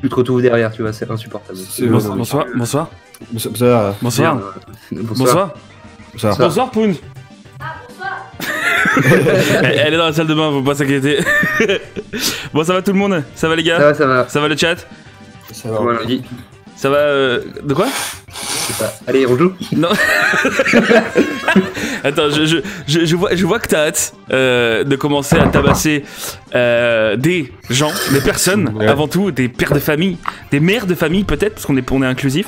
Tu te retrouves derrière, tu vois, c'est insupportable. Bonsoir, bonsoir, bonsoir, Ça, ça, bonsoir, bonsoir, ça. Ça. bonsoir, Poun. elle, est dans la salle de bain, faut pas s'inquiéter. bon, ça va tout le monde? Ça va les Ça gars va, ça va. Ça va le chat? Ça va. Voilà, on dit? Ça va euh, De quoi? C'est ça. Allez, on joue. Non. Attends, je, je, je, je vois, je vois que t'as hâte euh, de commencer à tabasser euh, des gens, des personnes, Ouais. avant tout, des pères de famille, des mères de famille peut-être, parce qu'on est, on est inclusif.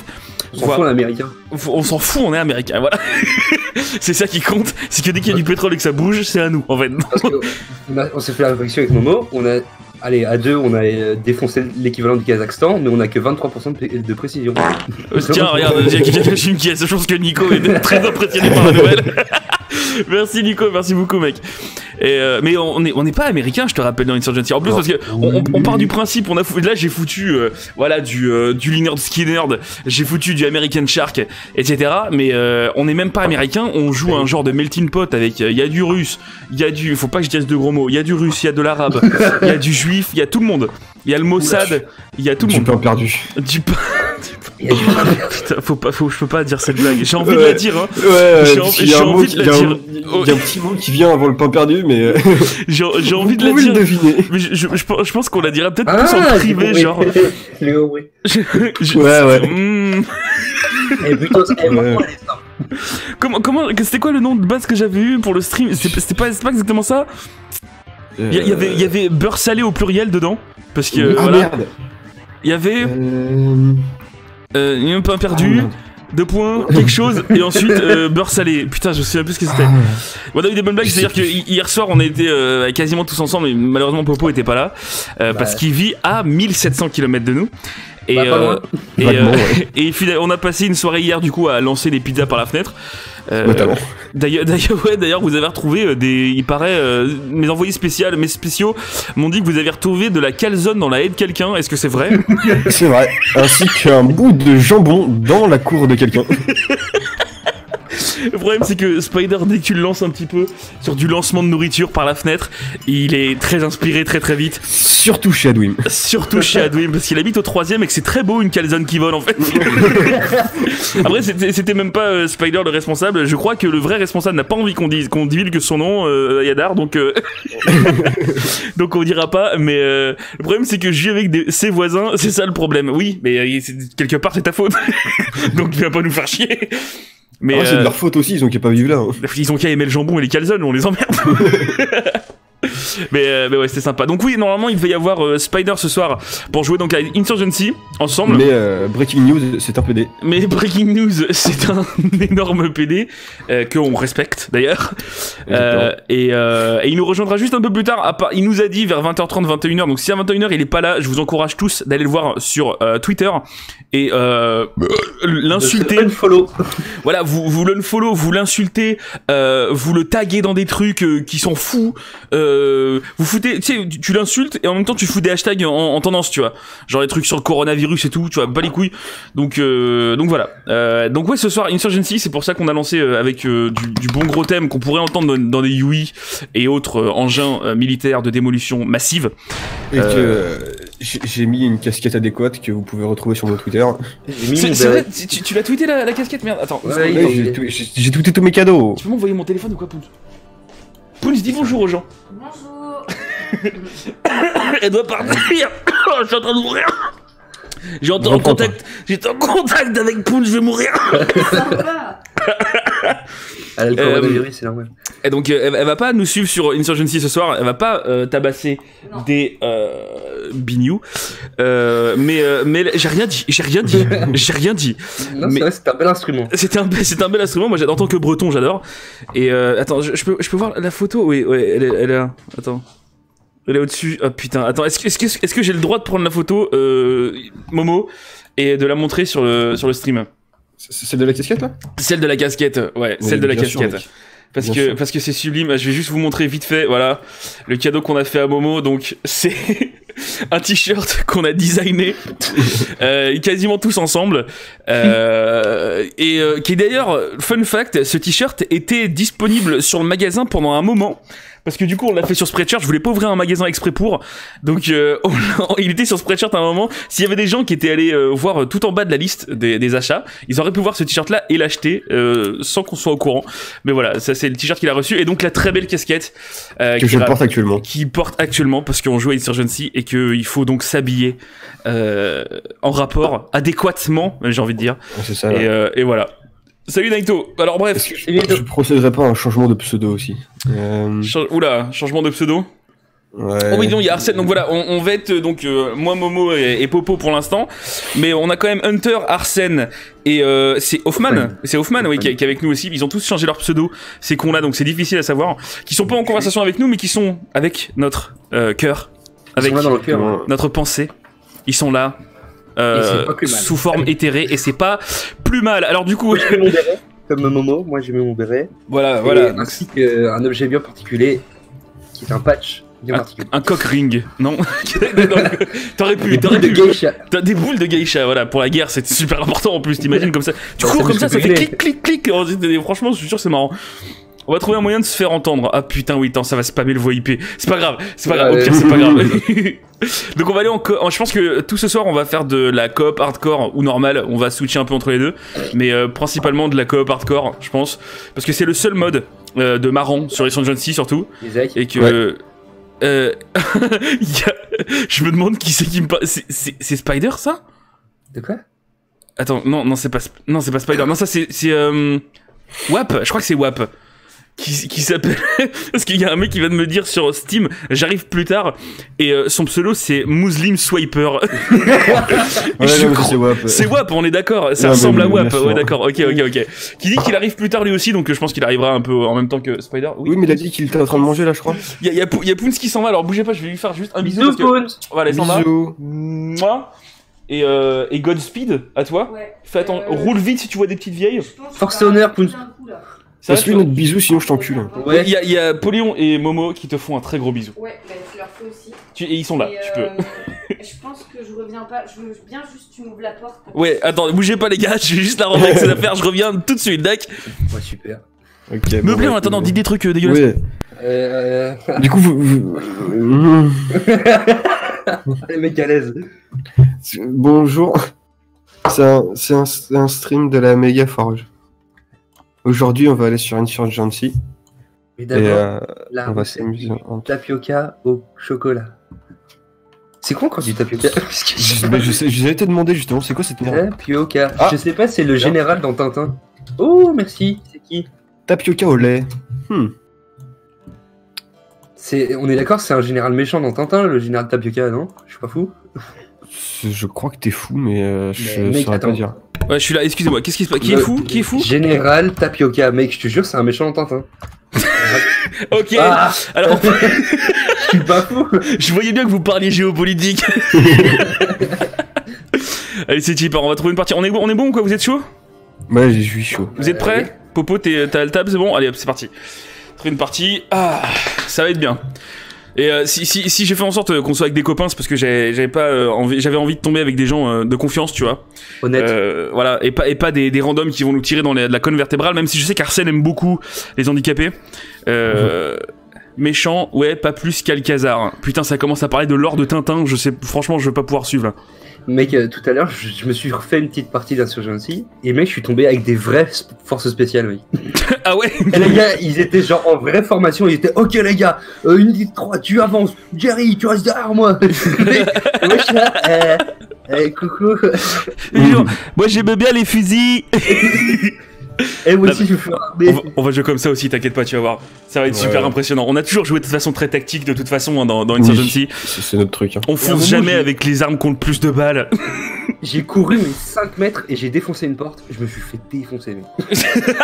On s'en fout, l'américain. On s'en fout, on est américain, voilà. c'est ça qui compte, c'est que dès qu'il y a du pétrole et que ça bouge, c'est à nous, en fait. Parce que on, on s'est fait la réflexion avec Momo. On a, allez, à deux, on a euh, défoncé l'équivalent du Kazakhstan, mais on a que 23% de, pré- de précision. Euh, Tiens, regarde, il y a quelqu'un qui qui a Je pense que Nico est très impressionné par la nouvelle. merci Nico, merci beaucoup mec. Euh, mais on n'est pas américain, je te rappelle dans Insurgency. En plus parce que on, part du principe, on a là j'ai foutu euh, voilà du euh, du Leonard Skinner, j'ai foutu du American Shark, etc. Mais euh, on n'est même pas américain, on joue un genre de melting pot avec il y a du russe, il y a du faut pas que je dise de gros mots, il y a du russe, il y a de l'arabe, il y a du juif, il y a tout le monde. Il y a le Mossad, il y a tout le Du monde. pain perdu. Du pain. Du Putain, faut pas, faut, je peux pas dire cette blague. J'ai envie de la dire, hein. Ouais, J'ai envie- j'ai envie qui- de la dire. Il y a un petit mot qui vient avant le pain perdu, mais euh, J'ai j'ai envie de la dire. deviner. Mais je, je, je pense- je pense qu'on la dira peut-être Ah, plus en j'ai privé, genre. J'ai compris. Je- je- Ouais, ouais. Hmm. Et plutôt, eh, Ouais. Comment, comment, c'était quoi le nom de base que j'avais eu pour le stream? C'était c'était pas, c'était pas exactement ça? Il y, a- avait, y avait beurre salé au pluriel dedans. Parce que, Ah voilà. merde. Il y avait Euh... euh, un pain perdu, ah, deux points, quelque chose, et ensuite euh, beurre salé. Putain, je souviens plus ce que c'était. Ah, On a eu des bonnes blagues, sais c'est-à-dire que hi- hier soir on était euh, quasiment tous ensemble, mais malheureusement Popo était pas là, euh, Bah. parce qu'il vit à 1700 km de nous. Et, Bah, euh, et, euh, ouais. et finalement, on a passé une soirée hier du coup à lancer des pizzas par la fenêtre. Euh, Notamment. D'ailleurs, d'ailleurs, ouais, d'ailleurs, vous avez retrouvé des, il paraît, mes envoyés spéciaux, mes spéciaux m'ont dit que vous avez retrouvé de la calzone dans la haie de quelqu'un. Est-ce que c'est vrai C'est vrai. Ainsi qu'un bout de jambon dans la cour de quelqu'un. Le problème, c'est que Spider, dès que tu le lances un petit peu sur du lancement de nourriture par la fenêtre, il est très inspiré très très vite. Surtout chez Adwim. Surtout chez Adwin, parce qu'il habite au troisième et que c'est très beau une calzone qui vole en fait. Après, c'était même pas euh, Spider le responsable. Je crois que le vrai responsable n'a pas envie qu'on dise qu'on divulgue son nom, euh, Yadar, donc euh, donc on dira pas. Mais euh, le problème, c'est que je vis avec des- ses voisins, c'est ça le problème. Oui, mais quelque part c'est ta faute, donc viens pas nous faire chier. Mais Ah, c'est de euh, leur faute aussi, ils ont qu'à pas vivre là. hein. ils ont qu'à aimer le jambon et les calzones, on les emmerde. mais, euh, mais ouais, c'était sympa. Donc oui, normalement, il devait y avoir euh, Spider ce soir pour jouer donc à Insurgency ensemble. Mais euh, breaking news, c'est un PD. Mais Breaking News, c'est un énorme PD euh, que on respecte d'ailleurs. Euh, et, euh, et il nous rejoindra juste un peu plus tard. À part- il nous a dit vers 20h30, 21h. Donc si à 21h il est pas là, je vous encourage tous d'aller le voir sur euh, Twitter et euh, l'insulter. Voilà, vous, vous l'unfollow, vous l'insultez, euh, vous le taguez dans des trucs euh, qui sont fous. Euh, vous foutez, tu sais, tu, tu l'insultes et en même temps tu fous des hashtags en, en tendance, tu vois. Genre des trucs sur le coronavirus et tout, tu vois, bas les couilles. Donc, euh, donc voilà. Euh, donc ouais, ce soir Insurgency, c'est pour ça qu'on a lancé euh, avec euh, du, du bon gros thème qu'on pourrait entendre dans, dans des UI et autres euh, engins euh, militaires de démolition massive. Et que euh, j'ai j'ai mis une casquette adéquate que vous pouvez retrouver sur mon Twitter. C'est vrai, tu, tu l'as tweeté la, la casquette, merde. Attends, Ouais, Ouais, j'ai tweeté tous mes cadeaux. tu peux m'envoyer mon téléphone ou quoi, Pounce Pounce, dis bonjour aux gens. Bonjour. Elle doit partir. Oh, je suis en train de mourir. J'ai en, contact, j'étais en contact avec Poun, je vais mourir. Elle a le Euh, coronavirus, c'est normal. Et donc, euh, elle, elle va pas nous suivre sur Insurgency ce soir. Elle va pas euh, tabasser Non. des euh, bignou. Euh, mais euh, mais j'ai rien dit. J'ai rien dit. j'ai rien dit. Non, mais- c'est vrai, c'est un bel instrument. Un, c'est un bel instrument. Moi, en tant que breton, j'adore. Et euh, attends, je, je peux, je peux voir la photo? Oui, ouais, elle est, elle est là. Attends. Elle est au-dessus. Oh putain, attends. Est-ce que, j'ai le droit de prendre la photo, euh, Momo, et de la montrer sur le, sur le stream? C'est celle de la casquette là? Celle de la casquette, ouais, Oui, celle de la sûr, casquette. Parce Bien que, sûr. parce que c'est sublime. Je vais juste vous montrer vite fait, voilà, le cadeau qu'on a fait à Momo. Donc, c'est un t-shirt qu'on a designé, euh, quasiment tous ensemble. Euh, et euh, qui d'ailleurs, fun fact, ce t-shirt était disponible sur le magasin pendant un moment. Parce que du coup on l'a fait sur Spreadshirt. Je voulais pas ouvrir un magasin exprès pour, donc euh, il était sur Spreadshirt à un moment. S'il y avait des gens qui étaient allés euh, voir tout en bas de la liste des, des achats, ils auraient pu voir ce t-shirt là et l'acheter euh, sans qu'on soit au courant. Mais voilà, ça c'est le t-shirt qu'il a reçu et donc la très belle casquette euh, Que qu'il je porte actuellement. qui porte actuellement parce qu'on joue à Insurgency et qu'il faut donc s'habiller euh, en rapport adéquatement, j'ai envie de dire. C'est ça. Euh, et voilà. Salut Naito. Alors bref, que je, je procéderais pas à un changement de pseudo aussi euh, Cha- Oula, changement de pseudo. ouais. Oh oui, non, il y a Arsène. Donc voilà, on, on va être euh, donc euh, moi, Momo et, et Popo pour l'instant, mais on a quand même Hunter, Arsène et euh, c'est Hoffman. Hoffman. C'est Hoffman, oui, qui, est- qui est avec nous aussi. Ils ont tous changé leur pseudo. Ces cons là, donc c'est difficile à savoir. Qui sont pas en conversation avec nous, mais qui sont avec notre euh, cœur, Ils avec sont là dans le cœur. Ouais. notre pensée. Ils sont là. Euh, sous forme éthérée et c'est pas plus mal. Alors du coup, j'ai mon béret, comme Momo, moi j'ai mis mon béret. voilà, Et voilà, ainsi qu'un objet bien particulier, qui est un patch bien un, particulier. un coq ring, non T'aurais pu, Des t'aurais boules de pu. geisha. T'as des boules de geisha, voilà, pour la guerre, c'est super important en plus, t'imagines comme ça. Tu Bah, cours comme me ça, ça fait clic, clic, clic. Oh, Franchement, je suis sûr que c'est marrant. On va trouver un moyen de se faire entendre. Ah putain, oui, attends, ça va spammer le voix IP. C'est pas grave, c'est pas grave, au pire, c'est pas grave. Donc on va aller en, co- en- Je pense que tout ce soir, on va faire de la coop hardcore ou normale. On va switcher un peu entre les deux. Mais euh, principalement de la coop hardcore, je pense. Parce que c'est le seul mode euh, de marrant sur les John C surtout. Isaac. Et que. Ouais. euh, a- Je me demande qui c'est qui me parle. C'est- Spider ça? De quoi? Attends, non, non, c'est pas, non, c'est pas Spider. Non, ça c'est, c'est euh, WAP. Je crois que c'est WAP. Qui, qui s'appelle parce qu'il y a un mec qui vient de me dire sur Steam j'arrive plus tard et euh, son pseudo c'est Muslim Swiper Ouais, c'est WAP. c'est WAP on est d'accord ça Non, ressemble mais à WAP ouais d'accord ok ok ok qui dit qu'il arrive plus tard lui aussi donc euh, je pense qu'il arrivera un peu en même temps que Spider oui Oui, mais il a dit qu'il était en train de manger là, je crois. il y a, y a, Pou- il y a Poons qui s'en va alors bougez pas je vais lui faire juste un bisou Bisous, parce que voilà il s'en va. Mouah. et, euh, et Godspeed à toi Ouais. fais attention Euh, roule vite si tu vois des petites vieilles Force et honneur, Poons. Passe-lui notre bisou, sinon je t'encule. Ouais. Il y, a, il y a Poléon et Momo qui te font un très gros bisou. Ouais, bah, tu leur fais aussi. Tu- et ils sont là, Et, tu peux. euh, je pense que je reviens pas. Je veux bien juste tu m'ouvres la porte. Ouais, attends, bougez pas les gars, je vais juste la rendre avec ses affaires, je reviens tout de suite, Dac. Ouais, super. Ok. Me bon, plaît en bah, attendant, euh, dis des trucs euh, dégueulasses. Ouais. Euh, Du coup, vous. vous- les mecs à l'aise. Bonjour. C'est un, c'est un, c'est un stream de la Mega Forge. Aujourd'hui, on va aller sur Insurgency. Mais Et d'abord, euh, on va s'amuser. du tapioca au chocolat. C'est quoi encore du tapioca Parce que Je, mais je sais, j'allais te demander justement, c'est quoi cette merde Tapioca. Ah. Je sais pas, c'est le général dans Tintin. Oh, merci. C'est qui Tapioca au lait. Hmm. C'est, on est d'accord, c'est un général méchant dans Tintin, le général Tapioca, non? Je suis pas fou. Je crois que t'es fou, mais euh, je mec, saurais pas dire. Ouais, je suis là, excusez-moi, qu'est-ce qui se passe? Qui est fou? Qui est fou? Général Tapioca, mec, je te jure, c'est un méchant Tintin. Ok, Ah, alors je suis pas fou. je voyais bien que vous parliez géopolitique. Allez, c'est cheap, on va trouver une partie. On est, bon- on est bon ou quoi? Vous êtes chaud? Ouais, je suis chaud. Vous êtes prêts? Popo, t'as le tab, c'est bon? Allez hop, c'est parti. Trouver une partie. Ah, ça va être bien. Et euh, si, si, si j'ai fait en sorte euh, qu'on soit avec des copains, c'est parce que j'avais pas euh, envie, j'avais envie de tomber avec des gens euh, de confiance, tu vois. Honnête. Voilà, et pas, et pas des, des randoms qui vont nous tirer dans les- la colonne vertébrale, même si je sais qu'Arsène aime beaucoup les handicapés. Euh, Méchant, ouais, pas plus qu'Alcazar. Putain, ça commence à parler de l'or de Tintin, je sais, franchement, je vais pas pouvoir suivre là. Mec, euh, tout à l'heure, je, je me suis refait une petite partie d'Insurgency, et mec, je suis tombé avec des vraies sp- forces spéciales, mec. ah ouais? Et les gars, ils étaient genre en vraie formation, ils étaient ok les gars, euh, une litre 3, tu avances, Jerry, tu restes derrière moi. moi je suis là, euh, euh, coucou. Moi j'aime bien les fusils Et moi aussi je on va, on va jouer comme ça aussi, t'inquiète pas, tu vas voir. Ça va être Ouais. super impressionnant. On a toujours joué de toute façon très tactique, de toute façon, hein, dans, dans Insurgency. C'est c'est notre truc. Hein. On fonce jamais avec les armes qui ont le plus de balles. J'ai couru mais 5 mètres et j'ai défoncé une porte, je me suis fait défoncer mec.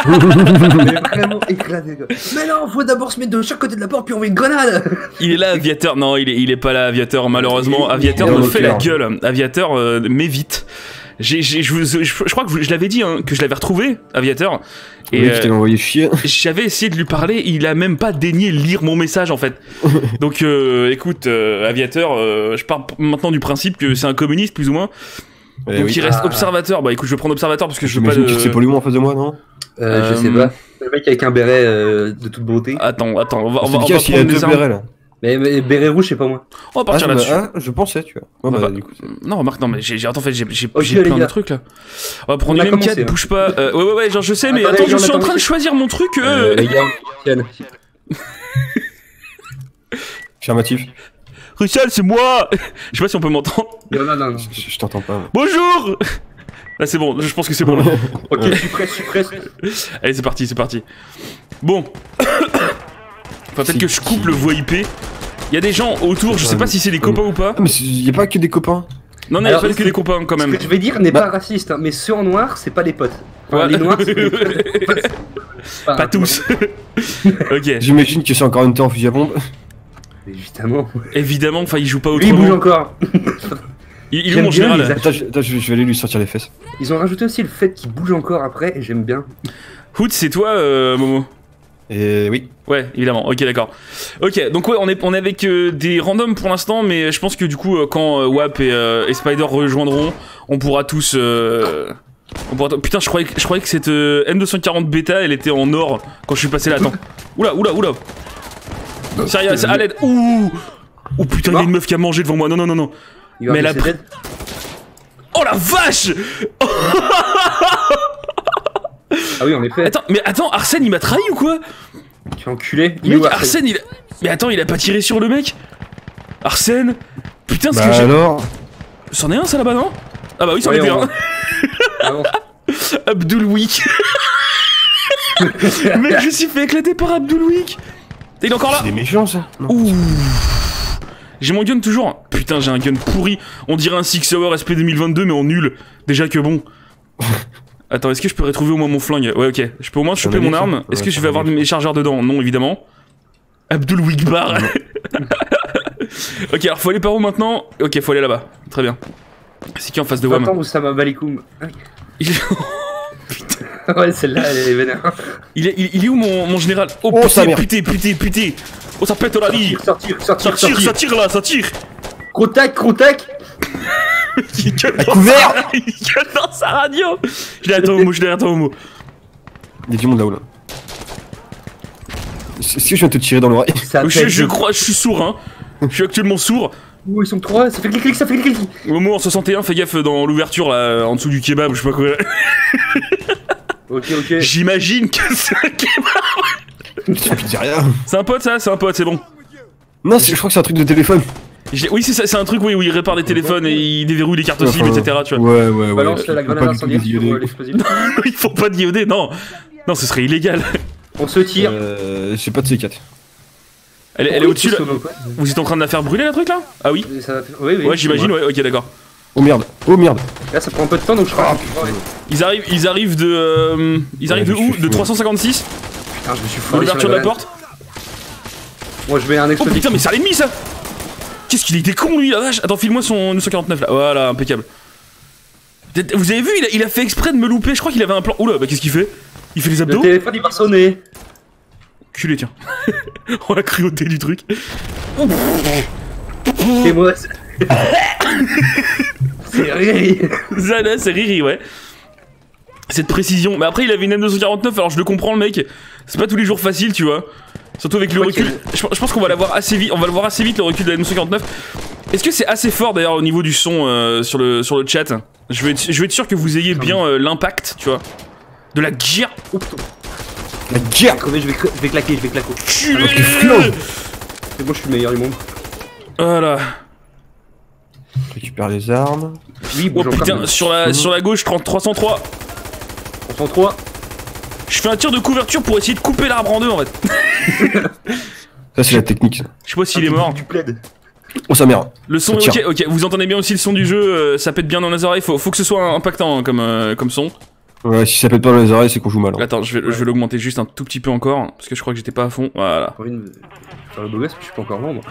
mais vraiment éclaté quoi. Mais non, faut d'abord se mettre de chaque côté de la porte puis on met une grenade Il est là, Aviateur. Non, il est, il est pas là, Aviateur. Malheureusement, Aviateur me fait la gueule. Aviateur, euh, mais vite. J'ai, j'ai- je, vous- je- je crois que vous- je l'avais dit, hein, que je l'avais retrouvé, Aviateur. Et oui, tu t'es euh, envoyé chier. j'avais essayé de lui parler, il a même pas daigné lire mon message en fait. Donc, euh, écoute, euh, Aviateur, euh, je pars maintenant du principe que c'est un communiste plus ou moins. Eh Donc oui. il reste Ah. observateur. Bah écoute, je vais prendre observateur parce que je veux pas de. c'est polluant en face de moi, non? Euh, Je sais pas. Le mec avec un béret euh, de toute beauté. Attends, attends, on va, on C'est va, on va prendre deux des armes. bérets là. Mais, mais béret rouge, c'est pas moi. On va Ah, partir je, me- là-dessus. ah, je pensais, tu vois. Bah, va- du coup, Non, remarque, non, mais j'ai, en fait, j'ai, plein de trucs là. On va prendre une M4, commencé, hein. bouge pas. Euh, ouais, ouais, ouais, genre je sais, mais attends, je suis en train de choisir mon truc. Euh, Euh... les gars. Affirmatif. Russell, c'est moi Je sais pas si on peut m'entendre. Non, non, non. Je, je t'entends pas. Bonjour Là, c'est bon, je pense que c'est bon. là. Ok, je suis prêt, je suis prêt. Allez, c'est parti, c'est parti. Bon. Peut-être que je coupe le voix IP. Il y a des gens autour, je sais pas si c'est des copains ou pas. Ah, mais il y a pas que des copains. Non, non, il y a pas que des copains quand Ce même. que je vais dire n'est Bah- pas raciste, hein, mais ceux en noir, c'est pas les potes. Les noirs, c'est. Pas tous. ok. J'imagine que c'est encore une en fusil à pompe. Évidemment. Évidemment, enfin, il joue pas Lui, il bouge autrement. encore. Il, il est où mon général Attends, je, vais, aller lui sortir les fesses. Ils ont rajouté aussi le fait qu'il bouge encore après, et j'aime bien. Hood, c'est toi, euh, Momo? Et oui. Ouais, évidemment. Ok, d'accord. Ok, donc ouais, on est, on est avec euh, des randoms pour l'instant, mais je pense que du coup, euh, quand euh, WAP et, euh, et Spider rejoindront, on pourra tous. euh, on pourra t- Putain, je croyais, que- je croyais que cette euh, M240 bêta, elle était en or quand je suis passé là. Attends. Oula, oula, oula. Sérieux, c'est à l'aide. Ouh. Oh putain, il y a une meuf qui a mangé devant moi. Non, non, non, non. Mais la. Oh la vache Ah oui, en effet. Attends, mais attends, Arsène, il m'a trahi ou quoi? Tu es enculé. Il est Mec, où, Arsène? Arsène, il a... Mais attends, il a pas tiré sur le mec? Arsène? Putain, ce Bah que j'ai... alors C'en est un, ça, là-bas, non? Ah bah oui, c'en Ouais, était on- un. Avance. Abdul Week. Mec, je me suis fait éclater par Abdul Week. Il est encore là C'est des méchants ça. Non. Ouh. J'ai mon gun toujours. Putain, j'ai un gun pourri. On dirait un Six Hour SP 2022, mais en nul. Déjà que bon. Attends, est-ce que je peux retrouver au moins mon flingue Ouais, ok. Je peux au moins choper mon ça arme. Ouais, Est-ce que je vais avoir mes chargeurs dedans Non, évidemment. Abdul Week bar. ok, alors faut aller par où maintenant Ok, faut aller là-bas. Très bien. C'est qui en face de WAM Attends, Oussama Balikoum. il... ouais, celle-là, elle est vénère. il est, il- il est où mon, mon général Oh, Oh, putain, putain, putain, putain Oh, ça pète la vie Sortir, sortir, Ça sortir, tire, ça sortir. tire là, ça tire Gros tac, gros tac. Il gueule dans couvert sa... Il gueule dans sa radio Je l'ai à toi, Momo, je l'ai à toi, Momo. Il y a du monde là-haut là. Est-ce que je viens de te tirer dans l'oreille Je, je crois, je suis sourd, hein. Je suis actuellement sourd. Ouh, ils sont trois, ça fait clic clic, ça fait clic clic. Momo en 61, fais gaffe dans l'ouverture là, en dessous du kebab, je sais pas quoi. Ok, ok. J'imagine que c'est un kebab. Pizzeria. C'est un pote ça, c'est un pote, c'est bon. Non, je crois que c'est un truc de téléphone. Je Oui, c'est ça, c'est un truc oui, où il répare les téléphones et il déverrouille les cartes SIM, Enfin, etc. Tu vois. Ouais, ouais, ouais. Balance Faut la pas grenade du tout incendiaire les sur IOD. euh, l'explosif. Il faut pas de IOD, non. Non, ce serait illégal. On se tire. Euh, j'ai pas de C4. Elle, est- elle est au-dessus là. Vous êtes en train de la faire brûler la truc là? Ah oui Ça. Ouais, j'imagine, ouais. ouais, ok, d'accord. Oh merde, oh merde. Là, ça prend un peu de temps, donc je crois. Ouais. Ils arrivent, ils arrivent de. euh, ils arrivent Ouais, de je où? De fou. 356 Putain, je me suis foiré l'ouverture de la porte? Moi, je mets un Oh explosif. putain, mais c'est un ennemi ça Qu'est-ce qu'il était con lui, la vache Attends, file-moi son 249 là. Voilà, impeccable. Vous avez vu, il a, il a fait exprès de me louper. Je crois qu'il avait un plan. Oula, bah qu'est-ce qu'il fait? Il fait les Le abdos téléphone, il va sonner. Culé, tiens. On la cruauté du truc. Et moi, c'est. c'est rire. Zana, c'est Riri, ouais. Cette précision. Mais après, il avait une M249, alors je le comprends, le mec. C'est pas tous les jours facile, tu vois. Surtout avec le recul. Je, je pense qu'on va l'avoir assez vite. On va le voir assez vite, le recul de la M249. Est-ce que c'est assez fort d'ailleurs au niveau du son euh, sur, le, sur le chat? Je vais, être, je vais être sûr que vous ayez bien euh, l'impact, tu vois. De la gear. Oh putain. La Je crever, je vais, je vais claquer, je vais claquer. Les flingues. C'est bon, je suis le meilleur du monde. Voilà. Récupère les armes. Oui, Oh bouge encore. putain, sur la, sur la gauche, 30, 303. 303. Je fais un tir de couverture pour essayer de couper l'arbre en deux en fait. Ça, c'est la technique. Je sais pas s'il est mort. Du plaid. Euh, Oh, sa mère. Le son Ça est ok, ok, vous entendez bien aussi le son du jeu, euh, ça pète bien dans les oreilles, faut, faut que ce soit impactant hein, comme, euh, comme son. Ouais, si ça pète pas dans les oreilles, c'est qu'on joue mal. hein. Attends, je vais, je vais l'augmenter juste un tout petit peu encore, parce que je crois que j'étais pas à fond. Voilà. Faire le beau gosse, mais je suis pas encore vendre.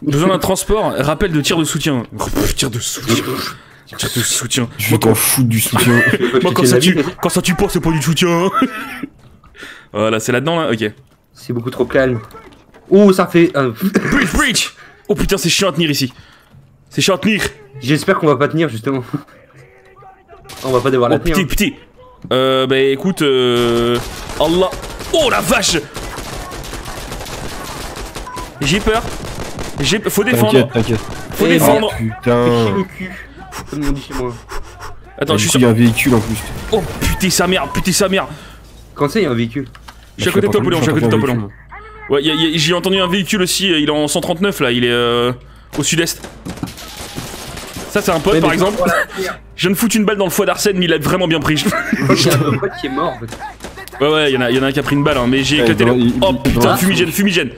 Besoin d'un transport, rappel de tir de soutien. Oh, pff, tir de soutien. Soutien. Je vais t'en foutre du soutien. Moi, quand ça, tue, quand ça tue pas, c'est pas du soutien. voilà, c'est là-dedans là Ok. C'est beaucoup trop calme. Oh, ça fait. un- Breach, breach Oh putain, c'est chiant à tenir ici. C'est chiant à tenir. J'espère qu'on va pas tenir justement. On va pas devoir Oh la tenir. putain, putain. Euh, bah écoute, euh... Allah. Oh la vache J'ai peur. J'ai... Faut défendre. T'inquiète, t'inquiète. Faut Eh, défendre. Putain. Chier le cul. Comme on dit chez moi. Attends, je suis Il y a un véhicule en plus. Oh putain sa mère, putain sa mère. Quand c'est, il y a un véhicule. Je suis à côté de toi, Poléon, je suis à côté de toi, Poléon. Ouais, j'ai entendu un véhicule aussi, euh, il est en 139 là, il est euh, au sud-est. Ça c'est un pote par mais exemple. Je viens de foutre une balle dans le foie d'Arsène, mais il a vraiment bien pris. A un pote qui est mort en fait. ouais, ouais, il y, en a- y en a un qui a pris une balle, hein, mais j'ai Ouais, éclaté le. Oh putain, fumigène, fumigène.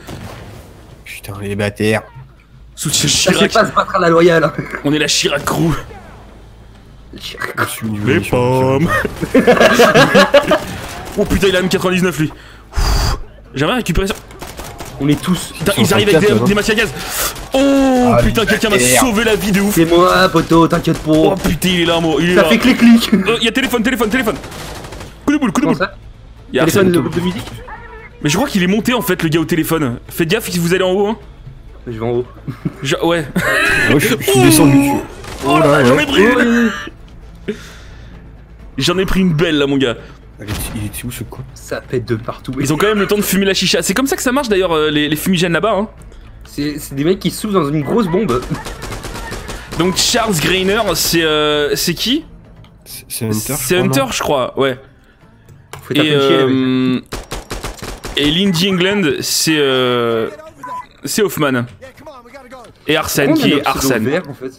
Putain, les bâtards. Soutien Ça fait Chirac. pas se battre à la loyale. On est la Chirac Crew. Les pommes. oh putain, il a M99 lui. J'aimerais récupérer ça. On est tous. Putain, Ils arrivent avec des, 34, des gaz. Oh Ah, putain, quelqu'un m'a sauvé la vie de ouf. C'est moi, poto, t'inquiète Oh pas. putain, il est là, moi. Il est Ça là. fait clic-clic. Euh, y a téléphone, téléphone, téléphone. Coup de boule, coup de boule. Y a Téléphone de, de musique Mais je crois qu'il est monté en fait, le gars au téléphone. Faites gaffe si vous allez en haut. Hein. Je vais en haut. Je- Ouais. Ouais, je, je suis descendu. Oh là, là, j'en ai pris une. J'en ai pris une belle là, mon gars. Il était où ce quoi Ça pète de partout. Ils ont quand même le temps de fumer la chicha. C'est comme ça que ça marche d'ailleurs, euh, les, les fumigènes là-bas. Hein. C'est des mecs qui soufflent dans une grosse bombe. Donc Charles Greiner, c'est euh, c'est qui C'est Hunter C'est Hunter, je crois. Ouais. Faut Et, taper le chier, les mecs. euh, et Lindy England, c'est euh, c'est Hoffman. Et Arsène, qui est Arsène. Vert, en fait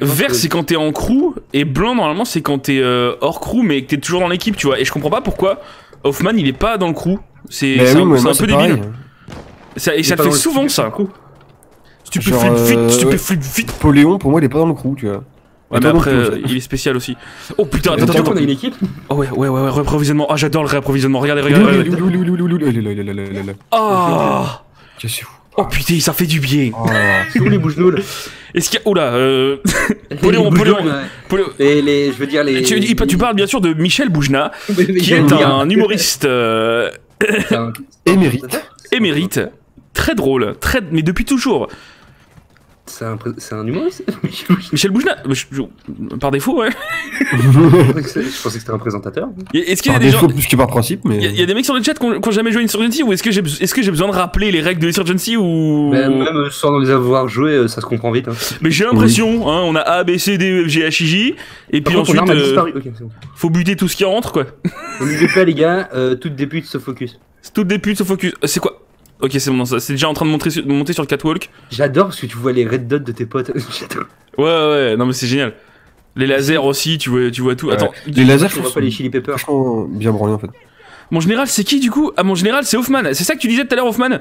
Vert, c'est quand t'es en crew, et blanc, normalement, c'est quand t'es euh, hors crew, mais que t'es toujours dans l'équipe, tu vois. Et je comprends pas pourquoi Hoffman, il est pas dans le crew. C'est Bah oui, un, moi, peu pareil. débile. Ça- et ça fait souvent, le- ça. coup. Stupéflute Genre, vite, euh, stupéflute vite. Poléon, pour moi, il est pas dans le crew, tu vois. Ouais, mais après, euh, il est spécial aussi. Oh putain, attends, Attends, attends, on a une équipe Oh ouais, ouais, ouais, ouais, réapprovisionnement. Ah, j'adore le réapprovisionnement. Regardez, regardez, regardez. loulou, Ah Oh putain, ça fait du bien. Oh. C'est où les Est-ce qu'il y a. Oula, euh. Poléon, Poléon. les, je veux dire les. Tu, tu parles bien sûr de Michel Boujna, Mais- mais qui est un humoriste euh, Émérite. émérite, très drôle, très, mais depuis toujours. C'est un, un humoriste Michel Boujna, par défaut, ouais. Je pensais que c'était un présentateur. Est-ce qu'il y a Par des gens. défaut, plus que par principe, mais. Il y, a- y a des mecs sur le chat qui ont, qui ont jamais joué Insurgency ou est-ce que j'ai est-ce que j'ai besoin de rappeler les règles de Insurgency ou Mais même euh, sans les avoir joués, euh, ça se comprend vite. Hein. mais j'ai l'impression hein, on a A B C D E F G H I J et puis contre, ensuite euh, bon. faut buter tout ce qui rentre quoi. Fait pas, les gars. Euh, toute débute se focus. C'est tout des putes se focus. C'est quoi? Ok c'est bon ça c'est déjà en train de monter sur, monter sur le catwalk. J'adore parce que tu vois les red dots de tes potes. Ouais ouais non mais c'est génial. Les lasers aussi tu vois tu vois tout. Attends Les lasers, je trouve pas les chili peppers. vachement bien branlés en fait. mon général c'est qui du coup? Ah mon général c'est Hoffman. C'est ça que tu disais tout à l'heure Hoffman?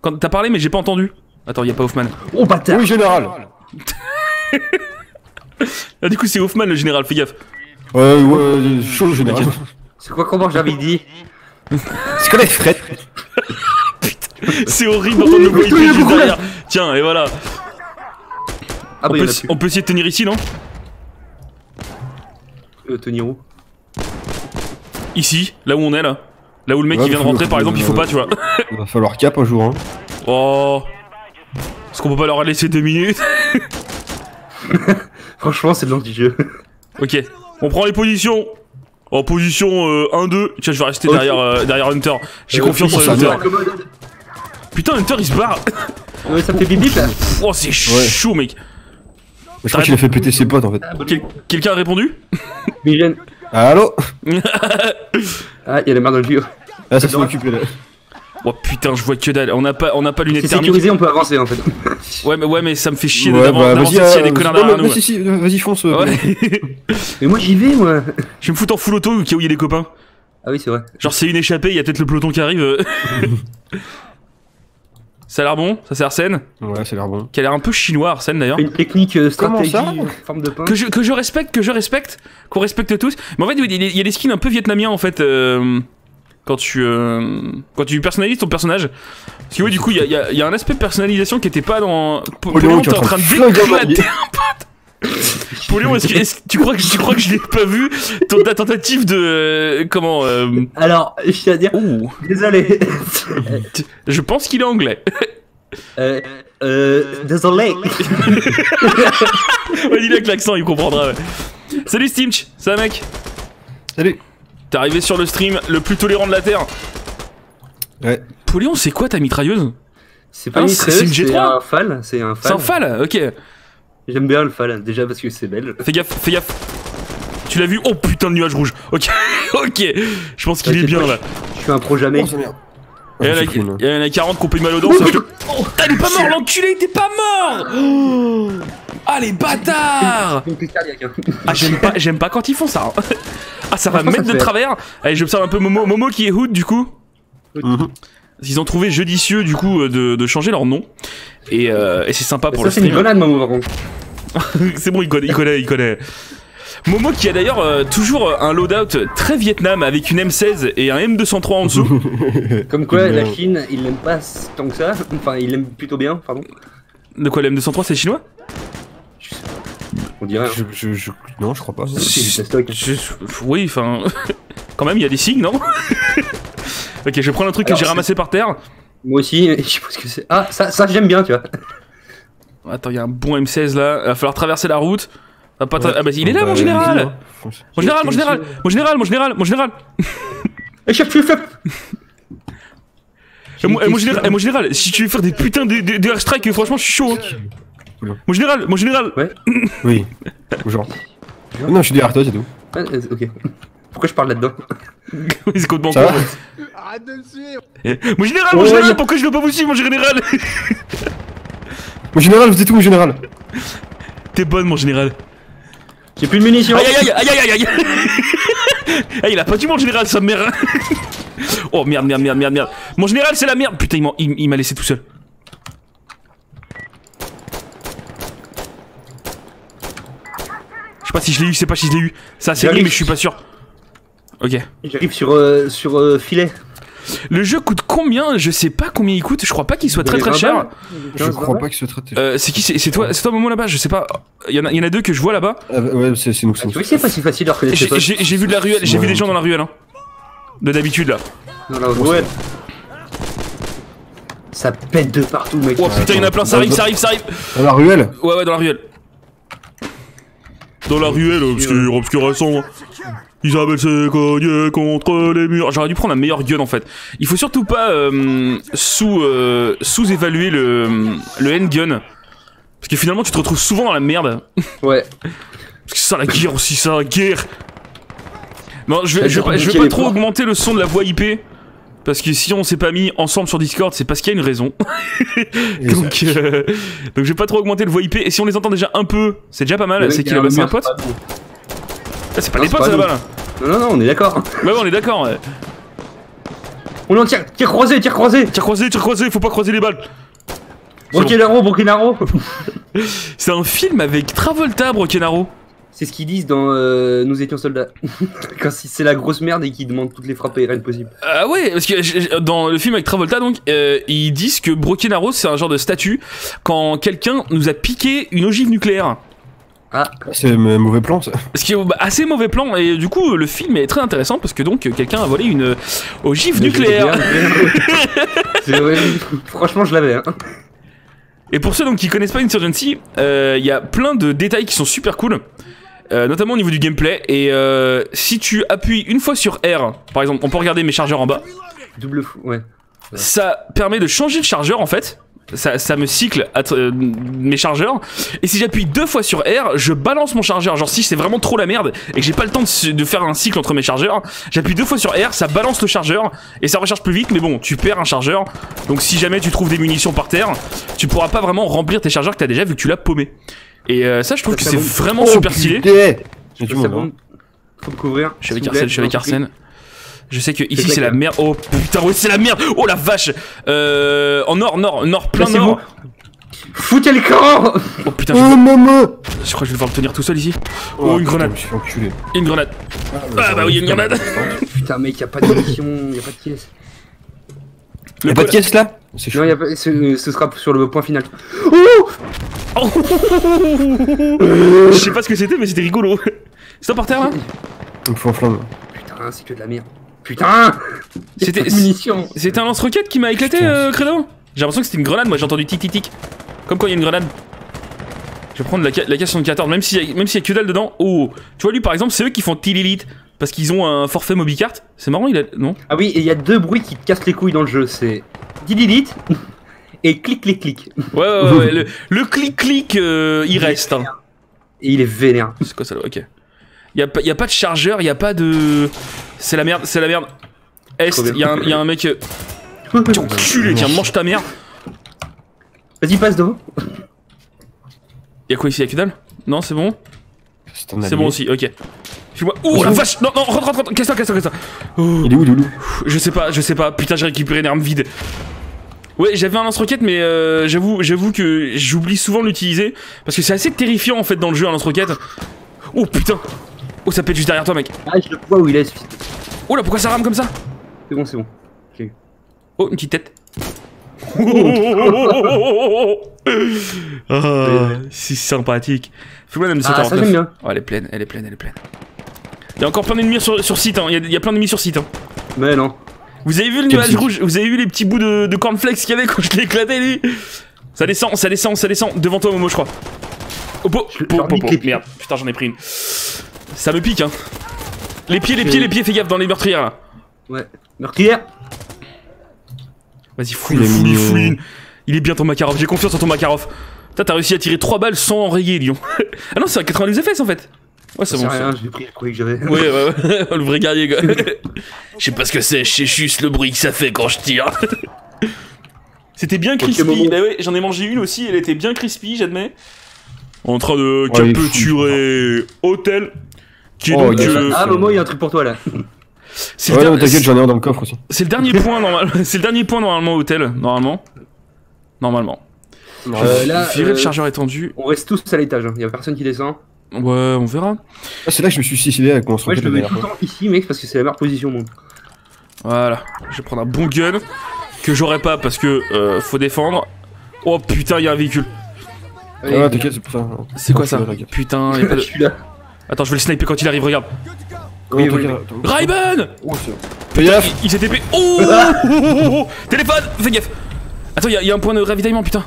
Quand t'as parlé mais j'ai pas entendu. Attends y a pas Hoffman. Oh bâtard Oui, général Ah du coup c'est Hoffman le général fais gaffe. Ouais, ouais, chaud le général. C'est quoi comment j'avais dit C'est quoi les Fred C'est horrible d'entendre le bruit il juste derrière. Tiens et voilà. Ah on, bah peut, il on peut essayer de tenir ici non? Euh, Tony Roux. Ici là où on est là. Là où le mec Ouais, qui vient de rentrer par exemple il faut pas tu vois. Il va falloir cap un jour, hein. Oh. Est-ce qu'on peut pas leur laisser deux minutes Franchement, c'est de l'anti-jeu. Ok. On prend les positions. En position euh, 1-2. Tiens, je vais rester derrière, euh, derrière Hunter. J'ai Euh, confiance en Hunter. Putain, Hunter il se barre. Ouais, ça me fait bip bip là. Oh, c'est chaud, mec. Je crois qu'il a fait péter ses potes en fait. Quel- Quelqu'un a répondu Migène. Allô Ah, il y a la merde dans le tuyau. Ah, ça s'en occupe là. Oh putain, je vois que dalle. On n'a pas, on n'a pas lunettes C'est thermiques. sécurisé, on peut avancer en fait. Ouais, mais ouais, mais ça me fait chier Ouais, d'avoir bah d'avancer vas-y, s'il y a euh, des connards non, derrière mais- nous. bah, si, si, vas-y, fonce. euh, Ouais. Mais moi j'y vais moi. je vais me foutre en full auto au cas où il y a des copains. Ah oui, c'est vrai. Genre, c'est une échappée, il y a peut-être le peloton qui arrive. Ça a l'air bon, ça c'est Arsène. Ouais, ça a l'air bon. Qui a l'air un peu chinois, Arsène d'ailleurs. Une technique euh, Comment stratégie ça euh, forme de pain. que je, que je respecte, que je respecte, qu'on respecte tous. Mais en fait, il y a- il y a des skins un peu vietnamiens en fait. euh, quand tu euh, quand tu personnalises ton personnage. Parce que oui, du coup, il y a, il y a- il y a un aspect de personnalisation qui était pas dans. Po- Poléon, t'es en train de d'éclater un pote. Poléon, est-ce que, est-ce que tu crois que tu crois que je l'ai pas vu ton, ta tentative de euh, comment euh, Alors, je tiens à dire, ouh, désolé. je pense qu'il est anglais. euh, euh, désolé. Ouais, dis-le avec l'accent, il comprendra. ouais. Salut Stimch, ça va mec? Salut T'es arrivé sur le stream le plus tolérant de la Terre. Ouais. Poléon, c'est quoi ta mitrailleuse? C'est pas Ah, une c'est- mitrailleuse, c'est une c'est G3. un FAL. C'est un C'est un fal Ok. J'aime bien le FAL, déjà parce que c'est belle. Fais gaffe, fais gaffe. Tu l'as vu? Oh putain de nuage rouge. Ok, ok. Je pense qu'il est bien là. Je suis un pro jamais. Oh, merde. Il y, en a, Ah, y en a 40 qui ont pris mal aux dents. Oh, il est pas mort, l'enculé, il était pas mort Oh. Ah, les bâtards hein. Ah, j'aime pas, j'aime pas quand ils font ça. hein. Ah, ça va me mettre de travers. Allez, j'observe un peu Momo. Momo qui est Hood, du coup. Ils ont trouvé judicieux, du coup, euh, de, de changer leur nom. Et, euh, et c'est sympa pour Ça, le c'est une stream. grenade, Momo, par contre. c'est bon, il connaît, il connaît, il connaît. Momo qui a d'ailleurs euh, toujours un loadout très Vietnam avec une M16 et un M203 en dessous. Comme quoi, la Chine, il l'aime pas tant que ça. Enfin, il l'aime plutôt bien, pardon. De quoi, le M203 c'est chinois? On dirait. Je, je, je- Non, je crois pas. Testoc. Je- Oui, enfin. Quand même, il y a des signes, non? Ok, je vais prendre un truc Alors, que j'ai ramassé par terre. Moi aussi, je sais pas ce que c'est. Ah, ça, ça j'aime bien, tu vois. Attends, il y a un bon M16 là. Il va falloir traverser la route. Va pas tra- Ah bah il est là, Bah, mon vas-y, général hein. Mon général, mon général Mon général, mon général, mon général Eh, chef Eh, mon, eh, mon général, eh, mon général, si tu veux faire des putains de, de, de airstrike, franchement, je suis chaud. hein. Mon général, mon général Oui. Genre. Non, je suis derrière toi, c'est tout. Ah, euh, Ok. Pourquoi je parle là-dedans C'est complètement con. Arrête de le suivre Eh, Mon général, mon général, ouais. pourquoi je dois pas vous suivre, mon général Mon général, vous êtes où, mon général T'es bonne, mon général. J'ai plus de munitions Aïe aïe aïe aïe aïe aïe Ah il a pas tué mon général sa mère Oh merde merde merde merde merde Mon général c'est la merde Putain il m'a il, il m'a laissé tout seul Je sais pas si je l'ai eu, je sais pas si je l'ai eu. Ça c'est J'arrive. mais je suis pas sûr. Ok. J'arrive sur, euh, sur euh, filet. Le jeu coûte combien? Je sais pas combien il coûte, je crois pas qu'il soit très très 20 cher. Je 15 crois pas que ce traité. Euh, c'est qui? C'est toi, c'est toi Momo là-bas? Je sais pas. Il y, en a, il y en a deux que je vois là-bas. Ah, bah, ouais, c'est c'est nous, c'est Ah, nous. tu vois que c'est pas si facile de reconnaître J'ai vu de la ruelle, j'ai vu des gens dans la ruelle. Hein. De d'habitude là. Dans la ruelle. Ça pète de partout, mec. Oh putain, il y en a plein, ça arrive, ça arrive, ça arrive. Dans la ruelle? Ouais, ouais, dans la ruelle. Dans la ruelle, obscur, obscuration. Isabelle s'est cognée contre les murs. J'aurais dû prendre un meilleur gun en fait. Il faut surtout pas euh, sous euh, sous-évaluer le le handgun. Parce que finalement tu te retrouves souvent dans la merde. Ouais. Parce que c'est ça la guerre aussi, ça la guerre. Non, je vais, Ça je vais pas, je vais pas trop augmenter le son de la voix IP. Parce que si on s'est pas mis ensemble sur Discord, c'est parce qu'il y a une raison. Donc, euh, donc je vais pas trop augmenter le voix IP. Et si on les entend déjà un peu, c'est déjà pas mal. C'est qu'il a le passé un pote. C'est pas bon. Ah, c'est pas c'est potes, là-bas là. Non, non, non, on est d'accord. Ouais, on est d'accord. ouais. On est en tir, tir croisé, tir croisé. Tire croisé, tire croisé, faut pas croiser les balles. Brokenaro, Brokenaro. C'est un film avec Travolta, Brokenaro. C'est ce qu'ils disent dans euh, Nous étions soldats. Quand c'est la grosse merde et qu'ils demandent toutes les frappes aériennes possibles. Ah ouais, parce que dans le film avec Travolta, donc, euh, ils disent que Brokenaro, c'est un genre de statut quand quelqu'un nous a piqué une ogive nucléaire. C'est un mauvais plan, ça. Ce qui est bah, assez mauvais plan, et du coup, le film est très intéressant parce que donc, quelqu'un a volé une ogive nucléaire. C'est vrai, Franchement, je l'avais. Hein. Et pour ceux donc qui connaissent pas Insurgency, euh, il y a plein de détails qui sont super cool. euh, notamment au niveau du gameplay et euh, si tu appuies une fois sur R par exemple on peut regarder mes chargeurs en bas Double fou, ouais. ça permet de changer de chargeur en fait ça, ça me cycle euh, mes chargeurs et si j'appuie deux fois sur R je balance mon chargeur genre si c'est vraiment trop la merde et que j'ai pas le temps de, faire un cycle entre mes chargeurs j'appuie deux fois sur R ça balance le chargeur et ça recharge plus vite mais bon tu perds un chargeur donc si jamais tu trouves des munitions par terre tu pourras pas vraiment remplir tes chargeurs que t'as déjà vu que tu l'as paumé et euh, ça je trouve Ça, que c'est vraiment Oh, super stylé J'ai du bon. hein. Faut me couvrir. je suis avec Arsène, je suis avec. Arsène. Je sais que ici c'est la merde. Oh putain, oui, c'est la merde. Oh la vache. Euh, en nord, nord, nord, plein nord. Foutez le camp Oh putain, je, Oh, maman je crois que je vais devoir le tenir tout seul ici. Oh, une putain, grenade. Je me suis fait enculer. Une grenade. Ah bah oui, une grenade. Putain, mec, y'a pas de munitions, y'a pas de caisse. Y'a pas de caisse là. Non, y a pas, ce, ce sera sur le point final. Oh je sais pas ce que c'était, mais c'était rigolo. C'est toi par terre là? Il me faut en flamme. Putain, c'est que de la merde. Putain C'était-. C'était un lance-roquette qui m'a éclaté, euh, Credo J'ai l'impression que c'était une grenade, moi j'ai entendu tic tic tic. Comme quand il y a une grenade. Je vais prendre la, la K74, même s'il y, s'il y a que dalle dedans. Oh Tu vois, lui par exemple, c'est eux qui font tililit. Parce qu'ils ont un forfait Mobicart. C'est marrant, il a. Non? Ah oui, et il y a deux bruits qui te cassent les couilles dans le jeu, c'est didilit et clic clic clic. Ouais, ouais, ouais. ouais, le, le clic-clic, euh, il reste. Hein. Et il est vénère. C'est quoi ça là Ok. Y a, pas- y a pas de chargeur, y a pas de. C'est la merde, c'est la merde. Est, Trop bien. y, a un- y a un mec. euh, Tiens, enculé, tiens, mange ta mère. Vas-y, passe devant. Y'a quoi ici Y'a que dalle? Non, c'est bon? C'est bon aussi, ok. Fais-moi. Oh la vache Non, non, rentre, rentre, rentre. Casse-toi, casse-toi, casse-toi. Oh, Il est où, Loulou je sais pas, je sais pas. Putain, j'ai récupéré une arme vide. Ouais, j'avais un lance-roquette, mais euh, j'avoue, j'avoue que j'oublie souvent de l'utiliser parce que c'est assez terrifiant en fait dans le jeu un lance-roquette. Oh putain. Oh, ça pète juste derrière toi, mec. Ah, je le vois où il est, ce fils. Oh là, pourquoi ça rame comme ça? C'est bon, c'est bon. Oh, une petite tête. ah, c'est sympathique. Fais-moi la Ah, ça j'aime bien. Oh, elle est pleine, elle est pleine, elle est pleine. Il y a encore plein d'ennemis sur, sur site, hein. il y, a- il y a plein d'ennemis sur site. Hein. Mais non. Vous avez vu le nuage rouge? Vous avez vu les petits bouts de, de cornflakes qu'il y avait quand je l'ai éclaté lui? Ça descend, ça descend, ça descend. Devant toi, Momo, je crois. Oh, po, po, po. Merde, putain, j'en ai pris une. Ça me pique, hein. Les pieds, les pieds, les pieds, fais gaffe dans les meurtrières là. Ouais. Meurtrière. Vas-y, fouille, Il est fouille, fouille. Il est bien ton Makarov, j'ai confiance en ton Makarov. Putain, t'as réussi à tirer 3 balles sans enrayer, Lyon. ah non, c'est un 92 FPS en fait. Ouais, c'est bon. rien, l'ai pris, que j'avais. Ouais, ouais, ouais, le vrai guerrier, quoi. Je sais pas ce que c'est, je sais juste le bruit que ça fait quand je tire. C'était bien crispy. Bah ouais, j'en ai mangé une aussi, elle était bien crispy, j'admets. En train de Ouais, capturer hôtel. Qui est Oh, donc, il y a euh, Ah, Momo, il y a un truc pour toi là. c'est le, Ouais, der- j'en ai un dans le coffre aussi. c'est le dernier point normal. C'est le dernier point normalement hôtel, normalement. Normalement. Euh, là, Virer le euh, chargeur étendu. On reste tous à l'étage, hein. il y a personne qui descend. Ouais, on verra. Ah, c'est là que je me suis suicidé avec mon Moi, je la mets tout le temps ici, mec, parce que c'est la meilleure position, mon. Voilà. Je vais prendre un bon gun que j'aurai pas parce que euh, faut défendre. Oh putain, il y a un véhicule. Ah, ouais, t'inquiète, c'est pour ça. C'est quoi ça. Putain, y a pas Je de... suis là. Attends, je vais le sniper quand il arrive, regarde. Oui. Raiden Fais gaffe Il, il s'est TP. Oh, oh, oh, oh. Téléphone Fais gaffe Attends, il y, a- y a un point de ravitaillement, putain.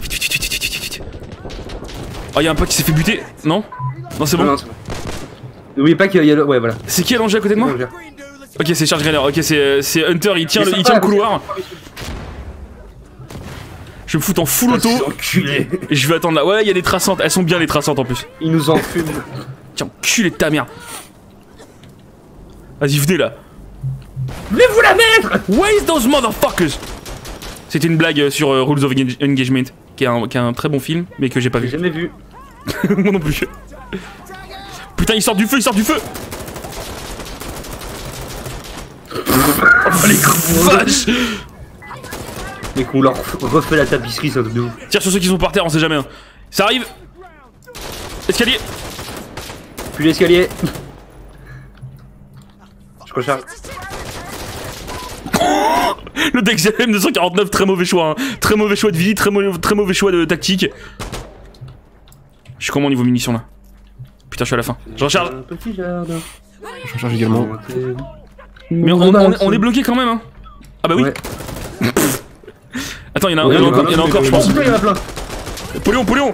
Vite, vite, vite, vite, vite, vite, vite. Oh, y a un pote qui s'est fait buter Non? Non, c'est bon. non. N'oubliez pas qu'il y a le. Ouais, voilà. C'est qui allongé à côté de moi? Ok, c'est Charge Grainer. Ok, c'est c'est Hunter, il tient, le, il tient le couloir. Je vais me foutre en full auto Enculé. et je vais attendre là. Ouais, il y a des traçantes. Elles sont bien les traçantes en plus. Il nous enfume. Tiens, culé de ta mère. Vas-y, venez là. Voulez-vous la mettre Where's those motherfuckers? C'était une blague euh, sur euh, Rules of Engage- Engagement, qui est, un, qui est un très bon film, mais que j'ai pas J'ai vu. jamais vu. Moi non plus. Putain, il sort du feu, il sort du feu Oh les vaches Mais qu'on leur refait la tapisserie, ça de ouf. Tire sur ceux qui sont par terre, on sait jamais. hein. Ça arrive Escalier Puis l'escalier. Je recharge. Le Dex M249, très mauvais choix. hein. Très mauvais choix de vie, très, mau- très mauvais choix de tactique. Je suis comment au niveau munitions là? Putain, je suis à la fin. Je recharge. Je recharge également. Mais on, on- on est bloqué quand même, hein Ah bah oui Ouais. Attends, il y en a, y en a encore, il y en a encore, je pense. putain, il y en a plein. Polion, Polion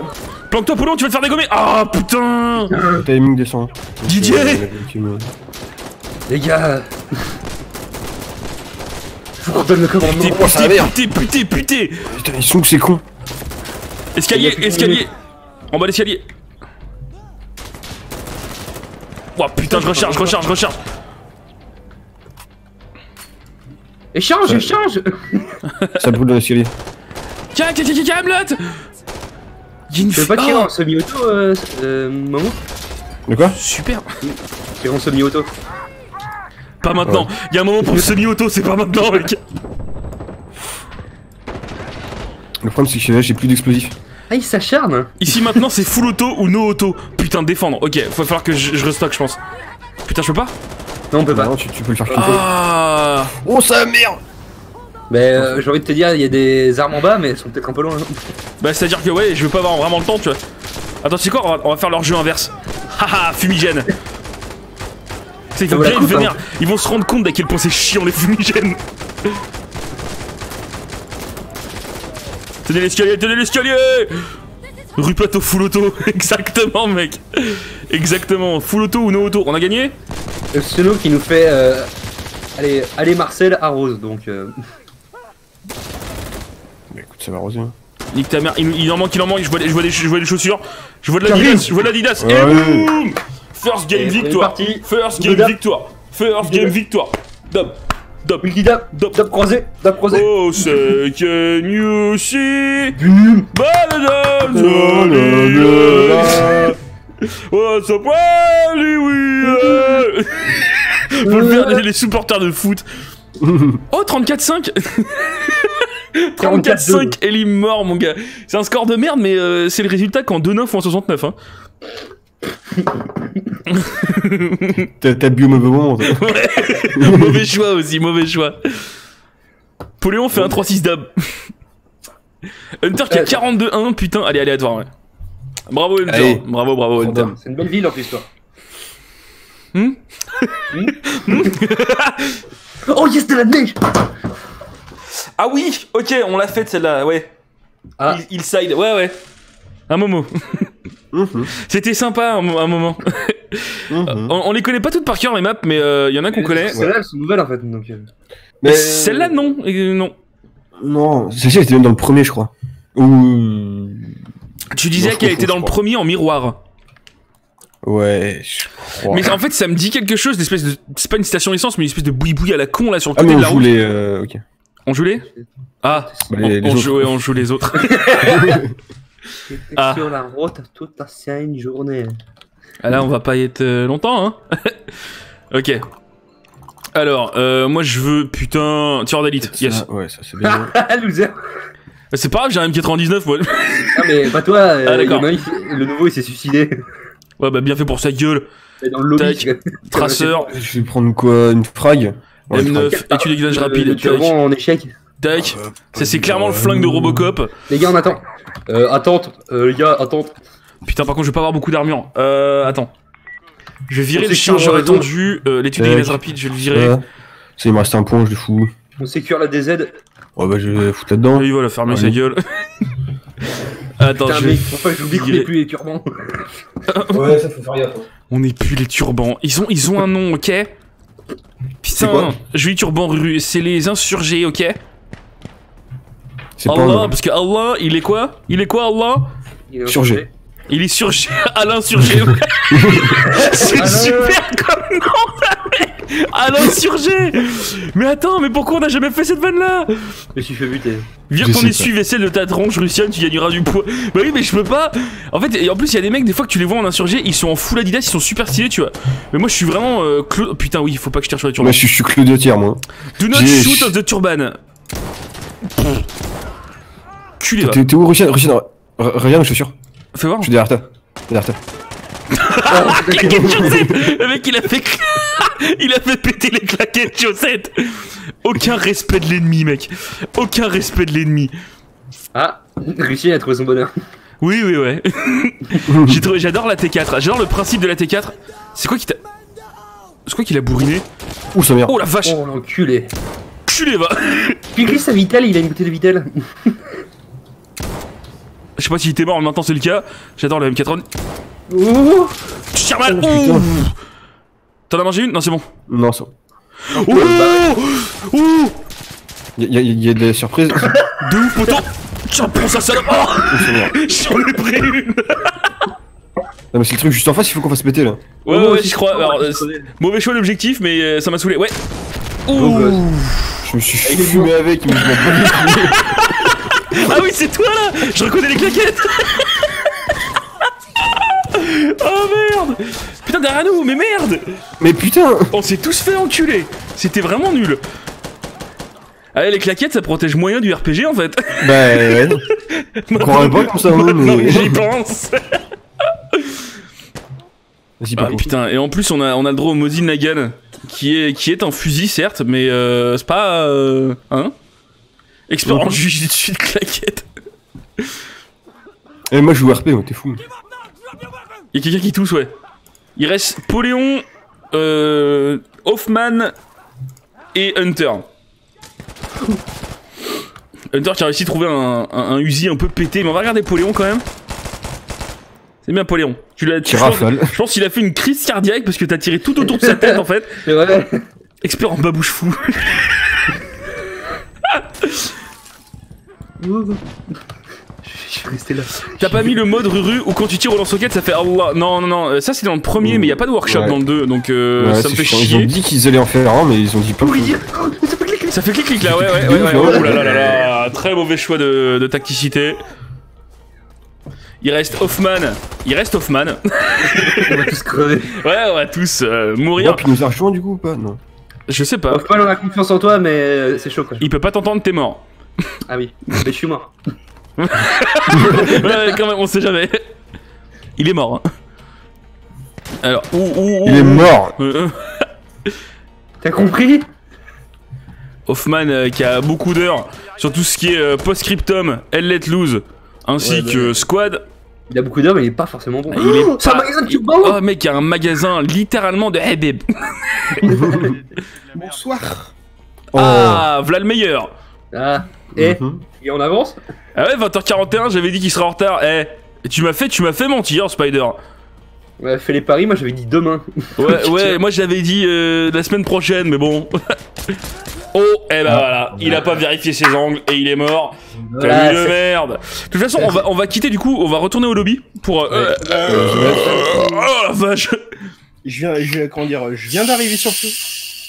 Planque-toi, Polion, tu vas te faire dégommer? Ah putain Le timing descend. Didier Les gars. Faut qu'on donne le commandement. Putain, putain, putain, putain, putain Putain, ils sont que c'est con. Escalier, escalier. En bas d'escalier Oh putain, je recharge, je recharge, je recharge Échange, Ouais. échange. Ça brûle dans l'escalier. Tiens, tiens, tiens, tiens, Hamlet. Il Tu veux pas tirer en semi-auto, euh, euh, maman De quoi? Super. Tirer en semi-auto. Pas maintenant. Il y a un moment pour le semi-auto, c'est pas maintenant, mec. Le problème, c'est que là, j'ai plus d'explosifs. Ah, il s'acharne. Ici maintenant, c'est full auto ou no auto. Putain, défendre, ok, va falloir que je, je restock, je pense. Putain, je peux pas? Non, on peut pas. Non, tu, tu peux le faire cliquer. Ah Oh, ça merde Mais euh, j'ai envie de te dire, il y a des armes en bas, mais elles sont peut-être un peu loin. Bah c'est à dire que ouais, je veux pas avoir vraiment le temps, tu vois. Attends, tu sais quoi, on va, on va faire leur jeu inverse. Haha, fumigène. C'est ils vont voilà, bien coupe, hein. Ils vont se rendre compte d'à quel point c'est chiant les fumigènes. tenez l'escalier, tenez l'escalier Rue Plateau, full auto. Exactement, mec. Exactement. Full auto ou no auto. On a gagné? Euh, Seno qui nous fait. euh, Allez, allez Marcel arrose donc. euh, Bah écoute, ça va arroser. hein. Nique ta mère, il, il en manque, il en manque, je vois, des- je vois, des, je vois des chaussures, je vois de l'Adidas, je vois de l'Adidas, et Ouais. boum First game Et victoire, first game victoire, first game victoire, dub, dub, Wiki dab, dub, dab croisé, dab croisé. oh c'est can you see Oh ça parle, oui Faut le faire les, les supporters de foot Oh 34-5 34-5 Ellie mort mon gars C'est un score de merde mais euh, c'est le résultat qu'en 2-9 ou en 69 hein. T'as bu au mauvais moment. mauvais choix aussi, mauvais choix. Poléon fait un 3-6 dab. Hunter qui a Euh, 42-1, putain, allez, aléatoire, ouais. Bravo Hunter, Allez. bravo, bravo Hunter. C'est une belle ville en plus toi. Hmm Hmm oh yes de la neige Ah oui, ok, on l'a faite celle-là, ouais. Ah. Il, il side, ouais, ouais. Un moment. Mhm, C'était sympa un, mo- un moment. mhm. On, on les connaît pas toutes par cœur les maps, mais il y en a qu'on connaît. Celles-là elles sont nouvelles en fait donc. euh, Mais celle-là, non, euh, non. Non, celle-ci elle était même dans le premier, je crois. Ou. Tu disais qu'elle était dans le premier en miroir. Ouais, je crois. Mais en fait, ça me dit quelque chose d'espèce de. C'est pas une station essence, mais une espèce de boui-boui à la con là sur le Ah, côté mais de on la joue route. les. euh. On joue les? Ah, Bah, on, les, les on joue, ouais, on joue les autres. J'étais Ah. sur la route toute la journée. Ah, là, on va pas y être euh, longtemps, hein. ok. Alors, euh, moi je veux putain tireur d'élite. Ça, Yes. Ouais, ça c'est bien. Ah C'est pas grave, j'ai un M99 moi. Ah mais pas toi, euh, Ah, s'est- le nouveau il s'est suicidé. Ouais, bah bien fait pour sa gueule. Dans le lobby. Tac. tu. Traceur, je vais prendre quoi Une frag Ouais, une M9, frag. étude d'aiguisage Le- rapide. Le Tac, turban en échec. tac. Ça c'est clairement le flingue de Robocop. Les gars on attend. Euh, attente, euh, les gars, attente. Putain, par contre, je vais pas avoir beaucoup d'armure. Euh, attends. Je vais virer On le le réseau. étendu, euh, l'étude d'aiguisage rapide, je vais le virer. Ouais. Ça, il me reste un point, je le fous. On sécure la DZ. Ouais, bah, je vais foutre là-dedans. Et il va la fermer Ouais. sa gueule. Attends, Putain je mais vais... faut pas que j'oublie qu'on virer. est plus les turbans. Ouais, ça faut faire gaffe. On est plus les turbans. Ils ont, ils ont un nom, ok? Putain, je turban rue, c'est les insurgés, ok? C'est pas Allah, un. parce que Allah, il est quoi? Il est quoi Allah? Il est Surgé. insurgé. Il est surgé, Alain surgé. c'est super comme nom Alain surgé Mais attends, mais pourquoi on n'a jamais fait cette vanne là Je me suis fait buter? Vire Je ton sais essuie-vaisselle de ta tronche, Lucien, tu gagneras du poids. Bah oui, mais je peux pas. En fait, et en plus, il y a des mecs, des fois que tu les vois en insurgé, ils sont en full Adidas, ils sont super stylés, tu vois. Mais moi, je suis vraiment. euh, Clo- Putain, oui, il faut pas que je tire sur les turbans. Moi, je suis, je suis Claude Tiers, moi. Do not shoot of the turban. Culé, va. T'es où, Russian? Russian, re- re- regarde mes chaussures. Fais voir. Je suis derrière toi. Derrière toi. Claquette chaussette Le mec, il a fait. il a fait péter les claquettes chaussettes Aucun respect de l'ennemi, mec. Aucun respect de l'ennemi. Ah, Russie a trouvé son bonheur. Oui, oui, ouais. J'ai trouvé- J'adore la T4. J'adore le principe de la T4. C'est quoi qui t'a. C'est quoi qui l'a bourriné Ouh, sa mère. Oh la vache Oh l'enculé. Culé, va Puis Chris sa Vitel, il a une bouteille de Vitel. Je sais pas s'il était mort, mais maintenant c'est le cas. J'adore le M4. Ouh Tu tires mal Oh, Oh. T'en as mangé une Non, c'est bon. Non, ça. Oh Ouh Il y, a- y a des surprises. De ouf, poteau Tiens, prends ça, salope Oh Ouh. J'en ai pris une Non, mais c'est le truc juste en face, il faut qu'on fasse péter là. Ouais, ouais, ouais, je crois. Alors, euh, mauvais choix d'objectif, mais euh, ça m'a saoulé. Ouais. Beau Ouh gosse. Je me suis est fumé avec, mais je m'en. Ah oui, c'est toi là Je reconnais les claquettes Oh merde. Putain, derrière nous, mais merde. Mais putain. On s'est tous fait enculer. C'était vraiment nul. Allez, les claquettes, ça protège moyen du RPG en fait. Bah ouais. On croirait pas comme ça, mais. j'y pense. Vas-y, Ah putain, et en plus on a, on a le droit au Mosin Nagant, qui est, qui est un fusil certes, mais euh, c'est pas... Euh, hein? Expert en Mhm. juge de suite claquettes. Eh, moi je joue RP, t'es fou. Y'a quelqu'un qui tousse, ouais. Il reste Poléon, euh, Hoffman et Hunter. Hunter qui a réussi à trouver un, un, un Uzi un peu pété, mais on va regarder Poléon quand même. C'est bien, Poléon. Tu l'as, Qui je pense- rafale. Je pense qu'il a fait une crise cardiaque parce que t'as tiré tout autour de sa tête en fait. C'est vrai. Expert en babouche fou. Je suis resté là. T'as pas mis le mode ruru où quand tu tires au lance-roquette ça fait Allah. Non, non, non, euh, ça c'est dans le premier, mais il y a pas de workshop Ouais. dans le 2, donc euh, Ouais, ça me fait chiant. Ils chier. ont dit qu'ils allaient en faire un, mais ils ont dit pas. Oui. Oh, ça fait. Ça clic-clic là, ouais, ouais, ouais. Ouais, ouf, ouais. ouais. Oh là là là là, très mauvais choix de, de tacticité. Il reste Hoffman. Il reste Hoffman. On va tous crever. Ouais, on va tous euh, mourir. Ouais, puis nous a rejoint du coup ou pas? Non. Je sais pas. Hoffman, on a confiance en toi, mais euh, c'est chaud quoi. Il peut pas t'entendre, t'es mort. Ah oui, mais je suis mort. ouais, quand même, on sait jamais. Il est mort. hein. Alors, ouh, ouh, ouh, Il est mort. T'as compris? Hoffman euh, qui a beaucoup d'heures sur tout ce qui est euh, post-scriptum, Elle Let Loose, ainsi Ouais, bah, que Squad. Il a beaucoup d'heures, mais il est pas forcément bon. Il est Oh, C'est un magasin de Oh mec, il y a un magasin littéralement de Hey babe. Bonsoir. Oh. Ah, v'là le meilleur. Ah, et? Mhm. Et on avance? Ah ouais, 20h41, j'avais dit qu'il serait en retard. Eh, tu m'as fait, tu m'as fait mentir, Spider. Ouais, fais les paris, moi j'avais dit demain. Ouais, ouais, moi j'avais dit euh, la semaine prochaine, mais bon. oh, et ben voilà, il a pas vérifié ses angles et il est mort. Voilà, Salut de merde. De toute façon, on va, on va quitter du coup, on va retourner au lobby pour. euh, Ouais. euh, oh la vache. Je viens, je comment dire, je viens d'arriver sur feu.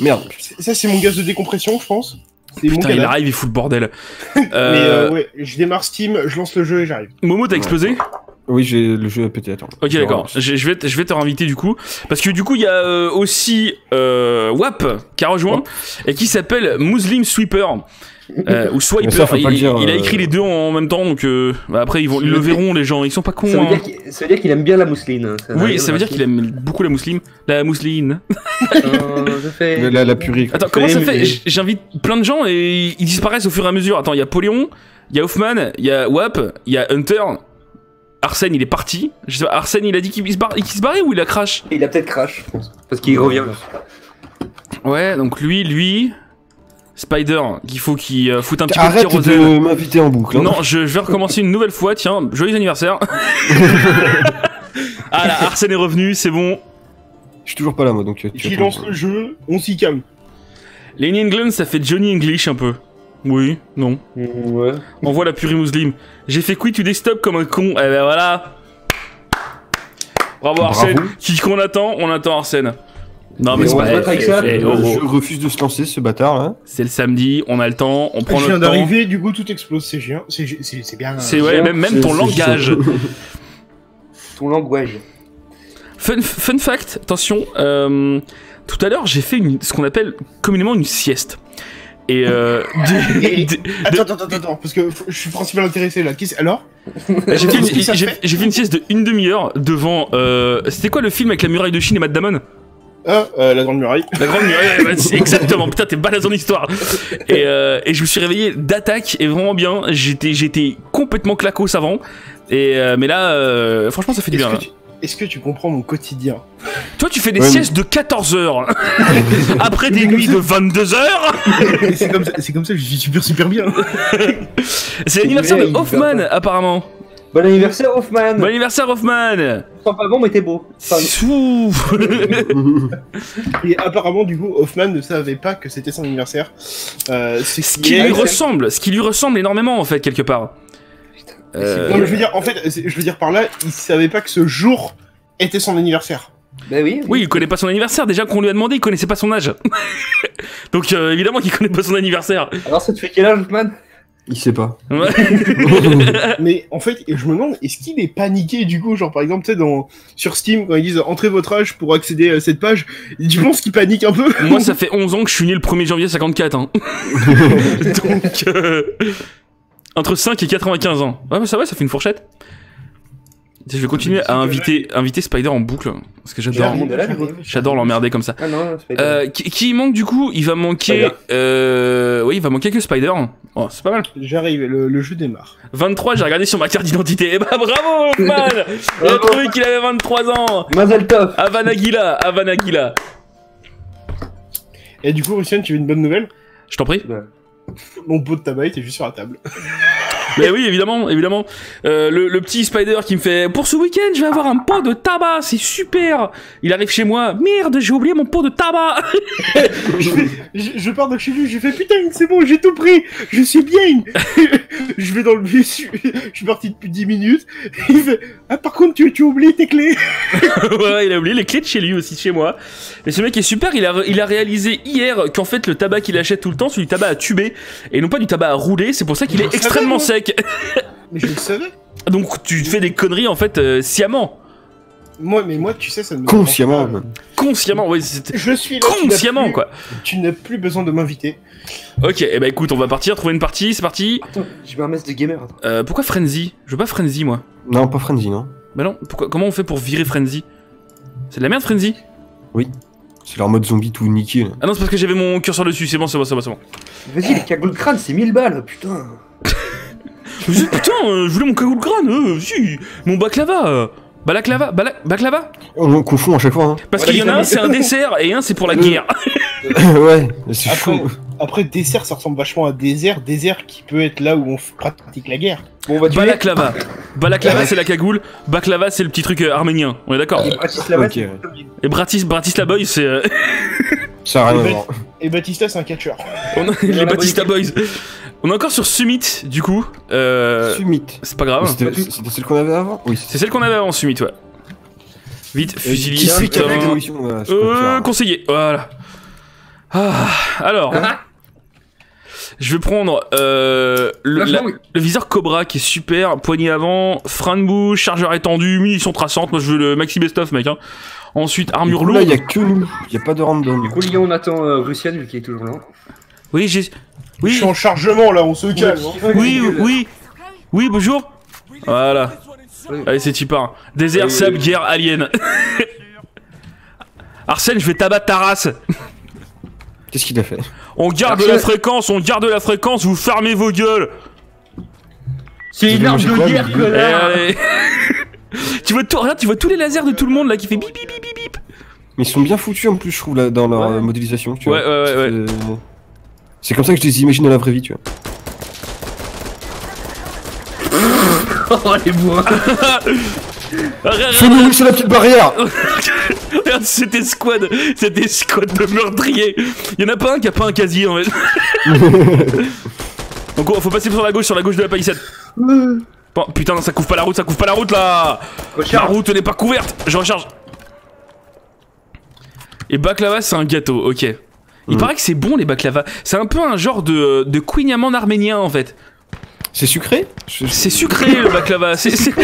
Merde. Ça, c'est mon gaz de décompression, je pense. Putain, il cadavre. arrive, il fout le bordel. Mais Euh, euh, ouais, je démarre Steam, je lance le jeu et j'arrive. Momo, t'as explosé Oui, j'ai le jeu a pété. Attends. Ok, d'accord. Je, je vais, te- je vais te réinviter du coup. Parce que du coup, il y a euh, aussi euh, WAP qui a rejoint et qui s'appelle Muslim Sweeper. Euh, ou ça, pas il, dire, il a euh, écrit les deux en même temps, donc euh, bah, après ils, vont, ils le verront, les gens. Ils sont pas cons. Ça veut hein. dire qu'il- aime bien la mousseline. hein. Ça Oui, ça veut dire qu'il aime beaucoup la mousseline. La mousseline. Attends, je fais. La, la purée. quoi. Attends, comment ça fait? J'invite plein de gens et ils disparaissent au fur et à mesure. Attends, il y a Poléon, il y a Hoffman, il y a WAP, il y a Hunter. Arsène, il est parti. Je sais pas, Arsène, il a dit qu'il se, barre- qu'il se barrait ou il a crash? Il a peut-être crash, je pense. Parce qu'il revient. Ouais, donc lui, lui, Spider, qu'il faut qu'il euh, foute un petit peu de Arrête de m'inviter en boucle. hein. Non, je, je vais recommencer une nouvelle fois. Tiens, joyeux anniversaire. ah là, Arsène est revenu, c'est bon. Je suis toujours pas là, moi, donc. tu lance le jeu, on s'y calme. Lenny England, ça fait Johnny English un peu. Oui, non. Ouais. On voit la purée musulmane. J'ai fait quit to desktop comme un con. Eh ben voilà. Bravo Bravo. Arsène. Qui qu'on attend? On attend Arsène. Non mais c'est on pas. va se battre avec ça eh, Le oh, oh. jeu refuse de se lancer, ce bâtard là. C'est le samedi, on a le temps, on prend je viens notre temps. d'arriver, du coup tout explose, c'est géant, c'est c'est- c'est bien. C'est ouais, même, même ton C'est- langage. Ton langage. Fun, fun fact, attention, euh, tout à l'heure j'ai fait une, ce qu'on appelle communément une sieste. Et euh, Et- Attends, attends, attends, attends, parce que je suis principalement intéressé là. Qu'est-ce- Alors j'ai fait, fait j'ai fait une sieste de une demi-heure devant. Euh, C'était quoi le film avec la muraille de Chine et Matt Damon? Ah, euh, la Grande Muraille. La grande muraille, c'est exactement. Putain, t'es balèze en histoire. Et, euh, et je me suis réveillé d'attaque et vraiment bien. J'étais, j'étais complètement claquos avant. Et euh, mais là, euh, franchement, ça fait du bien. tu... est-ce que tu comprends mon quotidien? Toi, tu fais des Ouais, mais- siestes de 14 heures après des nuits de 22 heures. C'est comme, ça- c'est comme ça que je suis super super bien. C'est l'anniversaire de Hoffman, apparemment. Bon anniversaire, Hoffman Bon anniversaire, Hoffman. Sens pas bon, mais t'es beau. Enfin, Ouh. Et apparemment, du coup, Hoffman ne savait pas que c'était son anniversaire. Euh, c'est Ce qui lui ressemble, ce qui lui ressemble énormément en fait quelque part. Euh, Non, mais je veux dire, en fait, je veux dire par là, il savait pas que ce jour était son anniversaire. bah oui. Oui, il connaît pas son anniversaire. Déjà qu'on lui a demandé, il connaissait pas son âge. Donc euh, évidemment qu'il connaît pas son anniversaire. Alors ça te fait quel âge, Hoffman? Il sait pas. Ouais. Mais en fait, je me demande, est-ce qu'il est paniqué du coup, genre par exemple, tu sais, dans sur Steam quand ils disent entrez votre âge pour accéder à cette page, tu penses qu'il panique un peu Moi, ça fait 11 ans que je suis né le 1er janvier 54. Hein. Donc, euh, entre 5 et 95 ans. Ouais, mais ça va, ça fait une fourchette. Je vais continuer à inviter, inviter Spider en boucle. Parce que j'adore. J'adore l'emmerder comme ça. Ah non, Euh, qui, qui manque du coup? Il va manquer. Euh, oui, il va manquer que Spider. Oh, c'est pas mal. J'arrive, le, le jeu démarre. 23, j'ai regardé sur ma carte d'identité. Et bah bravo, man Il a trouvé qu'il avait 23 ans Mazel Tov Avanagila Avanagila Et du coup, Lucien, tu veux une bonne nouvelle? Je t'en prie. Mon pot de tabac était juste sur la table. Mais oui, évidemment, évidemment. Euh, le, le petit Spider qui me fait pour ce week-end, je vais avoir un pot de tabac, c'est super. Il arrive chez moi, merde, j'ai oublié mon pot de tabac. je, fais- je, je pars de chez lui, j'ai fait putain, c'est bon, j'ai tout pris, je suis bien. je vais dans le bus, je, je suis parti depuis 10 minutes. Il fait ah par contre tu, tu as oublié tes clés. ouais, il a oublié les clés de chez lui aussi, chez moi. Mais ce mec est super, il a, il a réalisé hier qu'en fait le tabac qu'il achète tout le temps, c'est du tabac à tuber et non pas du tabac à rouler, c'est pour ça qu'il est extrêmement moi. Mais je le savais. Donc tu fais des conneries en fait euh, sciemment. Moi, mais moi, tu sais, ça me Consciemment. Consciemment, pas. Je suis là. tu consciemment plus- quoi. Tu n'as plus besoin de m'inviter. Ok, et bah écoute, on va partir, trouver une partie, c'est parti. Attends, j'ai mis un masque de gamer. Attends. Euh, pourquoi Frenzy? Je veux pas Frenzy moi. Non, pas Frenzy, non. Bah non, pourquoi, comment on fait pour virer Frenzy? C'est de la merde Frenzy? C'est leur mode zombie tout niqué. là. Ah non, c'est parce que j'avais mon curseur dessus, c'est bon, c'est bon, c'est bon, c'est bon. Vas-y, les cagoules crâne, c'est 1000 balles, putain. Putain, euh, je voulais mon cagoule crâne, euh, si, mon baklava. euh. Balaclava Bala- Baklava On, on confond à chaque fois. Parce Voilà, qu'il y en a un, c'est un dessert, et un, c'est pour la Euh, guerre. Hein. ouais, c'est Après, chaud. après, dessert, ça ressemble vachement à désert. Désert qui peut être là où on pratique la guerre. Bon, on va tuer. Balaclava. Balaclava, c'est la cagoule. Baklava, c'est le petit truc euh, arménien. On est d'accord Et Bratislava, Ok, c'est- ouais. Et Bratis, Bratislava Boys, c'est. euh, Ça a rien à Mais- voir. Et Batista, c'est un catcheur. on a- les Batista Boys. On est encore sur Summit, du coup. Euh, Summit. c'est pas grave. C'était c'était celle qu'on avait avant Oui. C'est celle qu'on avait avant Summit, ouais. Vite, fusil Qui c'est qui avait voilà, Euh, conseiller, voilà. Ah, alors, Ah, je vais prendre euh, le, la- Vachement, oui. le viseur Cobra qui est super, poignée avant, frein de bouche, chargeur étendu, munitions traçantes. Moi, je veux le maxi best-of, mec. Hein. Ensuite, armure coup, Là, lourde. il y a que nous. Il y a pas de random. Du coup, Lyon, on attend euh, Russian, vu qu'il est toujours là. Oui, j'ai. Je Oui, suis en chargement là, on se calme. hein. oui, oui, oui, bonjour. Voilà. Allez, c'est y part. Désert, Oui, sable, oui. guerre, alien. Arsène, je vais tabattre ta race. Qu'est-ce qu'il a fait? On garde Arsène- la fréquence, on garde la fréquence, vous fermez vos gueules. C'est une arme de quoi, guerre, Et connard tu vois tout, regarde, tu vois tous les lasers de tout le monde là qui fait bip bip bip bip bip. Mais ils sont bien foutus en plus, je trouve, là, dans leur Ouais. modélisation. Tu Ouais, vois. ouais, ouais, ouais. C'est- comme ça que je les imagine dans la vraie vie, tu vois. Oh, les bourrins Fais-nous sur la petite barrière regarde, c'était squad, c'était squad de meurtriers. Y en a pas un qui a pas un casier en fait. Donc oh, faut passer sur la gauche, sur la gauche de la palissade. Bon, putain, ça couvre pas la route, ça couvre pas la route là. La route n'est pas couverte. Je recharge. Et baklava, c'est un gâteau, ok. Il Mm. paraît que c'est bon les baklava. C'est un peu un genre de, de queen amande arménien en fait. C'est sucré? C'est sucré le baklava. C'est c'est-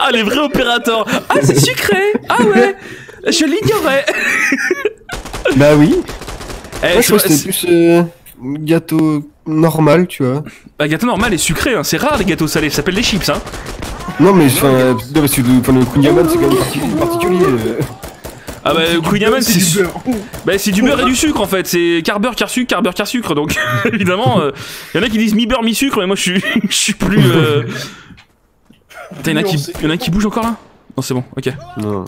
ah les vrais opérateurs. Ah c'est sucré. Ah ouais. Je l'ignorais. Bah oui Eh, Moi, je crois que c'était plus euh, gâteau normal, tu vois. bah, gâteau normal et sucré. Hein. C'est rare les gâteaux salés. Ça s'appelle les chips. Hein. Non, mais enfin, que le, le c'est quand même parti- particulier. euh. Ah bah Queen Yaman, C'est du su- beurre. bah, c'est du beurre et du sucre en fait. C'est car beurre car sucre car beurre car sucre. Donc évidemment, il y en a qui disent mi beurre mi sucre, mais moi je suis je suis plus. Euh... Putain, y en a qui y en a qui bouge encore là? Non c'est bon. Ok. Non.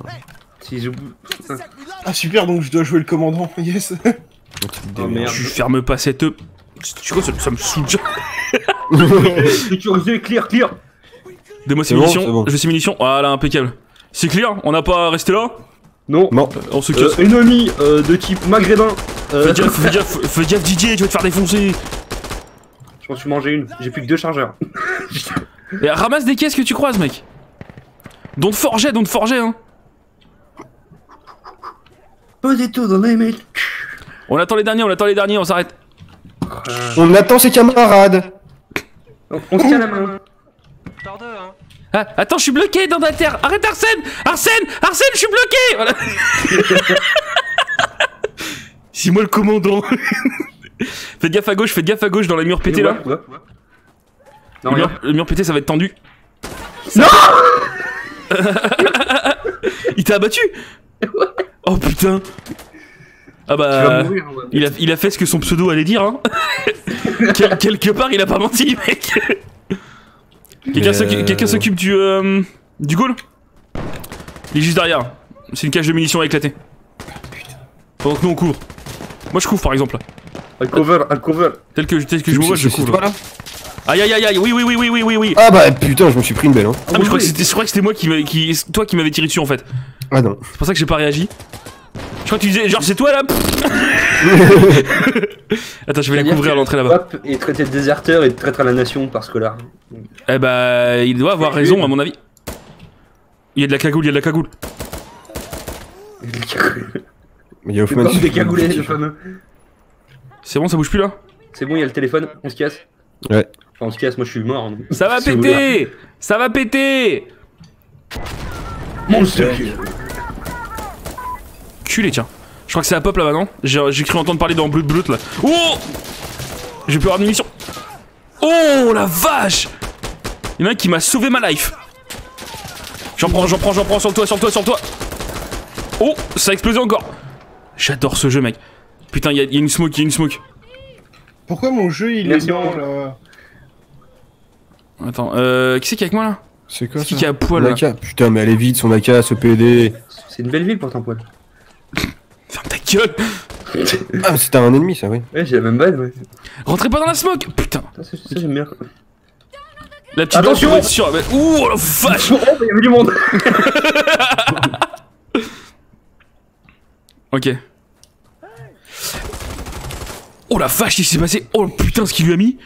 Si je... Ah super, donc je dois jouer le commandant. Yes. Oh merde. Tu fermes pas cette. Tu vois, ça, ça me saoule. Sécurisé, clear, clear Donne-moi ces bon, munitions. c'est bon. Je veux ces munitions. Voilà, impeccable. C'est clair On n'a pas à rester là? Non. Non. On se Euh, casse. ennemi euh, de type maghrébin. Euh, Fais gaffe, fais gaffe, fais gaffe Didier, tu vas te faire défoncer. Je m'en suis mangé une. J'ai plus que deux chargeurs. Et ramasse des caisses que tu croises, mec. Don't forget, don't forget, hein. Posez tout dans les mails. On attend les derniers, on attend les derniers, on s'arrête. On attend ses camarades On, on se tient la main. Ah, attends, je suis bloqué dans la terre. Arrête Arsène Arsène Arsène, je suis bloqué Voilà. C'est moi le commandant. faites gaffe à gauche, faites gaffe à gauche dans les murs pétés là. Ouais, ouais. Non, Le mur, le mur pété, ça va être tendu. Non Il t'a abattu Oh putain Ah bah... mourir. Il a, il a fait ce que son pseudo allait dire, hein Quel- Quelque part, il a pas menti, mec Quelqu'un Mais, s'occupe- euh, quelqu'un s'occupe du... euh, du goal Il est juste derrière. C'est une cage de munitions à éclater. Pendant que nous, on couvre. Moi, je couvre, par exemple. là. Un cover, un cover. Tel que, tel que je me vois, je couvre. là? Aïe aïe aïe aïe, oui oui oui oui oui oui oui. Ah bah putain, je me suis pris une belle, hein. Ah mais je crois que c'était, je crois que c'était moi qui, m'avais- qui, toi qui m'avais tiré dessus en fait. Ah non. C'est pour ça que j'ai pas réagi. Je crois que tu disais, genre c'est toi là. Attends, je vais la C'est-à-dire couvrir à que l'entrée là-bas. Et traité de déserteur et de traître à la nation par ce là. Eh bah, il doit avoir raison à mon avis. Il y a de la cagoule, il y a de la cagoule. Mais il y a C'est Hoffman. pas des cagoulés, le fameux. C'est bon, ça bouge plus là? C'est bon, il y a le téléphone, on se casse. Ouais. Enfin, on se casse, moi je suis mort. hein. Ça va péter Ça va péter Monster Tiens. Je crois que c'est la pop là-bas, non J'ai cru entendre parler dans Blood Blood là. Oh J'ai plus avoir de munitions. Oh la vache Il y en a un qui m'a sauvé ma life. J'en prends, j'en prends, j'en prends sur le toit, sur le toit, sur le toit. Oh, ça a explosé encore. J'adore ce jeu, mec. Putain, il y, a- il y a une smoke, il y a une smoke. Pourquoi mon jeu il Merci, est blanc mon- là Attends, euh, qui c'est qui est avec moi là C'est quoi Qui ça qui a à poil là. Putain, mais elle est vide son AK, ce PD. C'est une belle ville pour ton poil. Ferme ta gueule Ah, mais c'était un ennemi, ça, oui. Ouais, j'ai la même balle, ouais. Rentrez pas dans la smoke Putain Ça, ça, j'aime bien. La petite Attention être sûr. mais- Ouh la vache Oh, il y avait du monde Ok. Oh la vache, qu'est-ce qui s'est passé Oh putain, ce qu'il lui a mis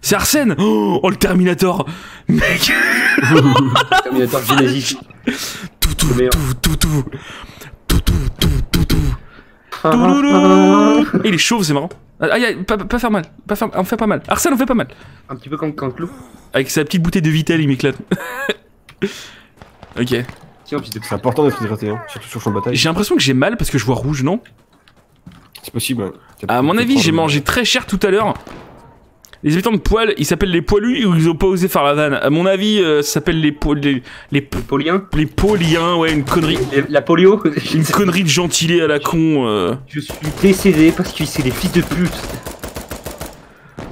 C'est Arsène Oh, le Terminator Mec Terminator Genesis. Tout, tout, tout, tout, tout. Et il est chauve, c'est marrant. Aïe, aïe, pas, pas faire mal. Pas faire, on fait pas mal. Arsène, on fait pas mal. Un petit peu comme quand Clou. Avec sa petite bouteille de Vitel, il m'éclate. ok. C'est important d'être hydraté, hein, surtout sur champ de bataille. J'ai l'impression que j'ai mal parce que je vois rouge, non? C'est possible, ouais. À mon avis, j'ai mangé très cher tout à l'heure. Les habitants de poil, ils s'appellent les poilus ou ils ont pas osé faire la vanne À mon avis, euh, ça s'appelle les, po- les, les, Polien. les poliens, ouais, une connerie. La polio. Une connerie de gentilé à la con. euh. Je suis décédé parce que c'est des fils de pute.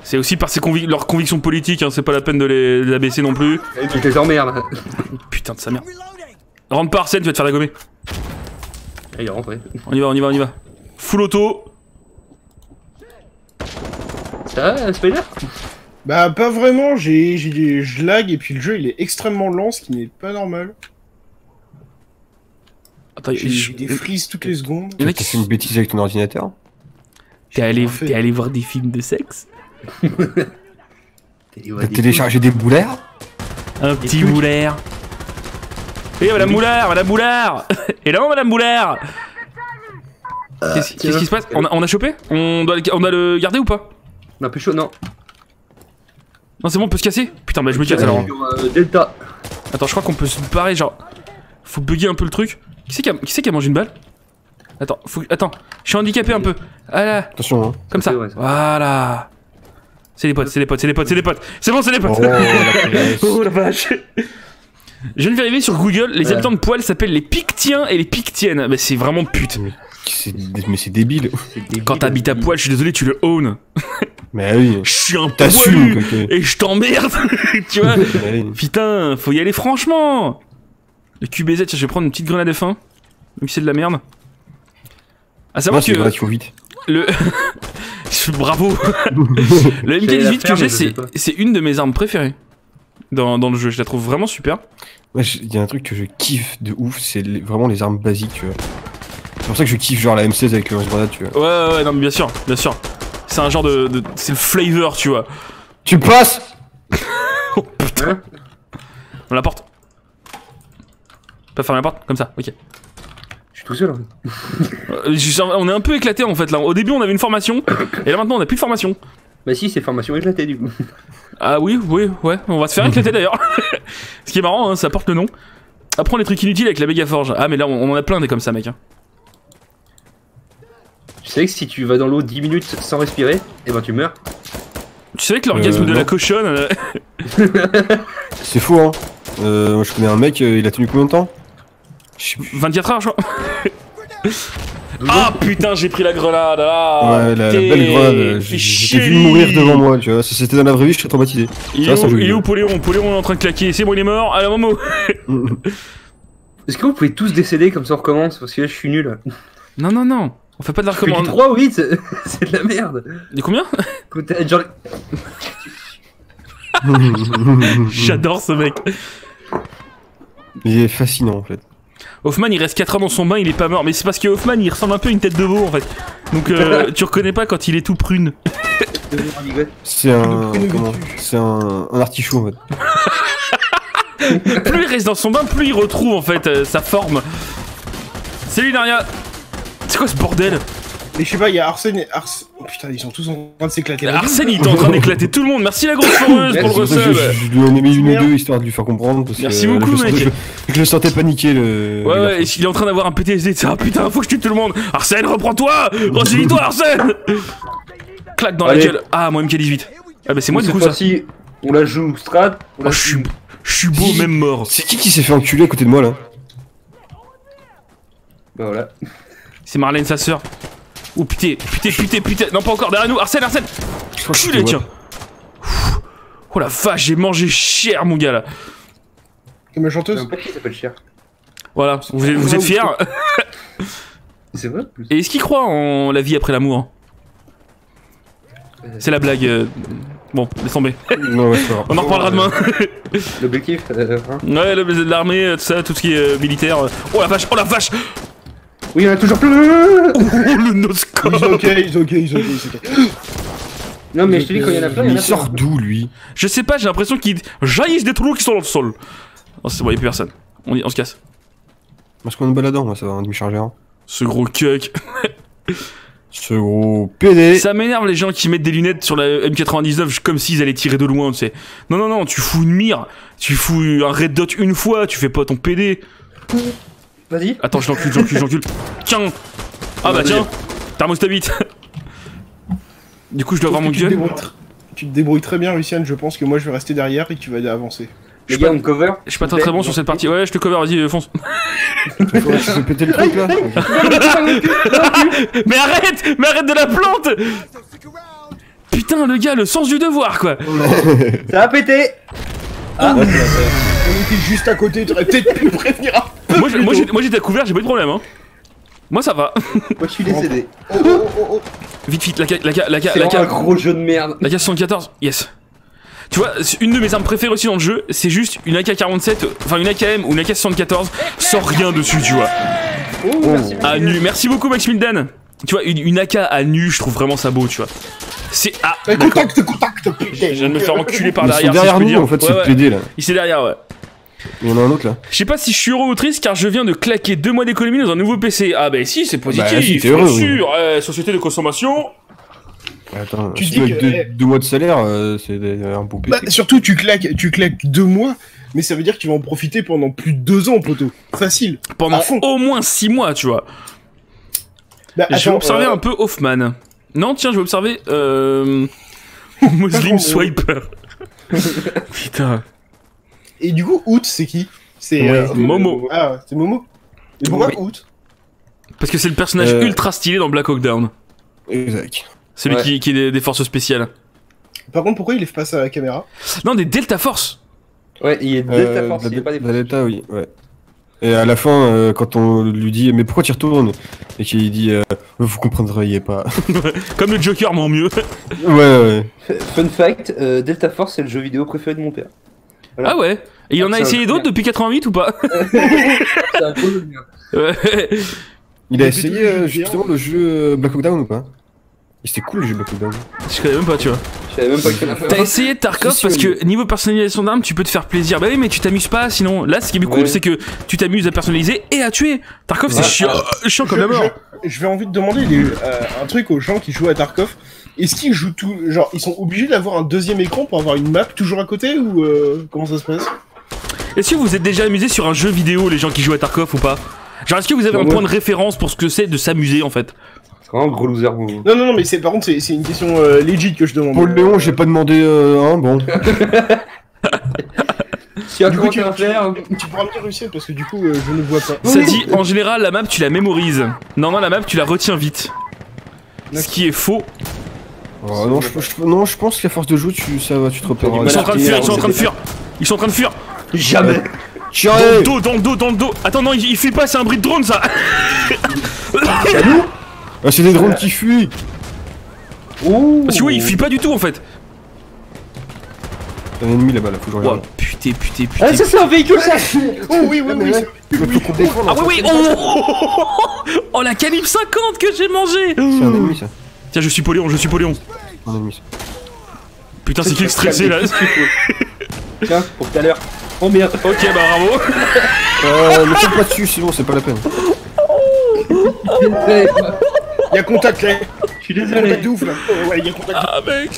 C'est aussi par ses convic- leurs convictions politiques, hein, c'est pas la peine de les, de abaisser non plus. Je les emmerde. Putain de sa mère. Rentre pas Arsène, tu vas te faire dégommer. Ah, il est rentré. On y va, on y va, on y va. Full auto. Ça va, Spider Bah pas vraiment, j'ai, j'ai, je lag et puis le jeu il est extrêmement lent, ce qui n'est pas normal. Attends, J'ai, je- des frises toutes les secondes. T'as qui fait une bêtise avec ton ordinateur T'es allé, t'es allé voir des films de sexe T'as téléchargé des boulères Un petit moulaire. Eh madame Moulard, madame Moulard Et là madame Qu'est-ce tiens. qu'est-ce qui se passe? On a, on a chopé? On doit, le- on doit le garder ou pas? Non, plus chaud, non. Non c'est bon on peut se casser Putain bah je me casse alors. Euh, Delta. Attends je crois qu'on peut se barrer genre... Faut bugger un peu le truc. Qui c'est qui a, qui a mangé une balle Attends, faut, attends, je suis handicapé un peu. Ah là, Attention, hein. comme ça. C'est vrai, ça. Voilà. C'est des potes, c'est des potes, c'est des potes, c'est des potes. C'est bon, c'est des potes. Oh, la. Oh la vache Je viens de vérifier sur Google, les Ouais. habitants de poil s'appellent les Pictiens et les Pictiennes. Bah c'est vraiment pute. C'est- Mais c'est débile. C'est débile. Quand t'habites à poil, je suis désolé, tu le own. Mais oui. Je suis un poilu et je t'emmerde, tu vois. Oui. Putain, faut y aller franchement. Le QBZ, tiens, je vais prendre une petite grenade F1, même si c'est de la merde. À Non, savoir c'est que vrai, tu vas vite. le bravo. le J'allais la MK18 que j'ai, c'est une de mes armes préférées dans, dans le jeu. Je la trouve vraiment super. Il y a un truc que je kiffe de ouf, c'est les- vraiment les armes basiques, tu vois. C'est pour ça que je kiffe genre la M16 avec le lance-grenade, tu vois. Ouais, ouais, ouais, non, mais bien sûr, bien sûr. C'est un genre de, de- c'est le flavor, tu vois. Tu passes Hein On la porte. Pas fermer la porte comme ça. Ok. Je suis tout seul. hein. Euh, on est un peu éclaté en fait là. Au début on avait une formation et là maintenant on a plus de formation. Bah si, c'est formation éclatée du coup. Ah oui, oui, ouais. On va se faire éclater d'ailleurs. Ce qui est marrant, hein, ça porte le nom. Apprends les trucs inutiles avec la méga forge. Ah mais là on, on en a plein des comme ça mec. hein. Tu sais que si tu vas dans l'eau 10 minutes sans respirer, et ben tu meurs. Tu savais que l'orgasme Euh, de non. la cochonne, euh, C'est faux, hein. Euh, moi, je connais un mec, euh, il a tenu combien de temps? Je sais plus. 24 heures je crois. Ah putain j'ai pris la grenade ah, ouais, la, belle grenade, j'ai vu mourir devant moi, tu vois. Si c'était dans la vraie vie, je serais traumatisé. Il est ça où, il est où Poléon? Poléon est en train de claquer. C'est bon il est mort. Allez Momo. Est-ce que vous pouvez tous décéder comme ça on recommence? Parce que là je suis nul. Non non non. On fait pas de la recommande. 3 ou 8, c'est de la merde. Il y a combien genre, J'adore ce mec. Il est fascinant en fait. Hoffman il reste 4 ans dans son bain, il est pas mort. Mais c'est parce que Hoffman il ressemble un peu à une tête de veau en fait. Donc euh, tu reconnais pas quand il est tout prune. C'est un. C'est un, un artichaut en fait. Plus il reste dans son bain, plus il retrouve en fait euh, sa forme. Salut Naria C'est quoi ce bordel Mais je sais pas, il y a Arsène et Ars... Oh putain, ils sont tous en train de s'éclater. Arsène il est en train d'éclater tout le monde. Merci la grosse foreuse pour le resub. je, je lui en ai mis une ou deux histoire de lui faire comprendre. Parce Merci que, euh, beaucoup, mec. Je, je le sentais paniquer le. Ouais ouais, il est en train d'avoir un PTSD. Ah putain, faut que je tue tout le monde. Arsène, reprends-toi Renseigne-toi Arsène Claque dans la gueule. Ah, moi MK18. Ah bah c'est moi du coup ça. fois-ci, on la joue strat. On Oh, la joue. je suis beau même mort. C'est qui qui s'est fait enculer à côté de moi là? Bah voilà. C'est Marlène sa sœur. Oh putain, putain, putain, putain. Non pas encore derrière nous. Arsène, Arsène. Culé, tiens. Oh la vache, j'ai mangé cher mon gars là. Comme la C'est un chanteuse. pote qui s'appelle Cher. Voilà, vous, êtes- vous êtes fiers? C'est vrai plus. Et est-ce qu'il croit en la vie après l'amour C'est la blague. euh, Bon, laisse tomber. Non, ouais, c'est pas grave. On en reparlera demain. L'objectif, euh, hein? Ouais, le- l'armée, euh, tout ça, tout ce qui est euh, militaire. euh. Oh la vache, oh la vache Oui, on a toujours plein. Oh le Ils noscope sont ok, ils sont ok, ils sont ok, ils sont ok. Non, mais je te dis, quand il y en a plein, il y en Il a sort plein. d'où lui? Je sais pas, j'ai l'impression qu'il jaillisse des trous qui sont dans le sol. Oh, c'est bon, y'a plus personne. On, y- on se casse. Parce qu'on est baladant, moi, ça va, un demi-chargeur. Ce gros cuck. Ce gros PD. Ça m'énerve les gens qui mettent des lunettes sur la M99 comme s'ils allaient tirer de loin, tu sais. Non, non, non, tu fous une mire. Tu fous un red dot une fois, tu fais pas ton PD. Vas-y. Attends, je l'encule, je l'encule, je l'encule. Tiens Ah bah tiens Thermostabite Du coup, je dois avoir mon tr- Tu te débrouilles très bien, Luciane. Je pense que moi, je vais rester derrière et que tu vas avancer. Je suis gars, pas- on cover. Je suis pas très très bon sur cette partie. Ouais, je te cover, vas-y, fonce. Tu fais péter le truc là Mais arrête Mais arrête de la plante Putain, le gars, le sens du devoir, quoi Ça a pété. Ah, On était juste à côté, t'aurais peut-être pu prévenir un peu Moi, plus moi, tôt. j'ai- moi, j'étais à couvert, j'ai pas eu de problème, hein. Moi, ça va. moi je suis décédé. Oh, oh, oh, oh. Vite, vite, la K, la K, la K, C'est la vraiment un K, gros jeu de merde. la K 74, yes. Tu vois, une de mes armes préférées aussi dans le jeu, c'est juste une AK-47, enfin une AKM ou une AK-74, sans rien dessus, tu vois. Oh, merci. À nu. Merci beaucoup, Max Mildan. Tu vois, une, une AK à nu, je trouve vraiment ça beau, tu vois. C'est. Ah, contact, contact, putain. Je viens de me faire enculer par Ils sont derrière. si derrière je peux nous dire. en fait, Ouais, c'est ouais. là. Il c'est derrière, ouais. Il y en a un autre là. Je sais pas si je suis heureux ou triste car je viens de claquer deux mois d'économie dans un nouveau PC. Ah, bah si, c'est positif. Bah, si, t'es bien sûr. Eh, société de consommation. Attends, Tu dis que- deux, eh. deux mois de salaire, euh, c'est un beau PC. Bah, surtout, tu claques, tu claques deux mois, mais ça veut dire que tu vas en profiter pendant plus de deux ans, poteau. Facile. Pendant au moins six mois, tu vois. Bah, je vais attends, observer euh, un peu Hoffman. Non, tiens, je vais observer. Euh... Muslim Swiper. Putain. Et du coup, Out, c'est qui? C'est Ouais, euh, Momo. Ah, c'est Momo. Et pourquoi Oui. Out Parce que c'est le personnage Euh. ultra stylé dans Black Hawk Down. Exact. Celui Ouais. qui, qui est des, des forces spéciales. Par contre, pourquoi il lève pas sa caméra? Non, des Delta Force. Ouais, il est Delta Euh, Force, il pas des la Delta, oui, ouais. Et à la fin, euh, quand on lui dit mais pourquoi tu retournes? Et qu'il dit euh, vous comprendriez pas. Comme le Joker, mais en mieux. ouais ouais. Fun fact, euh, Delta Force c'est le jeu vidéo préféré de mon père. Voilà. Ah ouais Et il en a essayé d'autres depuis 88 ou pas C'est un merde. Ouais. Il a essayé euh, justement le jeu euh, Black Hawk Down ou pas? C'était cool le jeu Black Hawk Down. Je connais même pas, tu vois. T'as essayé Tarkov Si, si, parce que niveau personnalisation d'armes, tu peux te faire plaisir. Bah oui, mais tu t'amuses pas sinon. Là, ce qui est cool, Ouais. c'est que tu t'amuses à personnaliser et à tuer. Tarkov, c'est Ouais. chiant, euh, chiant comme je, la mort. je- je vais envie de demander les- euh, un truc aux gens qui jouent à Tarkov. Est-ce qu'ils jouent tout Genre, ils sont obligés d'avoir un deuxième écran pour avoir une map toujours à côté ou euh, comment ça se passe? Est-ce que vous êtes déjà amusé sur un jeu vidéo, les gens qui jouent à Tarkov ou pas? Genre, est-ce que vous avez un Ouais. point de référence pour ce que c'est de s'amuser en fait? C'est vraiment un gros loser vous. Non, non, non, mais c'est par contre, c'est une question euh, legit que je demande. Paul Léon, j'ai pas demandé euh, un bon. Si Du coup, tu- à faire, Tu pourras me dire, Lucien, parce que du coup, euh, je ne vois pas. Ça dit, en général, la map, tu la mémorises. Non, non, la map, tu la retiens vite. Ce qui est faux. Oh, non, je, je- non, je pense qu'à force de jouer, tu, ça va, tu te repères. Ils sont en train de fuir, ils sont en train de fuir. Ils sont en train de fuir. Jamais Dans le dos, dans le dos, dans le dos. Attends, non, il, il fuit pas, c'est un bruit de drone ça. Ah, c'est des drones qui fuient Ouh Parce que ouais, il fuit pas du tout en fait. T'as un ennemi là-bas, là, faut que je Oh regarde. putain, putain, Ah, putain. ça, c'est un véhicule, ça Oh oui, oui, oui. c'est- défende, Ah oui, oui, oh Oh la calibre 50 que j'ai mangé C'est un ennemi, ça. Tiens, je suis Poléon, je suis ça. Putain, c'est qui le stressé là Tiens, pour tout à l'heure. Oh merde Ok, bah bravo. Euh, ne tire pas dessus, sinon c'est pas la peine. Il y a contact là. Je suis désolé. de ouf là. Oh, ouais, il y a contact. Ah mec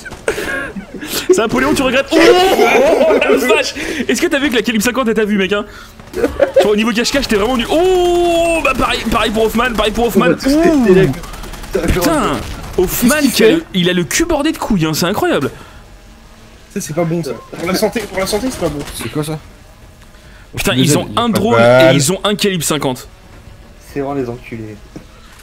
C'est un Poléon, tu regrettes? Oh, oh, la vache Est-ce que t'as vu que la calibre 50 elle t'a vu mec hein? Tu vois, au niveau cache-cache, t'es vraiment du. Oh Bah pareil, pareil pour Hoffman, pareil pour Hoffman. Ouh. Putain Hoffman, a le- il a le cul bordé de couilles, hein, c'est incroyable. Ça, c'est pas bon ça. Pour la santé, pour la santé, c'est pas bon. C'est quoi ça Putain, ils ont un drone et ils ont un calibre 50. C'est vraiment les enculés.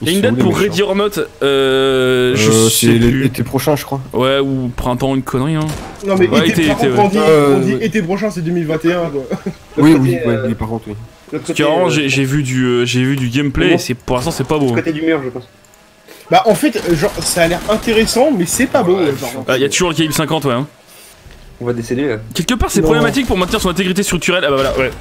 Il y a une date pour Ready or Not, euh, je Euh, sais C'est plus. l'été prochain, je crois. Ouais, ou printemps, une connerie, hein. Non mais Ouais, été, on dit, ouais. on dit Euh, été prochain, c'est 2021 quoi. Oui, côté, oui, ouais, euh, oui, par contre, oui. Parce que euh, j'ai vu du, j'ai vu du gameplay et c'est pour l'instant c'est pas beau. hein. côté du mur, je pense. Bah en fait, euh, genre, ça a l'air intéressant, mais c'est pas beau. euh, par contre. Ah, Il y a toujours le calibre 50, ouais. hein. On va décéder là. Quelque part, c'est problématique pour maintenir son intégrité structurelle. Ah bah voilà, ouais.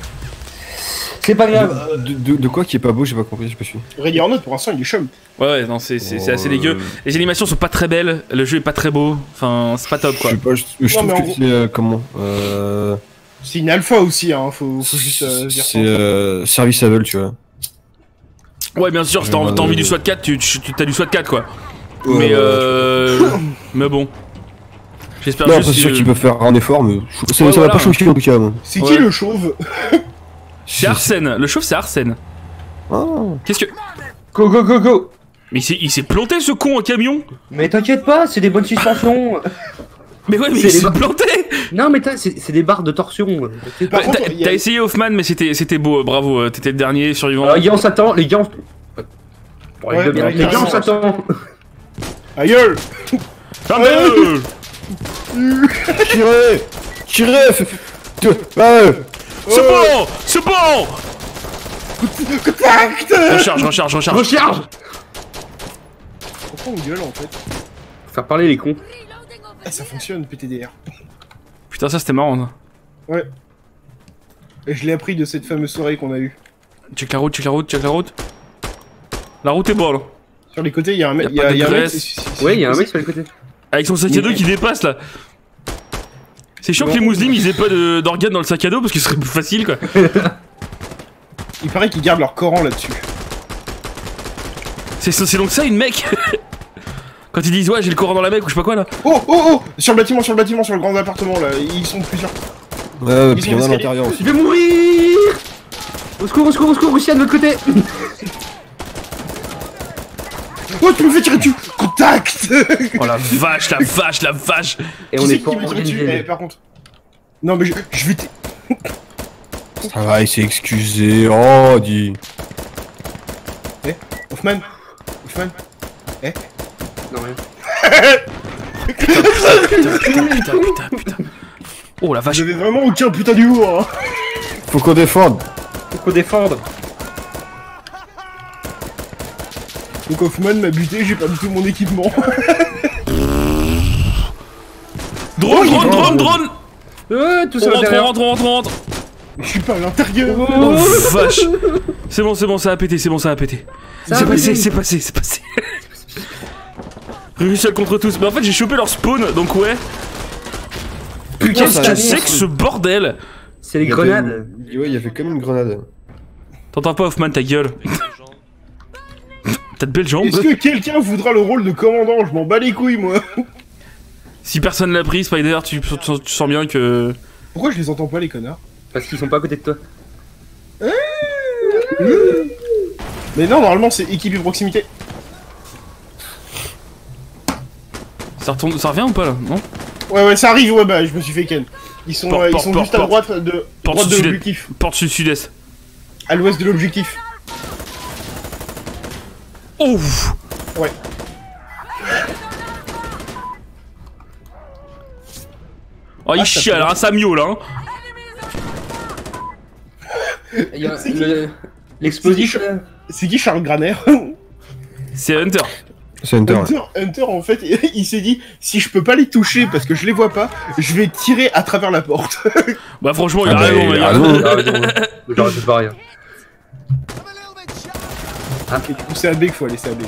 C'est pas grave. De, de- de quoi qui est pas beau, j'ai pas compris, j'ai pas su. Ready or Not, pour l'instant, il est chum. Ouais, ouais, non, c'est c'est- c'est assez Euh, dégueu. Les animations sont pas très belles, le jeu est pas très beau. Enfin, c'est pas top Je quoi. sais pas, je, je Non, trouve que c'est. euh, comment euh, C'est une alpha aussi, hein. Faut, faut juste euh, dire ça. C'est euh, serviceable, tu vois. Ouais, bien sûr, si t'as Euh, t'as envie du SWAT 4, tu, tu t'as du SWAT 4 quoi. Ouais, mais ouais, euh. mais bon. J'espère Non, juste après, c'est sûr que- qu'il peut faire un effort, mais ça, Ouais, ça va pas choquer en tout cas. moi. C'est Ouais. qui le chauve C'est Arsène, le chauve c'est Arsène. Ah. Qu'est-ce que. Go, go, go, go Mais il s'est- il s'est planté ce con en camion? Mais t'inquiète pas, c'est des bonnes suspensions. Mais ouais, mais C'est il les s'est ba- planté non, mais t'as- c'est c'est des barres de torsion. Ouais, contre, T'as a- essayé Hoffman, mais c'était c'était beau, euh, bravo, euh, t'étais le dernier survivant. Gars, on s'attend, les gars, on... Bon, Ouais, les gars, ouais, les carrément. s'attend. Aïe euh, Tirez Tirez. C'est bon C'est bon Contact Recharge, recharge, recharge. Recharge Pourquoi on gueule en fait? Faire parler les cons. Ah, ça fonctionne, PTDR. Putain, ça c'était marrant. ça. Et je l'ai appris de cette fameuse soirée qu'on a eue. Check la route, check la route, check la route. La route est bonne. Sur les côtés, il y a un mec. Y a pas de un mec. Ouais, il y a un mec sur les côtés. Avec son sac à dos qui dépasse là. C'est chiant que les musulmans ils aient pas d'organes dans le sac à dos parce que ce serait plus facile quoi. Il paraît qu'ils gardent leur Coran là-dessus. C'est c'est donc ça une mec? Quand ils disent ouais j'ai le coran dans la mec ou je sais pas quoi là. Oh, oh, oh Sur le bâtiment, sur le bâtiment, sur le grand appartement là. Ils sont plusieurs. Ouais, Ils puis il y en a à l'intérieur aussi. Je vais mourir Au secours, au secours, au secours, Russia de l'autre côté Oh, tu me fais tirer dessus Contact Oh la vache, la vache, la vache Et Qui on est pas Eh, organisé. par contre. Non, mais je, je vais. Ça va, il s'est excusé. Oh, dis. Hoffman Hoffman Non, rien. Putain, putain, putain, putain, putain. Oh la vache. J'avais vraiment aucun putain d'humour hein. Faut qu'on défende. Faut qu'on défende. Donc Hoffman m'a buté, j'ai perdu tout mon équipement. Drone, drone, drone, drone Euh, tout ça rentre, on rentre, on rentre, on rentre Mais je suis pas à l'intérieur Oh vache C'est bon, c'est bon, ça a pété, c'est bon, ça a pété. C'est passé, c'est passé, c'est passé. Russe seul contre tous. Mais en fait, j'ai chopé leur spawn, donc ouais. Putain, Qu'est-ce que c'est que ce bordel C'est les avait grenades. une- Ouais, il y avait comme une grenade. T'entends pas, Hoffman, ta gueule T'as de belles jambes Est-ce que quelqu'un voudra le rôle de commandant? Je m'en bats les couilles moi Si personne l'a pris, Spider, tu, tu- tu sens bien que... Pourquoi je les entends pas les connards? Parce qu'ils sont pas à côté de toi. Mais non, normalement c'est équipe de proximité. Ça, retourne, ça revient ou pas, là Non Ouais, ouais, ça arrive, ouais, bah je me suis fait ken. Ils sont, euh, ils sont juste à droite de, droite de l'objectif. Porte sud-sud-est. À l'ouest de l'objectif. Ouf Ouais. Oh, il Ah, chiale, peut- hein, ça miaule, hein Il le- L'explosif là. C'est qui Charles Graner C'est Hunter. C'est Hunter. ouais. Hunter, Hunter, en fait, il s'est dit si je peux pas les toucher parce que je les vois pas, je vais tirer à travers la porte. Bah franchement, il a raison, il il a a raison. Non, J'aurais fait pareil. Ah, du coup, c'est AB qu'il faut aller, c'est AB.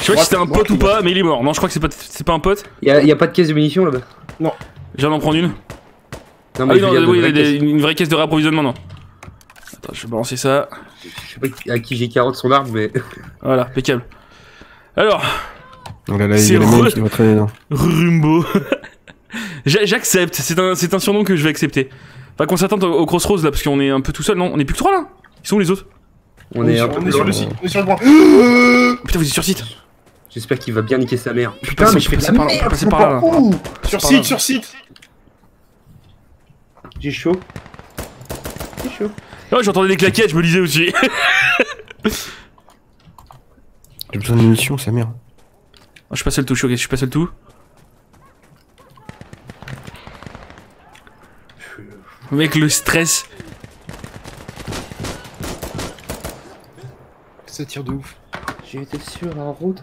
Je sais pas si c'était un pote ou pas, mais il est mort. Non, je crois que c'est pas, c'est pas un pote. Y'a y a pas de caisse de munitions là-bas? Je viens d'en prendre une. Non, Ah non, oui, il y a une vraie caisse de réapprovisionnement, non. Attends, je vais balancer ça. Je sais pas à qui j'ai carotte son arme, mais. Voilà, impeccable. Alors, Oh là là, il C'est y a les re- mecs qui vont traîner dedans. Rumbo. J'a- J'accepte, c'est un, c'est un surnom que je vais accepter. Enfin, qu'on s'attende au, au Crossroads là, parce qu'on est un peu tout seul, non On est plus que trois là Ils sont où les autres? On est un sur, peu on est plus sur le site, on est sur le point. Putain, vous êtes sur site J'espère qu'il va bien niquer sa mère. Putain, mais je fais de passer par là, passer par. Sur Par site, là. sur site. J'ai chaud. J'ai chaud. Ouais, j'entendais des claquettes, je me disais aussi. J'ai besoin de munitions, sa mère. je suis passé le tout, je suis ok, je suis passé le tout. Mec, le stress. Ça tire de ouf. J'ai été sur la route.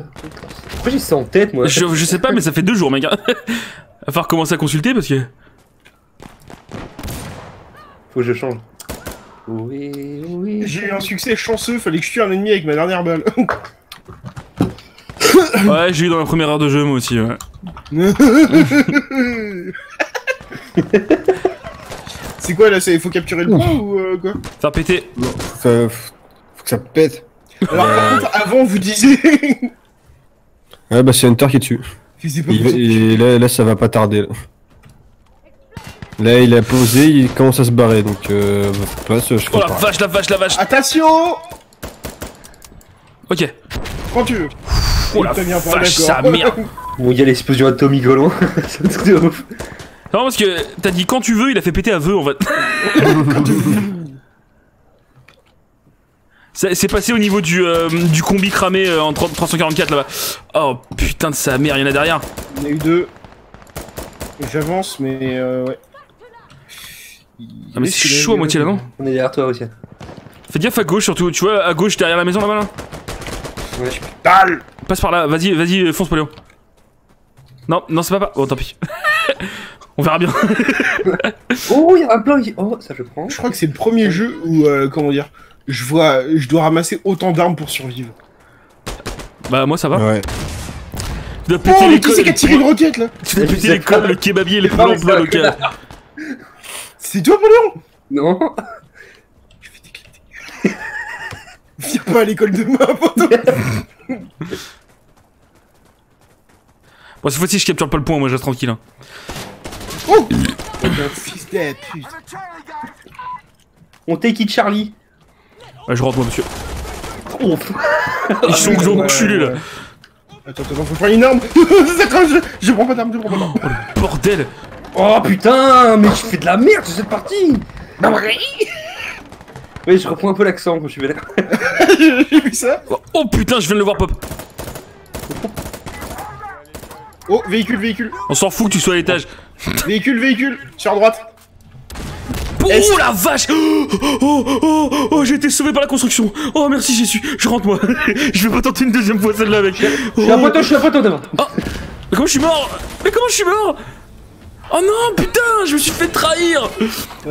Pourquoi j'ai ça en tête, moi Je, je sais pas, mais ça fait deux jours, mec. Va falloir commencer à consulter parce que. Faut que je change. Oui, oui. J'ai eu un succès chanceux, fallait que je tue un ennemi avec ma dernière balle. Ouais, j'ai eu dans la première heure de jeu, moi aussi, ouais. C'est quoi là Il faut capturer le point ou euh, quoi? Faire péter. Faut que ça, faut que ça pète. Alors par contre, avant vous disiez Ouais, bah c'est Hunter qui est dessus. pas Il et là, là, ça va pas tarder. Là. Là, il a posé, il commence à se barrer, donc euh, place, je Oh la vache, la vache, la vache. Attention Ok. Quand tu veux. Oh la vache, sa mère. Bon, il y a l'explosion atomique au loin. C'est un truc de ouf. Non, parce que t'as dit quand tu veux, il a fait péter à vœu en fait. C'est passé au niveau du, euh, du combi cramé euh, en 30 344 là-bas. Oh putain de sa mère, il y en a derrière. On a eu deux. J'avance, mais euh, ouais. Ah, mais c'est chaud à moitié là, non On est derrière toi aussi. Fais gaffe à gauche surtout, tu vois, à gauche derrière la maison là-bas là. Ouais. Dalle Passe par là, vas-y, vas-y, fonce Poléon. Non, non, c'est pas pas. Oh, tant pis. On verra bien. Oh, il y a un plan ici. Oh, ça je prends. Je crois que c'est le premier jeu où, euh, comment dire, je vois, je dois ramasser autant d'armes pour survivre. Bah, moi ça va. Ouais. Tu dois péter Oh, mais les qui c'est qui a tiré une roquette là Tu dois péter les codes, le kebabier et les plans ça- local. C'est toi, Poléon Non. Je vais t'éclater. Viens pas à l'école demain, poteau Bon, cette fois-ci, je capture pas le point, moi je reste tranquille. hein. Oh Fils de pute. On take it Charlie. Ouais, je rentre, moi, monsieur. Oh. Ils sont Ouais, enculés là. Attends, attends, faut prendre une arme je, je prends pas d'arme, je prends pas d'arme. Bordel Oh putain, mais je fais de la merde sur cette partie. Non, mais- Oui, je reprends un peu l'accent quand je suis vénère. J'ai vu ça Oh putain, je viens de le voir pop. Oh, véhicule, véhicule On s'en fout que tu sois à l'étage. Véhicule, véhicule Sur droite Oh la vache Oh oh oh, oh, j'ai été sauvé par la construction. Oh merci Jésus, je rentre moi. je vais pas tenter une deuxième fois celle-là avec. Je suis un Oh. poteau, je suis un poteau devant. Mais comment je suis mort? Mais comment je suis mort? Oh non putain, je me suis fait trahir.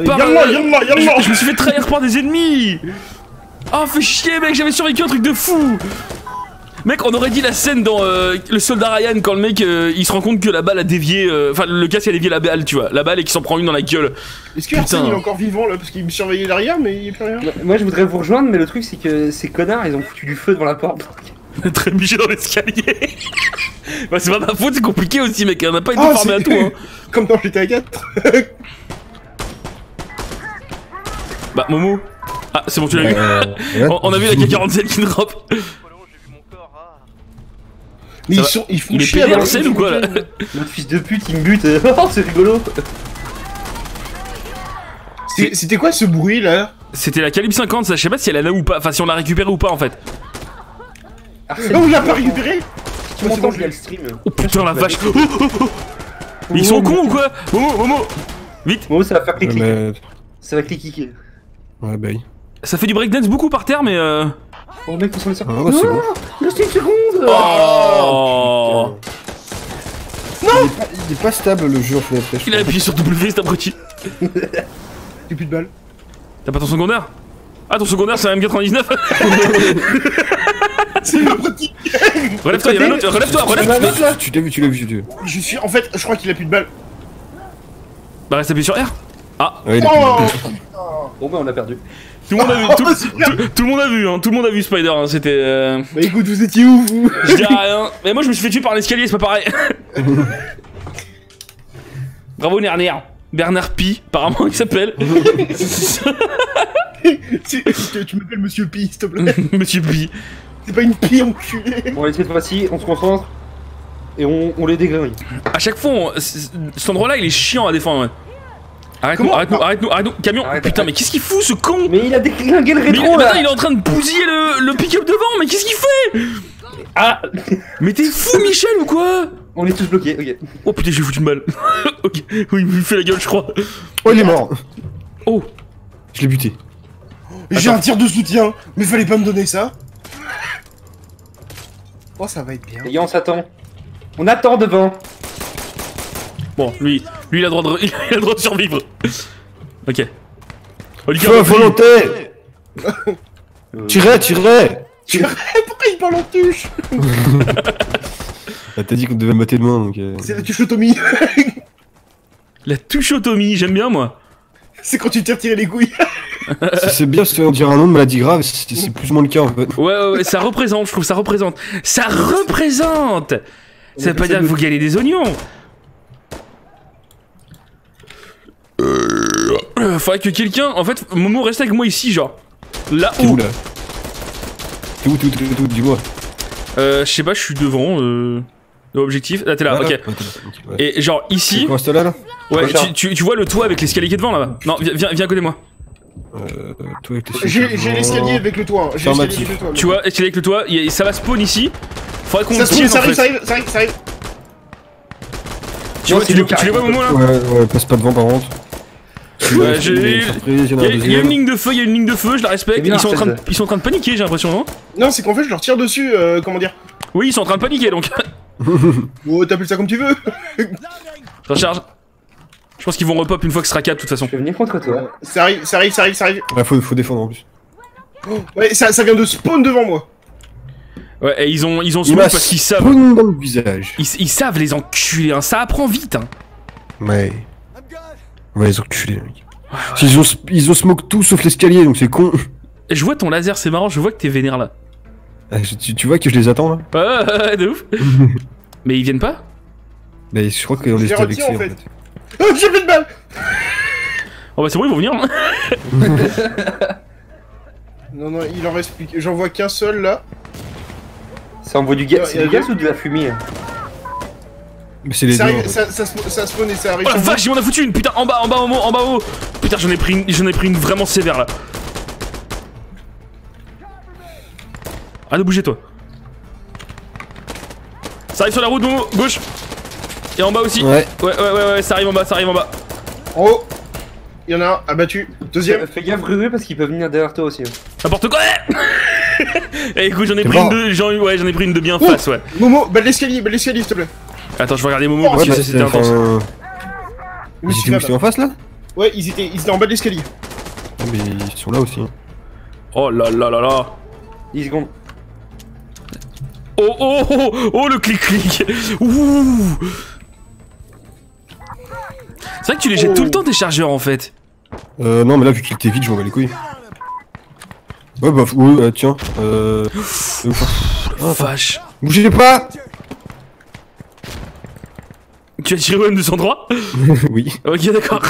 Par- de moi, viens de moi Je, je me suis fait trahir par des ennemis. Oh fais chier mec, j'avais survécu à un truc de fou. Mec, on aurait dit la scène dans euh, le soldat Ryan quand le mec euh, il se rend compte que la balle a dévié, euh, enfin le casque a dévié la balle, tu vois, la balle et qu'il s'en prend une dans la gueule. Est-ce que Putain. Arsène il est encore vivant là Parce qu'il me surveillait derrière, mais il y a plus rien. Moi, je voudrais vous rejoindre, mais le truc, c'est que ces connards, ils ont foutu du feu devant la porte. Trébuché dans l'escalier. bah c'est pas ma faute, c'est compliqué aussi mec, on n'a pas été Ah, formé à tout. Hein. Comme dans GTA 4 Bah Momo. Ah c'est bon tu l'as vu. Euh. On, on a vu la K47 qui drop. Mais ils, sont, ils font Il chier à ou quoi, là Notre fils de pute, il me bute. Oh, c'est rigolo. C'était quoi ce bruit là C'était la calibre 50, ça je sais pas si elle est là ou pas, enfin si on l'a récupérée ou pas en fait. Arsène, Non, on l'a pas récupéré tu m'entends, je le stream. Oh putain la vache. Oh, oh, oh. Mais ils sont cons ou quoi Momo, Momo Vite Bon, ça va faire Ouais, clic clic. mais... Ça va clic cliquer. ouais, bah oui. Ça fait du breakdance beaucoup par terre mais euh... Oh mec, on s'en est sorti. Ah, c'est bon. Reste une seconde Oh Il est, pas, il est pas stable le jeu en fait. après, Il a appuyé sur W, cet abruti. J'ai plus de balles. T'as pas ton secondaire? Ah, ton secondaire, c'est un M99 C'est pratique. Relève-toi, y'en a un autre, relève-toi, relève-toi Tu l'as vu, tu l'as vu, tu l'as vu. Je suis. En fait, je crois qu'il a plus de balles. Bah, reste appuyé sur R Ouais, il a Oh Bon bah on a perdu. Tout le monde a vu, tout, Oh, tout- tout le monde a vu, hein, tout le monde a vu Spider, hein, c'était... Euh... Bah écoute, vous étiez où vous Je dis rien, mais moi je me suis fait tuer par l'escalier, c'est pas pareil Bravo Nerner Bernard Pi, apparemment il s'appelle. Tu, m'appelles Monsieur Pi, s'il te plaît. Monsieur Pi. C'est pas une pie enculé. Bon allez cette fois-ci, on se concentre. Et on, on les déglingue. À chaque fois, on- cet endroit-là il est chiant à défendre. ouais. Arrête-nous, arrête-nous, arrête-nous, arrête-nous, camion Arrête, Putain, arrête. mais qu'est-ce qu'il fout ce con Mais il a déglingué le Mais il, rétro maintenant, là il est en train de bousiller le, le pick-up devant, mais qu'est-ce qu'il fait Ah Mais t'es fou Michel ou quoi On est tous bloqués, ok. Oh putain, j'ai foutu une balle. ok, oui, il me fait la gueule, je crois. Oh, il est mort. Oh, Je l'ai buté. J'ai un tir de soutien, mais fallait pas me donner ça. Oh, ça va être bien. Les gars, on s'attend. On attend devant. bon, lui, lui il a le droit de, il a le droit de survivre. ok. Oh, Feu volonté Euh, Tirez, tirez Pourquoi il parle en touche Ah, T'as dit qu'on devait mater de moins donc. euh, C'est la touche Tommy. La touche automie, j'aime bien moi. C'est quand tu t'es retiré les couilles. c'est- C'est bien parce qu'on dirait un nom de maladie grave, c'est c'est plus ou moins le cas en fait. Ouais, ouais, ouais, ça représente, je trouve, ça représente. Ça représente Ça veut pas dire que vous gagnez des oignons Euh, Faudrait que quelqu'un, en fait, Momo reste avec moi ici, genre. T'es où Là-haut. là T'es où, t'es où, t'es où, Dis-moi. Euh, je sais pas, je suis devant. Euh... Objectif. Là, t'es là, Ah, ok. là. Ouais, t'es là, ok, ouais. Et genre Tu ici, restes là là ouais, tu, tu, tu vois le toit avec l'escalier qui est devant là-bas. Non, viens, viens, viens à côté de moi. Euh, toi avec tes J'ai l'escalier avec le toit. hein. J'ai l'escalier avec le toit. Tu vois, escalier avec le toit, il y a- ça va spawn ici. Faudrait qu'on Ça se tienne trouve, ça en arrive, ça arrive, ça arrive, ça arrive. Tu vois, tu, tu les vois Momo là Ouais, ouais, passe pas devant par contre. Ouais, j'ai- Il y a une ligne de feu, il y a une ligne de feu, je la respecte. Ils sont, en train de, ils sont en train de paniquer, j'ai l'impression, non? Non, c'est qu'en fait, je leur tire dessus, euh, comment dire? Oui, ils sont en train de paniquer donc. Oh, t'appelles ça comme tu veux. Recharge. Je pense qu'ils vont repop une fois que ce sera 4 de toute façon. Je vais venir contre toi. Ça arrive, ça arrive, ça arrive, ça arrive. Ouais, faut, faut défendre en plus. Ouais, ça, ça vient de spawn devant moi. Ouais, et ils ont, ils ont Il m'a parce qu'ils savent. spawn dans le visage. Ils, ils savent les enculés, hein. ça apprend vite. Hein. Ouais. Ouais, les enculés, les mecs. Ils ont, ils ont smoke tout sauf l'escalier, donc c'est con. Et Je vois ton laser, c'est marrant, je vois que t'es vénère là. Ah, je- tu, tu vois que je les attends là? Ouais, de ouf. Mais ils viennent pas? Mais je crois qu'on les avec en en fait. fait. Oh, j'ai plus de balles. Oh bah c'est bon, ils vont venir. hein. Non, non, il en reste plus. que- J'en vois qu'un seul là. Ça envoie du gaz, c'est du gaz ou de la fumée Mais c'est les Ça, deux. arrive, ça, ça, sp- ça spawn et ça arrive. Oh la vache, il m'en a foutu une Putain, en bas, en bas, en haut, en bas, en haut Putain, j'en ai pris une, j'en ai pris une vraiment sévère là. Arrête de bouger toi. Ça arrive sur la route, Momo, gauche. Et en bas aussi. Ouais. Ouais, ouais, ouais, ouais, ça arrive en bas, ça arrive en bas. En haut. Il y en a un abattu. Deuxième. Fais gaffe, Ruru, parce qu'ils peuvent venir derrière toi aussi. N'importe quoi Eh écoute, j'en ai pris une mort. de, j'en, ouais, j'en ai pris une de bien face, ouais. Momo, balle l'escalier, balle l'escalier, s'il te plaît. Attends, je vais regarder Momo parce Ouais, que bah, ça c'était intense. euh, Oui, Ils étaient. C'était en face là Ouais, ils étaient, ils étaient en bas de l'escalier. Ah, Mais ils sont là aussi. hein. Oh là là là là 10 secondes. Oh oh oh oh le clic clic Ouh C'est vrai que tu les jettes Oh. tout le temps tes chargeurs en fait. Euh, non, mais là, vu qu'il était vide, je m'en bats les couilles. Ouais, bah, ouais, euh, tiens. Euh. euh, Oh, vache. Bougez pas Tu as tiré au M203 Oui. Ok d'accord.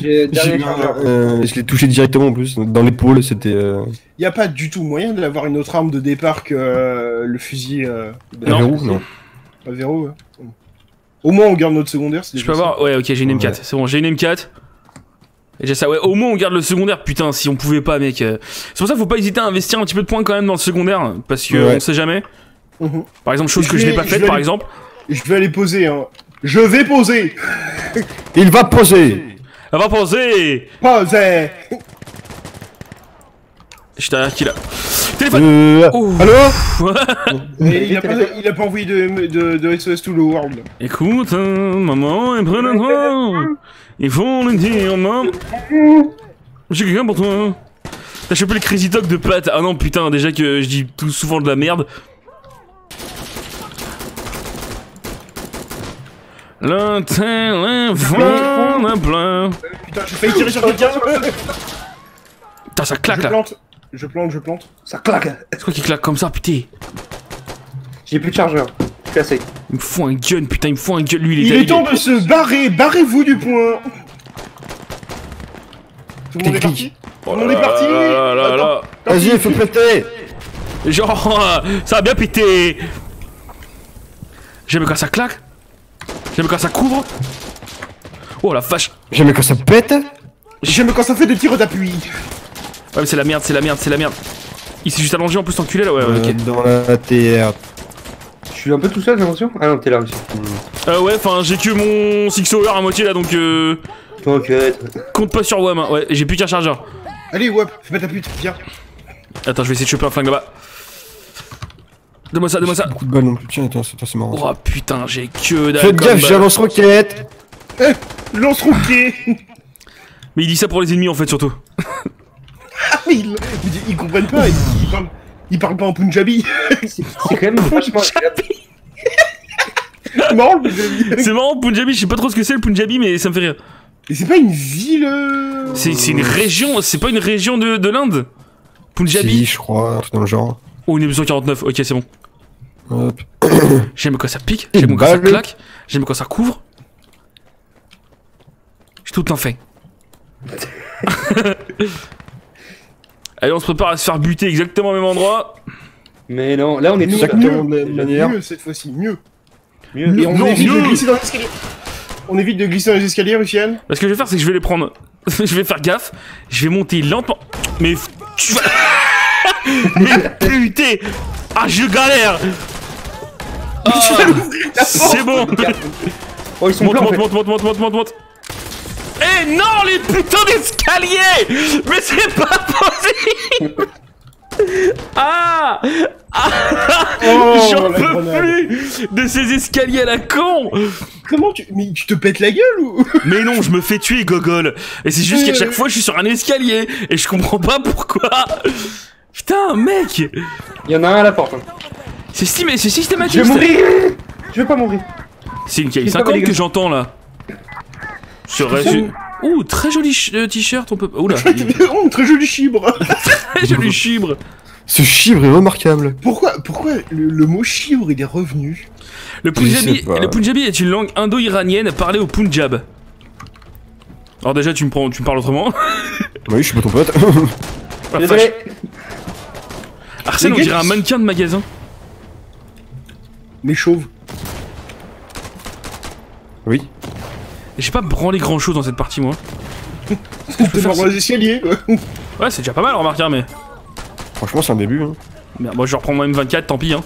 J'ai dernier J'ai- chargeur. euh, je l'ai touché directement en plus. Dans l'épaule, c'était. Euh... Y a pas du tout moyen d'avoir une autre arme de départ que euh, le fusil euh, un Non. verrou Non. à verrou. ouais. Au moins, on garde notre secondaire. c'est Je déjà peux ça. avoir... Ouais ok j'ai une M4. Ouais. C'est bon j'ai une M4. Et j'ai ça ouais au moins on garde le secondaire putain si on pouvait pas mec. euh. C'est pour ça faut pas hésiter à investir un petit peu de points quand même dans le secondaire parce que Ouais. on sait jamais. Mhm. Par exemple chose Je que je vais- n'ai pas je faite vais par aller- exemple. Je vais aller poser. Hein. Je vais poser. Il va poser Elle va Poser. Je suis derrière qui là? Téléphone Euh, Oh. Allô? Mais il a, pas, il a pas envoyé de, de, de SOS to the world. Écoute, hein, maman est près de toi. Il faut le dire, maman. J'ai quelqu'un pour toi. T'as chopé le Crazy Dog de Pat. Ah non, putain, déjà que je dis tout souvent de la merde. Le téléphone à plein. Putain, j'ai failli tirer sur quelqu'un. Putain, ça claque Je là. plante. Je plante, je plante. Ça claque. C'est quoi qui claque comme ça, putain? J'ai plus de chargeur. Je suis cassé. Il me faut un gun, putain, il me faut un gun. Lui, il est Il est temps de se barrer. Barrez-vous du point. Tout le monde est parti Oh monde est parti là là. Vas-y, il faut péter Genre, ça a bien pété. J'aime quand ça claque. J'aime quand ça couvre. Oh la vache. J'aime quand ça pète J'aime quand ça fait des tirs d'appui. Ouais, mais c'est la merde, c'est la merde, c'est la merde. Il s'est juste allongé en plus, enculé là, ouais, ouais, ok. Euh, Dans la TR. Je suis un peu tout seul, j'ai l'impression. Ah non, t'es là aussi. Euh, ouais, enfin, j'ai que mon Six Hour à moitié là, donc euh. T'inquiète. Compte pas sur WAM, hein. ouais, j'ai plus qu'un chargeur. Allez, Wap, fais pas ta pute, viens. Attends, je vais essayer de choper un flingue là-bas. Donne-moi ça, donne-moi ça. Beaucoup de balles non plus. Tiens, attends, c'est marrant. Oh putain, j'ai que dalle. Faites gaffe, j'ai un lance-roquette Lance-roquet Mais il dit ça pour les ennemis en fait, surtout. Ah, mais ils, ils, ils comprennent pas, ils, ils parlent, ils parlent pas en Punjabi. C'est quand même agréable. C'est marrant le Punjabi. C'est marrant, Punjabi, je sais pas trop ce que c'est le Punjabi, mais ça me fait rire. Et c'est pas une ville. euh, C'est une région, c'est pas une région de, de l'Inde? Punjabi? Si, je crois, un truc dans le genre. Oh, une émission 49, ok, c'est bon. Hop. J'aime quand ça pique, j'aime quand ça claque, j'aime quand ça couvre. J'ai tout temps fait. Allez, on se prépare à se faire buter exactement au même endroit. Mais non, là on est. Exactement de la même manière. Mieux cette fois-ci, mieux. Mieux. Et on Non, évite mieux. de glisser dans l'escalier. On évite de glisser dans les escaliers, Luciane. Là, ce que je vais faire, c'est que je vais les prendre. je vais faire gaffe. Je vais monter lentement. Mais f- tu vas. Mais putain Ah, je galère. Ah, C'est bon. Oh, ils sont Monte, blancs en monte, fait. monte, monte, monte, monte, monte, monte. Eh non, les putains d'escaliers. Mais c'est pas possible. Ah Ah Oh, J'en peux plus de ces escaliers à la con. Comment tu. Mais tu te pètes la gueule ou? Mais non, je me fais tuer, gogol. Et c'est juste qu'à chaque fois, je suis sur un escalier Et je comprends pas pourquoi Putain, mec Il y en a un à la porte. hein. C'est c'est Je systématique vais mourir Je vais pas mourir. C'est une KI50 les que gars j'entends là Resu- Ouh, très joli euh, t-shirt, on peut... Oula, Oh, très joli chibre très joli chibre Ce chibre est remarquable. Pourquoi, pourquoi le, le mot chibre il est revenu? Le Punjabi, le Punjabi est une langue indo-iranienne parlée au Punjab. Alors déjà, tu me, prends, tu me parles autrement. Oui, je suis pas ton pote. Désolé. Arsène, on dirait un mannequin de magasin. Mais chauve. oui. J'ai pas branlé grand chose dans cette partie, moi. Tu peux faire dans les escaliers quoi. Ouais, c'est déjà pas mal, remarque, hein, mais. Franchement, c'est un début. Hein. Merde, moi je reprends mon M24, tant pis, hein.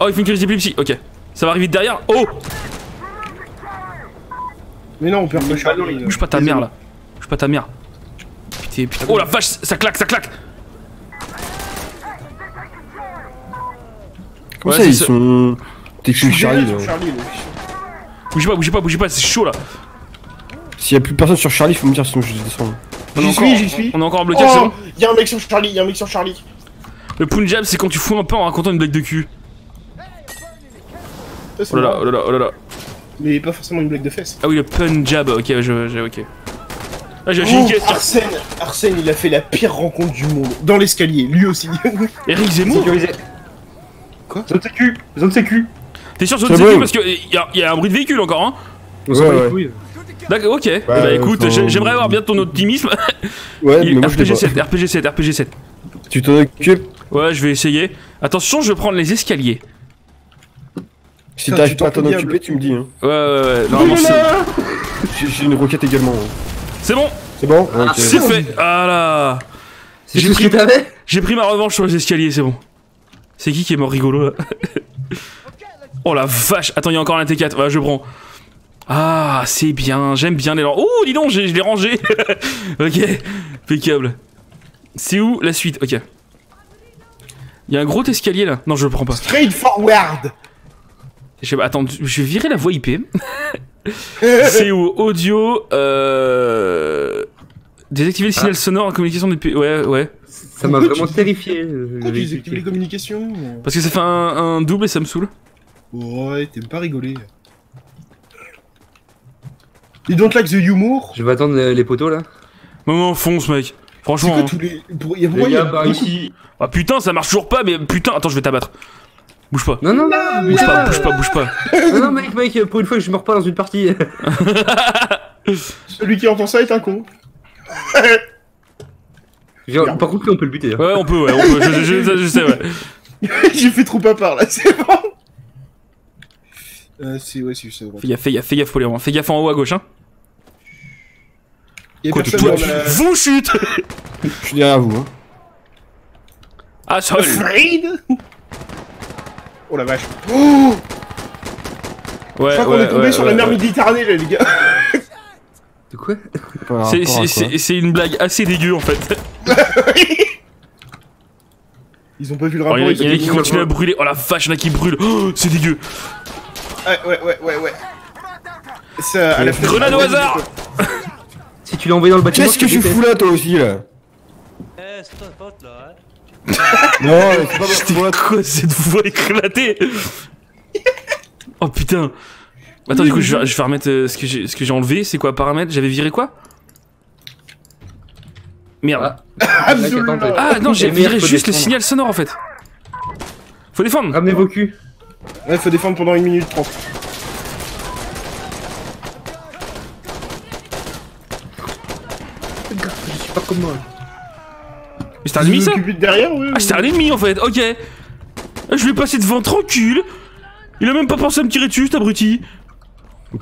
Oh, il fait une crise d'épilepsie, ok. Ça va arriver de derrière. Oh Mais non, on perd pas. Bouge pas ta mère là. Bouge pas ta mère. Putain, putain. Oh la vache, ça claque, ça claque Ouais, ça, c'est ils ça. sont. T'es une Charlie là. sur Charlie, là. Bougez pas, bougez pas, bougez pas, c'est chaud là. S'il y a plus personne sur Charlie, faut me dire sinon je descends. On est J'y encore- suis, j'y suis. On est encore en blocage, c'est Oh, bon y'a un mec sur Charlie, y'a un mec sur Charlie. Le Punjab, c'est quand tu fous un peu en racontant une blague de cul. Ça, c'est Oh là là, marrant. oh là là, oh là là. Mais pas forcément une blague de fesses. Ah oui, le Punjab, ok, je, je, ok. Ah, j'ai acheté une caisse. Arsène, Arsène, il a fait la pire rencontre du monde. Dans l'escalier, lui aussi. Eric Zemmour Sécurisé. Quoi Zone sécu Zone sécu T'es sûr le sécu bon. parce que y a, y a un bruit de véhicule encore, hein On Ouais, s'en ouais. D'accord, ok. Eh bah écoute, faut- j'ai- j'aimerais avoir bien ton optimisme. Ouais, mais moi RPG pas. 7, RPG 7, RPG 7. Tu t'en occupes Ouais, je vais essayer. Attention, je vais prendre les escaliers. Si t'arrives tu pas à t'en occuper, tu me dis. Hein. Ouais, ouais, ouais. Normalement, c'est. J'ai une roquette également. C'est bon, C'est bon Ok. c'est fait. Ah là. Pris- J'ai pris ma revanche sur les escaliers, c'est bon. C'est qui qui est mort rigolo là Oh la vache Attends, il y a encore un T4. Ouais, je prends. Ah, c'est bien. J'aime bien les lances. Oh, dis donc, je l'ai rangé. ok, impeccable. C'est où la suite? Ok. Il y a un gros escalier là. Non, je le prends pas. Straight forward Je sais pas, attends, je vais virer la voix IP. C'est où? Audio. Euh... Désactiver le signal sonore en communication des. P- Ouais, ouais. Ça m'a vraiment terrifié. euh, Pourquoi le tu désactives les communications Parce que ça fait un, un double et ça me saoule. Ouais, t'aimes pas rigoler. You don't like the humour Je vais attendre les les poteaux là. Maman, fonce, mec. Franchement. quoi hein. tous les... Pour... y a... Les pourquoi y a gars, par beaucoup- ici. Ah putain, ça marche toujours pas, mais putain, attends, je vais t'abattre. Bouge pas. Non, non, non, Bouge pas, bouge pas, bouge pas. non, non, mec, mec, pour une fois que je meurs pas dans une partie. Celui qui entend ça est un con. Genre, Par contre, on peut le buter. hein. Ouais, on peut, ouais, on peut. Je, je- je- je sais, ouais. J'ai fait trop peur là, c'est bon euh, c'est... Ouais, c'est... Fais gaffe, fais gaffe, fais gaffe, Poléron. Fais gaffe en haut à gauche, hein. Y'a Quoi, personne toi, dans la... Vous chute Je suis derrière vous. Hein. Ah, sol Afraid? Oh la vache. Oh Ouais, Je crois qu'on ouais, est tombé ouais, sur ouais, la mer ouais. Méditerranée là, les gars. De quoi C'est- une blague assez dégueu en fait. Ils ont pas vu le Oh, rapport. Il y en a- ils il y en a qui continuent à brûler. Oh la vache, il y en a qui brûlent. Oh, c'est dégueu. Ouais, ouais, ouais, ouais, ouais. Ça, à la fin- Grenade au hasard Si tu l'as envoyé dans le bâtiment. Qu'est-ce que je tu fous là, toi aussi, là Eh, c'est ta faute là, hein. Non, c'est pas moi. quoi cette voix éclatée? Oh putain. Attends, du coup, je vais, je vais remettre euh, ce que j'ai ce que j'ai enlevé. C'est quoi paramètres? J'avais viré quoi? Merde. Ah. Ah non, j'ai viré juste le signal sonore en fait. Faut défendre. Ramenez vos culs. Ouais, faut défendre pendant 1 minute 30. Je suis pas comme moi. Mais c'était un ennemi ça? derrière, ouais. Ah, c'était un ennemi en fait, ok. Je lui ai passé devant tranquille. Il a même pas pensé à me tirer dessus, cet abruti.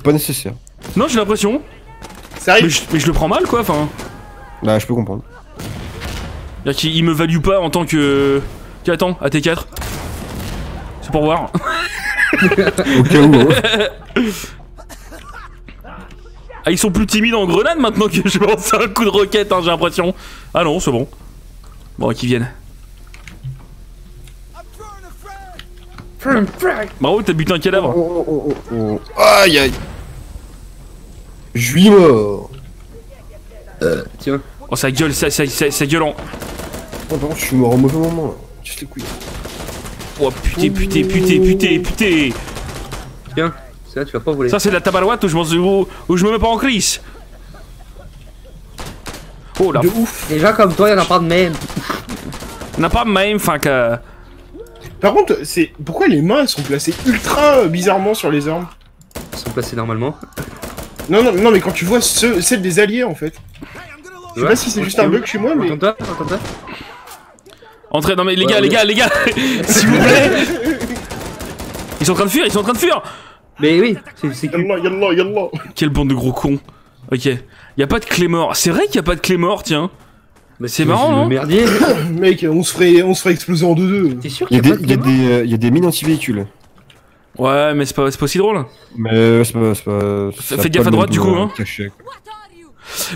Pas nécessaire. Non, j'ai l'impression. Ça Mais je, mais je le prends mal quoi, enfin. Bah, je peux comprendre. C'est-à-dire qu'il il me value pas en tant que. Tiens, attends, AT4. C'est pour voir. Au cas où. hein. Ah, ils sont plus timides en grenade maintenant que je lance un coup de roquette, hein, j'ai l'impression. Ah non, c'est bon. Bon, qu'ils viennent. Bravo, t'as buté un Oh, cadavre. oh, oh, oh, oh. Aïe, aïe. Je suis mort. Tiens. Oh, ça gueule, ça, ça, ça, ça gueule en. Oh, contre, je suis mort au mauvais moment, là. Juste les couilles. Oh putain, putain, putain, putain, putain. Tiens. C'est là, tu vas pas voler. Ça, c'est de la tabarouette où je, m'en- où, où je me mets pas en crise? Oh là, De ouf. Des gens comme toi, y'en a pas de même. on n'a pas même, enfin que. Par contre, c'est pourquoi les mains elles sont placées ultra euh, bizarrement sur les armes? Ils sont placés normalement. Non, non, non, mais quand tu vois ceux, celles des alliés en fait. Je sais pas si c'est juste un bug chez moi, mais. Entends-toi, entends-toi. Entrez, non mais les Ouais, gars, les gars, les gars, s'il vous plaît. Ils sont en train de fuir, ils sont en train de fuir. Mais oui, c'est. Yallah, yallah, yallah. Quelle bande de gros cons. Ok. Y a pas de clé mort. C'est vrai qu'il y a pas de clé mort, tiens. Mais c'est marrant, non Le merdier. Mec, on se ferait, on se ferait exploser en deux-deux. T'es sûr Il y qu'il a y a des, pas il y des, euh, il y a des mines anti-véhicules. Ouais, mais c'est pas, c'est pas aussi drôle. Mais euh, c'est pas. c'est pas faites gaffe à droite, du coup, hein. caché.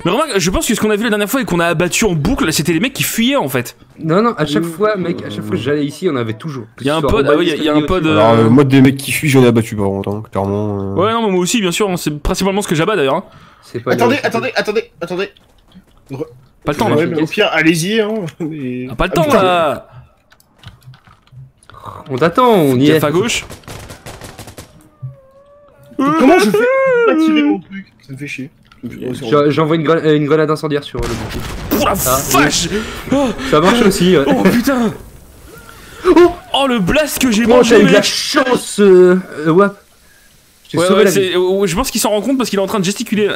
Mais remarque, je pense que ce qu'on a vu la dernière fois et qu'on a abattu en boucle, là, c'était les mecs qui fuyaient en fait. Non, non, à chaque fois, mec, à chaque fois que j'allais ici, on avait toujours. Y a un pod, ah oui, des y a- y un pod, euh, Alors, euh, moi, des mecs qui fuient, j'en ai abattu par contre, hein, clairement. euh. Ouais, non, mais moi aussi, bien sûr. hein, C'est principalement ce que j'abats d'ailleurs. hein. C'est pas Attendez, grave. attendez, attendez, Pas le temps Ouais, là. Mais au pire, allez-y, hein. mais- Ah, Pas le Ah, temps putain. là. On t'attend, on y est. À gauche. Comment je fais pas tirer mon truc Ça me fait chier. J'envoie une, grenade- euh, une grenade incendiaire sur le bouclier. Oh la Ah, vache Ça marche aussi. ouais. Oh putain Oh le blast que j'ai Oh, mangé t'as eu de la chance, euh, euh, Ouais, ouais, la ouais, je pense qu'il s'en rend compte parce qu'il est en train de gesticuler.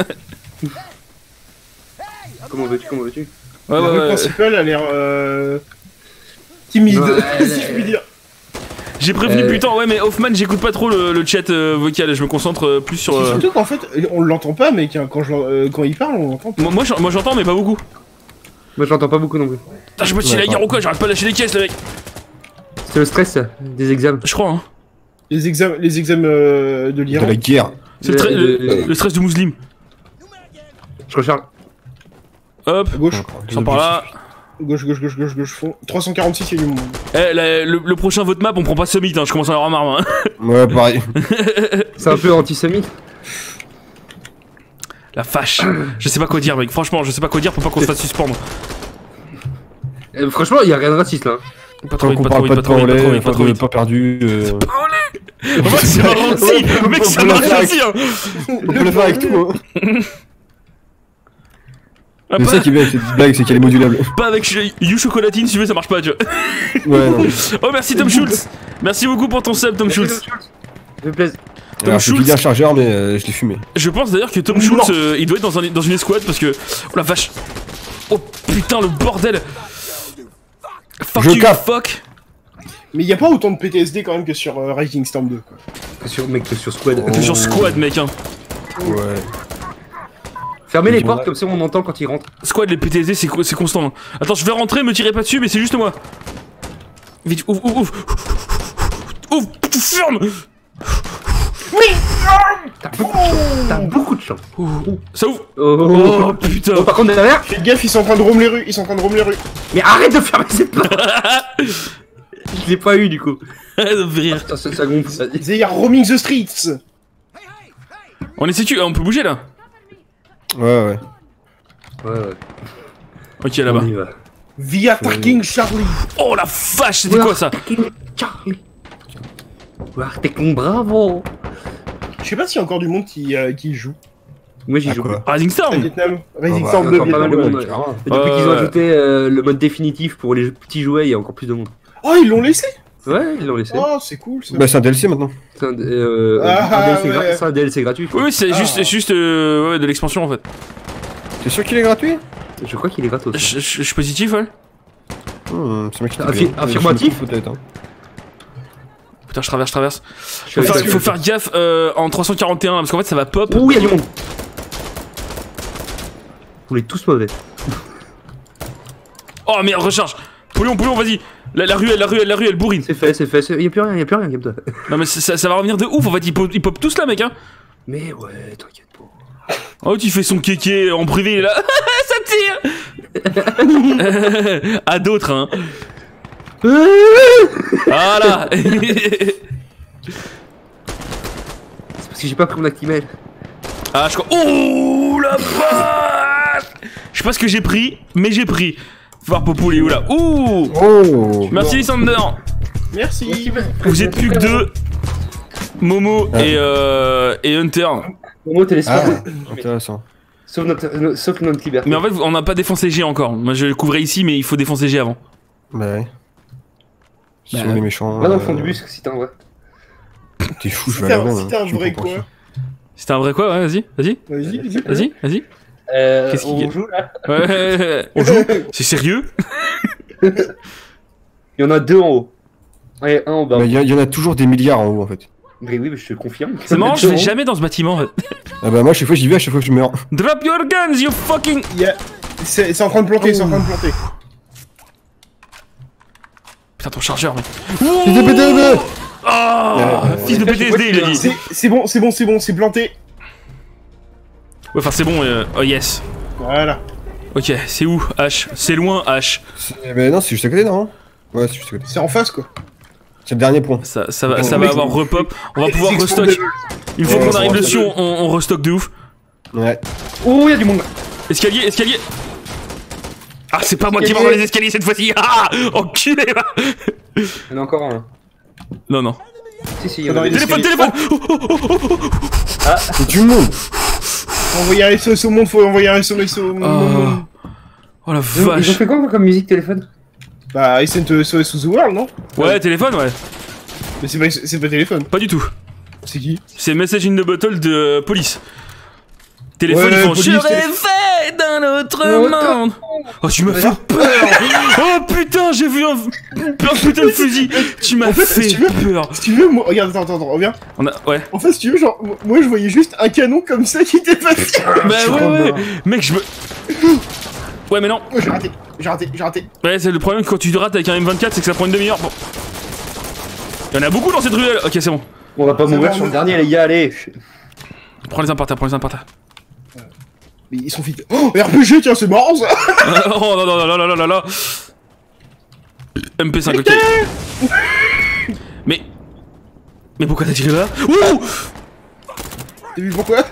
Comment veux-tu, comment veux-tu Ouais, La ouais, rue ouais. principale a l'air euh... timide, Ouais, si je puis dire. J'ai prévenu Euh, plus tard, ouais, mais Hoffman, j'écoute pas trop le, le chat euh, vocal, je me concentre euh, plus sur. C'est euh, Surtout qu'en fait, on l'entend pas, mais quand, quand, je l'en- euh, quand il parle, on l'entend pas. Moi, moi, j'en- moi, j'entends, mais pas beaucoup. Moi, j'entends pas beaucoup non plus. Putain, je me tire la guerre ou quoi? J'arrête pas de lâcher les caisses, le mec. C'est le stress, ça, des examens. Je crois, hein. Les examens, les examens euh, de De l'Iran. la guerre. C'est le, tra- Le- le- le- le stress du musulman. Je recharge. Hop, À gauche. sans par là. Gauche, gauche, gauche, gauche, gauche, fond. 346, il y a du monde. Eh, la- le, le prochain vote map, on prend pas Summit, hein, je commence à avoir marre. moi, hein. Ouais, pareil. C'est un peu antisémite. La fâche. Je sais pas quoi dire, mec. Franchement, je sais pas quoi dire pour pas qu'on se fasse suspendre. Euh, franchement, il y a rien de raciste là. Pas trop vite, pas trop vite, pas pas trop vite, pas trop vite, pas pas trop vite. pas perdu. euh, aussi. Mec, ça On peut marche aussi, hein. On peut le faire avec tout. Hein. Ah, C'est ça qui est bien avec cette blague, c'est qu'elle est modulable. pas avec You Chocolatine, si tu veux, ça marche pas, tu vois. Ouais, non. Oh, merci Tom Schultz. Merci beaucoup pour ton sub, Tom Schultz. Alors, je Schultz. suis un chargeur, mais euh, je l'ai fumé. Je pense d'ailleurs que Tom. Schultz, euh, il doit être dans, un, dans une escouade parce que. Oh la vache. Oh putain, le bordel. Fuck Je you, fuck. Mais il y a pas autant de PTSD quand même que sur euh, Rising Storm 2, quoi. Que sur, mec, que sur Squad. T'es sur squad, mec, hein. Ouais. Fermez les portes comme ça on entend quand ils rentrent. Squad, les PTSD, c'est co- c'est constant. hein. Attends, je vais rentrer, me tirez pas dessus, mais c'est juste moi. Vite, ouvre, ouvre, ouvre. Ouvre, ferme. T'as beaucoup beaucoup de chance. Ça ouvre. Oh, Oh putain. Oh, par contre derrière, Faites gaffe, ils sont en train de roam les rues, ils sont en train de roam les rues. mais arrête de fermer cette porte. Je l'ai pas eu du coup. Ça me fait rire. Putain, ça, ça gonfle. Vas-y. They are roaming the streets. On est sécu, on peut bouger là. Ouais, ouais. Ouais, ouais. Ok, là-bas. Via Tarking Charlie. Oh la vache, c'était quoi ça Charlie. Artekin, bravo. Je sais pas s'il y a encore du monde qui, euh, qui y joue. Moi j'y joue. quoi Rising Storm Vietnam. Rising Storm il y 2 a encore pas mal de Vietnam. depuis qu'ils ont ajouté euh, le mode définitif pour les petits jouets, il y a encore plus de monde. Oh, ils l'ont laissé? Ouais, ils l'ont laissé. Oh, c'est cool ça. Bah, c'est un DLC maintenant. C'est un, euh, Ah, un DLC ouais. un DLC gratuit. Oui, oui, c'est Ah. juste, c'est juste euh, ouais, de l'expansion en fait. T'es sûr qu'il est gratuit? Je crois qu'il est gratos. Je je- je suis positif, ouais. Hmm, Affi- affirmatif Peut-être. Hein. Putain, je traverse, je traverse. Je Faut faire, faut gaffe euh, en 341 parce qu'en fait ça va pop. Ouh, il y a du monde. Vous êtes tous mauvais. Oh merde, recharge. Poulion, Poulion, vas-y. La, la ruelle, la ruelle, la ruelle, bourrine. C'est fait, c'est fait. c'est- Il y a plus rien, il y a plus rien, calme-toi. Non mais ça, va revenir de ouf en fait. Ils pop, ils pop tous là, mec. Hein. Mais ouais, t'inquiète pas. Oh, tu fais son kéké en privé là. ça tire. à d'autres, hein. Voilà. C'est parce que j'ai pas pris mon Actimel. ah, je crois. Oh la vache. Je sais pas ce que j'ai pris, mais j'ai pris. Voir Popo, il est où là Ouh. Oh Merci Lissander. Merci. Vous êtes plus que deux. Momo Ah. et, euh, et Hunter. Momo, t'es les Ah, intéressant. Sauf notre, no- sauf notre liberté. Mais en fait, on n'a pas défoncé G encore. Moi, je le couvrais ici, mais il faut défoncer G avant. Bah ouais. Si Bah, on est méchant. Va dans le euh, fond du bus si t'es un vrai. T'es fou, je Si vais t'es aller un- si t'es un me vrai quoi qui C'était un vrai quoi Ouais, vas-y, vas-y, Vas-y, vas-y. vas-y, vas-y. Euh, Qu'est-ce qu'il y a on joue là Ouais, ouais, ouais, ouais. on joue C'est sérieux Il y en a deux en haut. Et un en bas. Bah, Il y, en a toujours des milliards en haut en fait. Mais oui, mais je te confirme. C'est marrant, je vais jamais dans ce bâtiment. en fait. Ah bah, moi, à chaque fois j'y vais, à chaque fois que je meurs. Drop your guns, you fucking. Il y a- C'est en train de planter, c'est en train de planter. Putain, ton chargeur, mec. Fils de PTSD Oh Fils de PTSD, il a dit. C'est c'est bon, c'est bon, c'est bon, c'est planté. Ouais, enfin, c'est bon. euh, Oh yes. Voilà. Ok, c'est où H? C'est loin, H. Eh ben non, c'est juste à côté, non? Ouais, c'est juste à côté. C'est en face quoi. C'est le dernier point. Ça, ça va, ça va avoir repop. On va pouvoir restock. Une fois Ouais, qu'on arrive dessus, on, on restock de ouf. Ouais. Oh, il y a du monde. Escalier, escalier. Ah, c'est pas moi qui vais dans les escaliers cette fois-ci. Ah Enculé va. Il y en a encore un. Non, non. Si, si, il y en a. Téléphone, téléphone Oh, oh, oh, oh, oh. C'est du monde Faut envoyer un SOS au monde, faut envoyer un SOS au monde. Oh, oh la ont, ils ont vache. fait quoi comme musique téléphone? Bah, I sent a SOS to the world, non? Ouais, téléphone, ouais. Mais c'est pas, c'est pas téléphone. Pas du tout. C'est qui? C'est Message in the Bottle de euh, police. Téléphone, Ouais, ils font police, Je rêvais d'un autre monde. Oh, tu m'as fait peur. Oh putain, j'ai vu un, un putain de fusil. Tu m'as En fait, fait si tu veux- peur. Si tu veux, moi, regarde, attends, attends, attends, reviens. On a, ouais. En fait, si tu veux, genre, moi je voyais juste un canon comme ça qui était passé. Bah ouais, ouais. Mec, je me. Ouais, mais non. Moi j'ai raté, j'ai raté, j'ai raté. Ouais, c'est le problème quand tu rates avec un M24, c'est que ça prend une demi-heure. Bon. Il y en a beaucoup dans cette ruelle. Ok, c'est bon. On va pas mourir sur le dernier, les gars, allez. Prends les terre, prends les terre. Mais ils sont fit. Oh, RPG, tiens, c'est marrant ça oh non, non, non, non, non, non, non, non. MP5, ok. Mais. Mais pourquoi t'as tiré là Ouh T'as vu pourquoi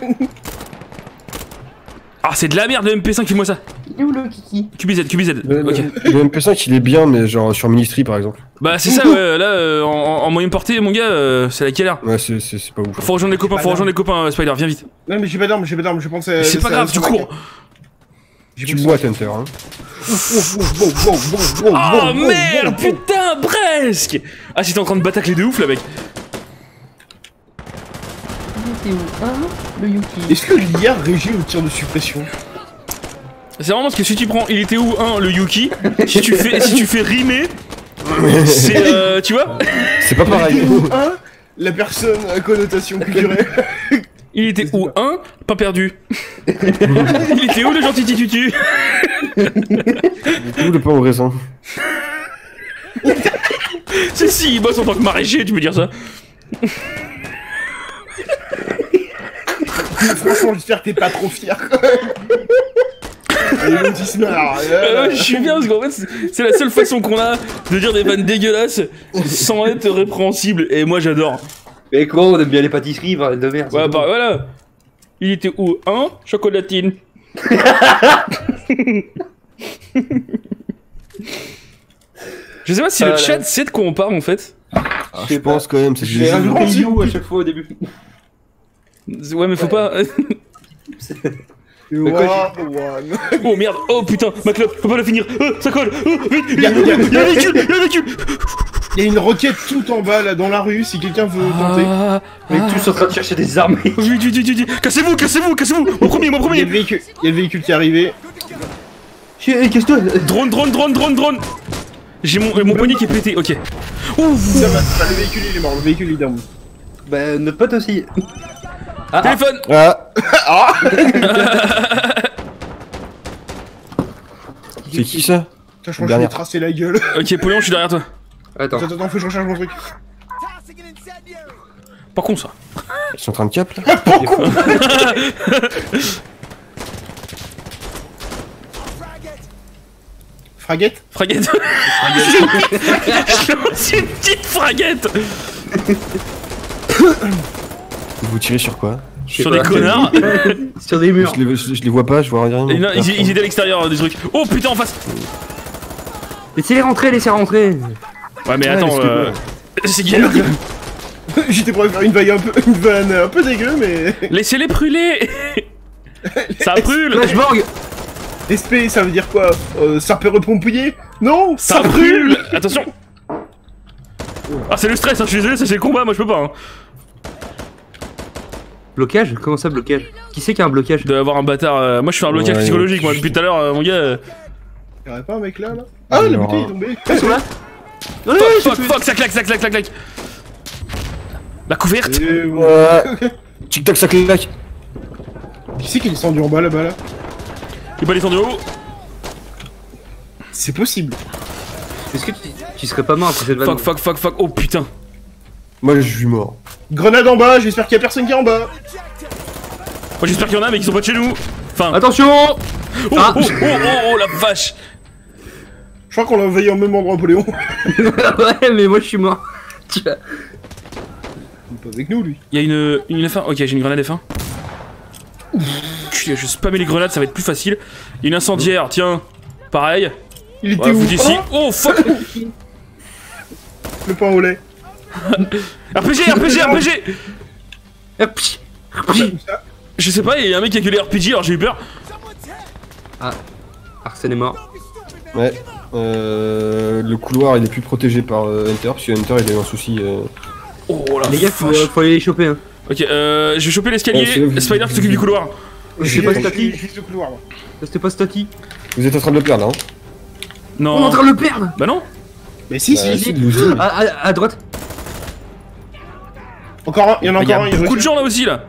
Ah, c'est de la merde le MP5, file-moi ça. Il est où le kiki QBZ, QBZ. Le, Ok. le- le MP5 il est bien, mais genre sur Ministry par exemple. Bah, c'est ça, ouais. Là, euh, en, en- en moyenne portée, mon gars, euh, c'est la galère. Ouais, c'est- pas ouf. Faut rejoindre les copains, faut rejoindre les copains, euh, Spider, viens vite. Non, mais j'ai pas d'armes, j'ai pas d'armes, je pense à. c'est pas grave, tu cours. J'ai Tu bois Hunter, hein. Oh merde, putain, presque Ah, si t'es en train de battacler de ouf là, mec. Hein Le Yuki. Est-ce que l'IA régit au tir de suppression? C'est vraiment parce que si tu prends, il était où, un, le Yuki? Si tu fais, si tu fais rimer, c'est. Euh, tu vois? C'est pas pareil. Un, la personne à connotation culturelle. Il était où, un, pas perdu Il était où le gentil titutu? Tout le pain au raisin? C'est si, il bosse en tant que maraîcher, tu peux dire ça. Franchement, j'espère que t'es pas trop fier quand même. Je suis bien parce qu'en fait, c'est- la seule façon qu'on a de dire des vannes dégueulasses sans être répréhensible. Et moi, j'adore. Mais quoi, on aime bien les pâtisseries, bordel de merde. Ouais, bah voilà. Il était où? Un chocolatine. Je sais pas si Ah le là. chat sait de quoi on parle en fait. Ah, je pense quand même, c'est jeux. rajouter You à chaque fois au début. Ouais, mais faut pas. Wow, quoi, one. oh merde, oh putain, ma clope, faut pas la finir. Oh, ça colle. Oh, vite, il y a- un véhicule, il y a un véhicule. Il y a une roquette tout en bas là dans la rue si quelqu'un veut tenter. Ah, On est tous en train de chercher des armes. vite. Cassez-vous, cassez-vous, cassez-vous. Mon premier, mon Il y a premier. le véhicule, il y a le véhicule qui est arrivé. Chien, Qu'est-ce que toi Drone, drone, drone, drone, drone. J'ai mon, mon poignet qui est pété, ok. Ça va, ça, le véhicule il est mort, le véhicule il est down. Bah, notre pote aussi. Ah, ah. téléphone. Ah C'est qui ça Putain, je crois que je vais tracer la gueule. Ok, Polion, je suis derrière toi. Attends. Attends, attends, faut que je recharge mon truc. Pas con ça. Ils sont en train de cap là Fraguette Fraguette. C'est une petite fraguette. Vous tirez sur quoi Sur des connards. Sur des murs. je les, je- je les vois pas, je vois rien. Non, ils, ils étaient à l'extérieur euh, des trucs. Oh putain en face. Laissez-les rentrer, laissez-les rentrer. Ouais mais Ouais, attends, euh, c'est galère. J'étais pour faire une vague un peu, une vanne un peu dégueu, mais. Laissez-les brûler. Ça brûle. Flashbang SP, ça veut dire quoi euh, Ça peut repompouiller Non Ça brûle. Attention. Ah c'est le stress, hein, je suis désolé, ça c'est le combat, moi je peux pas. Hein. Blocage Comment ça, blocage Qui c'est qui a un blocage Il doit y avoir un bâtard. euh, Moi je fais un blocage Ouais, psychologique, moi depuis tout à l'heure, euh, mon gars. euh, Y'aurait pas un mec là, là Ah, la Alors, bouteille est tombée Ils sont là Ouais, Fuck, fuck, fuck, ça claque, ça claque, ça claque. La couverte. Et ouais. Ouais. Tic tac, ça claque. Qui c'est qui est descendu en bas là-bas là Il est pas descendu haut. C'est possible. Est-ce que tu, tu serais pas mort après cette vanne Fuck, fuck, fuck, fuck. Oh putain. Moi je suis mort. Grenade en bas, j'espère qu'il y a personne qui est en bas. Moi j'espère qu'il y en a mais qui sont pas de chez nous. Enfin. Attention Oh, Ah. oh, oh, oh, oh, la vache. Je crois qu'on l'a envahi en même endroit, Napoléon. Ouais, mais moi je suis mort. Tu vois. Il est pas avec nous lui. Il y a une, une F1. Ok, j'ai une grenade F1. Je vais spammer les grenades, ça va être plus facile. Il y a une incendiaire, tiens. Pareil. Il était Ouais, où. Oh, Oh fuck Le pain au lait. RPG, RPG, RPG Ah, ça. Je sais pas, il y a un mec qui a gueulé RPG alors j'ai eu peur. Arsène est mort. Ouais. Euh, le couloir il est plus protégé par euh, Hunter, parce que Hunter il a eu un souci. euh, Oh la Les gars, faut, vache. faut aller les choper. Hein. Ok, euh, je vais choper l'escalier. C'est- Spider qui s'occupe du couloir. Je sais pas stati. C'était pas stati. Vous êtes en train de le perdre là, hein Non. On est en train de le perdre Bah non. Mais si, Bah, si, si, si. à, à- à droite. Encore un, il y en a Il y encore a un. il beaucoup de gens là aussi là.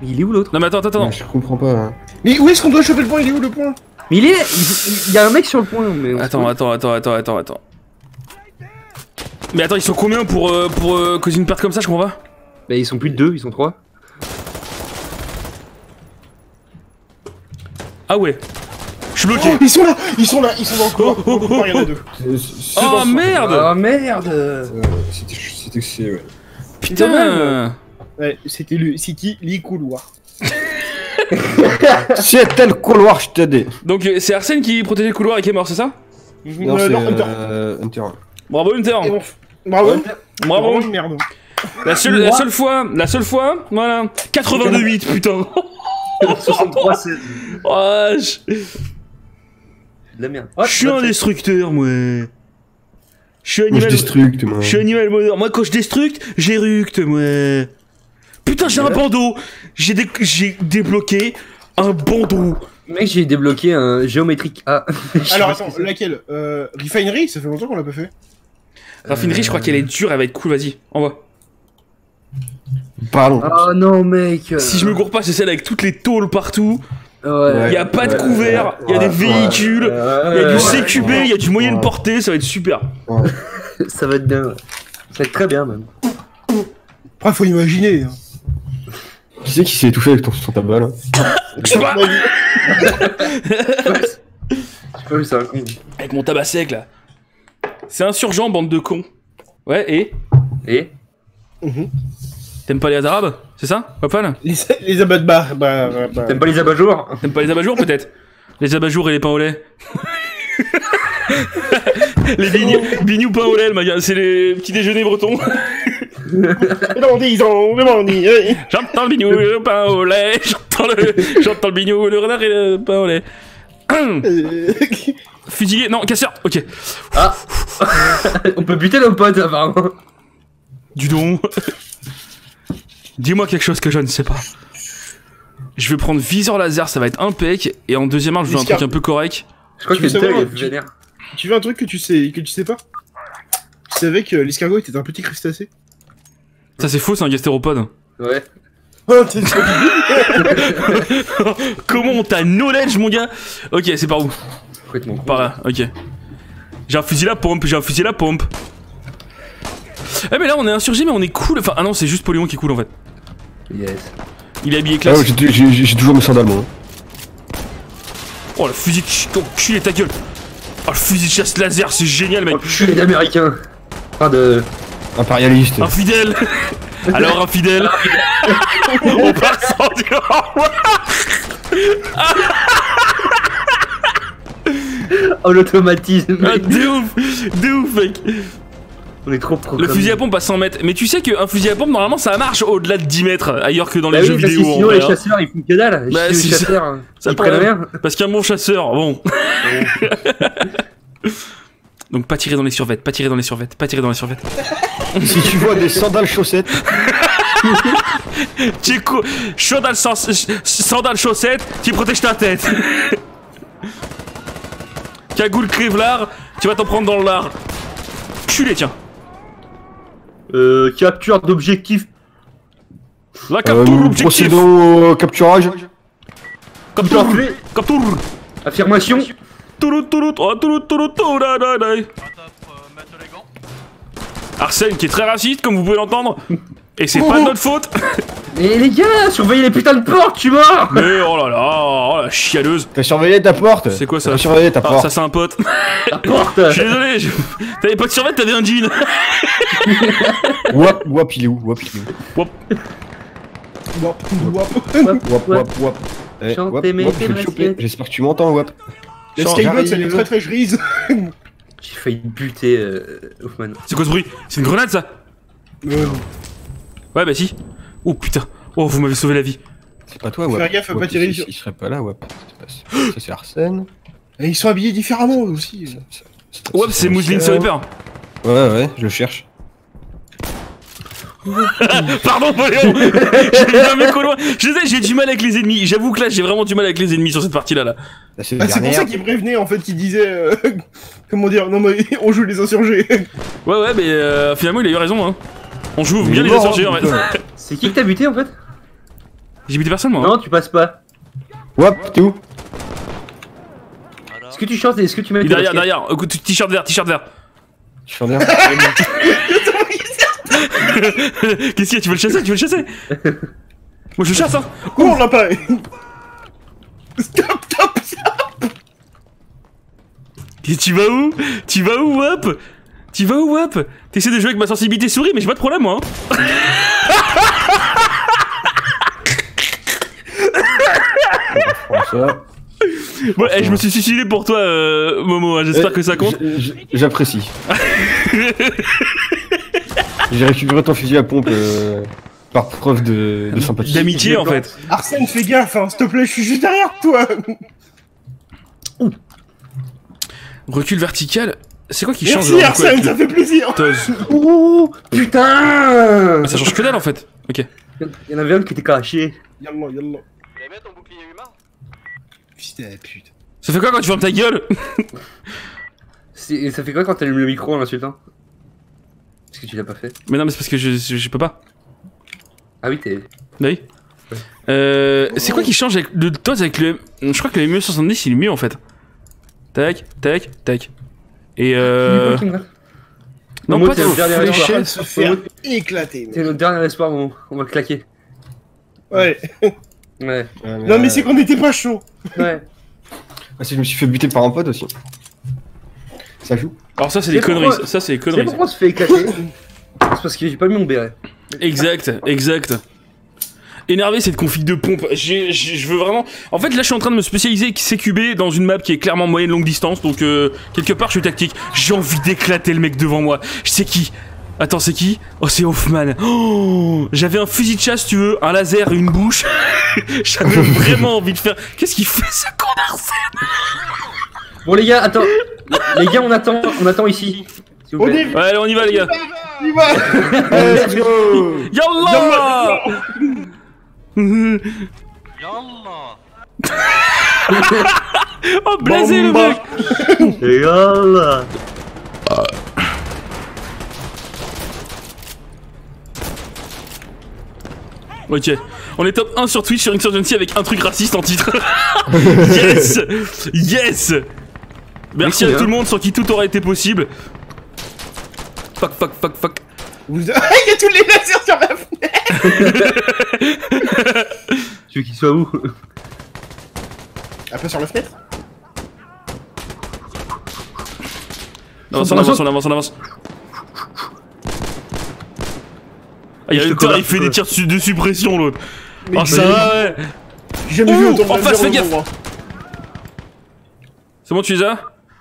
Mais il est où l'autre? Non mais attends, attends, attends. Je comprends pas. hein. Mais où est-ce qu'on doit choper le point? Il est où le point? Mais il est. Il, il y a un mec sur le point. Mais Attends, attends, attends, attends, attends, attends. Mais attends, ils sont combien pour, euh, pour euh, causer une perte comme ça, je comprends pas? Bah, ils sont plus de deux, ils sont trois. Ah ouais. Je suis bloqué. Oh, ils sont là Ils sont là Ils sont dans le. Oh, oh, y a deux. Oh merde Oh merde Euh, C'était c'était c'est ouais. Putain Ouais, c'était le. C'est qui Les couloirs. C'était le couloir, je t'ai dit. Donc c'est Arsène qui protégeait le couloir et qui est mort, c'est ça? Non, Euh, c'est non, Hunter. euh, Hunter. Bravo Hunter Et on f- Bravo. Bravo Merde. La seule, la seule fois, la seule fois, voilà. 82 putain. 63, c'est Oh, je de la merde. je suis un destructeur, moi. Je suis Moi, je animal. destructe, moi. Je suis animal moderne. Moi, quand je destructe, j'éructe, moi. Putain, j'ai un bandeau. J'ai dé- j'ai débloqué un bandeau. Mec, j'ai débloqué un géométrique A. Alors attends, laquelle euh, Refinery Ça fait longtemps qu'on l'a pas fait. Raffinerie, je crois qu'elle est dure, elle va être cool, vas-y, envoie. Pardon. Oh non, mec. Si je me gourre pas, c'est celle avec toutes les tôles partout. Ouais. Il y a pas de Ouais, couvert, il y a des ouais, véhicules, il y a du Ouais, CQB, il y a du moyenne Ouais. portée, ça va être super. Ça va être bien. ouais. Ça va être très bien, même. Après, faut imaginer. hein. Qui c'est qui s'est étouffé avec ton, son tabac là Je sais pas, J'ai pas vu ça. con. avec mon tabac sec là. C'est insurgent, bande de cons. Ouais, et Et? T'aimes pas les arabes C'est ça Wapal Les, les abats de bar. Bah, bah, bah. T'aimes pas les abat-jours T'aimes pas les abat-jours peut-être Les abat-jours et les pains au lait Les bignou, bignou pain au lait, le c'est les petits déjeuners bretons. J'entends le bignou, le pain au lait, j'entends le, j'entends le bignou, le renard et le pain au lait. Fusillé, non, casseur, ok. On peut buter nos potes, apparemment. Du don. Dis-moi quelque chose que je ne sais pas. Je vais prendre viseur laser, ça va être impec, et en deuxième arme, je veux un truc un peu correct. Je crois Tu que savoir, tu- vénère. Tu veux un truc que tu sais, que tu sais pas? Tu savais que l'escargot était un petit crustacé? Ça c'est faux, c'est un gastéropode. Ouais. Oh, t'es Comment on t'a knowledge, mon gars? Ok, c'est par où? Par là, ok. J'ai un fusil à pompe, j'ai un fusil à pompe. Eh mais là on est insurgé mais on est cool. Enfin ah non c'est juste Poléon qui est cool en fait. Yes. Il est habillé Ah classe. ouais, j'ai- toujours mes sandales moi. Oh le fusil de ch... oh, culé ta gueule. Oh le fusil de chasse laser c'est génial mec. Oh, je suis les Américains. Enfin, de. Impérialiste. Infidèle Alors infidèle On part sans dire au revoir Oh, l'automatisme. Ah, De ouf De ouf mec On est trop Le fusil à pompe à 100 mètres. Mais tu sais qu'un fusil à pompe normalement ça marche au-delà de 10 mètres ailleurs que dans les Bah jeux oui, parce que vidéo. sinon, les hein. chasseurs, ils font que dalle. Les Bah, les c'est ça. chasseurs, hein, Ça ils prend prennent la- rien. Parce qu'un bon chasseur, bon. Donc pas tirer dans les survêtes, pas tirer dans les survêtes, pas tirer dans les survêtes. Si tu vois des sandales chaussettes, Tu cou... Sandales, sans- sandales chaussettes, tu protèges ta tête. Cagoule crève-lard, tu vas t'en prendre dans le lard. Culé, tiens. Euh, capture d'objectif. La euh, capture nous objectif. procédons au capturage. Capture. Capture. Affirmation. Arsène qui est très raciste, comme vous pouvez l'entendre. Et c'est pas de notre faute. Mais les gars, surveillez les putains de portes, tu mort Mais oh là là, oh la chialeuse. T'as surveillé ta porte C'est quoi ça T'as surveillé ta Ah, porte. ça c'est un pote. La porte Je suis désolé, je- t'avais pas de survêt, t'avais un jean. Wap, wap, il est où Wap, il est où Wap, wap. Wap, wap, wap. Eh, choper. assiettes. J'espère que tu m'entends, Wap. La Change, skybox, elle est j'arrive. très très grise. J'ai failli buter euh, Hoffman. C'est quoi ce bruit? C'est une grenade ça? Euh, Ouais bah si. Oh putain. Oh vous m'avez sauvé la vie. C'est pas toi, Wap. Faire gaffe à Wap, pas tirer il- serait pas là, Wap. Ça, c'est Arsène. Et ils sont habillés différemment eux aussi. Ouais c'est Mousseline Sniper. Ouais, ouais, je le cherche. Pardon Poléon. Je sais, j'ai du mal avec les ennemis. J'avoue que là j'ai vraiment du mal avec les ennemis sur cette partie là. là. Là, c'est le Ah, c'est pour ça qu'ils prévenaient en fait, qu'ils disaient. euh, comment dire Non, mais on joue les insurgés. Ouais ouais mais euh, finalement il a eu raison hein. On joue bien les mort, insurgés en hein, fait. C'est qui que t'as buté en fait J'ai buté personne moi. hein. Non, tu passes pas. Wap, t'es où. Est-ce que tu chantes et est-ce que tu mets derrière, derrière. Écoute, T-shirt vert, t-shirt vert. En l'air. Qu'est-ce qu'il y a Tu veux le chasser Tu veux le chasser Moi je le chasse hein Comment on l'a pas Stop, stop Et tu vas où? Tu vas où, Wap Tu vas où, Wap T'essaies de jouer avec ma sensibilité souris, mais j'ai pas de problème, moi. hein. François. Ouais, eh, je me suis suicidé pour toi, euh, Momo. hein, J'espère Euh, que ça compte. J'apprécie. J'ai récupéré ton fusil à pompe euh, par preuve de, de sympathie. D'amitié, en fait. Arsène, fais gaffe, hein, s'il te plaît, je suis juste derrière toi. Recul vertical. C'est quoi qui change Merci Arsène, ça fait plaisir. Oh putain Ah, Ça change que dalle en fait. Ok. Il y en avait un qui était caché. Yallah, yallah. Putain, putain. Ça fait quoi quand tu fermes ta gueule Ça fait quoi quand t'allumes le micro en insultant Parce que tu l'as pas fait. Mais non, mais c'est parce que je, je, je peux pas. Ah oui, t'es. Bah oui. Euh, c'est quoi qui change avec le Toz avec le. Je crois que le ME70 il est mieux en fait. Tac, tac, tac. Et euh. Non, Moi, pas le dernier espoir. se faire éclater. C'est notre dernier espoir, on, on va claquer. Ouais. Ouais. Non, mais c'est qu'on n'était pas chaud. Ouais. Ah, si je me suis fait buter par un pote aussi. Ça joue Alors ça c'est des conneries. pourquoi- Ça c'est des conneries. pourquoi on se fait éclater C'est parce que j'ai pas mis mon béret. Exact, exact. Énervé cette config de pompe. Je veux vraiment. En fait, là, je suis en train de me spécialiser CQB dans une map qui est clairement moyenne longue distance. Donc, euh, quelque part, je suis tactique. J'ai envie d'éclater le mec devant moi. Je sais qui. Attends, c'est qui? Oh, c'est Hoffman. Oh, J'avais un fusil de chasse, tu veux, un laser et une bouche. J'avais vraiment envie de faire. Qu'est-ce qu'il fait ce connard Bon les gars, attends. les gars, on attend, on attend ici. On. Ouais, allez, on y va, les gars. On y va. Let's go Yallah Yallah Oh, blasé le mec Et yallah. Ok, on est top 1 sur Twitch sur Insurgency avec un truc raciste en titre. yes Yes Merci à combien tout le monde sans qui tout aurait été possible. Fuck, fuck, fuck, fuck. Vous- Ah, Il y a tous les lasers sur la fenêtre. Tu veux qu'il soit où Un peu sur la fenêtre On avance, on avance, on avance, on avance. Ah, il y a il fait des tirs de, su- de suppression l'autre. Mais Oh, ça va, ouais. J'ai jamais Ouh, vu autant en face, fais gaffe. endroit. C'est bon, tu les as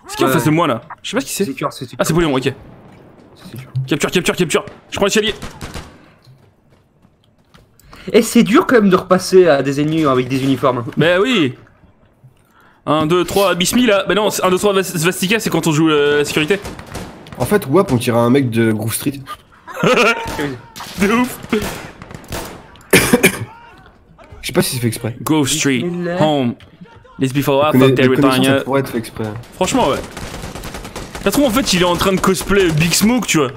C'est qui en face de moi là Je sais pas qui c'est. Ah, c'est Polion, ok. Capture, capture, capture. Je prends l'escalier. Et c'est dur quand même de repasser à des ennemis avec des uniformes. Bah oui 1, 2, 3, Bismi là Bah non, 1, 2, 3, Svastika, c'est quand on joue euh, la sécurité. En fait, Wap, on dirait un mec de Groove Street. De ouf Je sais pas si c'est fait exprès. Grove Street, Bismillah. home. Let's be for Je half connais- of de connaissance, everything. ça pourrait être fait exprès. Franchement, ouais. Ça trouve, en fait, il est en train de cosplay Big Smoke, tu vois.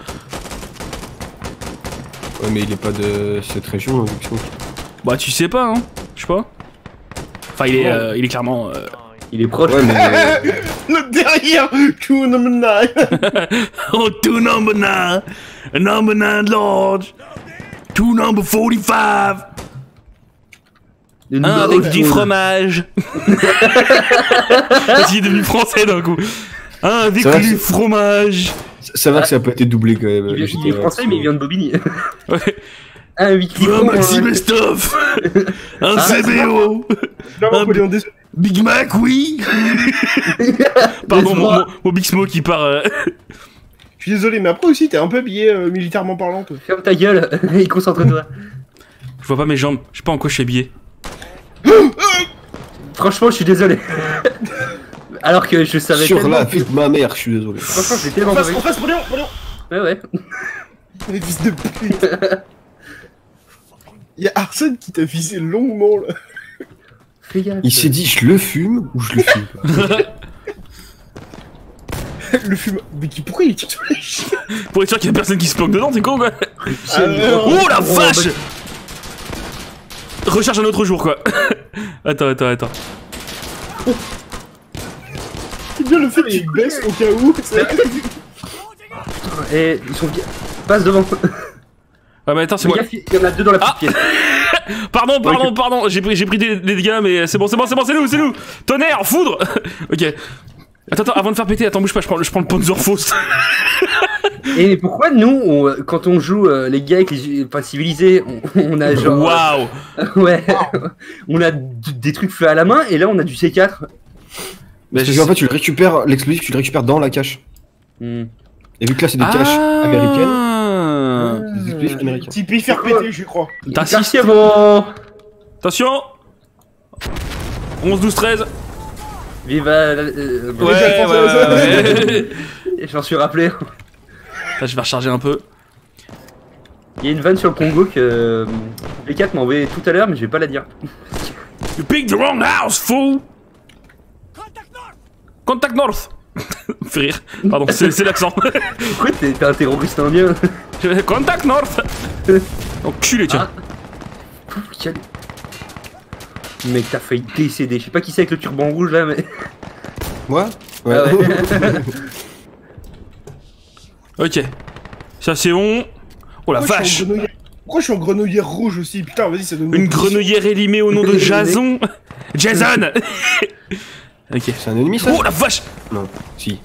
Ouais, mais il est pas de cette région, Big Smoke. Bah, tu sais pas, hein. Je sais pas. Enfin, il est, euh, il est clairement. euh, Il est proche. Ouais, mais. Le derrière, nine. Oh, two number nine, number nine large, two number 45, Le un avec du fromage. Parce qu'il est devenu français d'un coup. Un avec Ça va, du c'est- fromage. Ça- va que ça a pas été doublé quand même. Il, est français, mais il vient de Bobigny. Ouais. Un 8 Un. Maxi. Un Ah, CBO. Un. Big Mac, oui. Pardon, mon, mon, mon Big Smoke qui part. euh, Je suis désolé, mais après aussi, t'es un peu habillé euh, militairement parlant, toi. Ferme ta gueule et concentre-toi. Je vois pas mes jambes. Je sais pas en quoi je suis habillé. Franchement, je suis désolé. Alors que je savais Sur la que- vie de ma mère, je suis désolé. Franchement, j'ai tellement En pas face, en face. Ouais, ouais. Les fils de pute. Y'a Arsène qui t'a visé longuement, là. Fais gaffe. Il s'est dit, je le fume ou je le fume pas? Le fume. Mais qui, pourquoi il tire sur les chiens Pour être sûr qu'il y a personne qui se planque dedans, c'est con quoi. Oh la Oh, vache bah- Recharge un autre jour quoi. attends, attends, attends. Bien le fait qu'il baisse au cas où. c'est- Et ils sont. Passe devant. Ah mais attends, c'est moi. il y en a deux dans la petite Ah. pièce. Pardon, pardon, pardon, j'ai pris, j'ai pris des, des dégâts, mais c'est bon, c'est bon, c'est bon, c'est nous, c'est nous Tonnerre, foudre Ok. Attends, attends, avant de faire péter, attends, bouge pas, je prends, je prends le Panzerfaust. Et mais pourquoi nous, on- quand on joue euh, les gars avec les pas civilisés, on, on a genre. Waouh Ouais. on a des trucs faits à la main et là on a du C4. Bah, Parce que en fait, tu le récupères, l'explosif, tu le récupères dans la cache. Hmm. Et vu que là, c'est des caches américaines, Ah des explosifs américains. Tipeee faire péter, je crois. Quartier bon. Attention 11, 12, 13 Vive euh, euh, Ouais, ouais, ouais, ouais. J'en suis rappelé. Là, je vais recharger un peu. Il y a une vanne sur le Congo que euh, V4 m'a envoyé tout à l'heure, mais je vais pas la dire. You picked the wrong house, fool Contact North Fait rire. Pardon, c'est l'accent. Pourquoi t'es un terroriste indien Contact North Enculé, tiens. Quel- Mec, t'as failli décéder. Je sais pas qui c'est avec le turban rouge là, mais. Ouais Ouais. Ah ouais. Ok. Ça, c'est bon. Oh la Pourquoi vache Pourquoi je suis en grenouillère rouge aussi? Putain, vas-y, ça donne Une grenouillère élimée au nom de Jason Jason Ok. C'est un ennemi, ça Oh la vache Non. Si.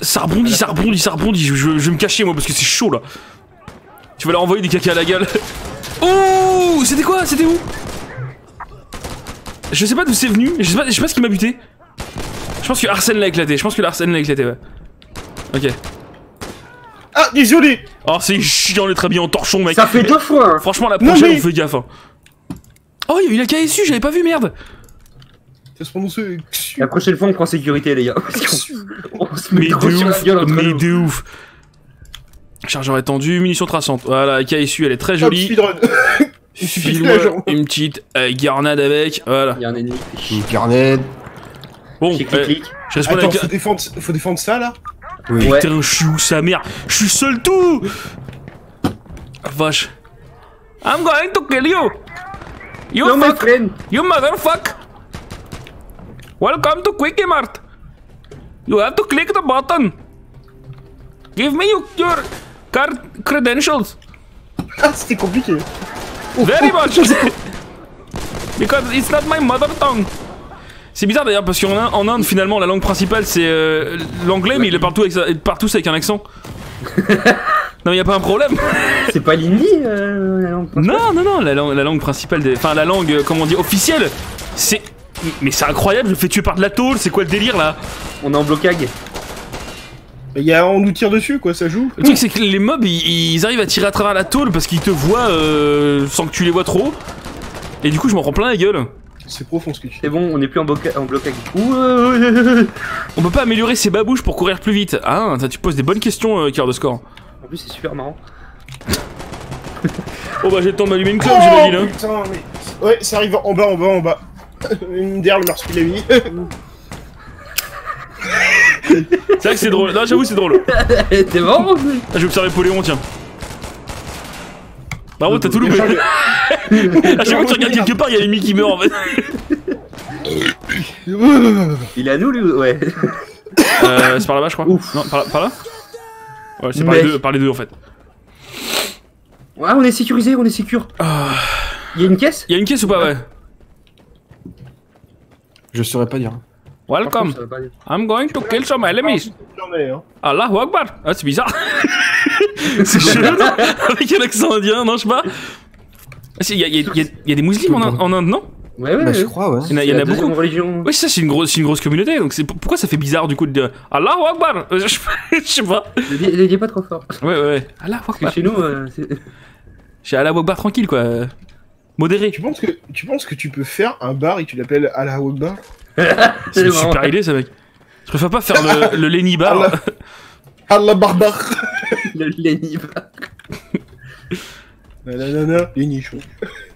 Ça rebondit, ça rebondit, ça rebondit. Je, je- je vais me cacher moi parce que c'est chaud là. Tu vas leur envoyer des caca à la gueule. Oh C'était quoi? C'était où? Je sais pas d'où c'est venu. Je sais pas, je sais pas ce qui m'a buté. Je pense que Arsène l'a éclaté. Je pense que Arsène l'a éclaté, ouais. Ok. Ah, désolé Oh, c'est chiant d'être habillé en torchon, mec. Ça fait deux fois hein. Franchement, la Non, prochaine, mais- on fait gaffe. hein. Oh, il y a eu la KSU, j'avais pas vu, merde. Ça se prononce. euh. La prochaine fois, on prend sécurité, les gars. On se met Mais trop de sur ouf, mais de ouf. Chargeur étendu, munition traçante. Voilà, KSU, elle est très jolie. speedrun. File-moi genre. une petite euh, garnade avec. Voilà. Il y a un ennemi. Une carnet. Bon, Clic, euh, clic, je Attends, avec. faut défendre, faut défendre ça là Oui. Ouais. Putain, je suis où sa mère Je suis seul tout Vache. I'm going to kill you You Non, my fuck friend. You motherfuck Welcome to Quickie Mart You have to click the button. Give me your, your card credentials. Ah, c'était compliqué. Very much. Because it's not my mother tongue. C'est bizarre d'ailleurs parce qu'en Inde, en Inde finalement la langue principale c'est euh, l'anglais mais ils le parlent tous avec, tous avec un accent. non mais y a pas un problème. C'est pas l'hindi euh, la langue principale? Non non non la langue, la langue principale, des... enfin la langue euh, comment on dit officielle, c'est mais c'est incroyable, je me fais tuer par de la tôle, c'est quoi le délire là On est en blocage. Il y a, on nous tire dessus quoi, ça joue. Le truc c'est que les mobs ils, ils arrivent à tirer à travers la tôle parce qu'ils te voient euh, sans que tu les vois trop. Et du coup je m'en prends plein la gueule. C'est profond ce que tu fais. C'est bon, on est plus en, en blocage. Ouh, On peut pas améliorer ses babouches pour courir plus vite. Ah, ça, tu poses des bonnes questions, euh, cœur de score. En plus, c'est super marrant. Oh bah j'ai le temps de m'allumer une clope, Oh j'imagine. Hein. putain, mais. Ouais, ça arrive en bas, en bas, en bas. Une derle lorsqu'il a mis. C'est vrai que c'est drôle. Non, j'avoue, c'est drôle. T'es marrant Ah, j'ai observé Poléon, tiens. Bravo, t'as tout loupé. À chaque fois que tu regardes quelque part, il y a Amy qui meurt en fait. Il est à nous, lui Ouais. Euh, c'est par là-bas, je crois. Ouf. Non, par là, par là Ouais, c'est par les deux, par les deux en fait. Ouais, on est sécurisé, on est sécure. Ah. Il y a une caisse? Il y a une caisse ou pas, ouais Je saurais pas dire. Welcome, contre. I'm going to kill some enemies. Ai, hein. Allahu Akbar. Ah, c'est bizarre. c'est chelou, non Avec un accent indien, non, je sais pas. Ah, si, Il y, a- y y y des musulmans en, Inde- en Inde, non Ouais, ouais, Bah, ouais. je crois, ouais. Il y en a, y en a beaucoup. religion. Oui, ça, c'est une, grosse, c'est une grosse communauté. Donc, c'est pourquoi ça fait bizarre du coup de dire Allahu Akbar? Euh, Je je sais pas. Ne dis- pas trop fort. Ouais, ouais, ouais. Que Akbar. chez nous, euh, c'est. J'ai Allahu Akbar tranquille, quoi. Modéré. Tu penses, que, tu penses que tu peux faire un bar et tu l'appelles Allah Akbar C'est une super idée, ça, mec. Je préfère pas faire le, le Lenny Bar. Allah. Allah Barbare Le Lenny. Nanana, les nichons.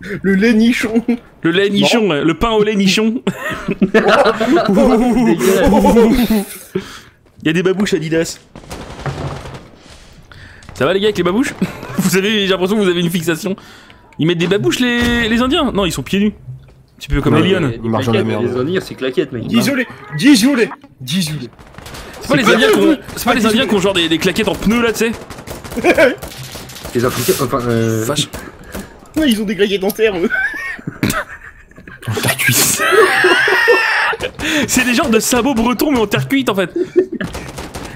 Le lait nichon Le lait nichon, le pain au lait nichon. Il y a des babouches Adidas. Ça va les gars avec les babouches? Vous avez, j'ai l'impression que vous avez une fixation. Ils mettent des babouches les, les Indiens Non, ils sont pieds nus. Un petit peu comme les lions. Ils marchent dans la merde. Les Indiens, c'est claquettes, mec. Désolé Désolé Désolé C'est pas les Indiens qui ont, c'est pas les Indiens qui ont genre des, des claquettes en pneus là, tu sais Les Africains, enfin, euh. Vache. Ouais, ils ont des glaguettes dentaires, eux Ta cuisse. C'est des genres de sabots bretons mais en terre cuite en fait.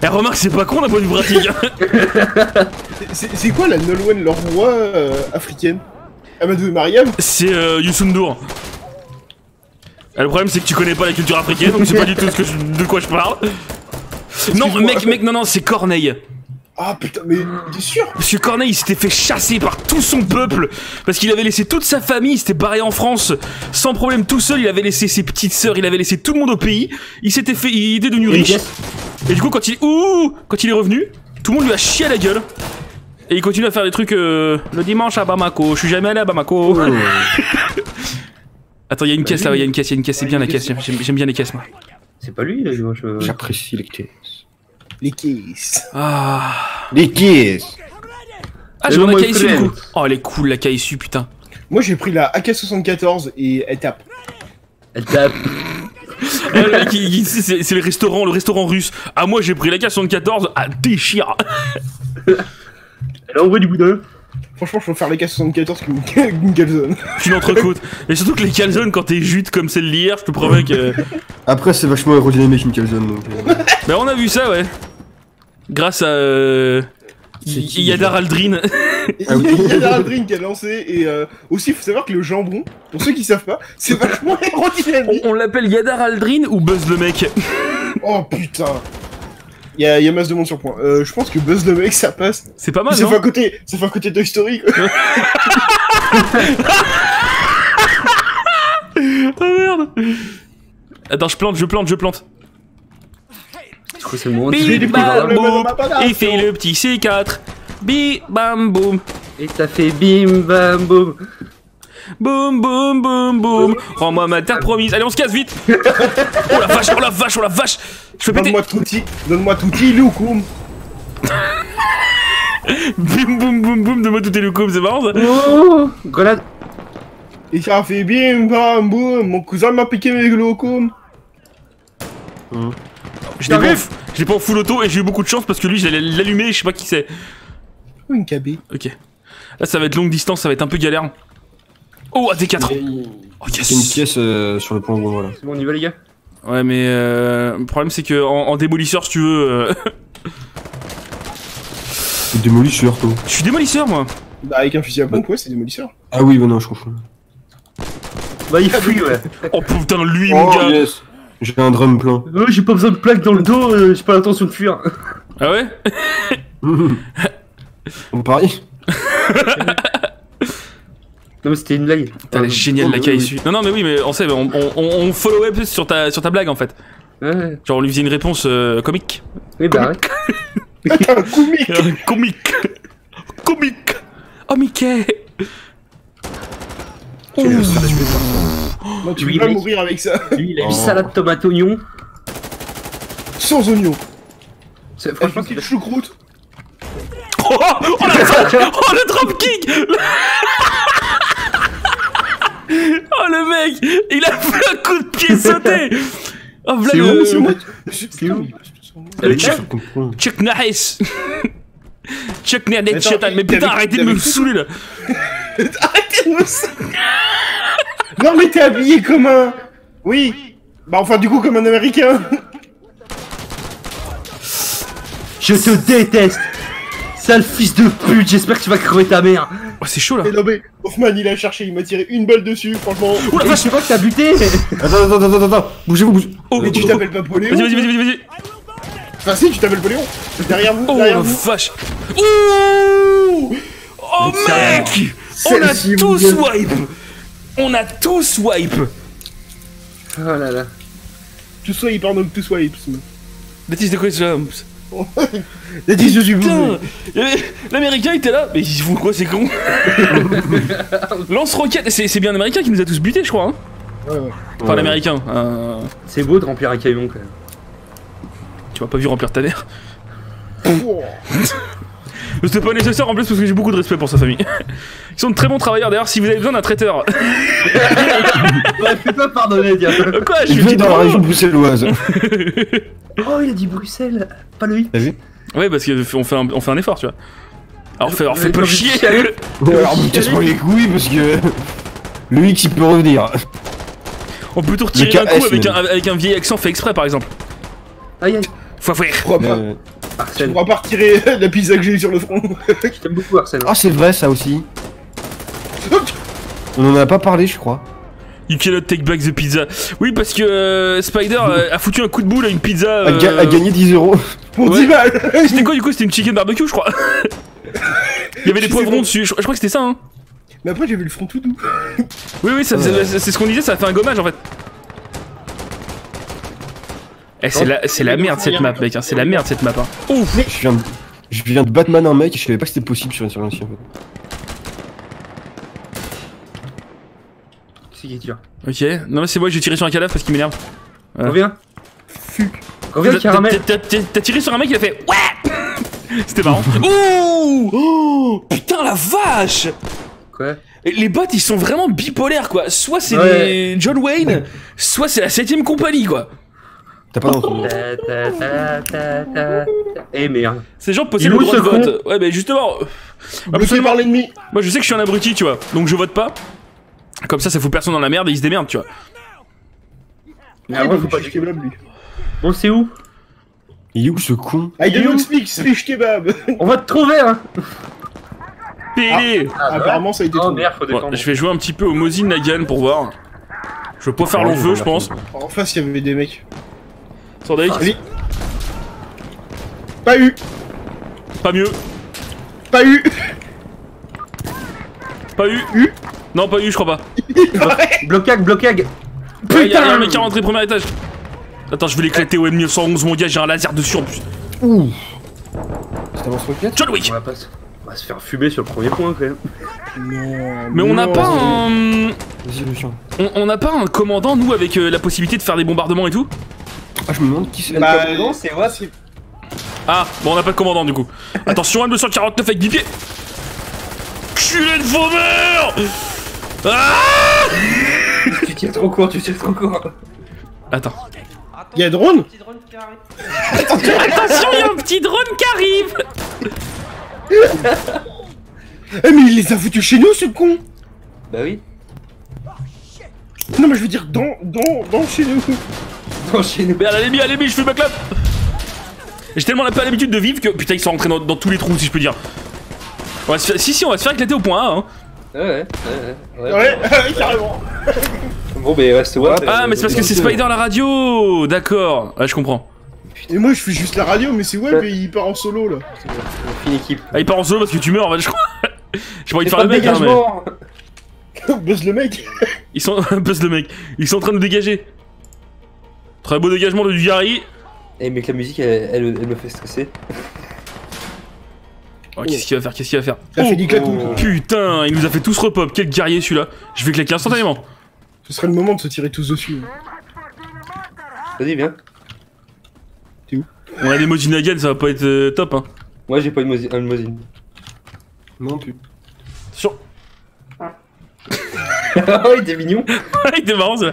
Et remarque, c'est pas con d'un point de vue pratique. hein. C'est c'est quoi la Nolwenn, leur roi euh, africaine? Amadou et Mariam C'est euh, Youssou N'Dour. Et le problème, c'est que tu connais pas la culture africaine, donc c'est pas du tout ce que je- de quoi je parle. Non, mec, mec, non, non, c'est Corneille. Ah putain, mais t'es sûr? Parce que Corneille, il s'était fait chasser par tout son peuple. Parce qu'il avait laissé toute sa famille, il s'était barré en France. Sans problème, tout seul, il avait laissé ses petites sœurs, il avait laissé tout le monde au pays. Il s'était fait, il était devenu riche. Et du coup, quand il, ouh, quand il est revenu, tout le monde lui a chié à la gueule. Et il continue à faire des trucs euh, le dimanche à Bamako. Je suis jamais allé à Bamako. Attends, il y a une caisse là, il y a une caisse, il y a une caisse, c'est bien la caisse. J'aime bien les caisses, moi. C'est pas lui, là, je... je- J'apprécie les caisses. Les caisses. Ah, Les caisses ah j'ai le la KSU du coup. Oh, elle est cool la KSU, putain. Moi j'ai pris la AK-74 et elle tape. Elle tape. Le c'est le restaurant, le restaurant russe. Ah, moi j'ai pris la K74 à déchire. Elle a envoyé du boudin. Franchement, je peux faire la AK-74 qu'une qu'une calzone. Une entrecôte. Et surtout que les calzones, quand t'es jute comme celle d'hier, je te promets que. Après, c'est vachement aérodynamique une calzone, donc... euh, Bah, on a vu ça, ouais. Grâce à. Euh... Yadar Aldrin. Ah oui. Il y a la drink qui a lancé et euh, aussi il faut savoir que le jambon, pour ceux qui savent pas, c'est vachement on aérodynamique. on l'appelle Yadar Aldrin ou Buzz le mec? Oh putain. Il y a, il y a masse de monde sur point. Euh, je pense que Buzz le mec ça passe. C'est pas mal, ça non fait un côté, ça fait un côté Toy Story. quoi. Ah merde Attends, je plante, je plante, je plante. Je crois que c'est le moment de Bim bam, boum Et fait le petit C4. Bim bam boum. Et ça fait bim bam boum. Boum boum boum boum. Rends-moi ma terre promise. Allez, on se casse vite. Oh la vache, oh la vache, oh la vache. Je fais péter. Donne-moi Touti, donne-moi Touti, Loukoum. Bim boum boum boum de moi tout est le coup, c'est marrant ça. Oh Grenade. Et ça fait bim bam boum. Mon cousin m'a piqué mes Loukoum. Je l'ai f- je l'ai pas en full auto et j'ai eu beaucoup de chance parce que lui, j'allais l'allumer, je sais pas qui c'est. Oh, une KB. Ok. Là, ça va être longue distance, ça va être un peu galère. Oh, AT4 Oh Il y a une yes pièce euh, sur le point de voilà. C'est bon, on y va, les gars Ouais, mais euh, le problème, c'est que en, en démolisseur, si tu veux. euh, Le démolisseur, toi. je suis démolisseur, moi Bah avec un fusil à pompe, ouais, c'est démolisseur. Ah oui, bah non, je confonds. Bah, il fuit, ouais. Oh putain, lui, mon Oh gars yes J'ai un drum plein. Oh, j'ai pas besoin de plaque dans le dos, euh, j'ai pas l'intention de fuir. Ah ouais? On parie Non, mais c'était une blague. Putain, elle est géniale, la oui, oui, KSU. Non, non, mais oui, mais on sait, on, on, on, on follow up sur ta, sur ta blague, en fait. Ouais, Genre, on lui faisait une réponse euh, comique. oui, bah ouais. Comique. Comique Comique Oh, Mickey Non, tu Oui, peux pas mec. mourir avec ça. Lui, il a Oh. une salade tomate oignon. Sans oignon. C'est- Franchement, c'est choucroute. Oh, oh, la Oh, le dropkick Oh, le mec Il a fait un coup de pied sauté Oh, voilà C'est le... où, c'est Elle est Chuck, Norris Chuck Norris, shit, mais putain, arrêtez de me saouler, là Non, mais t'es habillé comme un. Oui. Bah, enfin, du coup, comme un américain. Je te déteste Sale fils de pute, j'espère que tu vas crever ta mère Oh, c'est chaud, là. Et non, mais Hoffman, il a cherché, il m'a tiré une balle dessus, franchement. Oh, la Et je sais pas que t'as buté. Attends, attends, attends, attends, attends. Bougez-vous, bougez Oh, Mais tu t'appelles pas Poléon Vas-y, vas-y, vas-y, vas-y, vas-y Enfin, si, tu t'appelles Poléon. Derrière vous, Oh, derrière la vous. vache. Ouh. Oh, mec. On a tous wipe. On a tous wipe. Oh là là. Tout soit, il pardonne tout soit, il That is the question. T'as dit, je suis Putain L'américain était là Mais ils font quoi, c'est con Lance-roquette C'est c'est bien l'américain qui nous a tous butés, je crois. Hein Ouais, ouais. enfin, l'américain. euh, C'est beau de remplir un camion quand même. tu m'as pas vu remplir ta mère. C'était pas nécessaire en plus parce que j'ai beaucoup de respect pour sa famille. Ils sont de très bons travailleurs d'ailleurs. Si vous avez besoin d'un traiteur. Ouais, fais pas pardonner, diable. Euh, quoi Je suis dans la région bruxelloise. Oh, il a dit Bruxelles, pas le 8. T'as vu Ouais, parce qu'on fait, un, on fait un effort, tu vois. Alors fais, alors fais pas chier. je Ouais, alors me casse pas les couilles parce que. Le X il peut revenir. On peut tout retirer d'un coup avec un, même. avec un vieil accent fait exprès par exemple. Aïe aïe. Faut faire. Je Arsène. pourras pas retirer la pizza que j'ai sur le front. Je t'aime beaucoup Arsène. Ah, c'est vrai, ça aussi. On en a pas parlé, je crois. You cannot take back the pizza. Oui, parce que euh, Spider euh, a foutu un coup de boule à une pizza. A, ga- euh, a gagné 10 euros. Pour Ouais. 10 balles C'était quoi du coup C'était une chicken barbecue, je crois. Il y avait des Je poivrons dessus. Je, je crois que c'était ça. Hein. Mais après, j'ai vu le front tout doux. Oui, oui, Ouais. c'est ce qu'on disait. Ça a fait un gommage en fait. Eh, c'est la, c'est la merde cette map, mec. hein, C'est la merde cette map. Hein. Ouf. Je viens de, je viens de Batman un mec et je savais pas que c'était possible sur une sur l'ancien. C'est qui tire. Ok. Non mais c'est moi. J'ai tiré sur un cadavre parce qu'il m'énerve. Reviens. Fuck. Reviens caramel. t'as- tiré sur un mec, il a fait ouais. C'était marrant. Ouh Oh Putain la vache Quoi? Les bots ils sont vraiment bipolaires quoi. Soit c'est Ouais. les John Wayne, soit c'est la 7ème compagnie quoi. T'as pas ta. Eh merde. Ces gens possèdent le droit de vote. Ouais mais justement. euh, Bloqué absolument. par l'ennemi. Moi je sais que je suis un abruti tu vois. Donc je vote pas. Comme ça ça fout personne dans la merde et ils se démerdent tu vois. Mais Ah, il faut faut pas pas kebab lui. Bon, c'est où Il est où ce con Ah, il est où explique, fiche kebab. On va te trouver, hein Pélé Apparemment, ça a été Oh trouvé. merde, faut Bon, détendre. je vais jouer un petit peu au Mosin Naghan pour voir. Je veux pas faire Ah, long je feu je pense. En face, il y avait des mecs. Sandek, Allez. Pas eu. pas mieux. Pas eu. Pas eu. Eu Non pas eu je crois pas. Blocag, blocag Ouais, y a, y a un Putain mec qui est rentré premier étage. Attends, je vais l'éclater au M911, mon gars, j'ai un laser dessus en plus. Ouh C'est John Wick On va pas. On va se faire fumer sur le premier point, quand même. Non. Mais on n'a pas un... Vas-y, Lucien. On on n'a pas un commandant, nous, avec euh, la possibilité de faire des bombardements et tout? Ah, je me demande qui c'est. Bah, c'est what c'est- Ah, bon, on n'a pas de commandant, du coup. Attention, M249 avec bipied Culé de vos mères Ah Tu tires trop court, tu tires trop court. Attends. Il y a drone Petit drone qui arrive. Attention, il y a un petit drone qui arrive Eh, mais il les a foutus chez nous, ce con Bah oui. Non, mais je veux dire, dans, dans, dans chez nous. Non, chez nous. Merde, allez, allez, je fais ma clap J'ai tellement pas l'habitude de vivre que, putain, ils sont rentrés dans, dans tous les trous, si je peux dire. On va se faire- Si, si, on va se faire éclater au point A, hein. Ouais, ouais, ouais. Ouais, carrément. Bon, bah, reste what Ah, mais c'est parce que c'est Spider la radio D'accord. Ah, je comprends. Et moi, je fais juste la radio, mais c'est web et il part en solo, là. Équipe. Ah, il part en solo parce que tu meurs, en fait, je crois. J'ai pas envie de faire le le mec, hein, mais... dégagement Buzz le mec. Ils sont... Buzz le mec. Ils sont en train de nous dégager. Très beau dégagement de Dugarry. Eh, mec, la musique, elle, elle, elle me fait stresser. Oh, qu'est-ce qu'il va faire Qu'est-ce qu'il va faire Ça Oh, fait du clatou. oh. Putain, il nous a fait tous repop. Quel guerrier celui-là. Je vais claquer instantanément. Ce serait le moment de se tirer tous dessus. Vas-y, viens. On a des mots Nagan, ça va pas être euh, top, hein. Moi, j'ai pas une mosine. Non plus. Sur... Ah oui, t'es mignon. il était marrant, ça.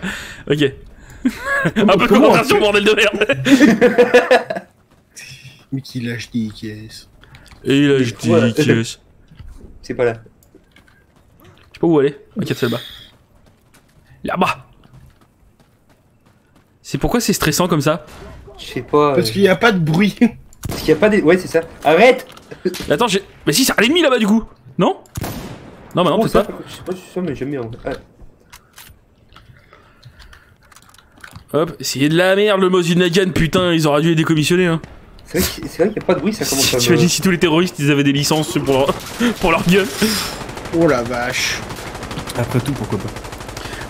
Ok. Un peu comment concentration, bordel de merde. Mais qui lâche des caisses. Et je Ouais. que... Je sais C'est pas là. pas où aller. Ok, c'est là-bas. Là-bas. C'est pourquoi c'est stressant comme ça? Je sais pas. Parce euh, qu'il n'y a pas de bruit. Parce qu'il y a pas des. Ouais, c'est ça. Arrête Mais Attends, j'ai... Mais si, c'est un ennemi là-bas du coup Non? Non, bah non, Oh, peut-être ça, pas. Je sais pas si c'est ça, mais j'aime bien. en vrai. Ah, Hop, c'est de la merde le Mosin Nagan, putain, ils auraient dû les décommissionner, hein. C'est vrai qu'il c'est vrai qu'il y a pas de bruit, ça commence à me. T'imagines si tous les terroristes ils avaient des licences pour leur, pour leur gun Oh la vache. Après tout, pourquoi pas.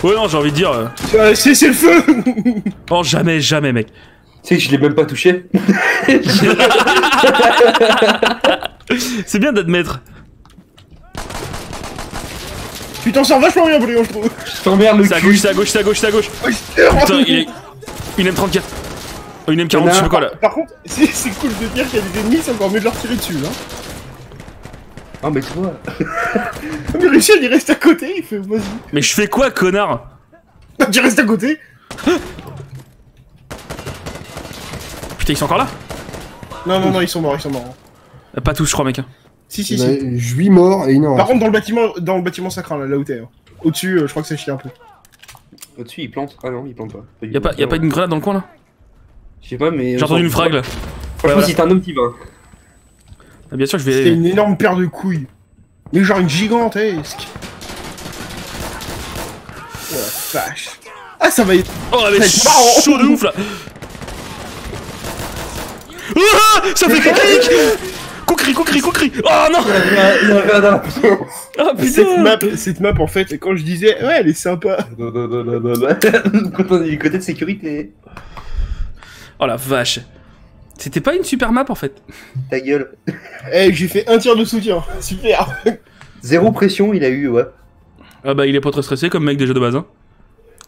Ouais, non, j'ai envie de dire. euh, Euh, C'est c'est le feu Oh, jamais, jamais, mec. Tu sais que je l'ai même pas touché. C'est bien d'admettre. Tu t'en sors vachement bien, Bréon, je trouve. Je t'emmerde le C'est à cul. gauche, c'est à gauche, c'est à gauche, c'est à gauche. Oh, Putain, il est. Une M34. Oh, une Il y en M40, a je sais un pas quoi là. Par contre, c'est c'est cool de dire qu'il y a des ennemis, c'est encore mieux de leur tirer dessus, hein. Ah, mais tu vois. Mais Lucien, il reste à côté, il fait vas-y. Mais je fais quoi, connard? Tu restes à côté Putain, ils sont encore là? Non, non, non, ils sont morts, ils sont morts. Pas tous, je crois, mec. Si, si, si. y en a 8 morts et une en Par contre, dans le bâtiment, dans le bâtiment sacral, là, là où t'es. hein. Au-dessus, euh, je crois que ça chie un peu. Au-dessus, il plante. Ah non, il plante pas. Y a pas, y a pas une grenade dans le coin là? Je sais pas, mais. J'ai entendu une frag là. Franchement, voilà. si t'es un homme, t'y vas. Ah, bien sûr, je C'était vais. une énorme paire de couilles. Mais genre une gigantesque. Oh la vache. Ah, ça va être. Oh, est C'est chaud de ouf là Ah Ça fait clic Coquerie, coquerie, coquerie Oh non Il y a rien dans la pièce. Cette putain map, cette map en fait, quand je disais, ouais, elle est sympa. Non, non, non, non, non, non. Quand on est du côté de sécurité. Oh la vache C'était pas une super map en fait. Ta gueule. Eh, j'ai fait un tir de soutien. Super. Zéro pression, il a eu, ouais. Ah bah il est pas très stressé comme mec déjà de base hein.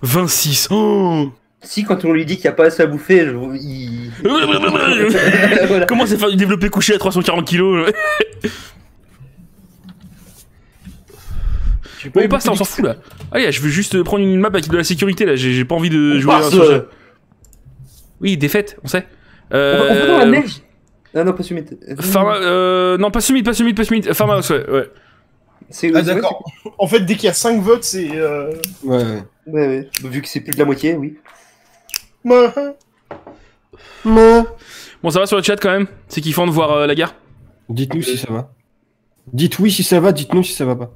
26 Oh Si, quand on lui dit qu'il n'y a pas assez à bouffer, je... il. voilà. Comment c'est faire du développé couché à 340 kilos eu on passe là, on s'en fout là. Allez, je veux juste prendre une map avec de la sécurité là, j'ai pas envie de On jouer passe, sur euh, Oui, défaite, on sait. On Euh... va on va dans la neige? Ah non, pas summit. Pharma... Euh... Non, pas Summit, pas Summit, pas Summit. Pharma, ouais, ouais. C'est Ah d'accord. En fait, dès qu'il y a 5 votes, c'est... Euh... Ouais, ouais. c'est- Ouais, ouais. Vu que c'est plus de la moitié, oui. Bon, ça va sur le chat quand même C'est kiffant de voir euh, la guerre Dites-nous si ça va. Dites oui si ça va, dites-nous si ça va pas.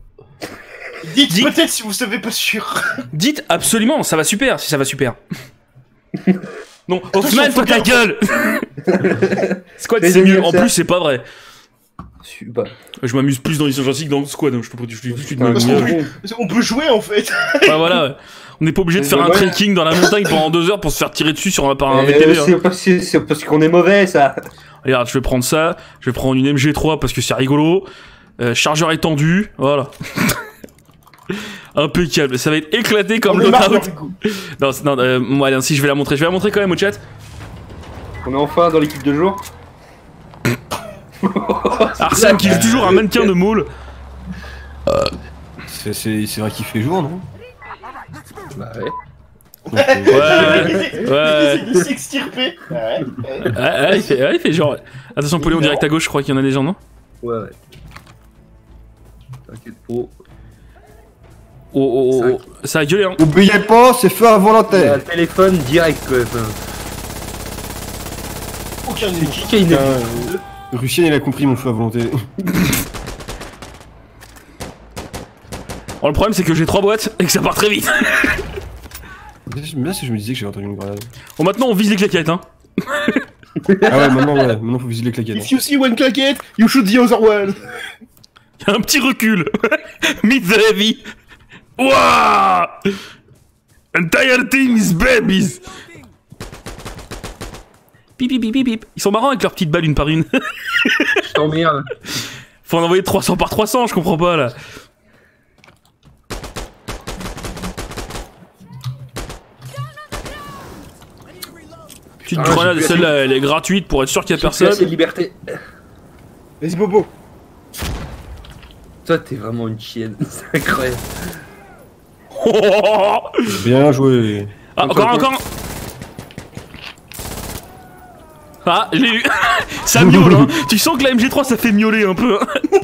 Dites peut-être si vous savez pas sûr. Dites absolument, ça va super, si ça va super. non, Attention, Hoffman, faut toi ta gueule Squad, Mais c'est mieux. En plus, c'est pas vrai. Bah, Je m'amuse plus dans l'histoire que dans le squad, hein. je peux pas tout On peut jouer en fait. Ouais, voilà, ouais. On n'est pas obligé de faire un Ouais. trekking dans la montagne pendant deux heures pour se faire tirer dessus sur un, par un Euh, VTV. hein. c'est parce, que- c'est parce qu'on est mauvais, ça. Regarde, je vais prendre ça, je vais prendre une MG3 parce que c'est rigolo. Euh, chargeur étendu, voilà. Impeccable, ça va être éclaté comme le. Non, c'est- non euh, moi, allez, si je vais la montrer, je vais la montrer quand même au chat. On est enfin dans l'équipe de jour. Arsène qui joue toujours un mannequin de môle. C'est c'est- vrai qu'il fait jour, non? Bah ouais. Donc, euh, Ouais, ouais. Il s'est extirpé. Ouais. ouais. Ouais, ouais, il fait, ouais, il fait genre. Attention, Poléon direct à gauche, je crois qu'il y en a des gens, non? Ouais, ouais. T'inquiète pas. Oh, oh, oh, oh. Ça a gueulé, hein. Oubliez pas, c'est fait à Il y a volontaire. le téléphone direct, quoi. Aucun C'est qui qui a une Lucien, il a compris mon feu à volonté. Bon, le problème, c'est que j'ai trois boîtes et que ça part très vite. Mais là, si je me disais que j'avais entendu une grenade. Bon, maintenant, on vise les claquettes, hein. Ah ouais, maintenant, ouais, maintenant faut viser les claquettes. If you see one claquette, you shoot the other one. Il y a un petit recul. Meet the heavy. Wouah Entire team is babies. Pip, pip, pip, pip, pip. Ils sont marrants avec leurs petites balles une par une. Je t'emmerde. Faut en envoyer 300 par 300, je comprends pas là. Petite Ah, grenade, celle-là, elle est gratuite pour être sûr qu'il y a Personne. C'est liberté. Vas-y, Bobo. Toi, t'es vraiment une chienne. C'est incroyable. Bien joué. Ah, encore, encore Ah, j'ai eu. ça miaule, hein. Tu sens que la MG3 ça fait miauler un peu. hein.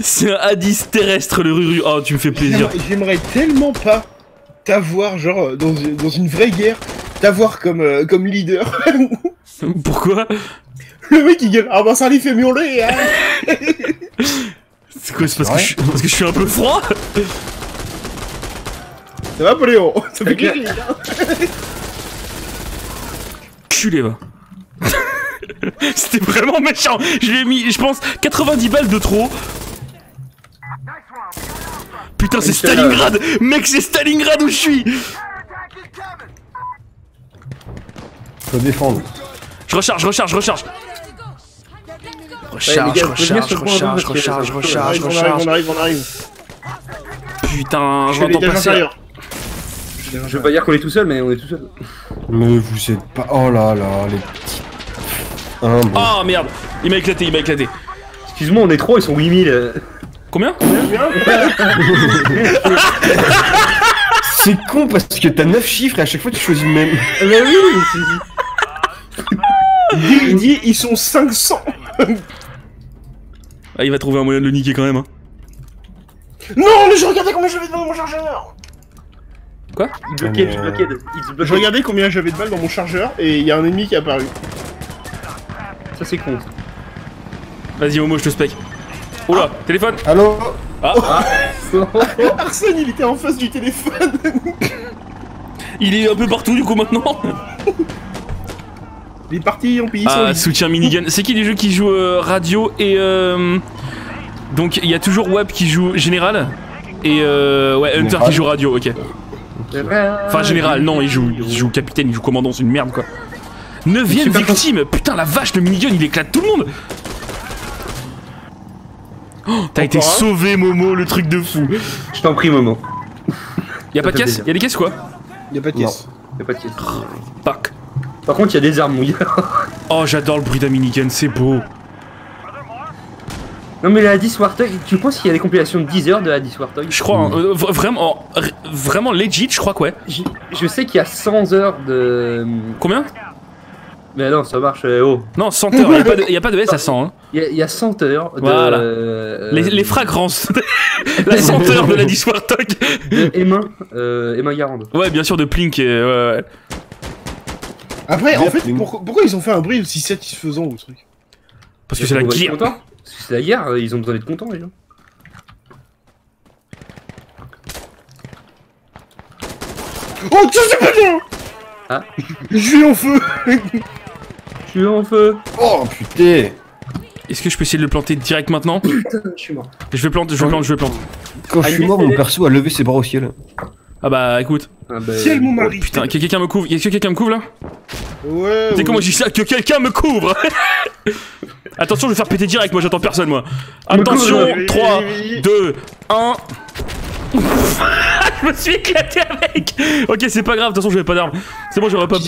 C'est un Hadis terrestre le Ruru. Oh, tu me fais plaisir. J'aimerais- tellement pas t'avoir, genre, euh, dans, dans une vraie guerre, t'avoir comme, euh, comme leader. Pourquoi? Le mec il gueule, ah bah ça les fait miauler, hein. C'est quoi C'est parce, que je suis- parce que je suis un peu froid? Ça va, Poléon? Ça fait cliquer, hein. Culé, va. C'était vraiment méchant. Je lui ai mis, je pense, 90 balles de trop. Putain, c'est Stalingrad Mec, c'est Stalingrad où je suis Faut défendre. Je recharge, je recharge, je recharge. Recharge, recharge, recharge, recharge, recharge, arrive, on arrive, recharge. on arrive, on arrive. Putain, Je l'entends passer. Je veux pas dire qu'on est tout seul, mais on est tout seul. Mais vous êtes pas. Oh là là, les petits. Hein, bon. Oh merde, il m'a éclaté, il m'a éclaté. Excuse-moi, on est trop, ils sont 8000. euh. Combien C'est con parce que t'as 9 chiffres et à chaque fois tu choisis le même. Bah oui, Il dit, ils sont 500. Ah, il va trouver un moyen de le niquer quand même. Hein. Non, mais je regardais comment j'avais devant mon chargeur. Il bloquait, je euh, bloquais. de- Il se Je bloquait. regardais combien j'avais de balles dans mon chargeur et il y a un ennemi qui est apparu. Ça, c'est con. Vas-y, Momo, je te spec. Oula, téléphone Allô Arsène, il était en face du téléphone. Il est un peu partout du coup maintenant Il est parti en pays Ah, soutien minigun. C'est qui les jeux qui jouent euh, radio et euh, donc il y a toujours Web qui joue général et euh, ouais Hunter qui joue radio. Ok. Enfin général, non, il joue, il joue capitaine, il joue commandant, c'est une merde quoi. Neuvième victime, putain la vache, le minigun il éclate tout le monde. Oh, T'as été sauvé Momo, le truc de fou. Je t'en prie, Momo. Y a pas de caisse plaisir. Y a des caisses quoi Il y a pas de caisse. Y'a pas de question. Pac. Par contre, il y a des armes, gars. Oh j'adore le bruit d'un minigun, c'est beau. Non, mais la 10 Warthog, tu penses qu'il y a des compilations de 10 heures de la 10 Warthog? Je crois, hein, euh, vraiment, vraiment legit, je crois que ouais. Je, je sais qu'il y a 100 heures de. Combien? Mais non, ça marche. euh, oh. Non, 100 heures, y a pas de, y a pas de S à 100 hein. Il y, a- il y a 100 heures de. Voilà. euh, Les, les fragrances. la senteur de la Diswartok. de Emma, euh, Emma Garande. Ouais, bien sûr, de Plink. et- ouais, ouais. Après, en fait, pourquoi, pourquoi ils ont fait un bruit aussi satisfaisant au truc? Parce que c'est la guerre. C'est la guerre, euh, ils ont besoin d'être contents, les gens. Oh, ça c'est pas bien Ah. Je suis en feu Je suis en feu. Oh putain Est-ce que je peux essayer de le planter direct maintenant Putain, je suis mort. Je vais planter, je vais planter, je vais planter. Quand je suis mort, mon perso a levé ses bras au ciel. Ah bah écoute. Ah bah, Ciel, mon Oh, mari putain, que quelqu'un me couvre. Est-ce que quelqu'un me couvre là Ouais, C'est ouais. comment je dis ça Que quelqu'un me couvre Attention, je vais faire péter direct, moi j'attends personne moi. Attention, couvre. 3, 2, 1. je me suis éclaté avec Ok, c'est pas grave, de toute façon j'avais pas d'arme. C'est bon, j'aurais pas...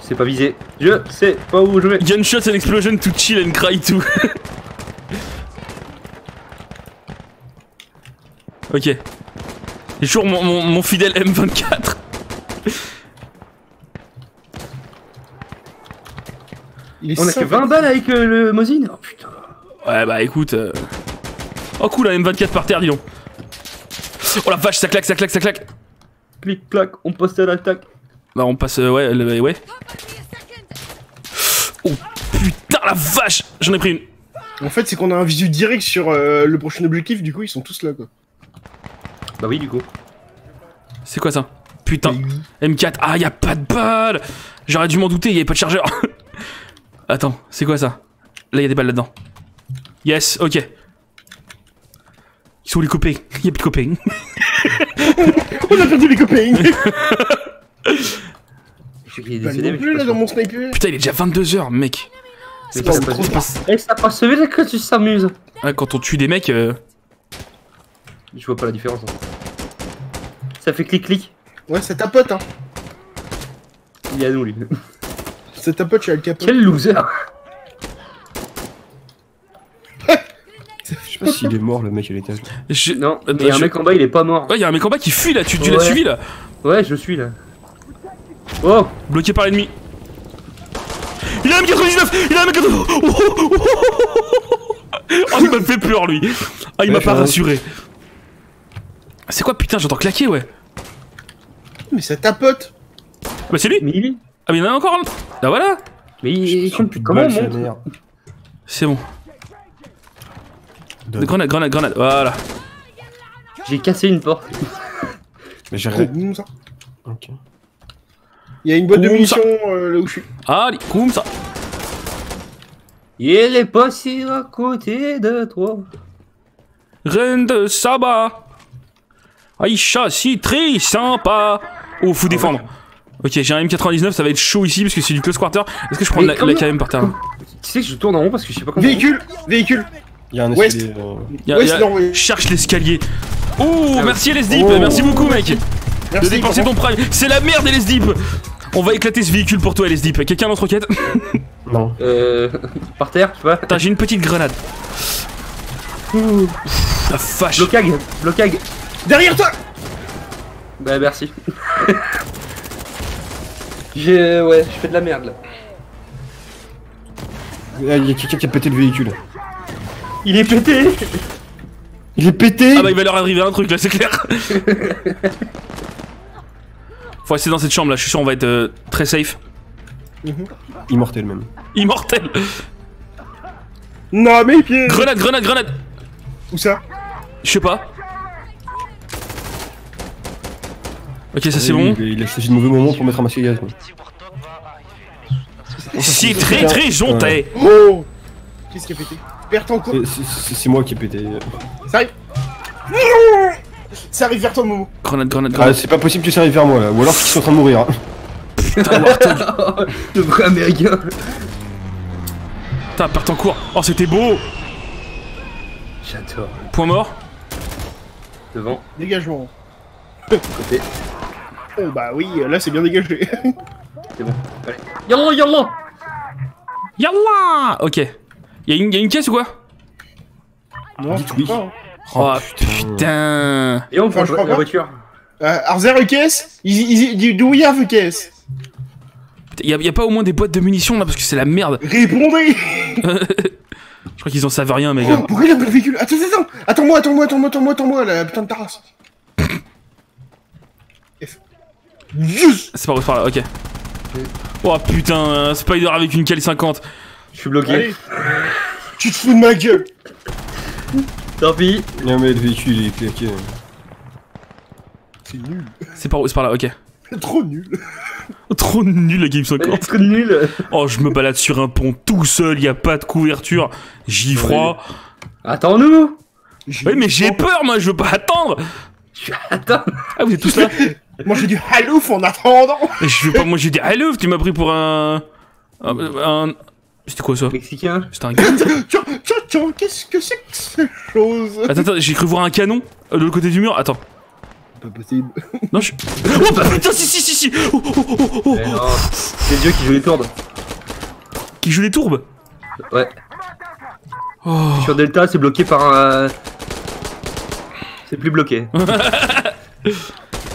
C'est pas visé. Je sais pas où je vais. Gunshots and explosion to chill and cry too. ok. J'ai toujours mon, mon, mon fidèle M24. Il est On a que sympa. 20 balles avec euh, le Mosin Oh putain. Ouais, bah écoute. euh. Oh cool, un M24 par terre, dis donc. Oh la vache, ça claque, ça claque, ça claque. Clic, clac, on poste à l'attaque. Bah on passe, euh, ouais, le- ouais. Oh putain la vache J'en ai pris une. En fait, c'est qu'on a un visu direct sur euh, le prochain objectif, du coup, ils sont tous là, quoi. Bah oui, du coup. C'est quoi ça Putain. M4. Ah, y a pas de balles J'aurais dû m'en douter, y avait pas de chargeur. Attends, c'est quoi ça Là, y a des balles là-dedans. Yes, ok. Ils sont les copains Y a plus de copains. On a perdu les copains Il est Pas décédé, non mais je plus, suis là, pas dans sûr. mon sniper Putain, il est déjà 22h, mec. C'est pas, ça c'est passe pas- pas- Eh, ça passe vite que tu s'amuses. Ouais, quand on tue des mecs. euh, Je vois pas la différence. hein. Ça fait clic-clic. Ouais, ça tapote, hein. Il est à nous, lui. Ça tapote chez Al Capone. Quel loser Je sais pas s'il est mort le mec à l'étage. je- Non, Euh, mais y a un je- mec en bas, il est pas mort. Ouais, y a un mec en bas qui fuit là, tu, tu l'as suivi là Ouais, je suis là. Oh Bloqué par l'ennemi. Il a un M99 Il a un M99 Oh, oh, oh, oh, oh. Oh, il m'a fait peur lui Ah, il m'a pas rassuré. C'est quoi putain, j'entends claquer ouais Mais ça tapote Bah c'est lui Mais il est. Ah mais il y en a encore un Bah voilà Mais il il compte Plus de Comment. C'est bon. Grenade, grenade, grenade, voilà. J'ai cassé une porte. Mais j'ai ça. Ok. Il y a une boîte de munitions euh, là où je suis. Allez, comme ça Il est passé à côté de toi. Reine de Saba Aïcha, si très sympa Oh, faut défendre. Ok, j'ai un M99, ça va être chaud ici parce que c'est du close quarter. Est-ce que je prends la, KM par terre Tu sais que je tourne en rond parce que je sais pas comment. Véhicule Véhicule Il y a un West. escalier. euh, Y a- Ouais, y a- c'est l'envoyé. Cherche l'escalier. Oh, merci LSDIP, Oh. merci beaucoup mec de Merci, dépenser ton prime. C'est la merde LSDIP On va éclater ce véhicule pour toi LSDIP. Quelqu'un d'autre roquette Non. Euh. Par terre, tu vois. Attends, j'ai une petite grenade. Ouh. La vache. Blocag Blocag Derrière toi Bah merci. J'ai. Ouais, je fais de la merde là. Ah, Il y a quelqu'un qui a pété le véhicule. Il est pété Il est pété Ah bah il va leur arriver un truc là, c'est clair. Faut rester dans cette chambre là, je suis sûr on va être euh, très safe. Immortel même. Immortel. Non, mes pieds Grenade, grenade, grenade. Où ça? Je sais pas. Ok, ça c'est Oui, bon. Il, a choisi le mauvais moment pour mettre un masque à gaz. C'est très très gentil. Oh Qu'est-ce qui a pété Perte en cours. Et c'est- C'est c'est moi qui ai pété. Ça arrive Ça arrive vers toi, Momo. Grenade, grenade, Ah, grenade. c'est pas possible que ça arrive vers moi là. Ou alors qu'ils sont en train de mourir. hein. Putain, Warthog. Le vrai américain. Putain, perte en cours. Oh, c'était beau. J'adore. Point mort. Devant, Dégagement. côté. Oh bah oui, là c'est bien dégagé. C'est bon. Allez. Yallah, yallah Yallah Ok. Y'a une, y a une caisse ou quoi? Non, Dites je oui. crois pas, hein. Oh putain. Et on prend Enfin, je crois la voiture. Euh, are there a case is, is, Do we have a case Y'a y a pas au moins des boîtes de munitions là parce que c'est la merde. Répondez Je crois qu'ils en savent rien, mes oh. Pourquoi il a pas le véhicule? Attends, attends, attends Attends-moi, attends-moi, attends-moi, attends-moi, attends-moi, la putain de tarasse F. Yes C'est par où, c'est par là, ok. Oh putain, un Spider avec une cale 50. Je suis bloqué. Allez Tu te fous de ma gueule Tant pis. Non mais le véhicule il est claqué. C'est nul. C'est par où, c'est par là, ok. Trop nul. Trop nul la Game 50. Trop nul. Oh, je me balade sur un pont tout seul, y a pas de couverture. J'y froid. Attends-nous. Oui, mais j'ai peur, moi, je veux pas attendre. Je suis- Attends. Ah, vous êtes tous là Moi j'ai du halouf en attendant Mais Je veux pas, moi j'ai des hello, tu m'as pris pour un. un. un- C'était quoi ça? Mexicain. C'était un gars Tiens, tiens, tiens, qu'est-ce que c'est que cette chose Attends, attends, j'ai cru voir un canon euh, de l'autre côté du mur. Attends. Pas possible. Non, je. Oh putain, si, si, si, si oh, oh, oh, oh, oh. C'est Dieu qui joue les tours. Qui joue les tourbes? Ouais. Oh. Sur Delta, c'est bloqué par un. C'est plus bloqué.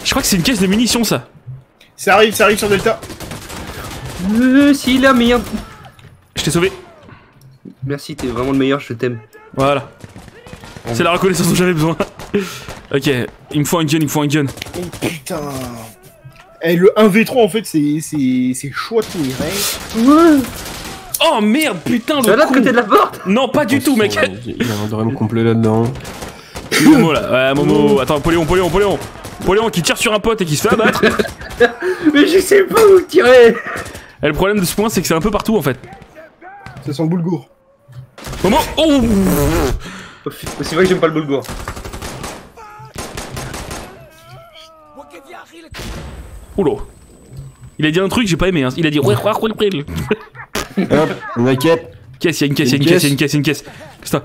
Je crois que c'est une caisse de munitions, ça. Ça arrive, ça arrive sur Delta. Euh, si la merde. Je t'ai sauvé. Merci, t'es vraiment le meilleur, je t'aime. Voilà. C'est la reconnaissance dont j'avais besoin. ok, il me faut un gun, il me faut un gun. Oh putain. Eh, le 1v3 en fait c'est c'est c'est chaud à tout ouais. Oh merde, putain, le de con. côté de la porte Non, pas du tout, mec. Il y a un drame complet là-dedans. Momo là. Ouais, Momo. Attends, Poléon, Poléon, Poléon. Poléon qui tire sur un pote et qui se fait abattre. Mais je sais pas où tirer et le problème de ce point, c'est que c'est un peu partout en fait. Ça sent le boulgour. Momo Oh Oh, C'est vrai que j'aime pas le boulgour. Oula. Il a dit un truc, j'ai pas aimé. Hein. Il a dit. Hop, quête. Caisse, y'a une caisse, y'a une caisse, y'a une caisse, y'a une caisse. Crois.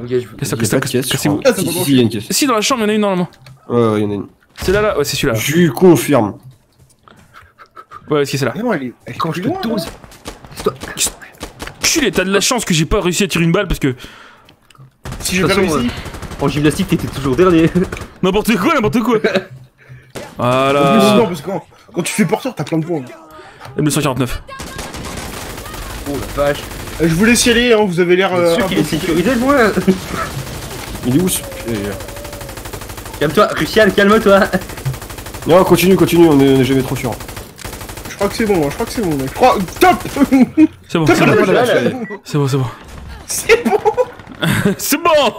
Ah, c'est Si, pas si, il y a une caisse. Si, dans la chambre, il y en a une normalement. Ouais, ouais, il y en a une. C'est là, là Ouais, c'est celui-là. Je confirme. Ouais, est-ce que c'est là non, elle est, elle est Quand je te dose. Culé, t'as de la chance que j'ai pas réussi à tirer une balle parce que. Si j'ai pas façon, réussi. En gymnastique, t'étais toujours dernier. N'importe quoi, n'importe quoi Voilà non, parce que quand, quand tu fais porteur, t'as plein de points. M249. Oh la vache. Euh, je vous laisse y aller, hein, vous avez l'air. Euh, sûr qu'il est sécurisé le. Il est où ce... Calme-toi, Lucian, calme-toi. Non, continue, continue, on est, on est jamais trop sûr. Je crois que c'est bon, hein, je crois que c'est bon, mec. Je crois. Top C'est bon, c'est bon, c'est bon, c'est bon. C'est bon C'est bon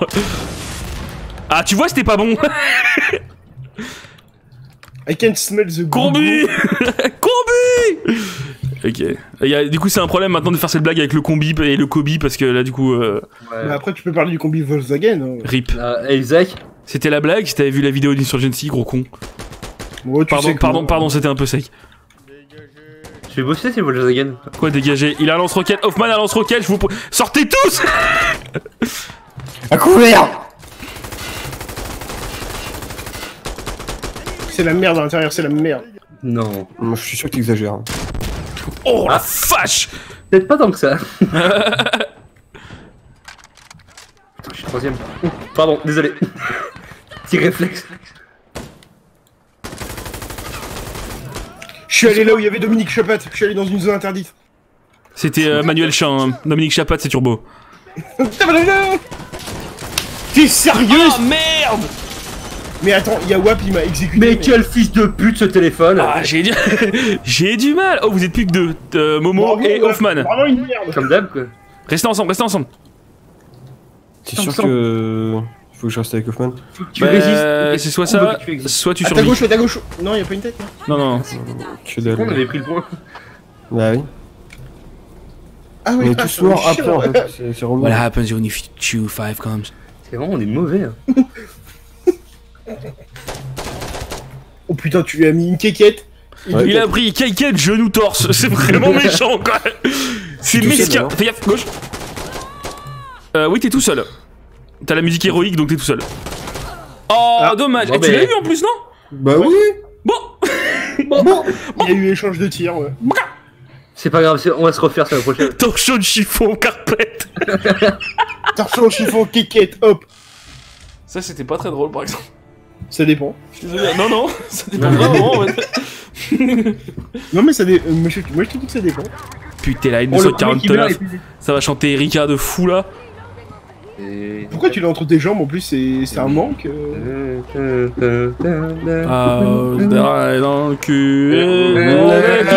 Ah, tu vois, c'était pas bon I can smell the Combi. Combi Ok. Il y a- du coup, c'est un problème maintenant de faire cette blague avec le combi et le Kobe parce que là, du coup, euh, Mais après, tu peux parler du combi Volkswagen. Hein. rip. Euh, hey, Zach, C'était la blague, si t'avais vu la vidéo d'Insurgency, gros con. Ouais, tu Pardon, sais pardon, pardon, c'était un peu sec. je vais bosser c'est Volkswagen. Quoi, dégager Il a un lance-roquette, Hoffman a un lance-roquette, je vous... pr- Sortez tous À couvert C'est la merde à l'intérieur, c'est la merde. Non. Moi, je suis sûr que t'exagères. Oh la vache Peut-être pas tant que ça. Je suis troisième. Oh, Pardon, désolé. Petit réflexe. Je suis allé là où il y avait Dominique Chapat, je suis allé dans une zone interdite. C'était euh, Manuel Chan, hein. Dominique Chapat, c'est turbo. T'es sérieux? Ah merde Mais attends, il y a WAP, il m'a exécuté. Mais quel fils de pute ce téléphone Ah, j'ai du... j'ai du mal. Oh, vous êtes plus que deux. Euh, Momo Bravo, et. Hoffman. Vraiment une merde. Comme d'hab quoi. Restez ensemble, restez ensemble. T'es sûr que. Faut que je reste avec Hoffman Faut que tu Bah, résistes. c'est soit ça, soit tu À ta survis. gauche, à ta gauche. Non, y a pas une tête. Non. Non, non. Que dalle. On avait pris le point. Bah oui. Ah On oui, est ah, tous c'est morts chiant. après en fait. C'est c'est relou. What happens when you chew five comes? C'est vraiment, on est mauvais. Hein. Oh putain, tu lui as mis une quéquette. Ouais. Il a pris Kaiket genou torse. C'est vraiment méchant, quoi. C'est tout seul, mesquin. alors Fais gaffe, gauche. Euh, oui, t'es tout seul. T'as la musique héroïque, donc t'es tout seul. Oh, Ah, dommage. bon, Et tu ben. l'as eu en plus, non? Bah oui Bon. Bon, il y a eu échange de tirs, ouais. C'est pas grave, c'est- on va se refaire ça la prochaine. Torchon de chiffon, carpette. Torchon, chiffon, quéquette, hop. Ça, c'était pas très drôle, par exemple. Ça dépend. Je suis désolé. Non, non, ça dépend vraiment. en fait. Non, mais ça dépend. Moi, je moi, je te dis que ça dépend. Putain, la 249. et puis- Ça va chanter Erika de fou là. Et- Pourquoi tu l'as entre tes jambes en plus C'est c'est un manque euh. Ah, dans le cul. Avec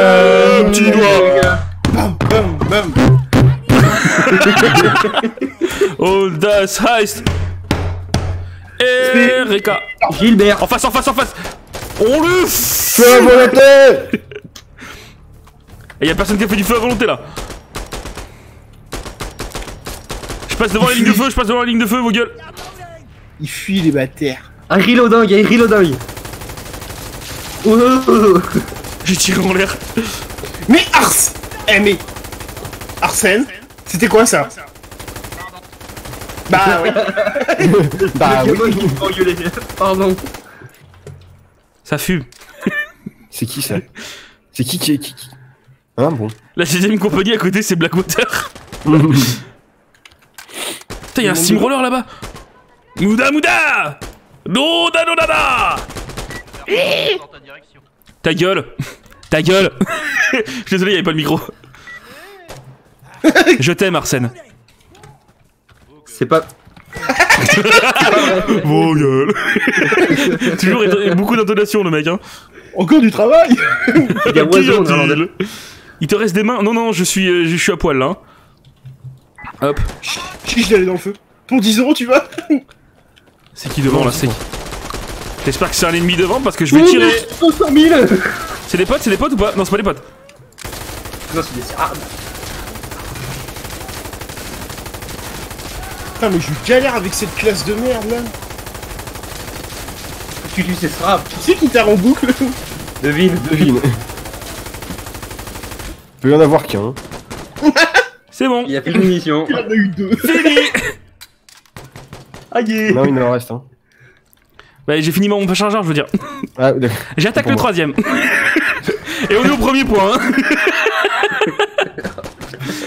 petit doigt. Bam, bam, bam. Oh, das heißt. Erika. Gilbert En face, en face, en face. On le Feu à volonté Et y'a personne qui a fait du feu à volonté là. Je passe devant la ligne de feu, je passe devant la ligne de feu, vos gueules. Il fuit les bâtards. Un reloading, il y a un reloading Oh, oh, oh. J'ai tiré en l'air. Mais Ars Eh mais Arsène C'était quoi ça? Bah oui Bah oui. Pardon. Ça fume. C'est qui ça? C'est qui qui est qui qui? Ah bon. La 6ème compagnie à côté, c'est Blackwater. Putain, y'a un steamroller là-bas. Mouda Mouda Noda Nodada ta gueule Ta gueule Je suis désolé, y'avait pas le micro. Je t'aime, Arsène. C'est pas. Vos gueules Toujours beaucoup d'intonation, le mec, hein. Encore du travail Il y a Il te reste des mains Non, non, je suis, euh, je suis à poil là. hein. Hop. Chiche d'aller dans le feu. Pour 10 euros, tu vas C'est qui devant là C'est qui J'espère que c'est un ennemi devant parce que je vais tirer. 500 000 C'est des potes C'est des potes ou pas? Non, c'est pas des potes. Non, c'est des. Ah, Putain, mais je galère avec cette classe de merde là. tu dis c'est Strap. Qui c'est qui t'a en boucle Devine. Devine. Peut y en avoir qu'un. C'est bon. Il y a plus de munitions. Il en a eu deux. Fini Aïe Non, il en reste un. Bah, j'ai fini mon chargeur, je veux dire. Ah. J'attaque le moi. troisième. Et on est au premier point. hein.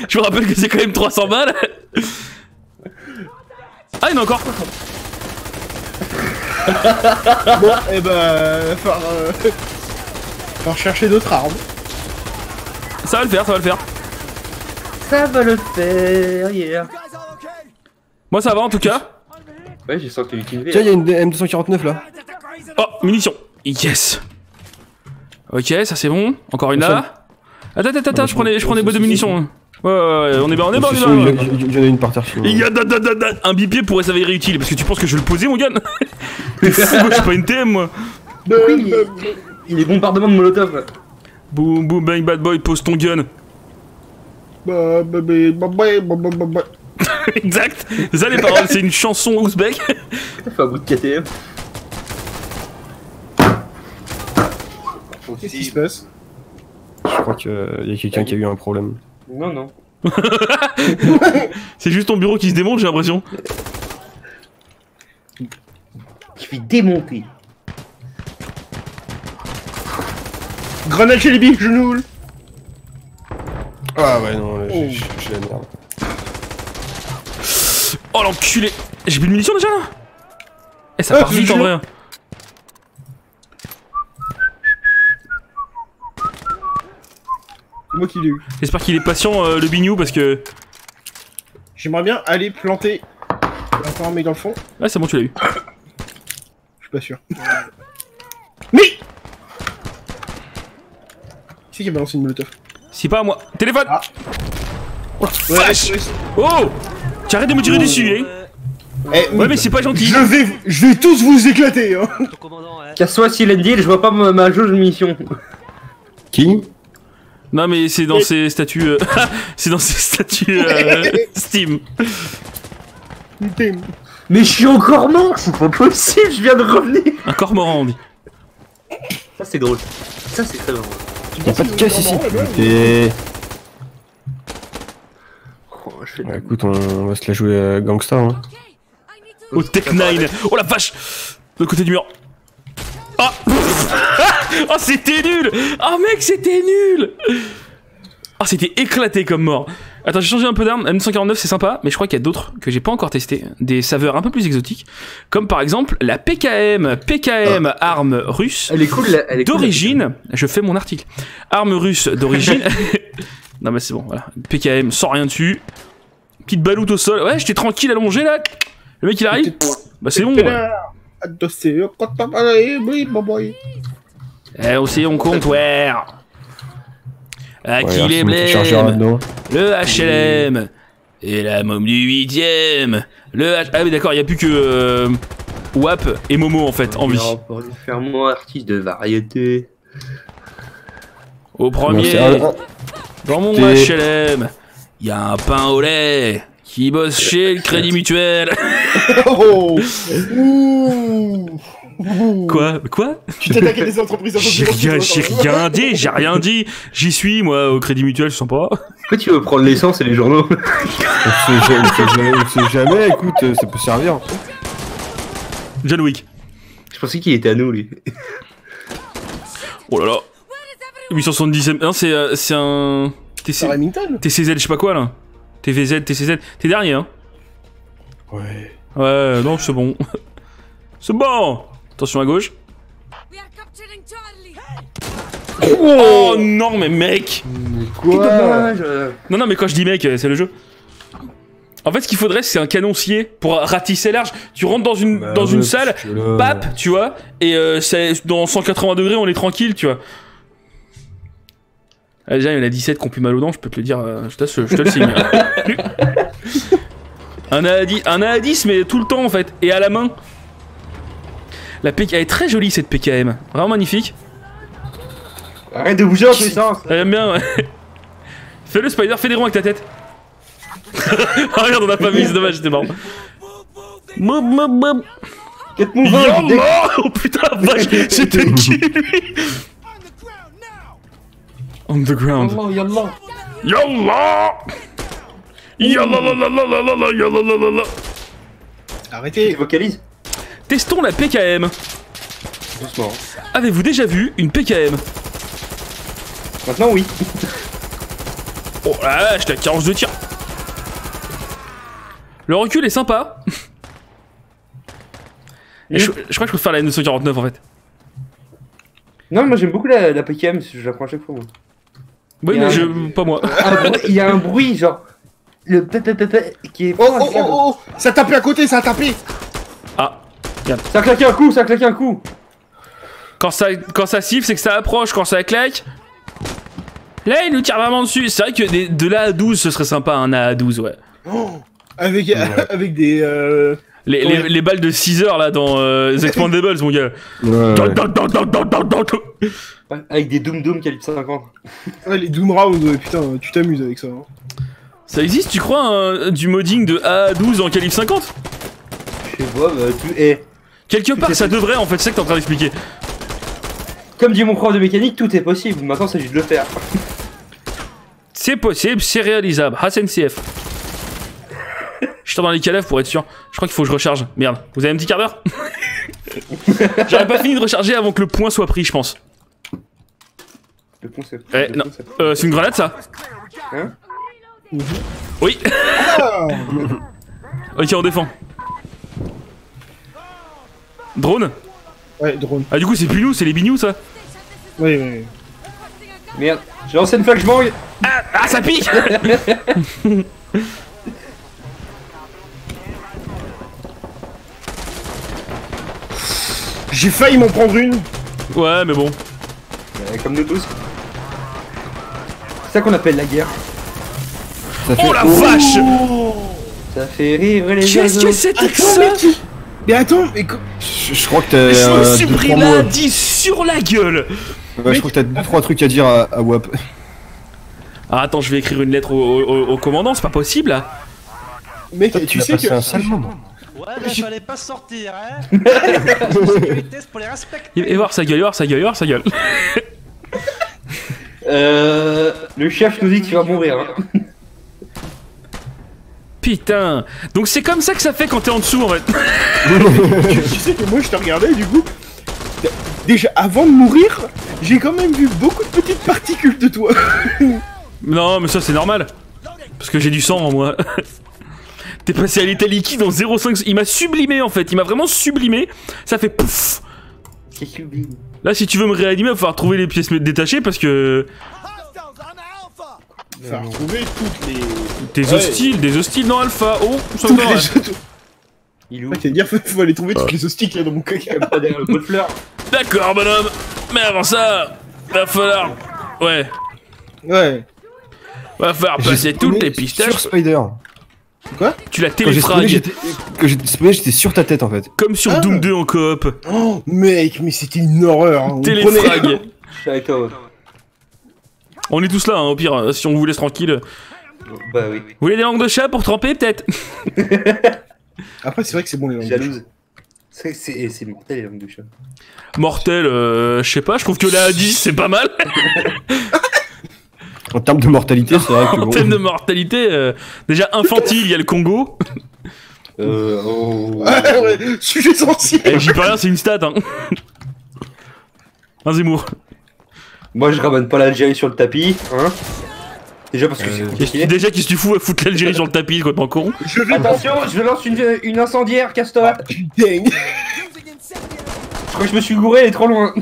Je vous rappelle que c'est quand même 300 balles. Ah, il y en a encore. Bon, et bah, va falloir, euh, falloir chercher d'autres armes. Ça va le faire, ça va le faire. Ça va le faire, yeah. Moi, ça va en tout cas. Ouais, j'ai senti l'utiliser. Tiens, il y a une M249 là. Oh, munitions. Yes. Ok, ça c'est bon. Encore une là. Attends, attends, attends, je prends les, je prends des boîtes de munitions. hein. Ouais, ouais, ouais, on est bon, on est bon, on est ouais. Il y en a- une par terre. Il y a un bipied pourrait s'avérer utile parce que tu penses que je vais le poser mon gun? T'es fou, moi, je suis pas une TM moi Oui, il est bombardement de molotov? Boum boum bang bad boy pose ton gun Exact C'est ça les paroles, c'est une chanson ouzbek de KTM. Qu'est-ce qui se passe? Je crois qu'il y a quelqu'un qui a eu un problème. Non, non. C'est juste ton bureau qui se démonte j'ai l'impression Je suis démonté. Grenade chez les billes, genoux Ah ouais, non, là, Oh. la merde. Oh l'enculé J'ai plus de munitions déjà là? Eh ça Ah, part vite je- en vrai C'est moi qui l'ai eu. J'espère qu'il est patient euh, le bignou parce que... J'aimerais bien aller planter Attends, un mec dans le fond. Ah, c'est bon, tu l'as eu. Je suis pas sûr. Mais Qui c'est qui a balancé une molotov? C'est pas à moi. Téléphone Ah. Ouais, Vache. ouais, Oh Tu arrêtes de me tirer dessus, hein Eh, Ouais, mais c'est pas gentil. Je vais, je vais tous vous éclater, hein hein. Casse-toi, Silendil, je vois pas ma, ma jauge de mission. Qui? Non, mais c'est dans ses statuts. euh, c'est dans ses statuts euh, Steam. Mais je suis encore mort, c'est pas possible, je viens de revenir. Un cormoran, on dit. Ça c'est drôle. Ça c'est très drôle. Y'a pas de caisse ici. Et... Oh, je fais de Ouais, la- écoute, on, on va se la jouer euh, gangsta. Hein. Au Tech 9. Oh la vache De l'autre côté du mur. Ah Oh, c'était nul Oh mec, c'était nul Ah, c'était éclaté comme mort. Attends, j'ai changé un peu d'arme. M149, c'est sympa, mais je crois qu'il y a d'autres que j'ai pas encore testé. Des saveurs un peu plus exotiques. Comme par exemple la PKM. PKM, arme russe. Elle est cool, elle est cool, D'origine, je fais mon article. Arme russe d'origine. non, mais c'est bon, voilà. PKM sans rien dessus. Petite baloute au sol. Ouais, j'étais tranquille allongé là. Le mec il arrive. Bah, c'est bon. ouais. Eh, aussi on compte, ouais. À qui Ouais, les petit chargeur blêmes. Le HLM. Et la môme du 8ème. Le H... Ah, oui, d'accord, il y a plus que. euh, WAP et Momo en fait, en vie. Pour lui faire moi artiste de variété. Au premier. un- un- Dans mon HLM, il y a un pain au lait qui bosse chez le Crédit Mutuel. Oh Ouh Quoi? Quoi? Tu t'attaques à des entreprises J'ai rien, j'ai rien dit, j'ai rien dit. J'y suis, moi, au Crédit Mutuel, je sens pas. Pourquoi tu veux prendre l'essence et les journaux? On sait jamais, on sait jamais, on sait jamais, écoute, euh, ça peut servir. John Wick. Je pensais qu'il était à nous, lui. Oh là là. 870 Non, c'est euh, c'est un. TC... TCZ, je sais pas quoi là. TVZ, TCZ. T'es dernier, hein Ouais. Ouais, non, c'est bon. c'est bon Attention à gauche. Oh non, mais mec dommage euh. Non, non, mais quand je dis mec, euh, c'est le jeu. En fait, ce qu'il faudrait, c'est un canoncier pour ratisser large. Tu rentres dans une, Bah dans ouais, une salle, parce que là- pap, tu vois, et euh, c'est- dans 180 degrés, on est tranquille, tu vois. Ah, déjà, il y en a 17 qui ont plus mal aux dents, je peux te le dire, euh, je, te, je te le signe. un, A10, un A10, mais tout le temps en fait, et à la main. La PK, elle est très jolie cette PKM, vraiment magnifique. Arrête de bouger en puissance J'aime bien, ouais. Fais le spider, fais des ronds avec ta tête. Ah, regarde, on a pas vu, c'est dommage, c'était marrant. Moub, moub, moub. Get moving Oh putain, vache, c'était qui lui? On the ground. Yallah, yallah Yallah Yallah la la la la la la yallah la la la Tu Arrêtez vocalises? Testons la PKM. Doucement. Avez-vous déjà vu une PKM Maintenant, oui. Oh la vache, la carence de tir. Le recul est sympa. Et je, je crois que je préfère la N249 en fait. Non, moi j'aime beaucoup la, la PKM, je la prends à chaque fois. Moi. Oui, mais un- je, pas moi. Il y a un bruit, genre. Le qui est. Oh oh oh oh Ça a tapé à côté, ça a tapé Ah, Ça a claqué un coup, ça a claqué un coup quand ça, quand ça siffle, c'est que ça approche. Quand ça claque, là il nous tire vraiment dessus. C'est vrai que des- de là à 12, ce serait sympa un A à 12, ouais. Oh avec, avec des... Euh... Les, les, les balles de 6 heures là dans euh, The Expandables, mon gars. Ouais, ouais. Ouais, Avec des Doom Doom calibre 50. Ouais, les Doom Rounds, ouais, putain, tu t'amuses avec ça. hein. Ça existe, tu crois, un- du modding de A à 12 en calibre 50 Je sais pas, bah tu. Eh. Quelque part, ça devrait en fait, c'est ça que t'es en train d'expliquer. Comme dit mon prof de mécanique, tout est possible. Maintenant, il s'agit de le faire. C'est possible, c'est réalisable. Hassan CF. Je suis dans les cadavres pour être sûr. Je crois qu'il faut que je recharge. Merde, vous avez un petit quart d'heure J'aurais pas fini de recharger avant que le point soit pris, je pense. Le. Eh, le non. concept. Euh, c'est une grenade ça Hein Oui Ah Ok, on défend. Drone Ouais, drone. Ah, du coup, c'est plus nous, c'est les binous, ça Oui, oui, oui. Merde, j'ai lancé une flashbang ah, ah, ça pique J'ai failli m'en prendre une Ouais, mais bon. Comme nous tous. C'est ça qu'on appelle la guerre. Oh la vache Ça fait rire les Qu'est-ce que c'était que ça mais attends, mais Je, je crois que t'as. Je me suis deux, pris lundi sur la gueule Ouais, je crois que t'as deux, trois trucs à dire à, à WAP. Ah, attends, je vais écrire une lettre au, au- au commandant, c'est pas possible là mec, Toi, tu as sais que un sale moment. Ouais, mais fallait pas sortir, hein Sécurité, c'est pour les respecter Et, voir sa gueule, et voir sa gueule, et voir sa gueule. Euh, le chef nous dit que tu vas mourir. Hein. Putain Donc c'est comme ça que ça fait quand t'es en dessous en fait. tu, tu sais que moi je te regardais du coup. Déjà avant de mourir, j'ai quand même vu beaucoup de petites particules de toi. Non, mais ça c'est normal. Parce que j'ai du sang en moi. T'es passé à l'état liquide en 0,5. Il m'a sublimé en fait, il m'a vraiment sublimé. Ça fait pouf Là, si tu veux me réanimer, il va falloir trouver les pièces détachées parce que. Enfin, retrouver toutes les. Des Ouais. hostiles, des hostiles dans Alpha. Oh, ça Toutes va. les. Il est où Ouais, t'allais dire, faut, faut aller trouver toutes les hosties qu'il y a dans mon caca. Pas derrière le pot de fleurs. D'accord, bonhomme. Mais avant ça, va falloir. Ouais, Ouais. va falloir passer toutes les pistaches. Sur Spider. Tu la Quand j'ai spawné, téléfragues. j'étais quand j'ai spawné, j'étais sur ta tête en fait. Comme sur Ah. Doom 2 en coop. Oh, mec, mais c'était une horreur. hein. On prenait- Téléfrag. Je suis avec toi. ouais. On est tous là, hein, au pire, si on vous laisse tranquille. Bah oui. Vous voulez des langues de chat pour tremper, peut-être? Après, c'est vrai que c'est bon les langues. Jalouse. C'est c'est- c'est mortel les langues de chat. Mortel, euh, je sais pas, je trouve que la A10 c'est pas mal. En termes de mortalité, c'est vrai que en bon. termes de mortalité, euh, déjà infantile, il y a le Congo. Euh, oh. Ouais, ouais, sujet sensible. Eh, J'y peux rien, c'est une stat. Hein. Un Zemmour. Moi je ramène pas l'Algérie sur le tapis, hein. Déjà parce que c'est que- Déjà, qu'est-ce que tu fous à foutre l'Algérie sur le tapis, quoi, t'en con Je vais Attention, je lance une, une incendiaire, Castor. Putain. Je crois que je me suis gouré, elle est trop loin.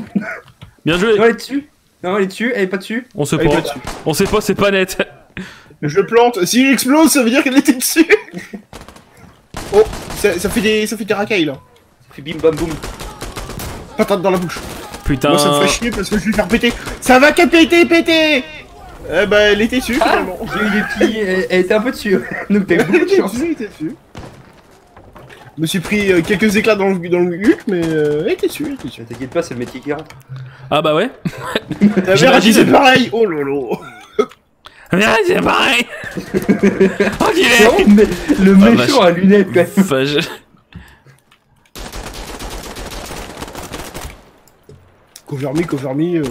Bien joué. Non, elle est dessus. Non, elle est dessus, elle est pas dessus. On pas dessus. On sait pas, c'est pas net. Je plante. S'il explose, ça veut dire qu'elle était dessus. Oh, ça, ça fait des, ça fait des racailles là. Ça fait bim bam boum. Patate dans la bouche. Putain. Moi, ça me fait chier parce que je vais faire péter. Ça va qu'à péter, péter. Eh bah, elle était dessus finalement. J'ai eu des petits. Elle, elle était un peu dessus. Donc t'as beaucoup de était chance. dessus, elle était dessus. Je me suis pris euh, quelques éclats dans le, dans le huc, mais euh, elle était dessus, elle était dessus. Mais T'inquiète pas, c'est le métier qui rentre. Ah bah ouais. J'imagine. mère c'est pareil. Oh lolo. Ah, c'est pareil. oh, est. vraiment le- le Ah, méchant à lunettes quand même. Enfin, je- Cover me, cover me. euh,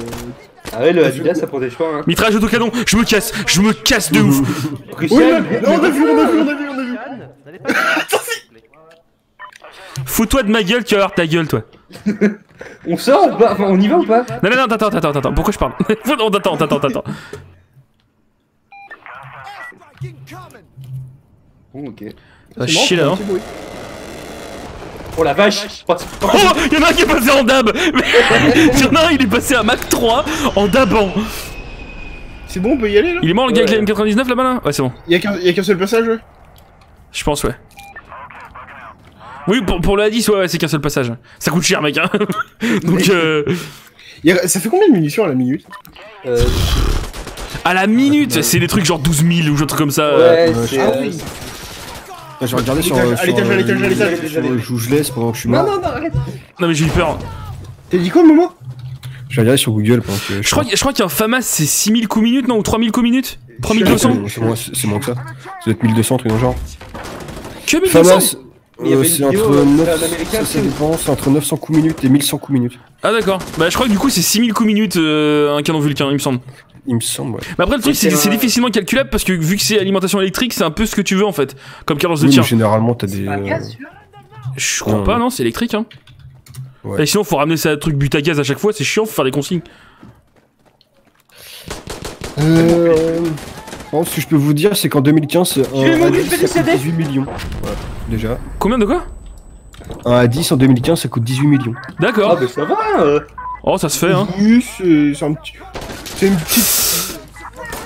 Ah ouais, le Adidas ça protège pas. Hein. Mitraillage autocanon, je me casse, je me casse de ouf. Oui, Crucial. mais- non, on a vu, on a vu, on a vu, on a vu. Pas Fous-toi de ma gueule, tu vas avoir ta gueule, toi. On sort ou pas Enfin, on y va ou pas Non, non, non, attends, attends, attends, attends, pourquoi je parle Non, attends, attends, attends, attends. Bon, ok. C'est chier là, hein. c'est un petit bruit. Oh la vache Oh, y'en a un qui est passé en dab Mais- Y'en a un, il est passé à Mac 3 en dabant. C'est bon, on peut y aller là Il est mort le gars avec la M99 là-bas là? Ouais, c'est bon. Y'a qu'un y a qu'un seul passage Je pense, ouais. Oui, pour, pour le A10, ouais, ouais, c'est qu'un seul passage. Ça coûte cher, mec, hein. Donc, euh, Ça fait combien de munitions à la minute? Euh, à la minute, c'est des trucs genre 12 000 ou un truc comme ça. ouais, ouais, c'est. Euh, oui J'ai regardé sur. à sur, l'étage, à euh, l'étage, à l'étage, sur le joue je laisse pendant que je suis Non, mort. non, non, arrête Non, mais j'ai eu peur. T'as dit quoi, Momo? J'ai regardé sur Google pendant que. Je crois, je qu'un FAMAS c'est 6000 coups minutes, non Ou 3000 coups minutes? 3200 C'est moins, c'est moins que ça. Ça doit être 1200, truc dans le genre. Que 1200 Famas, Il y avait euh, une c'est entre euh, 9, un américain ça, ça qui- dépend, c'est entre 900 coups minutes et 1100 coups minutes. Ah, d'accord. Bah, je crois que du coup, c'est 6000 coups minutes euh, un canon vulcain, il me semble. Il me semble, ouais. Mais après, le truc, c'est un- difficilement calculable parce que vu que c'est alimentation électrique, c'est un peu ce que tu veux en fait. Comme carence de Oui, généralement, t'as des. Euh, gaz, Je crois Ouais. pas, non, c'est électrique, hein. Ouais. Et sinon, faut ramener ça truc but à gaz à chaque fois, c'est chiant, faut faire des consignes. Euh. Bon, ce que je peux vous dire, c'est qu'en 2015, un vais mourir, A10 je vais ça coûte décéder. 18 millions. Voilà, déjà. Combien de quoi? Un A10 en 2015, ça coûte 18 millions. Ah, D'accord. bah ça va euh. Oh, ça se fait, hein. Oui, c'est un petit. C'est une petite.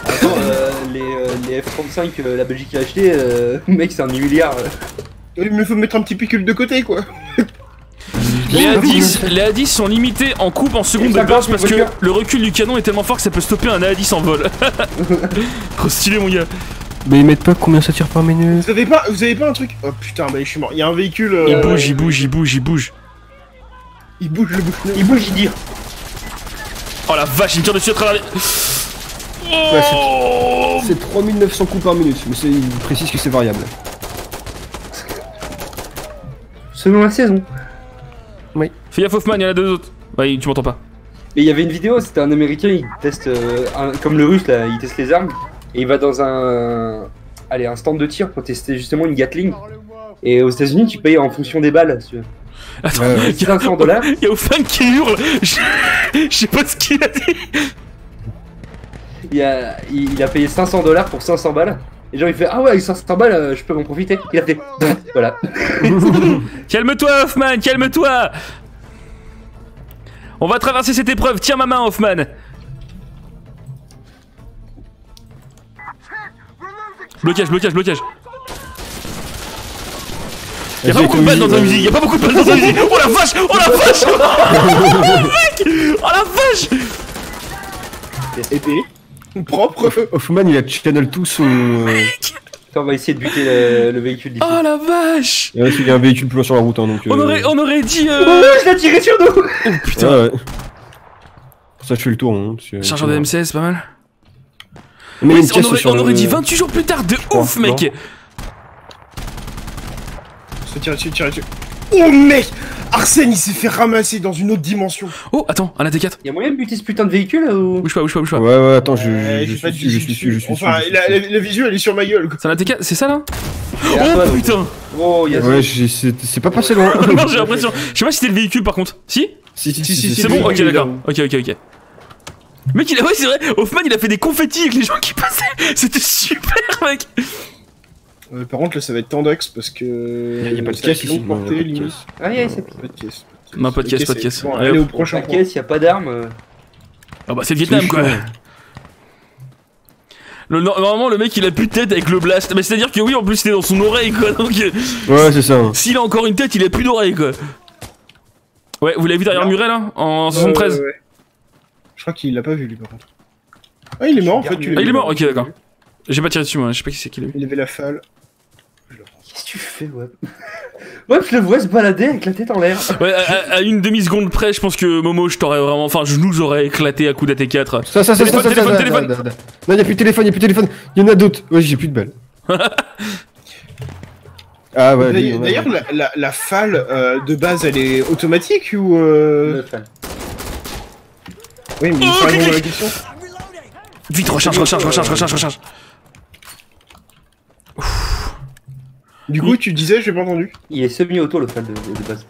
Attends, euh, les, euh, les F-35 que la Belgique a acheté, euh, mec, c'est un milliard. euh. Il me faut mettre un petit pécule de côté quoi. Les A10, les A10 sont limités en coupe en seconde de 50, burst parce que le recul du canon est tellement fort que ça peut stopper un A10 en vol. Trop stylé mon gars. Mais ils mettent pas combien ça tire par minute Vous avez pas, vous avez pas un truc? Oh putain, bah je suis mort. Il y a un véhicule. Il euh, bouge, il bouge, il bouge, il bouge. Il bouge le bouche. Il bouge, il dit. Oh la vache, il me tire dessus à travers les... Ouais, c'est- Oh C'est 3900 coups par minute, mais c'est, il précise que c'est variable. Selon la saison. Fais gaffe Hoffman, il y en a deux autres. Bah tu m'entends pas. Et il y avait une vidéo, c'était un américain, il teste, euh, un- comme le russe là, il teste les armes, et il va dans un, allez, un stand de tir pour tester justement une Gatling. Et aux États-Unis, tu payes en fonction des balles. si tu veux. Attends, a- 500 dollars. il y a Hoffman qui hurle. Je je sais pas ce qu'il a dit. Il a, il, il a payé 500 dollars pour 500 balles. Et genre il fait ah ouais avec 500 balles euh, je peux m'en profiter. Il a fait voilà. Calme-toi Hoffman, calme-toi. On va traverser cette épreuve. Tiens ma main Hoffman. Blocage, blocage, blocage. Y'a pas beaucoup de balles dans ta musique, y'a pas beaucoup de balles dans ta musique. Oh la vache, oh la vache, oh mec, oh la vache. Épée. Propre. Hoffman il a channel tout son. euh, Attends, on va essayer de buter le, le véhicule d'ici. Oh la vache. Il y a un véhicule plus loin sur la route hein, donc. On euh, aurait, on aurait dit. Oh, Euh... je l'ai tiré sur nous Oh putain. Ouais, ouais. Ça je fais le tour. Hein, parce que- Chargeur de M16, c'est pas mal. Mais on aurait, sur on le- aurait dit 28 jours plus tard, de crois, ouf mec. Se tirer dessus, tirer dessus. Oh mec Arsène il s'est fait ramasser dans une autre dimension. Oh attends, un AT4. Y'a moyen de buter ce putain de véhicule là, ou? Bouge pas, bouge pas, bouge pas. Ouais, ouais, attends, je, Euh, suis, je suis, je suis, je suis. Enfin, je suis- la, la, la visuelle elle est sur ma gueule quoi. C'est un AT4, c'est ça là? Oh putain Oh y'a Ouais, j'ai- c'est c'est pas passé loin. Non, j'ai l'impression. Je sais pas si c'était le véhicule par contre. Si? Si, si, Si, si, si, C'est bon, ok, d'accord. là. Ok, ok, ok. Mec, il a. Ouais, c'est vrai, Hoffman il a fait des confettis avec les gens qui passaient. C'était super, mec. Euh, par contre là ça va être tendax parce que. Y a- y a pas de caisse ici. a caisse. Ah y'a c'est Pas de caisse. Non, pas de caisse, pas de caisse. Bon, Allez, au prochain La point. caisse, y'a pas d'armes. euh. Ah bah, c'est le Vietnam quoi. Le, normalement, le mec il a plus de tête avec le blast. Mais c'est à dire que oui, en plus c'était dans son oreille quoi. Donc, euh, Ouais, c'est ça. s'il a encore une tête, il a plus d'oreille quoi. Ouais, vous l'avez vu derrière le muret là En 73 Ouais, ouais, ouais. Je crois qu'il l'a pas vu lui par contre. Ah il est mort en fait. tu Ah, il vu. est mort, ok, d'accord. J'ai pas tiré dessus moi, je sais pas qui c'est qui l'a eu. Il avait la falle. Qu'est-ce que tu fais ouais Ouais je le vois se balader avec la tête en l'air. Ouais, à, une demi-seconde près, je pense que Momo, je t'aurais vraiment. Enfin, je nous aurais éclaté à coup d'AT4. Ça, ça, ça, Téléphone, ça, ça, téléphone, ça, téléphone. ça, ça, ça. Non, y'a plus de téléphone, y'a plus de téléphone. Y'en a d'autres. Ouais, j'ai plus de balles. Ah ouais, D'ailleurs, ouais, d'ailleurs, ouais. la, la, la falle euh, de base elle est automatique ou euh... Oui mais Oh, clic. question. Vite, recharge, recharge, recharge, recharge, recharge. Du coup tu disais j'ai pas entendu. Il est semi-auto le fan de, de, de base.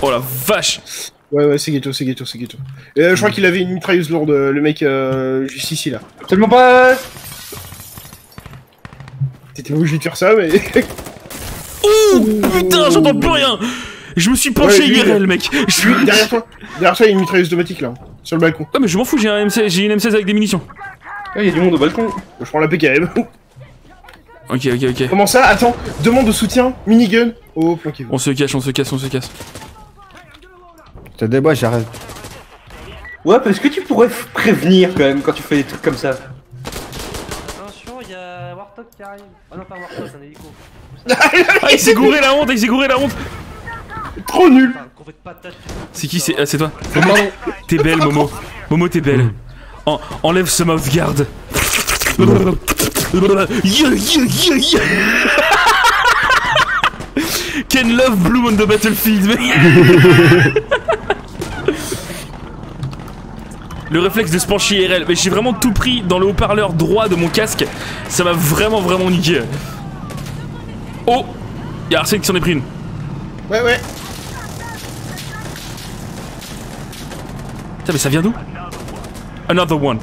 Oh la vache! Ouais ouais c'est ghetto, c'est ghetto, c'est ghetto. Euh, je crois qu'il avait une mitrailleuse lourde le mec euh, juste ici là. Absolument pas T'étais obligé de faire ça mais... Oh putain, j'entends plus rien! Je me suis penché Ouais, lui, IRL, mec! Je Lui, derrière toi, derrière toi il y a une mitrailleuse automatique là, sur le balcon. Ouais, mais je m'en fous, j'ai un M16, j'ai une M16 avec des munitions. Ah, y'a du monde au balcon. Je prends la PKM. Ok, ok, ok. Comment ça Attends, demande de soutien, minigun. Oh. On se cache, on se casse, on se casse. T'as des bois, j'arrête. Ouais parce que tu pourrais prévenir quand même quand tu fais des trucs comme ça. Attention, il y a Warthog qui arrive. Ah non, pas Warthog, c'est un hélico. Ah, il s'est gouré la honte, il s'est gouré la honte! Trop nul Enfin, qu'on fait pas de tâche. C'est qui c'est Ah, c'est toi? Momo, t'es belle, Momo. Momo, t'es belle. En- enlève ce mouth guard. Yeah, yeah, yeah, yeah. Ken love Bloom on the battlefield. Le réflexe de se pencher IRL, mais j'ai vraiment tout pris dans le haut-parleur droit de mon casque. Ça m'a vraiment, vraiment niqué. Oh Y'a Arsène qui s'en est pris une. Ouais, ouais. Putain, mais ça vient d'où? Another one.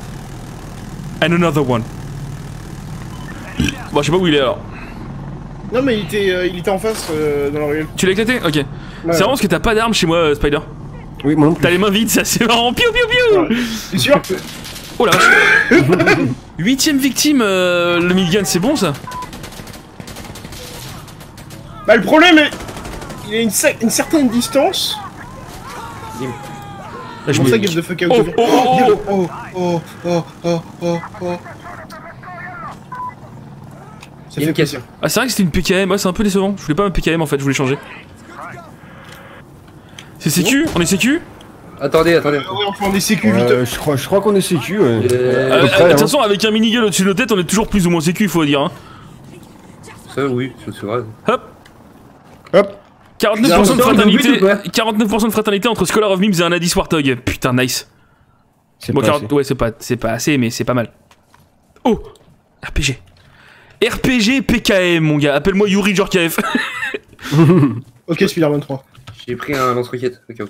And another one. Bon, je sais pas où il est alors. Non, mais il était, euh, il était en face euh, dans la ruelle. Tu l'as éclaté? Ok. Ouais. C'est vraiment parce que t'as pas d'arme chez moi, euh, Spider. Oui, moi non plus. T'as les mains vides, ça c'est marrant. Piou piou piou T'es sûr? Oh la vache Huitième victime, euh, le minigun, c'est bon ça? Bah, le problème, est- il a une, cer- une certaine distance je me... game fuck out. Oh oh oh, oh, oh, oh, oh, oh, oh, Ah, c'est vrai que c'était une PKM. Ah, c'est un peu décevant. Je voulais pas ma PKM en fait, je voulais changer. C'est sécu? On est sécu? Attendez, attendez. Ah on est sécu, euh, je crois, je crois qu'on est sécu. Euh, euh, de toute hein. façon, avec un mini-gueule au-dessus de la tête, on est toujours plus ou moins sécu, il faut dire. Hein. Ça, oui, c'est vrai. Hop Hop 49% de fraternité, but ou quoi 49% de fraternité entre Scholar of Mims et un Addis Warthog. Putain, nice. C'est Bon, pas 40 assez. ouais, c'est pas, c'est pas assez, mais c'est pas mal. Oh RPG. RPG PKM, mon gars. Appelle-moi Yuri Djorkaeff. Ok, Spider-Man 3. J'ai pris un lance-roquette. Ok, ok.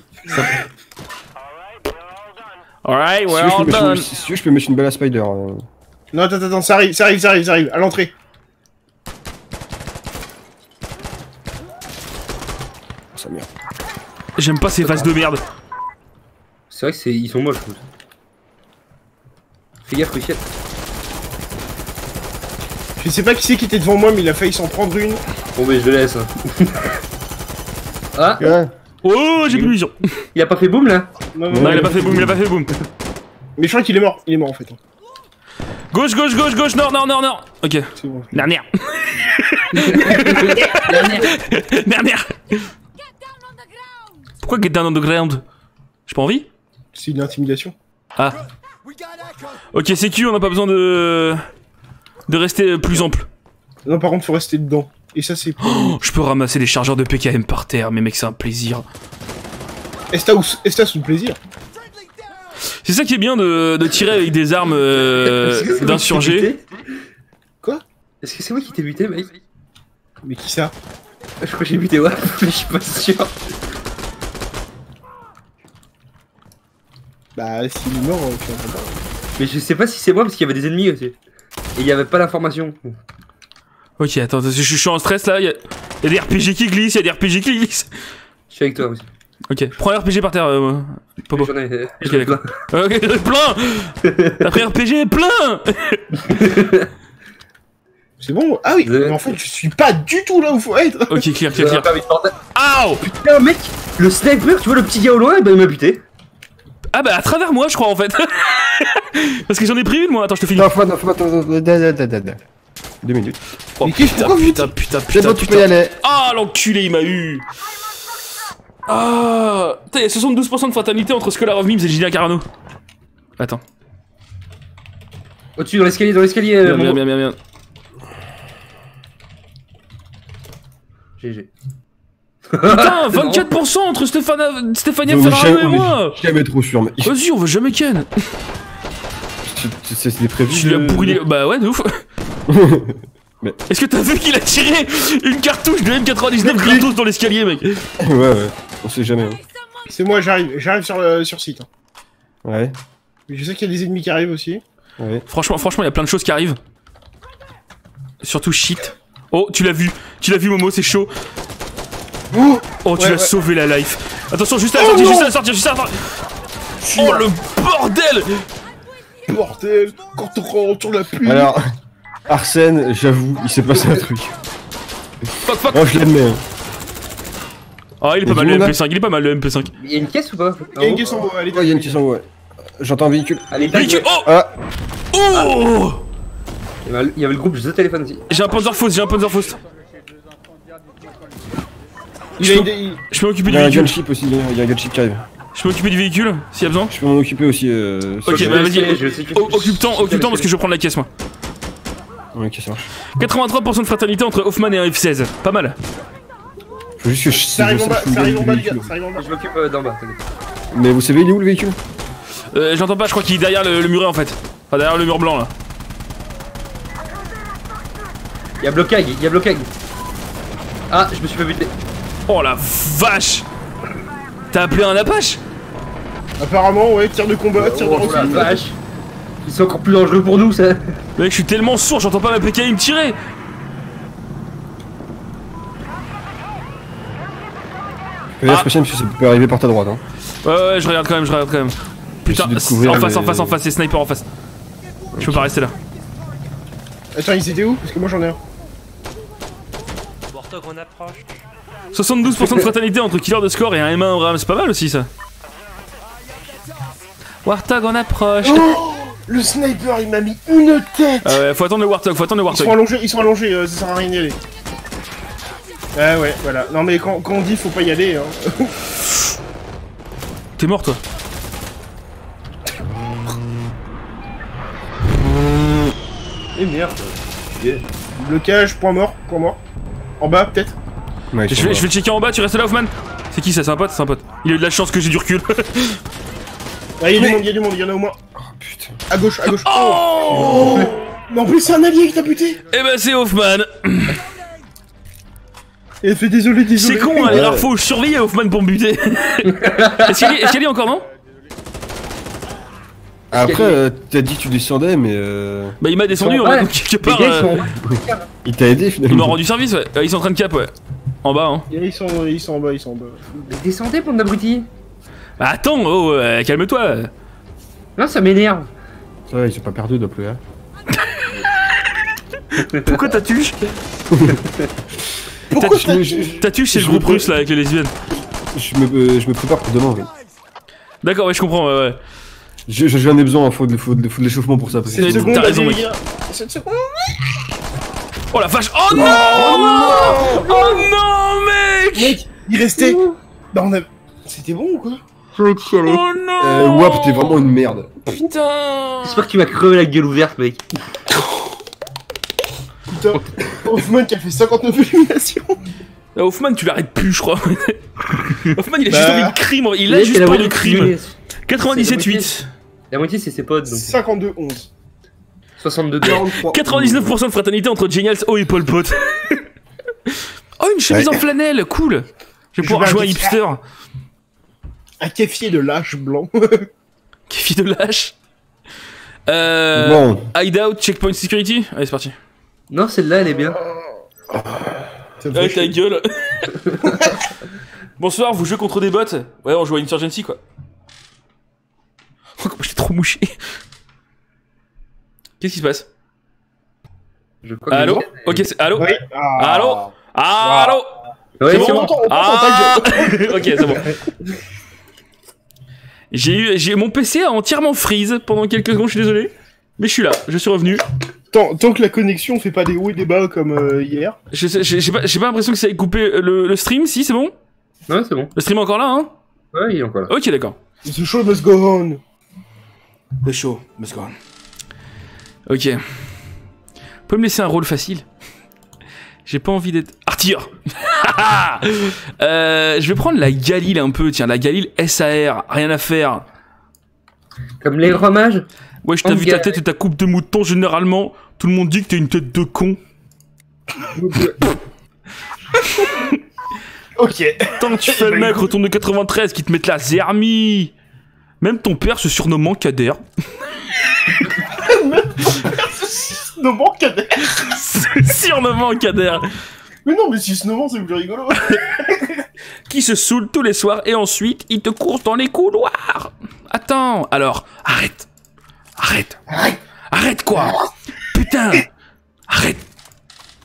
Alright, Si je peux mettre done. une- si tu veux, je peux mettre une balle à Spider. euh. Non, attends, attends, ça arrive, ça arrive, ça arrive, ça arrive. À l'entrée. Ça merde. J'aime pas ces phases de merde. C'est vrai que c'est ils sont moches. Fais gaffe, Ruchette. Je sais pas qui c'est qui était devant moi, mais il a failli s'en prendre une. Bon, mais je le laisse. hein. ah, Ouais. Oh, j'ai plus de vision. il a pas fait boum là? Non, Non, il a pas fait boum, il a pas fait boum. Mais je crois qu'il est mort. Il est mort en fait. Gauche, gauche, gauche, gauche, nord, nord, nord, nord. Ok. Bon. Dernière. Dernière. Get down on the ground! Pourquoi get down on the ground? J'ai pas envie C'est une intimidation. Ah. Ok, sécu, on n'a pas besoin de. de rester plus ample. Non, par contre, faut rester dedans. Et ça, c'est. Oh, je peux ramasser des chargeurs de PKM par terre, mais mec, c'est un plaisir. Estas, Estas ou plaisir? C'est ça qui est bien de, de tirer avec des armes euh, c'est qui d'insurgés. Quoi? Est-ce que c'est moi qui t'ai buté, mec? Mais qui ça? Je crois que j'ai buté ouais, mais je suis pas sûr. Bah, s'il est mort, tu entends pas. Mais je sais pas si c'est moi parce qu'il y avait des ennemis aussi. Et il y avait pas l'information. Ok, attends, je, je suis en stress là. Il y, a- il y a des RPG qui glissent, il y a des RPG qui glissent. Je suis avec toi aussi. Ok, prends un RPG par terre. Euh, Popo. J'en ai. Ok, j'en ai d'accord. plein. Ok, plein T'as pris un RPG plein C'est bon? Ah oui, mais en fait, je suis pas du tout là où faut être. Ok, clear, clear, clear. Putain, mec, le sniper, tu vois le petit gars au loin, eh ben il m'a buté. Ah bah à travers moi, je crois en fait. Parce que j'en ai pris une moi. Attends, je te filme. Non, faut pas, faut pas. Deux minutes. Oh, Mais putain, putain, putain, putain, bon, tu peux y putain. aller. Ah l'enculé, il m'a eu. Ah Putain, il y a 72% de fatalité entre Scholar of Mims et Gina Carano. Attends. Au-dessus, dans l'escalier, dans l'escalier. Bien, bien, bien, bien, bien. GG. Putain, 24% entre On est Ferraro et moi Jamais trop sûr, mais. Vas-y, on va jamais ken C'est- prévu. Tu lui as de- pourri les... Bah ouais, de ouf Mais- Est-ce que t'as vu qu'il a tiré une cartouche de M99 gratos dans l'escalier, mec? Ouais, ouais. On sait jamais. hein. C'est moi, j'arrive. J'arrive sur, le- sur site. hein. Ouais. Mais je sais qu'il y a des ennemis qui arrivent aussi. Ouais. Franchement, franchement, il y a plein de choses qui arrivent. Surtout shit. Oh, tu l'as vu. Tu l'as vu, Momo, c'est chaud. Oh Oh, tu Ouais, as ouais. sauvé la life. Attention, juste à la Oh sortie, non juste à la sortie, juste à la sortie. Oh, le bordel Bordel Quand on rentre sur la pluie Alors, Arsène, j'avoue, il s'est passé un truc. Fuck, fuck. Moi, je l'admets. hein. Ah, il est pas mal le le monde MP5, il est pas mal le MP5. Il y a une caisse ou pas? Il y a une caisse en haut, allez. Ouais, il y a une question, ouais. J'entends un véhicule. Allez, Véhicule Oh Ah, Oh Il y avait- il y avait le groupe The Téléphone aussi. J'ai un Panzerfaust, j'ai un Panzerfaust. Il a une... il- Je peux m'occuper il du y a un véhicule. gunship aussi, il y a un gunship qui arrive. Je peux m'occuper du véhicule, s'il y a besoin. Je peux m'en occuper aussi. Euh, Ok, bah vas-y, l'escalier, je sais que- o- occupe-temps, occupe-temps parce que je vais prendre la caisse, moi. Ok, ça marche. 83% de fraternité entre Hoffman et un F16. Pas mal. Faut juste que je Ça arrive en bas, ça arrive en bas, les gars. Ça arrive en bas. Je m'occupe euh, d'en bas. Mais vous savez, il est où le véhicule? Euh, j'entends pas, je crois qu'il est derrière le, le muret en fait. Enfin, derrière le mur blanc là. Il y a blocage, il y a blocage. Ah, je me suis fait buter. Oh la vache T'as appelé un Apache Apparemment, ouais, tir de combat, tir de Oh la recul. vache. Ils sont encore plus dangereux pour nous, ça. Mec, je suis tellement sourd, j'entends pas ma PKI me tirer gaffe, Ah. Que ça peut arriver par ta droite. Hein. Ouais, ouais, je regarde quand même, je regarde quand même. Putain, de couvrir, en face, en face, en face, c'est sniper en face. Je peux pas rester là. Attends, ils étaient où? Parce que moi j'en ai un. Warthog, on approche. 72% de fraternité entre killer de score et un M1 Abraham, c'est pas mal aussi ça. Warthog on approche. Oh Le sniper, il m'a mis une tête Ah ouais, faut attendre le Warthog, faut attendre le Ils sont Warthog. allongés, ils sont allongés, euh, ça sert à rien d'y aller. Ah ouais, voilà. Non mais quand, quand on dit faut pas y aller, hein. T'es mort toi. Et merde. Blocage, point mort, point mort. En bas peut-être Ouais, Je vais, je vais checker en bas, tu restes là Hoffman? C'est qui ça C'est un pote C'est un pote. Il a eu de la chance que j'ai du recul. Ah, il y a du monde, il y a du monde, il y en a au moins. Oh putain. À gauche, à gauche. oh Mais en plus, c'est un allié qui t'a buté Eh ben c'est Hoffman Et fait désolé, désolé. C'est con, hein, alors faut surveiller Hoffman pour me buter Est-ce qu'il est, encore non? Après, euh, t'as dit que tu descendais, mais euh, Bah il m'a descendu en ouais. donc quelque part. euh, il t'a aidé Il m'a finalement. rendu service ouais. Euh, Ils sont en train de cap ouais. En bas hein. Ils sont, ils sont en bas, ils sont en bas. Mais descendez, bande d'abrutis. Bah attends, oh euh, calme-toi Non, ça m'énerve. Ouais, ils ont pas perdu de plus. Hein. Pourquoi t'as tué Pourquoi t'as... tué c'est le groupe russe là avec les lesbiennes. je me, euh, je me prépare pour demain. en fait. D'accord ouais je comprends ouais, ouais. Je- je- J'en ai besoin, faut de, faut de, faut de l'échauffement pour ça. Parce que C'est- Cette t'as raison, mec. Cette seconde. Oh la vache Oh non Oh non Oh non mec Mec, il restait... Bah on a... C'était bon ou quoi. Oh non Euh, Wap, t'es vraiment une merde. Putain J'espère que tu vas crever la gueule ouverte, mec. Putain, Hoffman qui a fait 59 éliminations Ah, Hoffman tu l'arrêtes plus je crois. Hoffman il a Bah. juste envie de crime, il a juste moitié- de crime. 97-8. La moitié, c'est ses potes, donc 52-11. 62 43. 99% de fraternité entre Genials O et Paul Pot. oh une chemise Ouais. en flanelle, cool Je vais pouvoir jouer un hipster. Un café de lâche blanc. Fit de lâche. Euh... Bon, Hideout, checkpoint security Allez c'est parti. Non, celle-là, elle est bien. Ça me fait Avec ta gueule. Bonsoir, vous jouez contre des bots? Ouais, on joue à Insurgency quoi. Oh, comment je trop mouché? Qu'est-ce qui se passe? Je crois que Allô Ok, c'est... Allô Oui. Ah. Allô Allô Ouais, C'est bon bon. On on Ah. Ok, c'est bon. J'ai eu, j'ai mon PC a entièrement freeze pendant quelques secondes, je suis désolé. Mais je suis là, je suis revenu. Tant, tant que la connexion fait pas des hauts et des bas comme euh, hier. J'ai j'ai pas, j'ai pas l'impression que ça ait coupé le, le stream, si c'est bon? Ouais, c'est bon. Le stream est encore là, hein? Ouais, il est encore là. Ok, d'accord. The show must go on. Le show, let's go. Ok. Vous pouvez me laisser un rôle facile? J'ai pas envie d'être... Artilleur euh, Je vais prendre la Galil un peu, tiens, la Galil SAR, rien à faire. Comme les romages. Ouais, je t'ai vu ta tête et ta coupe de mouton, généralement, tout le monde dit que t'es une tête de con. Ok. Tant que tu fais le mec, retourne de 93, qui te mettent la zermie Même ton père se surnommant Kader. Snowman cadet. surnommant Kader. Mais non, mais si Snowman c'est plus rigolo. Qui se saoule tous les soirs et ensuite il te course dans les couloirs. Attends, alors, arrête. Arrête. Arrête quoi Putain Arrête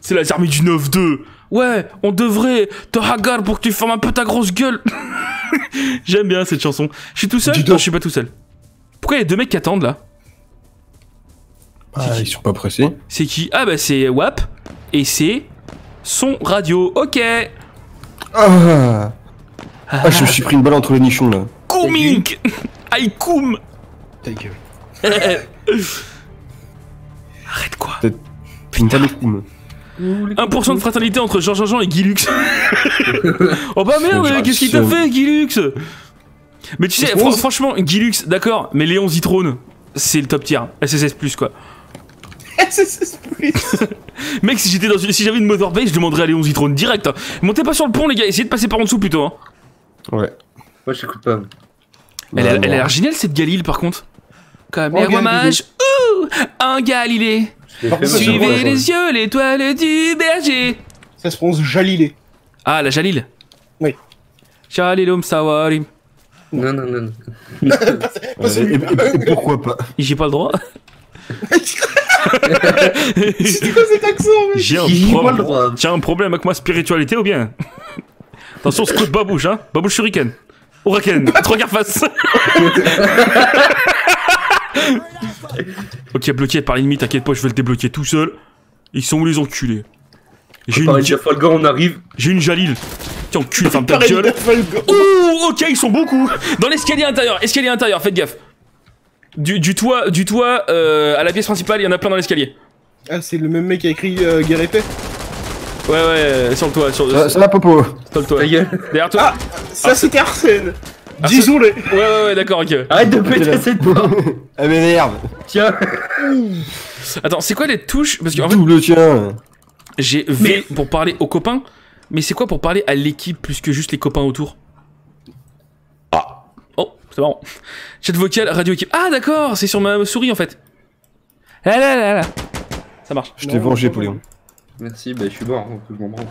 C'est la armée du 9-2 Ouais, on devrait te hagar pour que tu fermes un peu ta grosse gueule J'aime bien cette chanson. Je suis tout seul? Non, je suis pas tout seul. Pourquoi il y a deux mecs qui attendent là? Ah, ils sont pas pressés. C'est qui Ah bah c'est WAP et c'est son radio. Ok Ah, ah, je me suis pris une balle entre les nichons là. Koumink Aïe koum Ta gueule. Arrête quoi Putain, mais cool. 1% de fraternité entre Jean Jean et Guy Lux. oh bah merde, qu'est-ce qu'il t'a fait, Guy Lux Mais tu sais, franchement, Guy Lux, d'accord, mais Léon Zitrone, c'est le top tier. SSS+, quoi. Mec, si j'étais dans une- si j'avais une motorbase, je demanderais à Léon Zitrone direct. hein. Montez pas sur le pont, les gars, essayez de passer par en dessous plutôt. Hein. Ouais. Moi, je t'écoute pas. Elle, a- elle a l'air géniale, cette Galil, par contre. Comme Oh, les Galilée. romages, ouh, un Galilée. Je l'ai Suivez les yeux, l'étoile du berger. Ça se prononce Jalilé. Ah, la Jalil. Oui. Jalilum Sawarim. Non, non, non. non. Pas Et, celui- et- et pourquoi pas? J'ai pas le droit. C'est quoi cet accent, mec J'ai un problème. droit. Tiens, un problème avec ma spiritualité ou bien? Attention, scout babouche, hein Babouche shuriken. Huracan, trois quarts face. ok, bloqué par l'ennemi, t'inquiète pas, je vais le débloquer tout seul. Ils sont où les enculés? J'ai une, Trafalgar, on arrive. j'ai une Jalil. Tiens, enculé, ferme ta gueule. Ouh, ok, ils sont beaucoup. Dans l'escalier intérieur, escalier intérieur, faites gaffe. Du, du toit, du toit euh, à la pièce principale, il y en a plein dans l'escalier. Ah, c'est le même mec qui a écrit euh, Guerre épée. Ouais, ouais, sur le toit, sur, Ça, ça va, Popo sur le toit. Ta gueule. Derrière toi. Ça, c'était Arsène. Arsène. Disons-le. Ouais, ouais, ouais, d'accord, ok. Arrête de péter cette porte. Elle m'énerve Tiens. Attends, c'est quoi les touches? Parce qu'en fait, Double tien j'ai V pour parler aux copains, mais c'est quoi pour parler à l'équipe plus que juste les copains autour? Ah. C'est marrant. Chat vocal, radio équipe. Ah, d'accord, c'est sur ma souris en fait. Là, là, là, là. Ça marche. Je t'ai vengé, Poléon. Merci, bah je suis mort, on peut m'en prendre.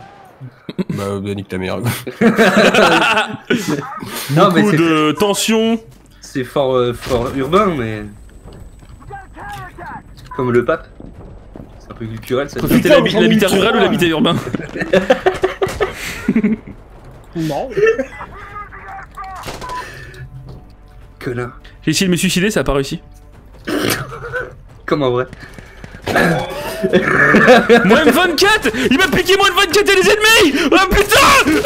Bah, bah, nique ta mère. Non, Beaucoup c'est- de tension. c'est fort, euh, fort urbain, mais. Comme le pape. C'est un peu culturel, ça. Préférez l'habitat rural ou là. l'habitat urbain Non. J'ai essayé de me suicider, ça a pas réussi. Comme en vrai. Moins 24 Il m'a piqué moins 24 et les ennemis Oh putain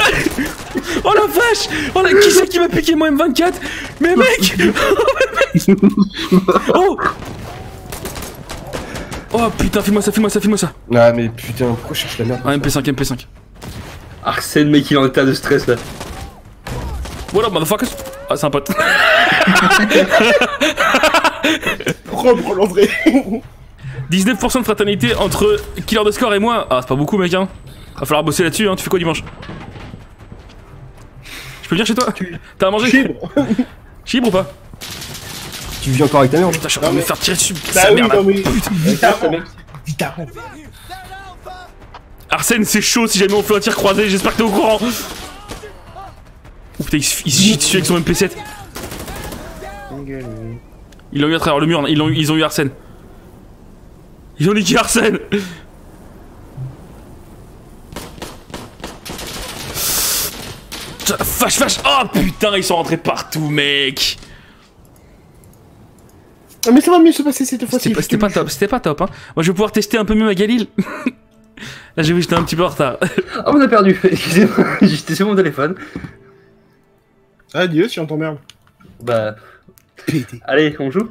Oh la vache Oh la... Qui c'est qui m'a piqué moins 24 Mais mec Oh Oh putain, fais-moi ça, fais-moi ça, fais-moi ça Ah, mais putain, pourquoi je cherche la merde Ah, MP5, MP5. Arsène, mec, il est en état de stress là. What up, motherfuckers Ah, c'est un pote. Propre l'entrée. 19% de fraternité entre Killer de Score et moi. Ah, c'est pas beaucoup, mec, hein. Va falloir bosser là-dessus, hein. Tu fais quoi dimanche Je peux venir chez toi T'as à manger Chibre. Chibre ou pas Tu vis encore avec ta mère Putain, je suis en train de me faire tirer dessus. Bah sa oui, mère, non mais. Évidemment. Évidemment. Arsène, c'est chaud si jamais on fait un tir croisé, j'espère que t'es au courant. Ouh putain, il se, il se gîte dessus avec son MP7. Ils l'ont eu à travers le mur, ils, l'ont eu- ils ont eu Arsène. Ils ont niqué Arsène Vache, vache Oh putain, ils sont rentrés partout, mec Ah, mais ça va mieux se passer cette fois-ci. C'était pas, top, c'était pas top, hein. Moi, je vais pouvoir tester un peu mieux ma Galil. Là, j'ai vu, j'étais un petit peu en retard. Ah, on a perdu. Excusez-moi, j'étais sur mon téléphone. Adieu si on t'emmerde. Bah, Pété. allez, on joue?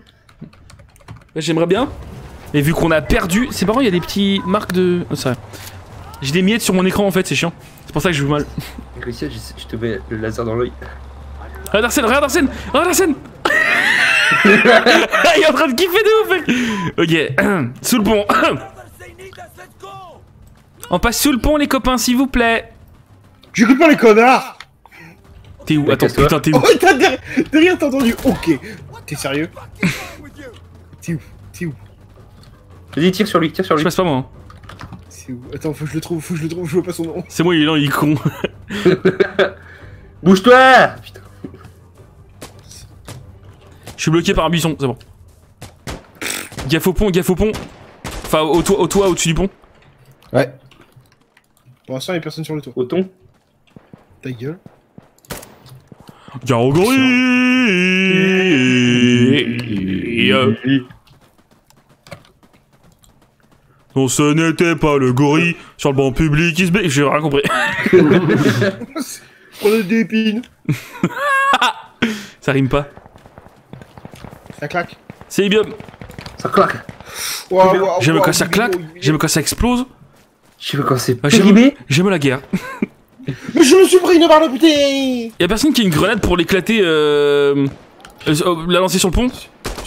J'aimerais bien. Et vu qu'on a perdu, c'est marrant, il y a des petits marques de. Oh, c'est vrai. J'ai des miettes sur mon écran en fait, c'est chiant. C'est pour ça que je joue mal. Christian, je, je te mets le laser dans l'œil. Regarde Arsène, regarde Arsène, regarde Arsène Il est en train de kiffer de ouf, mec Ok, sous le pont. On passe sous le pont, les copains, s'il vous plaît. J'écoute pas les connards T'es où Attends, putain, t'es où Oh, t'as derrière, derrière t'as entendu Ok. T'es sérieux T'es où T'es où Vas-y, tire sur lui, tire sur Je lui. passe pas moi. hein. C'est où Attends, faut que je le trouve, faut que je le trouve, je vois pas son nom. C'est moi, il est lent, il est con. Bouge-toi Putain. Je suis bloqué par un buisson, c'est bon. Gaffe au pont, gaffe au pont. Enfin, au toit, au toit, au-dessus du pont. Ouais. Pour l'instant, y'a personne sur le toit. Au ton. Ta gueule. Garogorille Non, ce n'était pas le gorille sur le banc public, il se J'ai rien compris. Prenez des épines. Ça rime pas. Ça claque. C'est bien. Ça claque. J'aime quand ça claque, j'aime quand ça explose. Pas quand c'est Ah, j'aime- périmé. J'aime la guerre. Mais je me suis pris une balle, putain Y'a personne qui a une grenade pour l'éclater, euh... euh, euh, la lancer sur le pont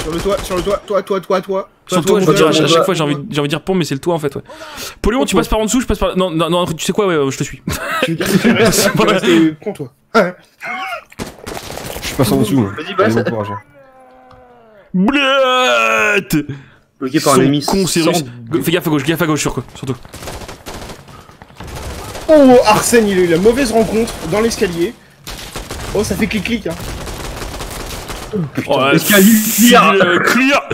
Sur le toit, sur le toit, toi, toi, toi, toi. Sur le toi, toit, je veux dire, à chaque- à fois j'ai envie, j'ai envie de dire pont, mais c'est le toit en fait, ouais. Poléon, tu passes par en dessous, je passe par. Non, non, non, tu sais quoi, ouais, je te suis. Tu restes, tu restes, prends toi. Je passe en dessous. Vas-y, passe. bon Oh, Arsène, il a eu la mauvaise rencontre dans l'escalier. Oh, ça fait clic-clic, hein. Oh, l'escalier clear. clear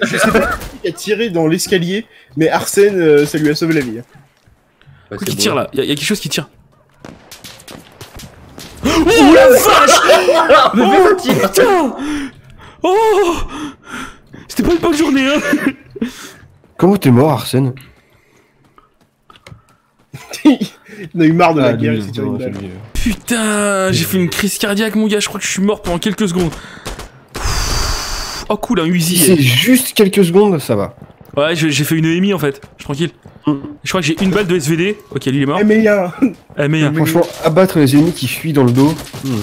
Je sais pas, qui a tiré dans l'escalier, mais Arsène, euh, ça lui a sauvé la vie. c'est qui tire là? Y a, y a quelque chose qui tire. Oh la vache Mais tirer. Putain Oh C'était pas une bonne journée hein Comment t'es mort, Arsène? Il en a eu marre de la Ah, guerre, il tiré une balle. Putain J'ai fait une crise cardiaque mon gars, je crois que je suis mort pendant quelques secondes. Oh cool, un Uzi. c'est juste quelques secondes, ça va. Ouais, j'ai fait une EMI en fait, je suis tranquille. Mm. Je crois que j'ai une balle de SVD. Ok, lui il est mort. Eh, mais il y a un... Eh, Franchement, abattre les ennemis qui fuient dans le dos. hmm.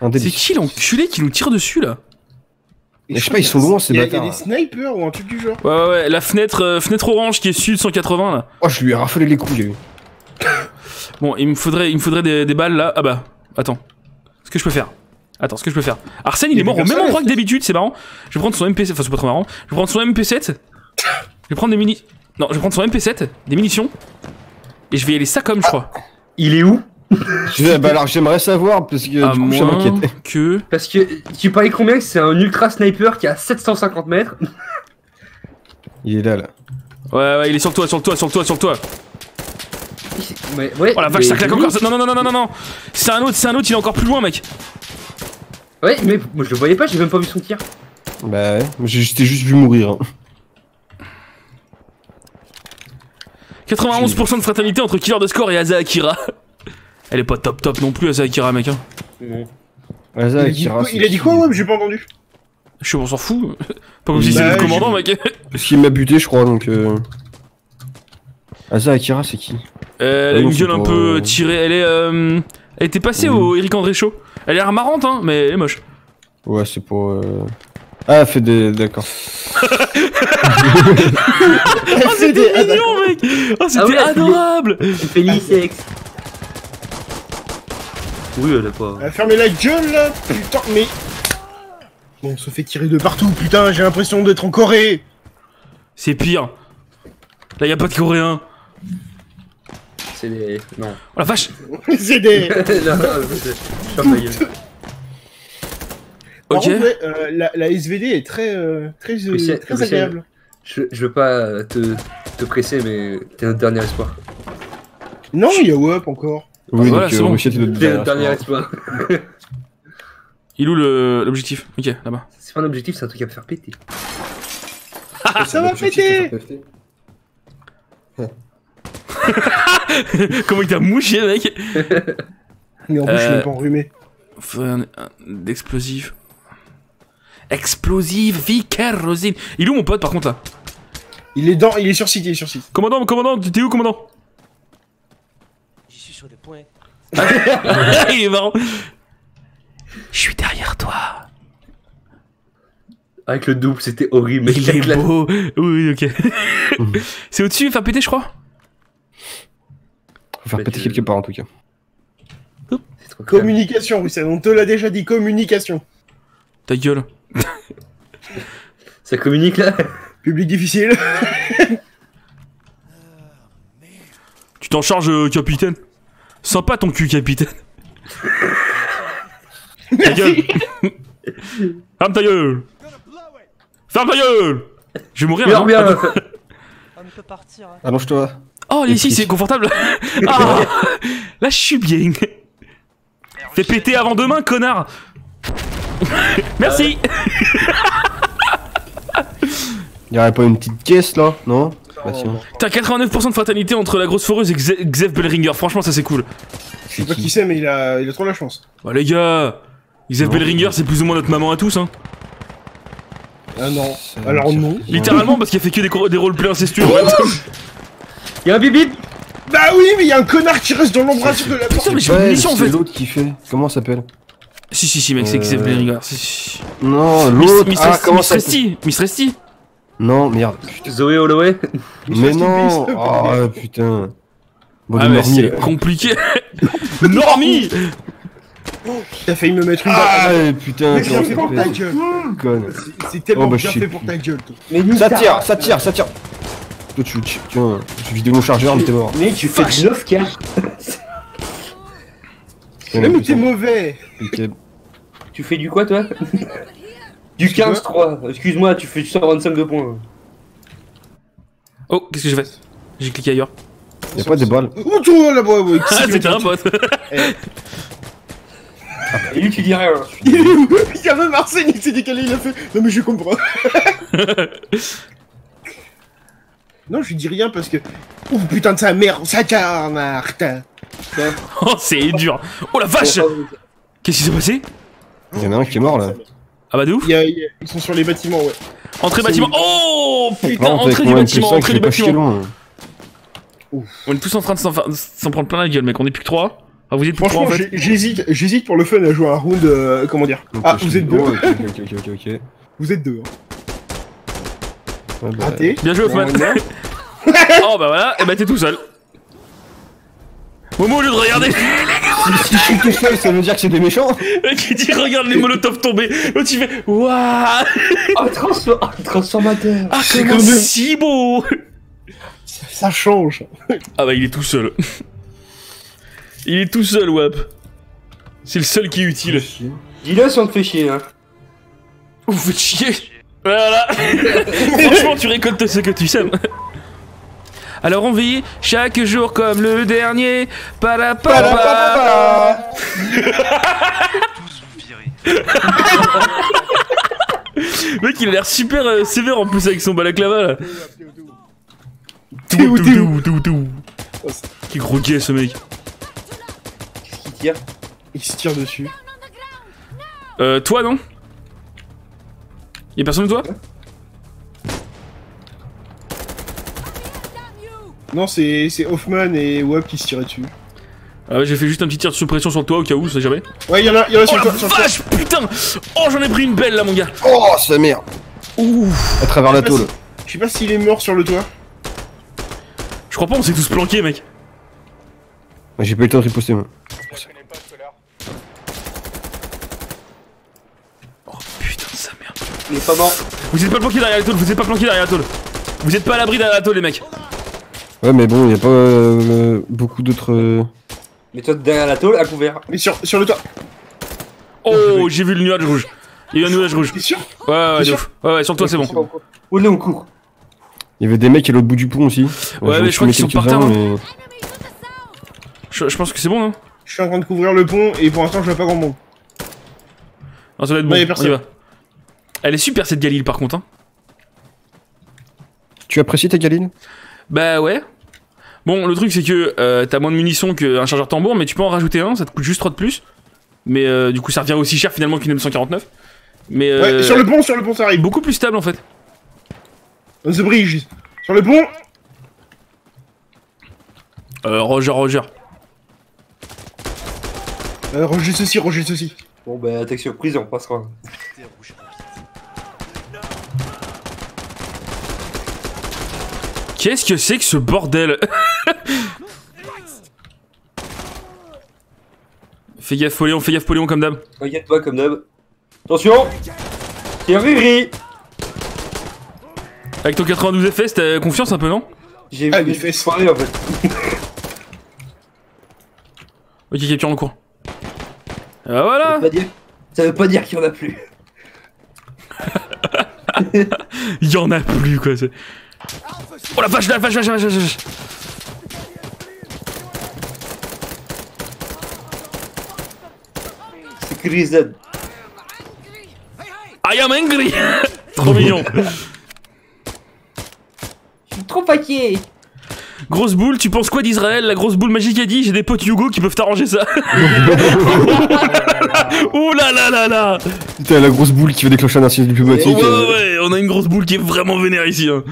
Un c'est qui l'enculé qui nous tire dessus là? Je sais pas, ils sont loin, ces a- Il y a bâtards. des snipers ou un truc du genre. Ouais, ouais, ouais, la fenêtre, euh, fenêtre orange qui est sud 180 là. Oh, je lui ai raffolé les couilles. Bon, il me faudrait, il me faudrait des, des balles là. Ah bah, attends. Ce que je peux faire. Attends, ce que je peux faire. Arsène, il est mort au même endroit que d'habitude, c'est marrant. Je vais prendre son MP7, enfin c'est pas trop marrant. Je vais prendre son MP7. Je vais prendre des mini. Non, je vais prendre son MP7, des munitions. Et je vais y aller ça comme je crois. Il est où? Bah alors, j'aimerais savoir, parce que à du coup, moins m'inquiète. que. Parce que tu paries combien que c'est un ultra sniper qui a 750 mètres Il est là, là. Ouais, ouais, il est sur le toit, sur le toit, sur le toit, sur le toit. Mais, ouais, Oh la vache, ça claque encore. Non, non, non, non, non, non. C'est un autre, c'est un autre, il est encore plus loin, mec. Ouais, mais moi je le voyais pas, j'ai même pas vu son tir. Bah ouais, j'ai j'étais juste vu mourir. hein. 91% de fraternité entre Killer de Score et Asa Akira. Elle est pas top top non plus, Asa Akira, mec. Hein. Non. Il a dit Akira, quoi, il a dit quoi ouais, mais J'ai pas entendu. Je suis on s'en fout. Pas comme si Bah, c'était le commandant, mec. Parce qu'il m'a buté, je crois, donc. Euh... Asa Akira, c'est qui? Euh, elle a Ouais, une gueule un peu tirée. Elle est. euh, Elle était passée au Eric André Show. Elle a l'air marrante, hein, mais elle est moche. Ouais, c'est pour. Euh... Ah, elle fait des. D'accord. Oh, c'était mignon, mec Oh, c'était Ah ouais, adorable fais l'e-sex. Oui, elle a pas. Ah, Fermez la gueule là Putain, mais. Bon, on se fait tirer de partout, putain, j'ai l'impression d'être en Corée C'est pire. Là, y a pas de coréen. C'est des. Non. Oh la vache C'est des. non, je je ferme ma gueule. Par contre, ouais, euh, la, la SVD est très, euh, très, euh, Lucien- très Lucien- agréable. Je, je veux pas te, te presser, mais t'es notre dernier espoir. Non, il y a WAP encore. Oui, voilà, donc c'est euh, bon. Notre dernier espoir. Il est où le- l'objectif? Ok, là-bas. C'est pas un objectif, c'est un truc à me faire péter. Ça va péter Comment il t'a mouché, mec? Mais en plus, je suis Euh, même pas enrhumé. Faudrait un, un d'explosif. Explosive, vie, kérosine. Il est où mon pote par contre là? Il est dans, il est sur site, il est sur site. Commandant, commandant, t'es où commandant? Sur. Il est marrant. Je suis derrière toi. Avec le double, c'était horrible. Mais Il est la- beau. Oui, ok. C'est au-dessus, faire péter, je crois. Faut faire Mais péter tu- quelque part en tout cas. Communication, Russell, on te l'a déjà dit, communication. Ta gueule. Ça communique là Public difficile. Tu t'en charges, euh, capitaine. Sympa ton cul, capitaine. ta gueule. Ferme ta gueule. Ferme ta gueule. Je vais mourir non reviens Attends. On peut partir. hein. Allonge-toi. Oh, ici, c'est confortable. Ah, là, je suis bien. Fais péter avant demain, connard. Merci. Y'aurait pas une petite caisse là Non? T'as 89% de fraternité entre la grosse foreuse et Xe- Xev Bellringer. Franchement, ça c'est cool. Je sais pas qui c'est, mais il a, il a trop la chance. Bah, les gars, Xev. Bellringer, c'est plus ou moins notre maman à tous, hein. Ah non. Alors non. Littéralement, parce qu'il a fait que des, des roleplays incestueux. Y'a un bibip Bah oui, mais il y a un connard qui reste dans l'embrasure de la porte. Putain, mais j'ai pas de Ouais, munitions en c'est fait. l'autre qui fait. Comment ça s'appelle? Si, si, si, mec, c'est Euh, Xev Bellringer. Si, si. Non, Miss, l'autre. Miss Ah, Resti, Non, merde. Zoé Holloway Mais non. Oh putain. Bon, Ah, mais Normie, c'est compliqué. Normie T'as failli me mettre une Ah balle. putain, Mais bien comment fait ça pour ta gueule. C'est- C'est tellement Oh, bah, bien fait pour ta gueule, toi. Mais nous, Ça tire, ça tire, ça tire Toi tu tu- tiens, je vidé mon chargeur mais t'es mort. Mais tu fais 9 k Mais putain. t'es mauvais. Tu fais du quoi toi? Du 15-3. Excuse-moi, tu fais 125 de points. Oh, qu'est-ce que j'ai fait J'ai cliqué ailleurs. Y'a pas des balles. Oh, tu vois là-bas, ouais. Ah, c'était un pote. Et lui, tu dis rien. Il est où Il y a même Arsène, il s'est décalé, il a fait. Non, mais je comprends. non, je lui dis rien parce que. Oh putain de sa mère, ça Martin. Oh, c'est dur. Oh la vache Qu'est-ce qui s'est passé Y'en a un qui est mort là. Ah bah de ouf Il y a- il y a- Ils sont sur les bâtiments, ouais. Entrée bâtiment. Oh putain, entrée du bâtiment, MP5, entrée du bâtiment. loin. On est tous en train de s'en prendre plein la gueule, mec. On est plus que 3. Ah, vous êtes plus que 3 en Franchement, fait. j'ai- j'hésite, j'hésite pour le fun à jouer un round. euh, comment dire Ah, vous êtes deux. Ok, ok, ok, ok. Vous êtes deux. Hein. Ouais, bah, Raté. Bien joué, Hoffman. oh bah voilà, et bah t'es tout seul. Momo, au lieu de regarder, Si si je suis tout seul, ça veut dire que c'est des méchants qui dit regarde les molotovs tomber, l'autre il fait Waouh Oh, transfor- oh, transformateur. Ah, C'est comme si beau Ça change. Ah bah il est tout seul. Il est tout seul, Wap. C'est le seul qui est utile. Dis-le si on te fait chier, hein. Vous faites chier Voilà Franchement, tu récoltes ce que tu sèmes. Alors on vit chaque jour comme le dernier. Vous virez. Mec, il a l'air super euh, sévère en plus avec son balaclava là. T'es où tout, tout. Quel gros gay ce mec. Qui tire? Il se tire dessus. Euh, toi non? Y'a personne de toi? Non, c'est c'est Hoffman et Wap qui se tiraient dessus. Ah ouais, j'ai fait juste un petit tir de suppression sur toi au cas où, ça jamais. Ouais, il y en a, il y en a Oh sur la toi. sur toi. vache, putain Oh, j'en ai pris une belle là, mon gars. Oh, sa mère Ouh. À travers la tôle. Je sais pas s'il est mort sur le toit. Je crois pas, on s'est tous planqués, mec. Ouais, J'ai pas eu le temps de riposter, moi. Oh putain de sa merde. Il est pas mort. Vous êtes pas planqués derrière la tôle, vous êtes pas planqués derrière la tôle. Vous êtes pas à l'abri derrière la tôle, les mecs. Ouais, mais bon, y a pas euh, beaucoup d'autres. euh, Mets-toi derrière la tôle, à couvert. Mais sur, sur le toit. Oh, j'ai vu le nuage rouge. Il y a eu un nuage rouge. T'es sûr Ouais, ouais, sûr. Ouais, ouais, sur toi, c'est bon. Oh là, on court. Il y avait des mecs à l'autre bout du pont aussi. Ouais, mais ai je crois qu'ils sont par terre, mais- Je, je pense que c'est bon, hein. Je suis en train de couvrir le pont et pour l'instant je vois pas grand monde. Non, ça doit être Non, bon. on y va. Elle est super cette Galil par contre, hein. Tu apprécies ta galine Bah ouais. Bon, le truc c'est que euh, t'as moins de munitions qu'un chargeur tambour, mais tu peux en rajouter un, ça te coûte juste 3 de plus. Mais euh, du coup, ça revient aussi cher finalement qu'une M149. Mais euh, Ouais, sur le pont, sur le pont ça arrive. beaucoup plus stable en fait. On the bridge. Sur le pont. Euh, Roger, Roger. Euh, Roger ceci, Roger ceci. Bon, bah, attaque surprise, on passera. Qu'est-ce que c'est que ce bordel Fais gaffe, Poléon, fais gaffe, Poléon, comme d'hab. T'inquiète-toi, comme d'hab. Attention C'est Riri Avec ton 92 FS, t'as confiance un peu, non? J'ai Ah, vu les fesses. soirée en fait. Ok, capture en cours. Ah Ça voilà veut pas dire, ça veut pas dire qu'il y en a plus. Il y en a plus, quoi. Oh la vache, la vache, la vache, la vache, la vache. C'est Chris Z. I am angry Trop mignon Je suis trop fatigué. Grosse boule, tu penses quoi d'Israël? La grosse boule magique a dit, j'ai des potes Hugo qui peuvent t'arranger ça. Ouh là là là là Putain, la grosse boule qui va déclencher un incident Ouais, diplomatique. euh, ouais, on a une grosse boule qui est vraiment vénère ici. Hein.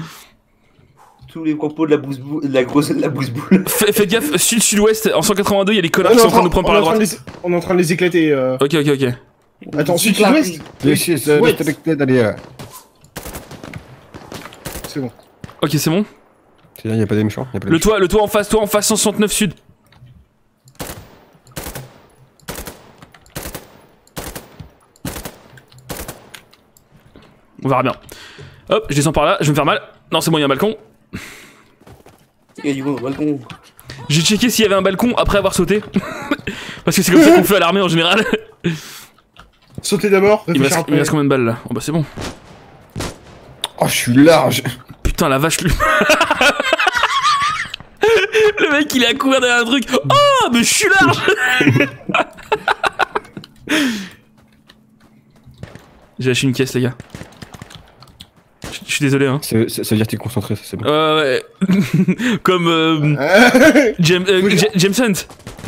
Tous les propos de la bouse boule, de la grosse de la bouse boule. Fais- Faites gaffe, sud-sud-ouest, en 182, il y a les connards On qui est sont en train de nous prendre par la droite. on est en train de les éclater. euh. Ok, ok, ok. Attends, uh, Ouais. restricted area. C'est bon. Ok, c'est bon. C'est-à-dire, y a pas des méchants y a pas des Le méchants. toit, le toit en face, toi en face 169 sud. On verra bien. Hop, je descends par là, je vais me faire mal. Non, c'est bon, il y a un balcon. Il y a du monde au balcon. J'ai checké s'il y avait un balcon après avoir sauté. Parce que c'est comme ça qu'on fait à l'armée en général. Sauter d'abord, Il me reste, il combien de balles là Oh bah c'est bon. Oh, je suis large. Putain la vache lui. Le mec il est à courir derrière un truc. Oh mais je suis large J'ai lâché une caisse les gars. Je suis désolé hein. Ça, veut dire que t'es concentré, ça c'est bon. Euh, ouais. Comme euh, James, euh, Ja- Jameson.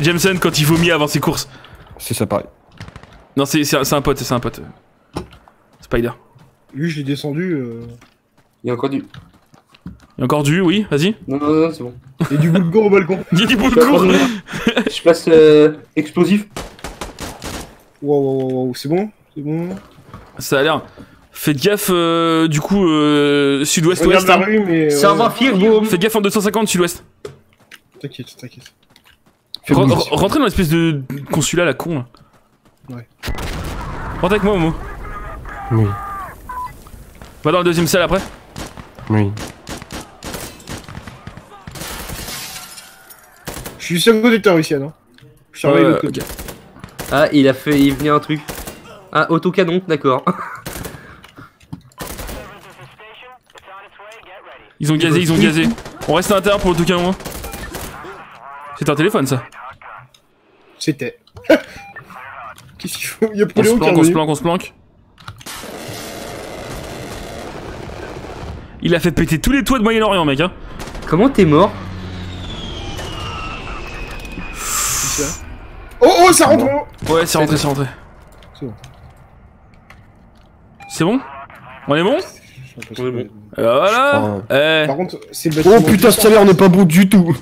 Jameson quand il vomit avant ses courses. C'est ça pareil. Non c'est c'est un, c'est un pote, c'est un pote. Spider. Lui, je l'ai descendu. euh, Il y a encore du. Il y a encore du, oui, vas-y. Non, non, non, c'est bon. Et du boulgour au balcon. Il y a du bout Je passe euh, explosif. Wow, wow, wow, wow, c'est bon C'est bon Ça a l'air. Faites gaffe, euh, du coup, euh, sud-ouest-ouest. hein. rue, mais... Ça ouais, va, fier, boum. Faites gaffe en 250 sud-ouest. T'inquiète, t'inquiète. Re- re- rentrez dans l'espèce de consulat, la con. Là. Ouais. Rentre avec moi, Momo. Oui, Va dans la deuxième salle après. oui. Je suis sur le côté de toi, Russian, hein. Je surveille ok. Ah, il a fait. Il venait un truc. Ah, autocanon, d'accord. Ils ont gazé, ils ont gazé. On reste à l'intérieur pour l'autocanon. hein. C'est un téléphone ça. C'était. Qu'est-ce qu'il faut Il y a On se planque, on se planque, on se planque. Il a fait péter tous les toits de Moyen-Orient, mec. Hein. Comment t'es mort Oh, oh, ça rentre Ouais, c'est rentré, c'est rentré. C'est bon. C'est bon? On est bon? On est bon. Et Voilà. Eh. Par contre, c'est le bâtiment. Oh putain, ce salaire n'est pas bon du tout.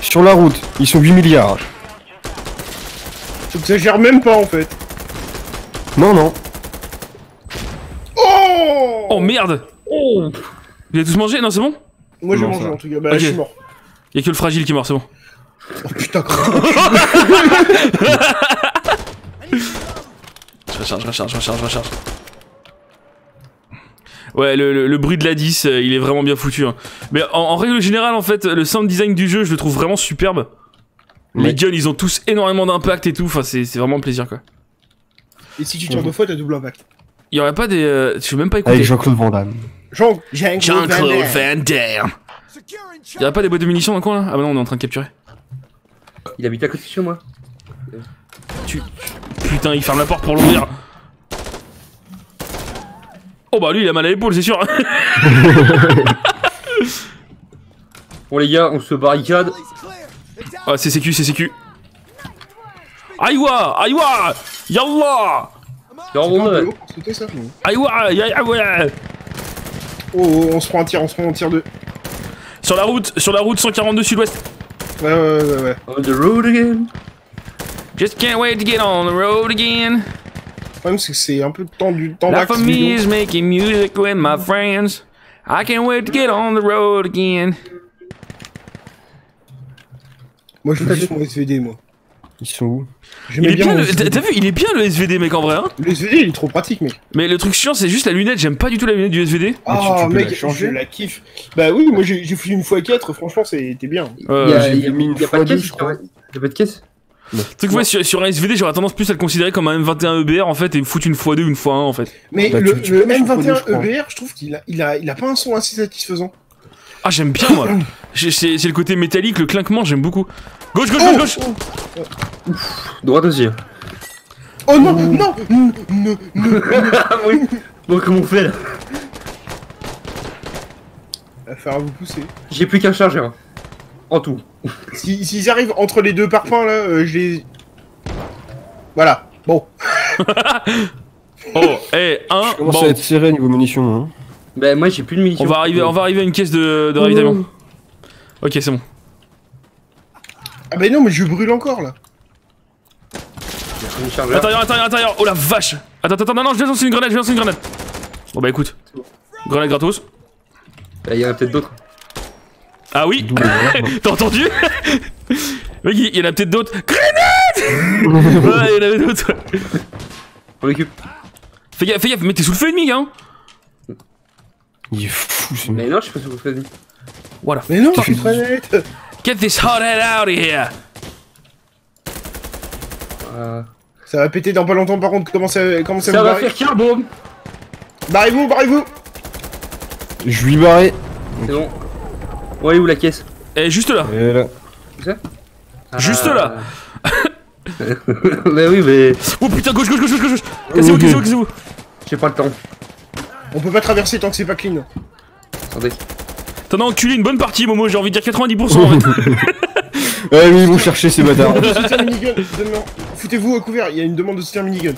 Sur la route, ils sont 8 milliards. Tu exagères même pas, en fait. Non, non. Oh Oh merde Vous avez tous mangé? Non, c'est bon? Moi, j'ai mangé, en tout cas. Bah, Ok. je suis mort. Y'a que le fragile qui est mort, c'est bon. Oh putain, Je recharge, je recharge, je recharge, je recharge. Ouais, le, le- le bruit de la 10, euh, il est vraiment bien foutu. hein. Mais en, en règle générale, en fait, le sound design du jeu, je le trouve vraiment superbe. Les Ouais. guns, ils ont tous énormément d'impact et tout. Enfin, c'est c'est vraiment un plaisir, quoi. Et si tu tires deux fois, t'as double impact. Il y aurait pas des. euh, je vais même pas écouter. Avec Jean-Claude Van Damme. Jean, Jean-Claude Van Damme. Van Damme. Il y aurait pas des boîtes de munitions dans le coin là? Ah bah non, on est en train de capturer. Il habite à côté de chez moi. Putain, il ferme la porte pour l'ouvrir. Oh bah lui, il a mal à l'épaule, c'est sûr. Bon, les gars, on se barricade. Ah, c'est sécu, c'est sécu. Aïwa, aïwa, yallah, aïwa, ya. Oh, oh, on se prend un tir, on se prend un tir de. Sur la route, sur la route 142 sud-ouest. Ouais, ouais, ouais, ouais. On the road again. Just can't wait to get on the road again. Le problème, c'est que c'est un peu tendu, tendu. Life for me is making music with my friends. I can't wait to get on the road again. Moi, je veux juste mon SVD, moi. Ils sont où? Il est bien, le, SVD. t'as vu, il est bien le SVD mec en vrai hein? Le SVD, il est trop pratique, mec. Mais le truc chiant c'est juste la lunette, j'aime pas du tout la lunette du SVD. Ah, mec, la changer je la kiffe. Bah oui, moi j'ai fait une fois 4, franchement, c'était bien. Euh, Il y a, y a- mis une il y a pas fois de caisse, je crois. Il y a pas de caisse? Truc ouais, sur, sur un SVD j'aurais tendance plus à le considérer comme un M21 EBR en fait et foutre une x2 ou une x1 en fait. Mais Bah, le, tu- tu le peux mettre une M21 fois deux, je EBR, je trouve qu'il a, il a, il a pas un son assez satisfaisant. Ah j'aime bien moi. C'est c'est le côté métallique, le clinquement j'aime beaucoup. Gauche, gauche, Oh, gauche, gauche oh, Droite aussi. oh non, non, non, non, non. Ah oui Bon, comment on fait là? Va falloir vous pousser. J'ai plus qu'un chargeur. En tout. Si- S'ils arrivent entre les deux parpaings là, euh, je les. Voilà. Bon. Oh, eh, un, Je commence bon. à être serré niveau munitions. Hein. Bah, moi j'ai plus de munitions. On va arriver, on va arriver à une caisse de, de Oh. ravitaillement. Ok, c'est bon. Ah bah non, mais je brûle encore là. Intérieur, intérieur, intérieur. Oh la vache. Attends, attends, non, non, je vais lancer une grenade, je vais lancer une grenade. Bon bah écoute. Grenade gratos. Bah, Il y en a peut-être d'autres. Ah oui, t'as entendu Mec, il y en a peut-être d'autres. Grenade Ouais, il y en avait d'autres. On récup. Fais gaffe, fais gaffe, mais t'es sous le feu ennemi, hein Il est fou ce mec. Mais non, je suis pas sur le fait. Voilà. Mais non, je suis. Get this hot head out of here Euh, Ça va péter dans pas longtemps par contre, comment ça, comment ça, Ça vous va barrer faire carbone Barrez-vous, barrez-vous Je lui barré. C'est bon. Ouais, où la caisse Eh, juste là. Et là. Juste là. Bah oui, mais Oh putain, gauche, gauche, gauche, gauche, gauche. Cassez-vous, cassez-vous, cassez-vous. j'ai pas le temps. On peut pas traverser tant que c'est pas clean. Attendez. T'en as enculé une bonne partie, Momo, j'ai envie de dire 90% en fait. Ouais, oui, ils vont chercher ces bâtards. soutien minigun, donne-moi. Foutez-vous au couvert, il y a une demande de soutien minigun.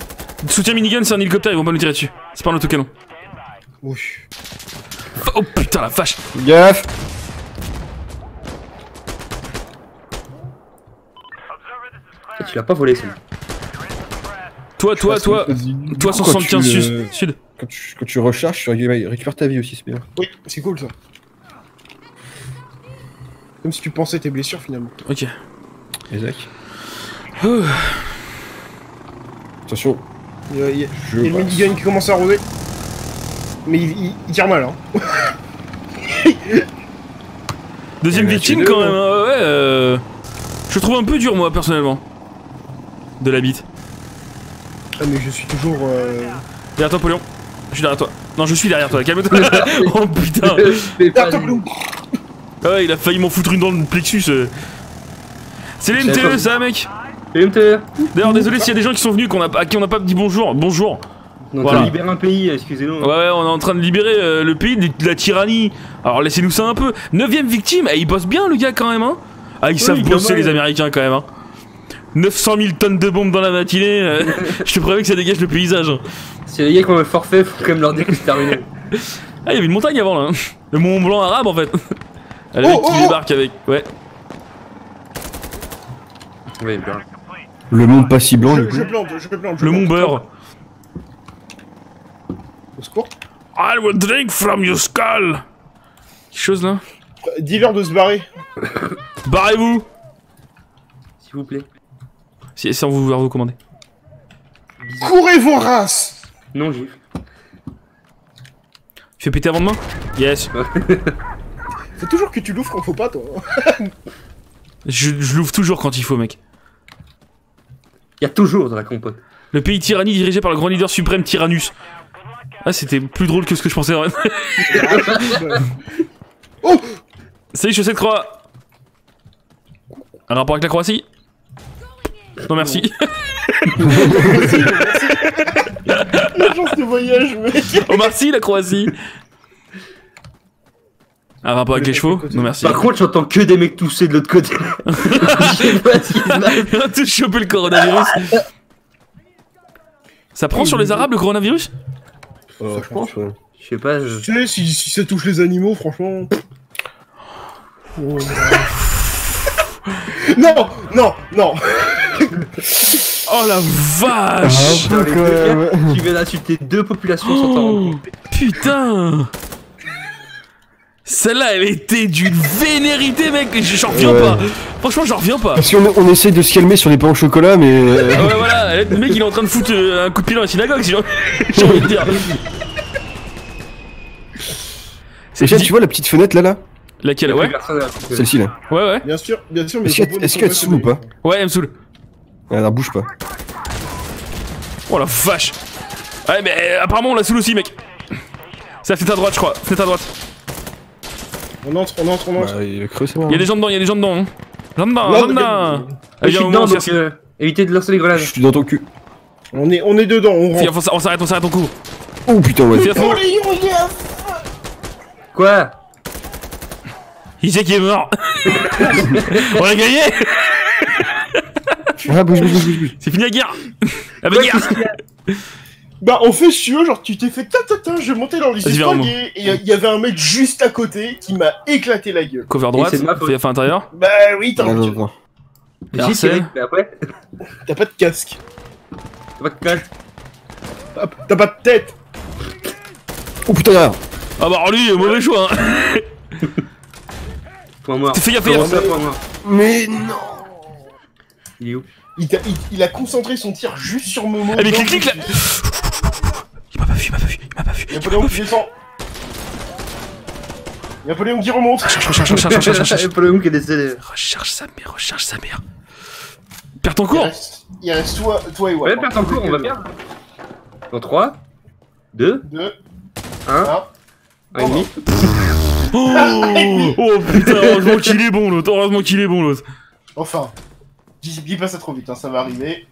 Soutien minigun, c'est un hélicoptère, ils vont pas nous tirer dessus. C'est pas un autocanon. Oui. Oh putain, la vache. Gaffe. Tu l'as pas volé, ça. Toi, toi, toi, toi, coup, quand 175 tu, sud. euh, sud. Quand tu, quand tu recharges, tu ré- récupères ta vie aussi, c'est bien. Oui, c'est cool ça. Comme si tu pensais tes blessures finalement. Ok. Et Zach Ouh. Attention, Il y a, il y a- je il y a le minigun qui commence à rôder. Mais il, il- il tire mal hein. Deuxième Eh ben, victime quand même, hein, ouais. euh, Je le trouve un peu dur, moi, personnellement. De la bite. Ah mais je suis toujours... Euh... Derrière toi, Polion. Je suis derrière toi. Non, je suis derrière toi, calme-toi. oh putain. Pas Ah. Ah ouais, il a failli m'en foutre une dans le plexus. euh. C'est les MTE, ça, mec. Fais MTE. D'ailleurs, désolé s'il y a des gens qui sont venus qu'on a, à qui on n'a pas dit bonjour. Bonjour. Donc Voilà. on libère un pays, excusez-nous. Ouais, ouais, on est en train de libérer euh, le pays de, de la tyrannie. Alors laissez-nous ça un peu. Neuvième victime, eh, il bosse bien le gars quand même, hein. Ah, ils savent quand bosser les Américains quand même, hein. 900 000 tonnes de bombes dans la matinée. euh, je te préviens que ça dégage le paysage. hein. Si les gars qui ont le forfait, faut quand même leur dire que c'est terminé. Ah, il y avait une montagne avant là. hein. Le Mont Blanc arabe en fait. Ah, le mec Oh, qui oh, oh. débarque avec. Ouais. oui, bien. Le monde pas si blanc, du Je, coup. je plante, je plante. je Le Mont. Beurre. Au secours. I will drink from your skull. Quelque chose là Dis-leur de se barrer. Barrez-vous S'il vous plaît. Si, sans vous vouloir vous commander. Courez vos races Non, j'ai. Tu fais péter avant demain Yes. Faut toujours que tu l'ouvres quand faut pas toi. Je, je l'ouvre toujours quand il faut, mec. Il y a toujours de la compote. Le pays tyrannie dirigé par le grand leader suprême Tyrannus. Ah, c'était plus drôle que ce que je pensais. en vrai. Oh Salut, chaussette croix. Un rapport avec la Croatie Non, merci. L'agence de voyage, mec Omar Sy, la Croatie. Un rapport avec les chevaux Non, merci. Par contre, j'entends que des mecs tousser de l'autre côté. Je sais pas ce tous chopé le coronavirus. Ça prend sur les Arabes le coronavirus? Euh, je pense, ouais. Je sais pas, je... Tu sais, si, si ça touche les animaux, franchement... Oh. non Non Non Oh la vache Ah, Dans les quand deux même. cas, tu viens d'insulter deux populations sans t'en putain Celle-là, elle était d'une vénérité, mec J'en reviens Ouais. pas Franchement, j'en reviens pas Parce qu'on on essaye de se calmer sur les pains au chocolat, mais. euh, ouais, voilà, le mec, il est en train de foutre euh, un coup de pied dans la synagogue, si j'ai envie de dire. Déjà, tu vois la petite fenêtre là, là? Laquelle Ouais. Celle-ci là. Ouais, ouais. Bien sûr, bien sûr, mais... Est-ce qu'elle est-ce qu'elle te saoule ou pas? Ouais, elle me saoule. Ah, Alors bouge pas. Oh la vache Ouais, mais euh, apparemment, on la saoule aussi, mec. C'est à droite, je crois. Fenêtre à droite. On entre, on entre, on entre. Bah, il a creux, c'est marrant. Y'a des gens dedans, y'a des gens dedans. Hein. Gens dedans, Non, gens dedans. Je suis dedans, on donc euh, évitez de lancer les grenades. Je suis dans ton cul. On est, on est dedans, on rentre. on s'arrête, on s'arrête, on couvre. Oh putain, ouais. Fais Quoi? Il sait qu'il est mort. on a gagné Ah, bouge, bouge, bouge, bouge. C'est fini la guerre La Quoi, bagarre qu'est-ce qu'il y a Bah, en fait, si tu veux, genre, tu t'es fait ta ta ta, je montais dans les escaliers, et il y avait un mec juste à côté qui m'a éclaté la gueule. Cover droite, c'est de ma faute. fais gaffe à l'intérieur. Bah oui, t'as Ah, tiré, mais après, t'as pas de casque. t'as pas de cache. T'as pas de tête. Oh putain. Ah bah alors lui, mauvais choix hein. Point mort. Fais gaffe, Mais non Il est où Il, t'a- il- il a concentré son tir juste sur Momo. Ah mais clic clic là Il m'a pas vu, il m'a pas vu, il m'a pas vu. Y'a Napoléon qui descend. Y'a Napoléon qui remonte. Recharge, recharge, recharge, recharge, recharge. Napoléon qui est décédé. Recharge sa mère, recharge sa mère. Perds ton Il cours reste, il reste toi, toi et Wap. Ouais, perdre en cours, on va perdre. Dans 3, 2, 2, 1, 1. 1 et demi. Oh, oh putain, heureusement qu'il est bon l'autre, heureusement qu'il est bon l'autre. Enfin, dis, pas ça trop vite, hein, ça va arriver.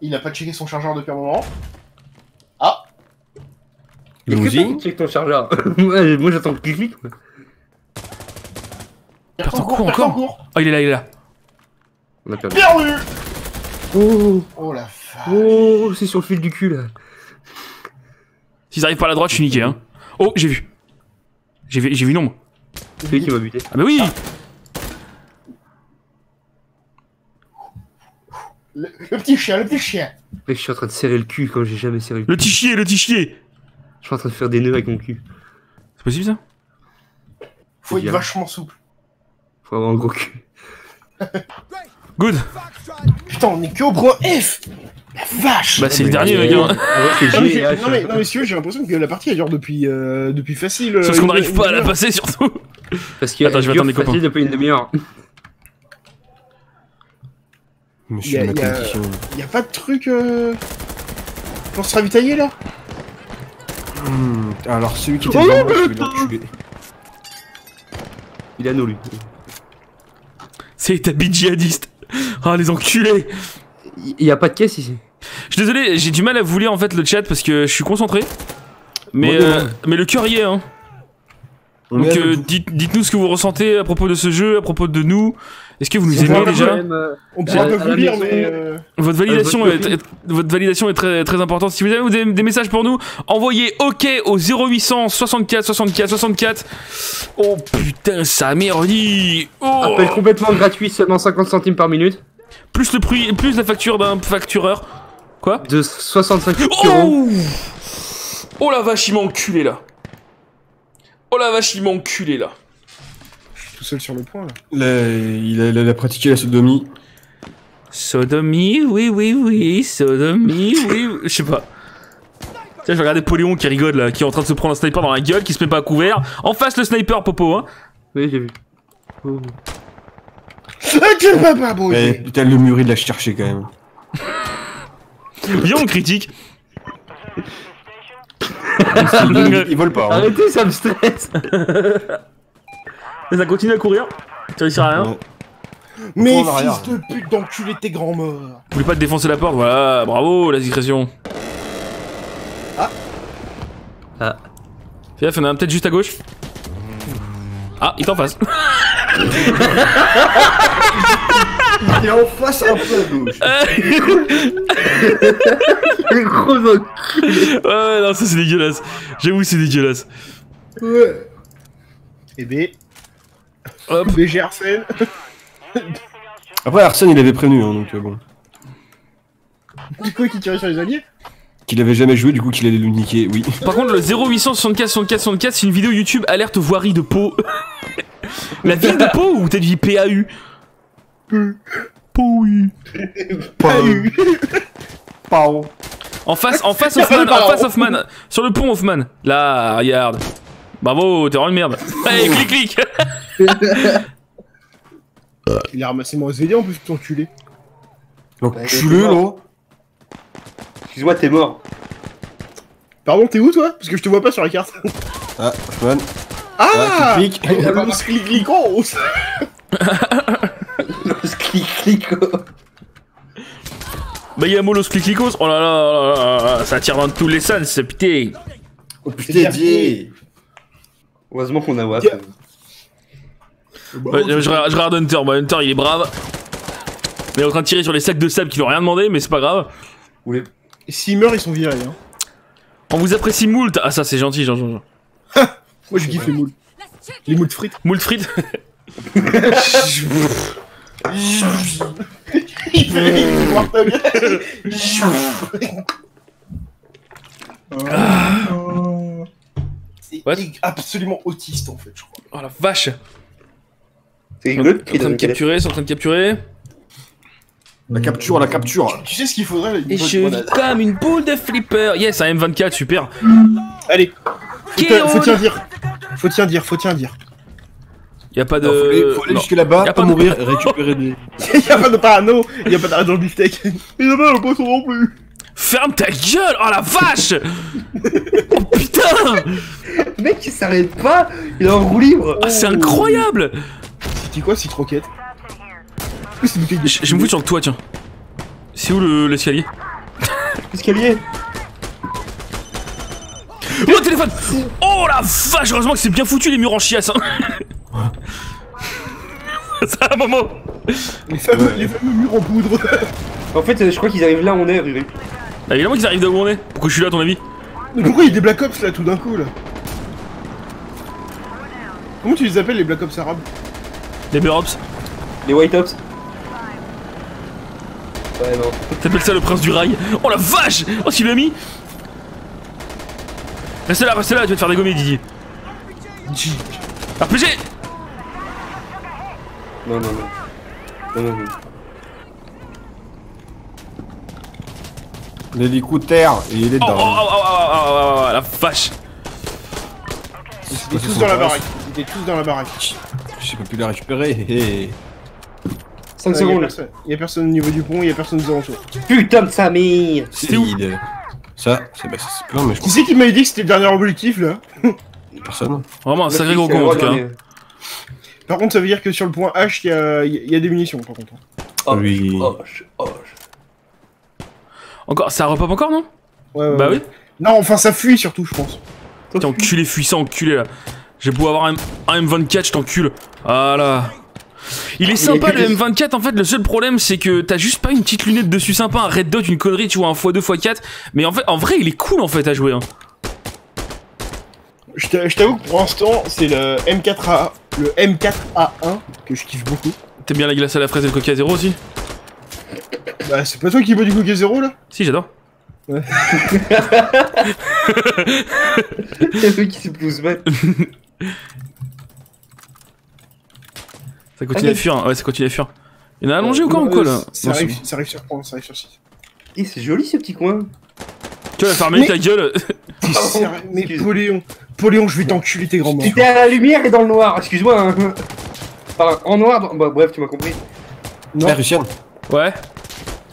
Il a pas checké son chargeur depuis un moment. Ah, que tu check ton chargeur Ouais, Moi j'attends le clic-clic. quoi. perd ton ton cours, encore cours. Oh, il est là, il est là. On a perdu. Perdu Oh, Oh la vache. oh c'est sur le fil du cul là. S'ils arrivent par la droite, je suis niqué, hein. Oh, j'ai vu. J'ai vu, j'ai vu nombre. C'est lui qui m'a buté. Ah bah oui Le, le petit chien, le petit chien. Mec, je suis en train de serrer le cul quand j'ai jamais serré le cul. Le petit chier, le petit chier Je suis en train de faire des nœuds avec mon cul. C'est possible ça? Faut être vachement souple. Faut avoir un gros cul. Good Putain, on est que au point F La vache Bah c'est le dernier, mec. ouais, c'est non, mais, non, mais, j'ai l'impression que la partie elle dure depuis, euh, depuis facile. Sauf euh, qu'on n'arrive pas à la passer surtout. Parce qu'il Attends, je vais attendre les copains. depuis une demi-heure. Monsieur Y a- le y a- mathématicien. Y a pas de truc euh... pour se ravitailler là? Hmm, Alors, celui qui était Oh, devant moi, je vais l'enculer. Il a nos lui. C'est ta bite djihadiste. Ah les enculés Il y a pas de caisse ici. Je suis désolé, j'ai du mal à vous lire en fait le chat parce que je suis concentré. Mais, euh, mais le cœur y est, hein. On Donc euh, dites, dites-nous ce que vous ressentez à propos de ce jeu, à propos de nous. Est-ce que vous nous aimez déjà On pourra pas vous lire, mais. Euh... Votre validation, Euh, est, votre est- votre validation est très, très importante. Si vous avez des, messages pour nous, envoyez OK au 0800 64 64 64. Oh putain, ça merdit. Oh. Appel complètement gratuit, seulement 50 centimes par minute. Plus le prix, plus la facture d'un factureur. Quoi De 65 euros. Oh Oh la vache, il m'a enculé là. Oh la vache, il m'a enculé là. Tout seul sur le point là. Là, il a, il a pratiqué la sodomie. Sodomie, oui, oui, oui. Sodomie, oui, oui. Je sais pas. Tiens, je vais regarder Poléon qui rigole là, qui est en train de se prendre un sniper dans la gueule, qui se met pas à couvert. En face, le sniper, Popo, hein. Oui, j'ai vu. Oh. Ah, pas putain, le mur, il l'a cherché quand même. Viens, on critique. il, il vole pas. hein. Arrêtez, ça me stresse. Ça continue à courir. Ça réussit à rien. Mais arrière. fils de pute d'enculé, t'es grand mort Vous voulez pas te défoncer la porte, voilà, bravo, la discrétion. Ah. Ah. Fais gaffe, en a un peut-être juste à gauche. Ah, il est en face. Il est en face un peu à gauche. Les gros enculés. ouais, non, ça c'est dégueulasse. J'avoue, c'est dégueulasse. Ouais. Eh B. Hop. BG Arsène. Après, Arsène, il avait prévenu, hein, donc euh, bon. Du coup, qui tirait sur les alliés? Qu'il avait jamais joué, du coup, qu'il allait le niquer, oui. Par contre, le 0800 64 64 64, c'est une vidéo YouTube alerte voirie de Pau. La ville de Pau ou peut-être dit PAU Pau, oui. Pas Pau. En face, en face Hoffman, en face Hoffman. Sur le pont Hoffman. Là, regarde. Bravo, t'es vraiment une merde. Allez, clic, clic. Il a ramassé mon SVD en plus, cet enculé. L'enculé, là. Excuse-moi, t'es mort. Pardon, t'es où toi? Parce que je te vois pas sur la carte. Ah, Hoffman. Ah Ah, qui pique. Le scliclicon clic, clic. Bah, y'a Molos Cliclicos. Oh là là, là là là, ça tire dans tous les sens, putain. Oh putain. Heureusement qu'on a WAP. Tiens. Ouais, je, je regarde Hunter. Bah, Hunter, il est brave. Il est en train de tirer sur les sacs de sable qui lui ont rien demandé, mais c'est pas grave. Et S'ils meurent, ils sont virés. Hein. On vous apprécie moult. Ah, ça, c'est gentil, Jean, Jean, Jean. Moi, je kiffe les moules. Les moules frites. Moult frites. Il C'est What? absolument autiste en fait, je crois. Oh la vache. C'est Ils sont rigolo. en train de capturer, ils sont en train de capturer. La capture, la capture. Tu sais ce qu'il faudrait une Et je vis comme une boule de flipper. Yes, un M24, super. Allez, faut, faut tiens dire. Faut tiens dire, faut tiens dire. Y a pas de. Non, faut aller, faut aller jusque là-bas, Y a pas pas de- mourir, récupérer des. Y'a pas de parano, y'a pas d'arrêt dans le beefsteak. Il a pas le poisson non plus. Ferme ta gueule Oh la vache Oh putain Le mec il s'arrête pas, il est en roue libre. Ah, C'est incroyable C'était quoi cette roquette C'est Je je me fous sur le toit, tiens. C'est où le- l'escalier Escalier. Oh, téléphone Oh la vache Heureusement que c'est bien foutu les murs en chiasse, hein C'est un moment Les fameux, les fameux murs en poudre. En fait, je crois qu'ils arrivent là on est, Riri. Bah, Évidemment qu'ils arrivent de où on est. Pourquoi je suis là, à ton avis Mais pourquoi il y a des Black Ops là tout d'un coup là Comment tu les appelles les Black Ops arabes Les Berops Les White Ops. Ouais, non. T'appelles ça le prince du rail Oh la vache Oh, tu l'as mis Restez là, restez là, tu vas te faire dégommer, Didier. RPG Non, non, non. Non, non, non. L'hélicoptère, et il est Oh, oh, oh, dedans. oh, oh, oh, oh, oh, oh, la vache Ils étaient tous dans la baraque. Ils étaient tous dans la baraque. J'ai pas pu les récupérer. hé, hé. 5 Ouais, y a secondes. personne. Y a personne au niveau du pont, y a personne aux alentours. Putain de sa mère. C'était où vide. Ça, c'est bah, c'est plein, mais je Qui c'est qui m'a dit que c'était le dernier objectif là personne. Vraiment un sacré gros con en euh, tout cas. Par contre, ça veut dire que sur le point H, y a, y a des munitions par contre. Oh, Oui. Encore, ça repop encore, non Ouais, ouais, Bah ouais. oui. Non, enfin ça fuit surtout, je pense. T'es enculé, puissant, enculé là. J'ai beau avoir un, un M24, je t'encule. Voilà. Il est Il a sympa le des- M24, en fait, le seul problème c'est que t'as juste pas une petite lunette dessus sympa, un red dot, une connerie, tu vois, un x2, x4. Mais en fait, en vrai, il est cool en fait à jouer. Hein. Je t'a- je t'avoue que pour l'instant, c'est le M4A, le M4A1 que je kiffe beaucoup. T'aimes bien la glace à la fraise et le coca zéro aussi? Bah, c'est pas toi qui bois du Coca Zéro là? Si, j'adore. Le mec qui se pousse mal. Ça continue Ah, à fuir, hein. ouais, ça continue à fuir. Il y en a allongé ou quoi Euh, ou quoi là? Ça Non, arrive, c'est- ça arrive sur point, ça arrive sur site. Et c'est joli ce petit coin. Tu vas fermer Mais- ta gueule T'es Pardon, sérieux Mais excuse. Poléon, Poléon, je vais t'enculer tes grands morts. T'étais à la lumière et dans le noir, excuse-moi. Hein. Enfin, en noir, dans- bah, bref, tu m'as compris. Non, Eh, Ouais.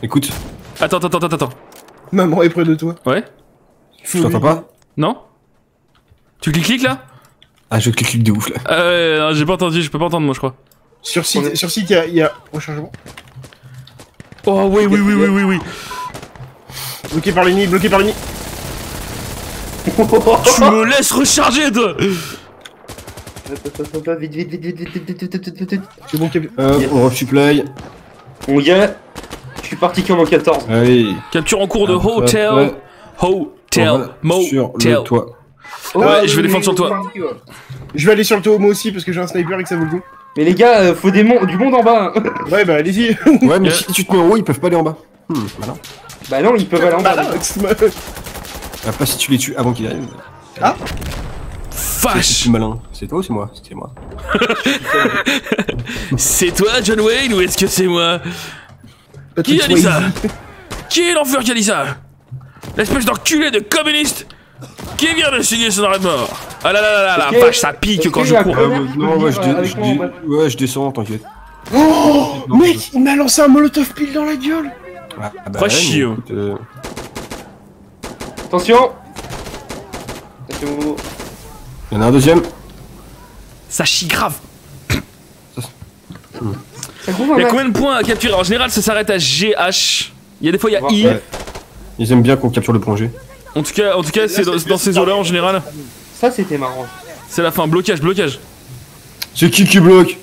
écoute, Attends, attends, attends, attends. maman est près de toi. Ouais je t'entends pas Non Tu cliques là Ah, je clique de ouf là. Euh, j'ai pas entendu, je peux pas entendre moi, je crois. Sur site, est- sur site, il y a, il y a rechargement. Oh, oui, oui, oui, oui, oui, oui. Bloqué par l'ennemi, bloqué par l'ennemi. Tu me laisses recharger, toi Attends, attends, attends, Vite, vite, vite, vite, vite, vite, vite, vite, vite, vite, vite. C'est bon, cap... Hop, Yes. Mon gars, je suis parti comme en 14. Allez. Capture en cours de hop, hotel. ouais. Hotel. Va Sur Motel. le toit. Ouais, je vais défendre sur toi. Je vais aller sur le toit moi aussi parce que j'ai un sniper et que ça vaut le coup. Mais les gars, euh, faut des mon- du monde en bas. hein. Ouais, bah allez-y. Ouais, mais Euh. si tu te mets en haut, ils peuvent pas aller en bas. Hmm, voilà. Bah non, ils peuvent aller en Bah, bas. là, Max, Après, si tu les tues avant qu'ils arrivent, c'est Vache. Malin. C'est toi ou c'est moi? C'est moi. C'est toi, John Wayne, ou est-ce que c'est moi? Qui a dit ça? Swayze. Qui est l'enfer qui a dit ça? L'espèce d'enculé de communiste qui vient de signer son arrêt de mort. Ah là là là là, la vache, ça pique quand je cours. Ah, Connard, ouais, non, je, descends, t'inquiète. Oh Mec, il m'a lancé un molotov pile dans la gueule. Ah, bah, Trop ouais, chier, euh, Attention. Attention. Il y en a un deuxième. Ça chie grave. Un Il y a combien de points à capturer En général, ça s'arrête à GH. Il y a des fois, il y a I. Ouais. Ils aiment bien qu'on capture le plongée. En tout cas, en tout cas, c'est dans, dans ces eaux-là en général. Ça, c'était marrant. C'est la fin. Blocage, blocage. C'est qui qui bloque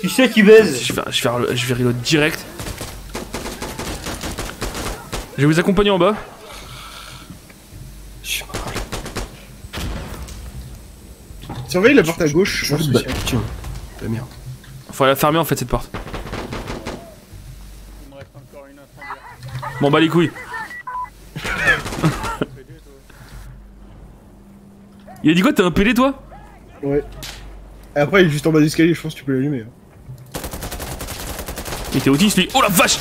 Tu sais qui baise Je vais, je vais, je vais reload direct. Je vais vous accompagner en bas. Surveille la porte à gauche. Je Je bah, tiens. La merde. Faut la fermer en fait cette porte. Bon bah les couilles. Il a dit quoi T'as un PD toi? Ouais. Et après, il est juste en bas d'escalier, je pense que tu peux l'allumer. hein. Il était autiste lui. Oh la vache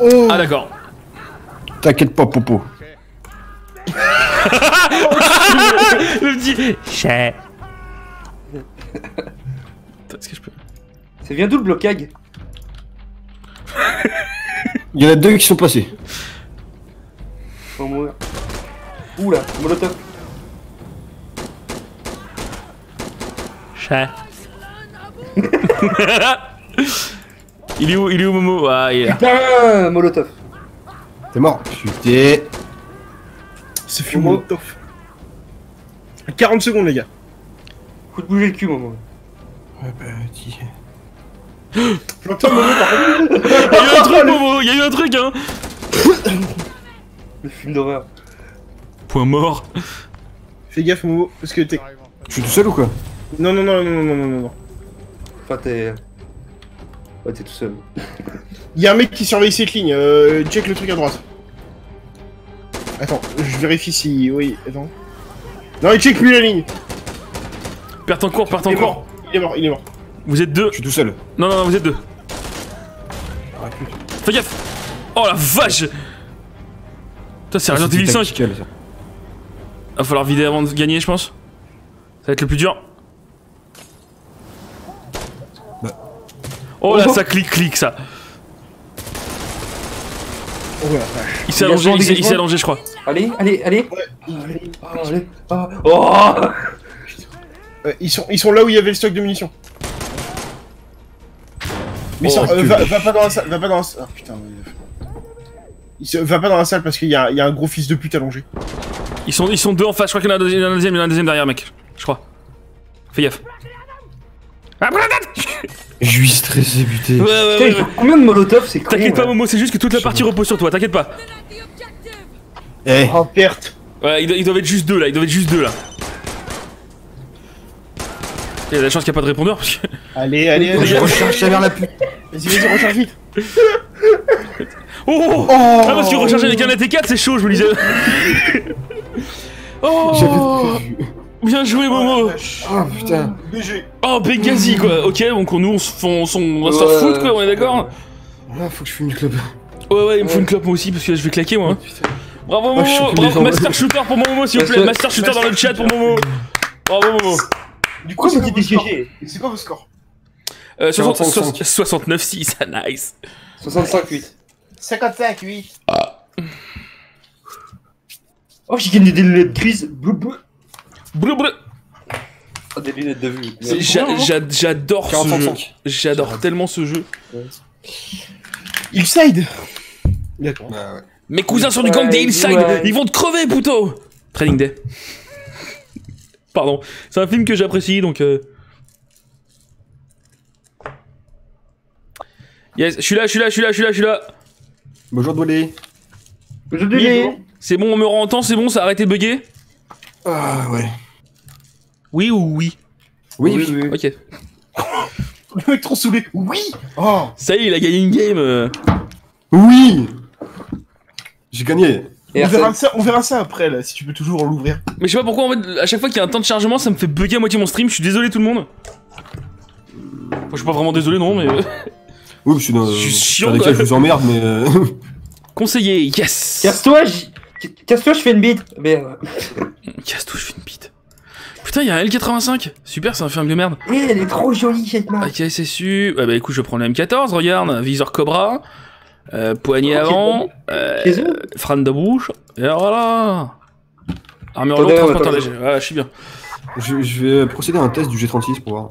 Oh Ah d'accord. T'inquiète pas, Popo. Le petit chat. Est-ce que je peux Ça vient d'où le blocage Il y en a deux qui sont passés. Faut mourir. Oula, molotov. Chat. il est où Il est où Momo Ah, il est là. Putain, molotov. T'es mort. Putain. Fait mon tof. 40 secondes, les gars. Faut te bouger le cul, maman. Ouais, petit. J'entends mon par. Il y a eu un truc, Momo Il y a eu un truc, hein Le film d'horreur. Point mort. Fais gaffe, Momo, parce que t'es. Je suis tout seul ou quoi? Non, non, non, non, non, non, non, non. Enfin, t'es. Ouais, t'es tout seul. Il y a un mec qui surveille cette ligne. Euh, check le truc à droite. Attends, je vérifie si. Oui, attends. Non, il check plus la ligne. Perte en cours, perte en Il est cours. mort. Il est mort, il est mort. Vous êtes deux. Je suis tout seul. Non, non, non, vous êtes deux. Fais gaffe Oh la vache Putain, c'est Resident Evil 5. tactical, ça. Va falloir vider avant de gagner, je pense. Ça va être le plus dur. Bah. Oh là, ça clique-clique, ça. Oh la vache. Il s'est allongé, il s'est- il s'est dégagement. allongé, je crois. Allez, allez, allez. Ouais. Oh, allez. Ah. Oh Euh, ils, sont, ils sont là où il y avait le stock de munitions. Mais Oh, sans- euh, va, va pas dans la salle, va pas dans la salle. Ah putain. mais- Il se- va pas dans la salle parce qu'il y a, il y a un gros fils de pute allongé. Ils sont, ils sont deux en face, je crois qu'il y en a un deuxième, il y en a un deuxième, il y en a un deuxième derrière, mec. Je crois. Fais gaffe. Ah, Je suis stressé, putain. Ouais, ouais, ouais, combien de molotov C'est con. T'inquiète pas. Momo, c'est juste que toute la partie repose sur toi, t'inquiète pas. Eh, Oh perte. Ouais, ils doivent être juste deux là, ils doivent être juste deux là. Il y a de la chance qu'il n'y a pas de répondeur parce que. Allez, allez, je allez. recherche vers la pute. Vas-y, vas-y, recharge vite. Oh, Oh Ah, parce que recharger avec un AT4 c'est chaud, je me disais. oh. Bien joué, Momo Oh putain. BG. Oh, Benghazi quoi Ok, donc nous on se s'en- on va se faire Ouais. foutre quoi, on est d'accord Ah, faut que je fume une clope. Ouais, ouais, il me faut une clope moi aussi parce que là je vais claquer moi. Putain. Bravo, Oh, je Momo les Bravo. Master Shooter pour Momo s'il vous plaît Master- Master Shooter dans le chat pour Momo Bravo, Momo Du coup, c'est quoi, C'est quoi vos scores euh, 60 45. 69-6, nice 65-8. 55, oui. Oh, j'ai gagné des lunettes grises. Bleu, bleu. Brr, brr. Oh, des lunettes de vue. J'adore ce jeu 45. J'adore tellement ce jeu Hillside D'accord. Bah ouais. Mes cousins sont du gang Ouais, des Hillside, ouais. ils vont te crever, puto Training Day. Pardon, c'est un film que j'apprécie, donc... Euh... Yes, je suis là, je suis là, je suis là, je suis là, je suis là Bonjour, Dolé. Je dis C'est bon, on me rend temps, c'est bon, ça a arrêté de bugger? Ah ouais. Oui ou oui? Oui, Oui, oui. oui. Ok. Le mec trop saoulé. Oui Oh Ça y est, il a gagné une game euh. Oui J'ai gagné. Et on verra, ça, on verra ça après, là, si tu peux toujours l'ouvrir. Mais je sais pas pourquoi, en fait, à chaque fois qu'il y a un temps de chargement, ça me fait bugger à moitié mon stream, je suis désolé tout le monde. Moi, je suis pas vraiment désolé, non, mais... Oui, parce que dans, Je suis chiant, dans les quoi. cas, je vous emmerde, mais. euh, Conseiller, yes Casse-toi, j- casse-toi, je fais une bite. Merde. Casse-toi, je fais une bite. Putain, il y a un L85 Super, c'est un film de merde. Eh, elle est trop jolie cette marque. Ok, c'est su. Ouais, bah écoute, je prends le M14, regarde, viseur Cobra, euh, poignée avant, bon. euh, frane de bouche, et voilà Armure transporteur attendez. léger. Ouais, je suis bien. je, je vais procéder à un test du G36 pour voir.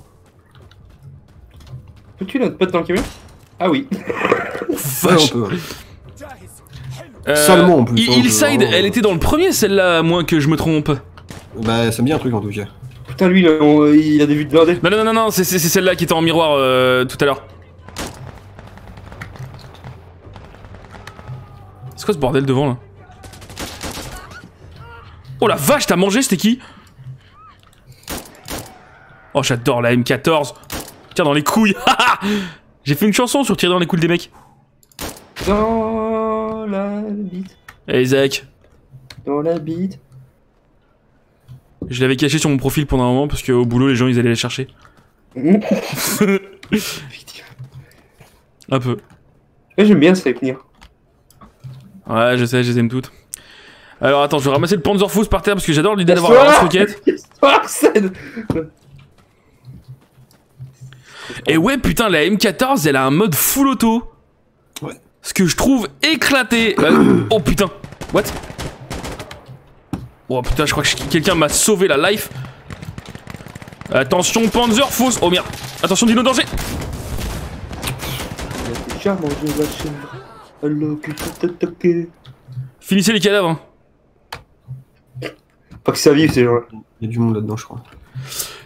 Peux-tu notre pote dans le camion? Ah oui. Ouais, Vache. on peut. Euh, Salement, en plus, Hill- hein, Hillside, vraiment. elle était dans le premier, celle-là, à moins que je me trompe. Bah, ça me dit un truc en tout cas. Putain, lui, il a, il a des vues de blindé. Non, non, non, non, c'est c'est- c'est celle-là qui était en miroir euh, tout à l'heure. C'est quoi ce bordel devant là Oh la vache, t'as mangé, c'était qui Oh, j'adore la M14. Tiens, dans les couilles. J'ai fait une chanson sur tirer dans les couilles des mecs. Dans la bite. Eh, Zach, Dans la bite. je l'avais caché sur mon profil pendant un moment parce qu'au boulot, les gens ils allaient les chercher. Un peu. Ouais, j'aime bien ça venir. Ouais, je sais, je les aime toutes. Alors attends, je vais ramasser le Panzerfaust par terre parce que j'adore l'idée d'avoir la lance-roquette. Et ouais, putain, la M14, elle a un mode full auto. Ouais. Ce que je trouve éclaté. Bah, oh putain. What? Oh putain, je crois que quelqu'un m'a sauvé la life. Attention, Panzer, fausse. Oh merde. Attention, dino danger. Finissez les cadavres. hein. Pas que ça vive ces gens-là. Il y a du monde là-dedans, je crois.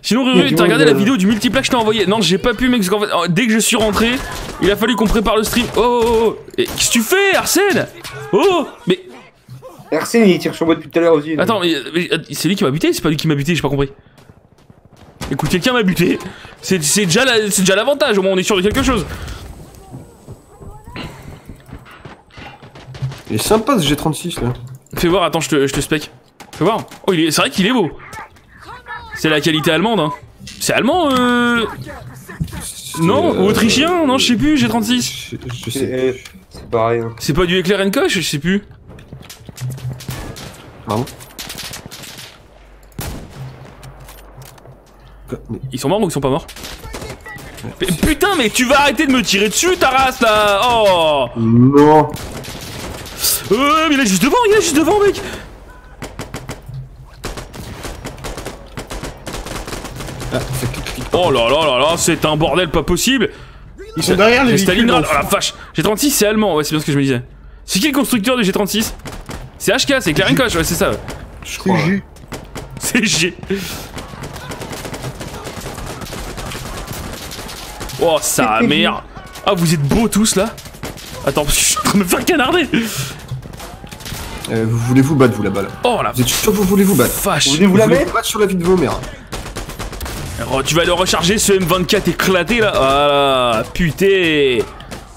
Sinon, Ruru, t'as regardé la vidéo du multiplat que je t'ai envoyé? Non, j'ai pas pu, mec, parce qu'en fait, euh, dès que je suis rentré, il a fallu qu'on prépare le stream. Oh, oh, oh. Et Qu'est-ce que tu fais, Arsène? Oh Mais Arsène il tire sur moi depuis tout à l'heure aussi. attends, mais, mais, euh, c'est lui qui m'a buté C'est pas lui qui m'a buté, j'ai pas compris. Écoute, quelqu'un m'a buté. C'est c'est déjà la- c'est déjà l'avantage, au moins on est sûr de quelque chose. Il est sympa ce G36 là. Fais voir, attends, je te, je te spec. Fais voir. Oh, il est- c'est vrai qu'il est beau. C'est la qualité allemande, hein. C'est allemand, euh. Non, Euh, ou autrichien Non, je sais plus, j'ai 36. Je, sais. euh, c'est pareil. hein. C'est pas du éclair and coche, je sais plus. Pardon. Ils sont morts ou ils sont pas morts Mais Putain, mais tu vas arrêter de me tirer dessus, ta race là Oh Non Euh, mais il est juste devant, il est juste devant, mec Ah. Oh là là là là, c'est un bordel pas possible Ils sont derrière les. Stalingrad, oh la vache G36 c'est allemand, ouais, c'est bien ce que je me disais. C'est qui le constructeur du G36? C'est HK, c'est Clarin Koch, ouais, c'est ça. Je crois. C'est G. C'est G. Oh, sa mère Ah, vous êtes beaux tous là Attends, parce que je suis en train de me faire canarder Euh, vous voulez vous battre vous là-bas là Oh la Vous êtes sûr que vous voulez vous battre vache Vous voulez vous la voulez mettre battre sur la vie de vos mères Oh, tu vas le recharger ce M24 éclaté là Voilà Putain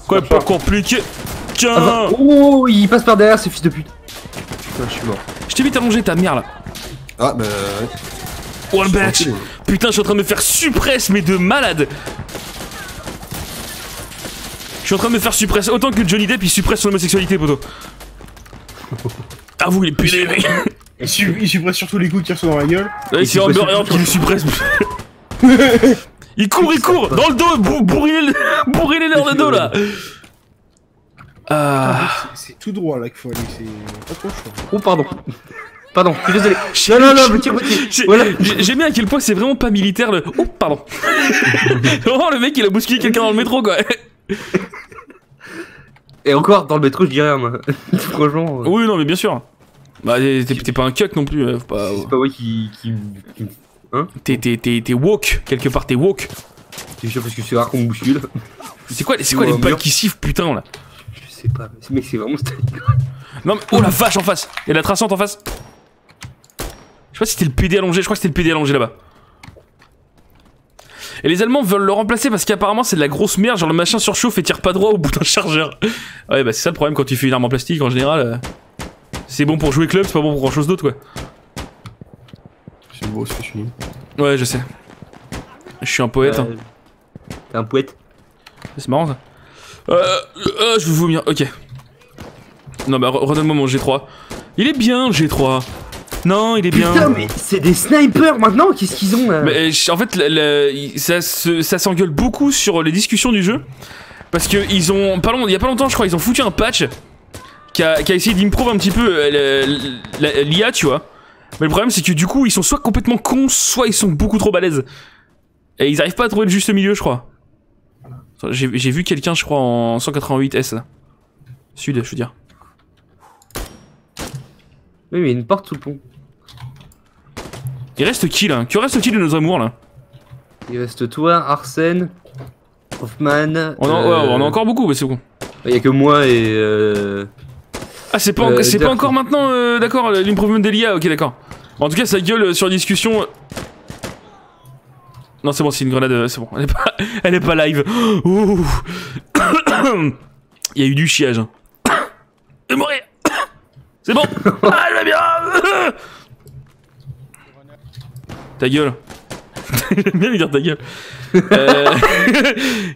Quoi pas compliqué Tiens Ah bah, oh, il passe par derrière ce fils de pute. Putain, je suis mort. Je t'ai vite allongé ta mère là Ah bah ouais. One batch Tranquille. Putain, je suis en train de me faire suppresse, mais de malade Je suis en train de me faire suppresse autant que Johnny Depp il suppresse son homosexualité, poto. Ah vous, il est pédé, mec Il su- il suppresse surtout les coups qui reçoivent dans la gueule. Ouais, C'est Amber Heard qui le suppresse. il court, il court Dans le dos, bou- le- bourriner leur de dos, là Ah... C'est- C'est tout droit là qu'il faut aller, c'est pas trop chaud. Oh, pardon. Pardon, je suis désolé. Non, non, non, petit, petit. Voilà. J'aime bien à quel point c'est vraiment pas militaire le. Oh, pardon. vraiment, le mec il a bousculé quelqu'un dans le métro quoi. Et encore, dans le métro, je dis rien, moi. Franchement, euh, Oui, non, mais bien sûr. Bah, t'es pas un cuck non plus. euh, faut pas- c'est pas moi qui. qui, qui... T'es woke, quelque part, t'es woke. C'est sûr parce que c'est rare qu'on bouscule. C'est quoi, c'est quoi les balles qui sifflent, putain là Je sais pas, mais c'est vraiment. Non, mais oh la vache en face Il y a la traçante en face. Je sais pas si c'était le PD allongé, je crois que c'était le PD allongé là-bas. Et les Allemands veulent le remplacer parce qu'apparemment c'est de la grosse merde, genre le machin surchauffe et tire pas droit au bout d'un chargeur. Ouais, bah c'est ça le problème quand tu fais une arme en plastique en général. euh, C'est bon pour jouer club, c'est pas bon pour grand chose d'autre quoi. C'est beau ce que tu dis. Ouais, je sais. Je suis un poète. hein. Euh, T'es un poète. C'est marrant ça. Euh, euh, je vais vomir, ok. Non, bah re- redonne-moi mon G3. Il est bien le G3. Non, il est bien. Putain, mais c'est des snipers maintenant Qu'est-ce qu'ils ont là Mais je- en fait, le- le- il- ça, se- ça s'engueule beaucoup sur les discussions du jeu. Parce que ils ont. Pas long- il y a pas longtemps, je crois, ils ont foutu un patch qui a, qui a essayé d'improve un petit peu euh, l'IA, tu vois. Mais le problème, c'est que du coup, ils sont soit complètement cons, soit ils sont beaucoup trop balèzes. Et ils arrivent pas à trouver le juste milieu, je crois. J'ai j'ai vu quelqu'un, je crois, en 188S là. Sud, je veux dire. Oui, mais il y a une porte sous le pont. Il reste qui là Que reste-t-il de nos amours là Il reste toi, Arsène, Hoffman. on, en- ouais, on en a encore beaucoup, mais c'est bon. Il y a que moi et. Euh... Ah, c'est pas, Euh, pas encore maintenant, euh, d'accord, l'improvement de l'IA, ok, d'accord. En tout cas, ça gueule euh, sur discussion. Non, c'est bon, c'est une grenade, euh, c'est bon, elle est pas, elle est pas live. Ouh. Il y a eu du chiage. hein. Je vais mourir. C'est bon. Ah, je vais bien. Ta gueule. J'aime bien lui dire ta gueule. Euh...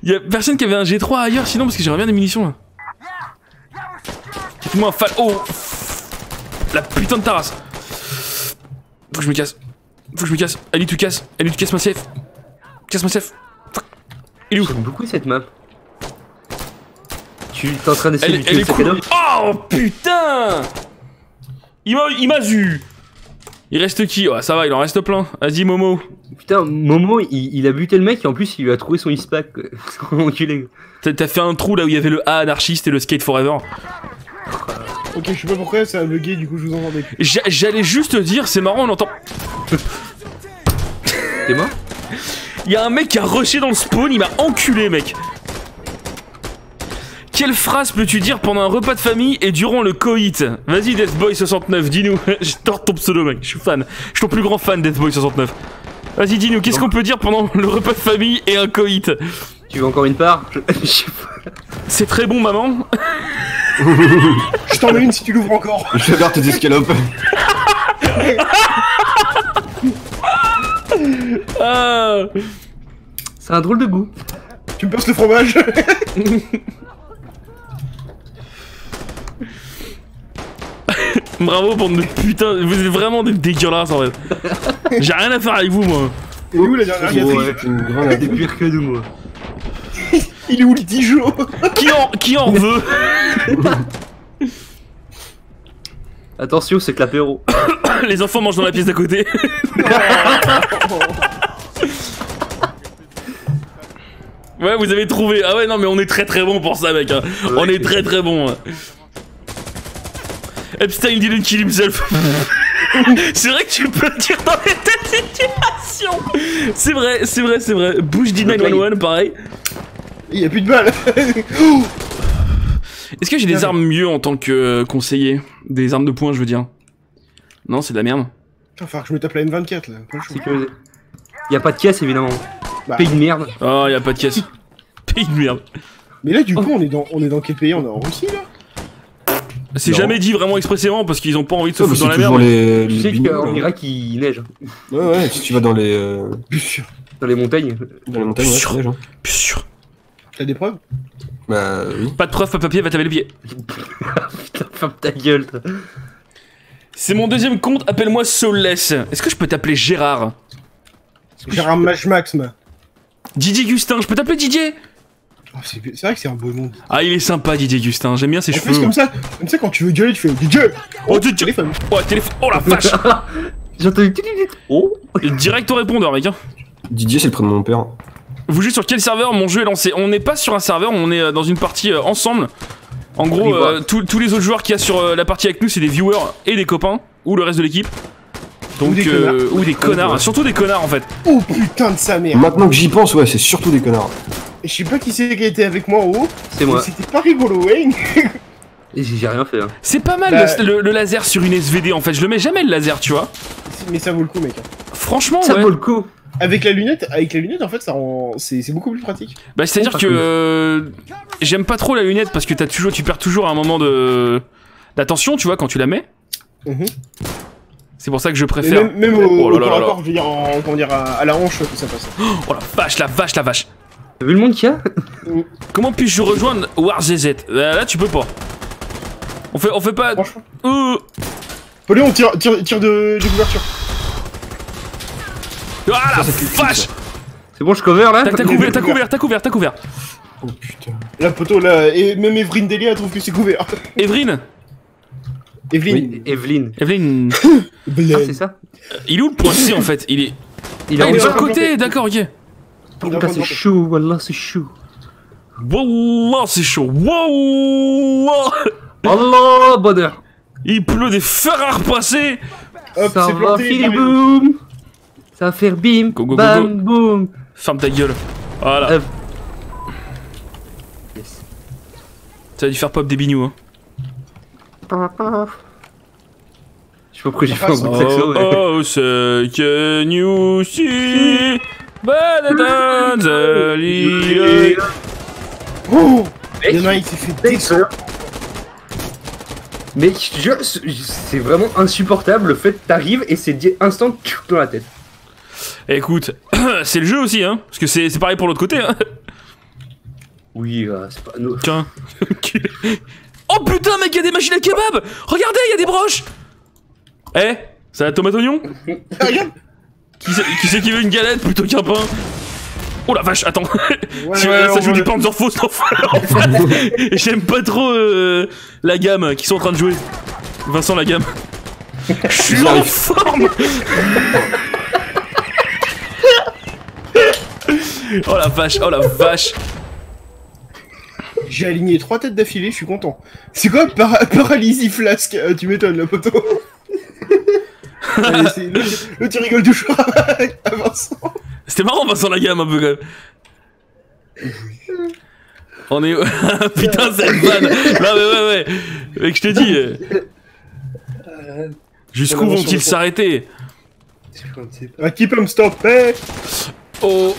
Il y a personne qui avait un G3 ailleurs sinon parce que j'aimerais bien des munitions là. Faites-moi un fall. Oh La putain de tarasse Faut que je me casse. Faut que je me casse. Allez, tu casses. Allez, tu casses ma safe. Casse ma safe. Fuck. Il est où? J'aime beaucoup cette map. Tu es en train d'essayer de tuer le. Oh putain Il m'a il m'a vu Il reste qui? Ouais, ça va, il en reste plein. Vas-y, Momo. Putain, Momo, il, il a buté le mec et en plus il lui a trouvé son ispac. enculé. T'as t'as fait un trou là où il y avait le A anarchiste et le skate forever. Ok, je sais pas pourquoi ça a bugué, du coup je vous entendais plus. J'a- J'allais juste te dire, c'est marrant, on entend. T'es mort? Il y a un mec qui a rushé dans le spawn, il m'a enculé, mec. Quelle phrase peux-tu dire pendant un repas de famille et durant le coït Vas-y, Deathboy69, dis-nous. Je tords ton pseudo, mec. Je suis fan. Je suis ton plus grand fan, Deathboy69. Vas-y, dis-nous, qu'est-ce qu'on peut dire pendant le repas de famille et un coït Tu veux encore une part Je- je sais pas. C'est très bon, maman. Je t'en mets une si tu l'ouvres encore. Je regarde tes escalopes. Ah C'est un drôle de goût. Tu me passes le fromage Bravo pour de putain, vous êtes vraiment des dégueulasses en fait. J'ai rien à faire avec vous, moi. Il est où la dernière Ouais, T'es pire que nous, moi. Il est où le Dijon Qui en, qui en veut Attention, c'est que l'apéro. Les enfants mangent dans la pièce d'à côté. Ouais, vous avez trouvé. Ah ouais, non, mais on est très très bon pour ça, mec. hein. On est très très bon. hein. Epstein didn't kill himself. c'est vrai que tu peux le dire dans les situations. C'est vrai, c'est vrai, c'est vrai. Bush dit 911, pareil. Il y a plus de balles Est-ce que j'ai des armes mieux en tant que euh, conseiller? Des armes de poing, je veux dire. Non, c'est de la merde. Putain, faut que je me tape la M24 là. Sécurisé. Y a pas de caisse, évidemment. Bah. Paye de merde. Oh, y a pas de caisse. Pays de merde. Mais là, du coup, on est dans, on est dans quel pays? On est en Russie là? C'est jamais dit vraiment expressément parce qu'ils ont pas envie de se foutre dans c'est la merde. les, Tu sais qu'en. Irak, il neige. Ouais, ouais, si tu vas dans les, euh. Dans les montagnes. dans les montagnes, ouais, neige, hein. Bien sûr. T'as des preuves? Bah oui. Pas de preuve, pas de papier, va taper le pied. Putain, ferme ta gueule. C'est mon deuxième compte, appelle-moi Soulless. Est-ce que je peux t'appeler Gérard? Gérard Mashmax, ma. Didier Gustin, je peux t'appeler Didier? Oh, c'est c'est vrai que c'est un beau nom. Ah, il est sympa Didier Gustin, j'aime bien ses En cheveux. plus, comme ça, comme ça, quand tu veux gueuler, tu fais DJ Oh, Didier téléphone. Oh, téléphone Oh la vache J'ai entendu. Oh Direct au répondeur, mec. hein. Didier, c'est le prénom de mon père. Vous jouez sur quel serveur? Mon jeu est lancé. On n'est pas sur un serveur, on est euh, dans une partie euh, ensemble. En gros, euh, tous tous les autres joueurs qu'il y a sur euh, la partie avec nous, c'est des viewers et des copains, ou le reste de l'équipe. Donc, Ou des euh, ou des connards, Ouais. surtout des connards en fait. Oh putain de sa mère Maintenant que j'y pense, ouais, c'est surtout des connards. Je sais pas qui c'est qui était avec moi en haut, C'est mais moi. c'était pas rigolo, Wayne Et J'ai rien fait. Hein. C'est pas mal Bah- le, le- le laser sur une SVD en fait, je le mets jamais le laser, tu vois. Mais ça vaut le coup, mec. Franchement, Ça ouais. vaut le coup. Avec la lunette, avec la lunette, en fait, ça rend... c'est c'est beaucoup plus pratique. Bah, c'est-à-dire Oh, que par contre. euh, j'aime pas trop la lunette parce que t'as toujours, tu perds toujours un moment de d'attention, tu vois, quand tu la mets. Mhm. C'est pour ça que je préfère. même, même au, Oh là au là corps là à là. corps, je veux dire, en, comment dire, à, à la hanche, que ça passe. Oh la vache, la vache, la vache. T'as vu le monde qu'il y a Comment puis-je rejoindre WarZZ Là, là, tu peux pas. On fait, on fait pas. Franchement. Euh, Pauline, on tire, tire, tire de, de couverture. Ah la vache C'est bon, je cover là T'as couvert, t'as couvert, t'as couvert, t'as couvert. Oh putain. La poteau, là, et même Evelyne Delia trouve que c'est couvert. Evelyne Evelyne. Oui, Evelyne. Evelyne. Ah, c'est ça Il est où le point C en fait? Il est. Il Ah, est il est sur le côté, d'accord, ok. Là, c'est chaud, voilà, c'est chaud. Wallah, c'est chaud. Wallah Allah, bonheur. Il pleut des fers à repasser Hop, Ça c'est va boum. Ça va faire bim, Go, go, go, bam, boum. Ferme ta gueule. Voilà. Euh. Yes. Ça a dû faire pop des bignous, hein. Je sais pas pourquoi j'ai fait un Oh, bout de saxo. Oh, say, can you see Oh Il y en a un, s'est fait descendre. Mais je te jure, c'est c'est vraiment insupportable le fait que t'arrives et c'est instant dans la tête. Écoute, c'est le jeu aussi, hein. Parce que c'est c'est pareil pour l'autre côté, hein. Oui, euh, c'est pas. no- Tiens. oh putain, mec, il y a des machines à kebab Regardez, il y a des broches Eh Ça la tomate oignon? Regarde Qui c'est qui, qui veut une galette plutôt qu'un pain Oh la vache, attends. Ouais, Tu- ouais, ça joue du Panzerfaust en fait. en fait. J'aime pas trop euh, la gamme qu'ils sont en train de jouer. Vincent, la gamme. Je suis en forme Oh la vache, oh la vache J'ai aligné trois têtes d'affilée, je suis content. C'est quoi para Paralysie Flasque Euh, Tu m'étonnes, la poteau. Le, tu rigoles toujours à Vincent. C'était marrant Vincent la gamme un peu quand même. On est... Putain cette vanne Non mais ouais ouais Mec je te dis euh, Jusqu'où on avance vont-ils s'arrêter Je ne sais pas. Ah, keep him stop, hey Oh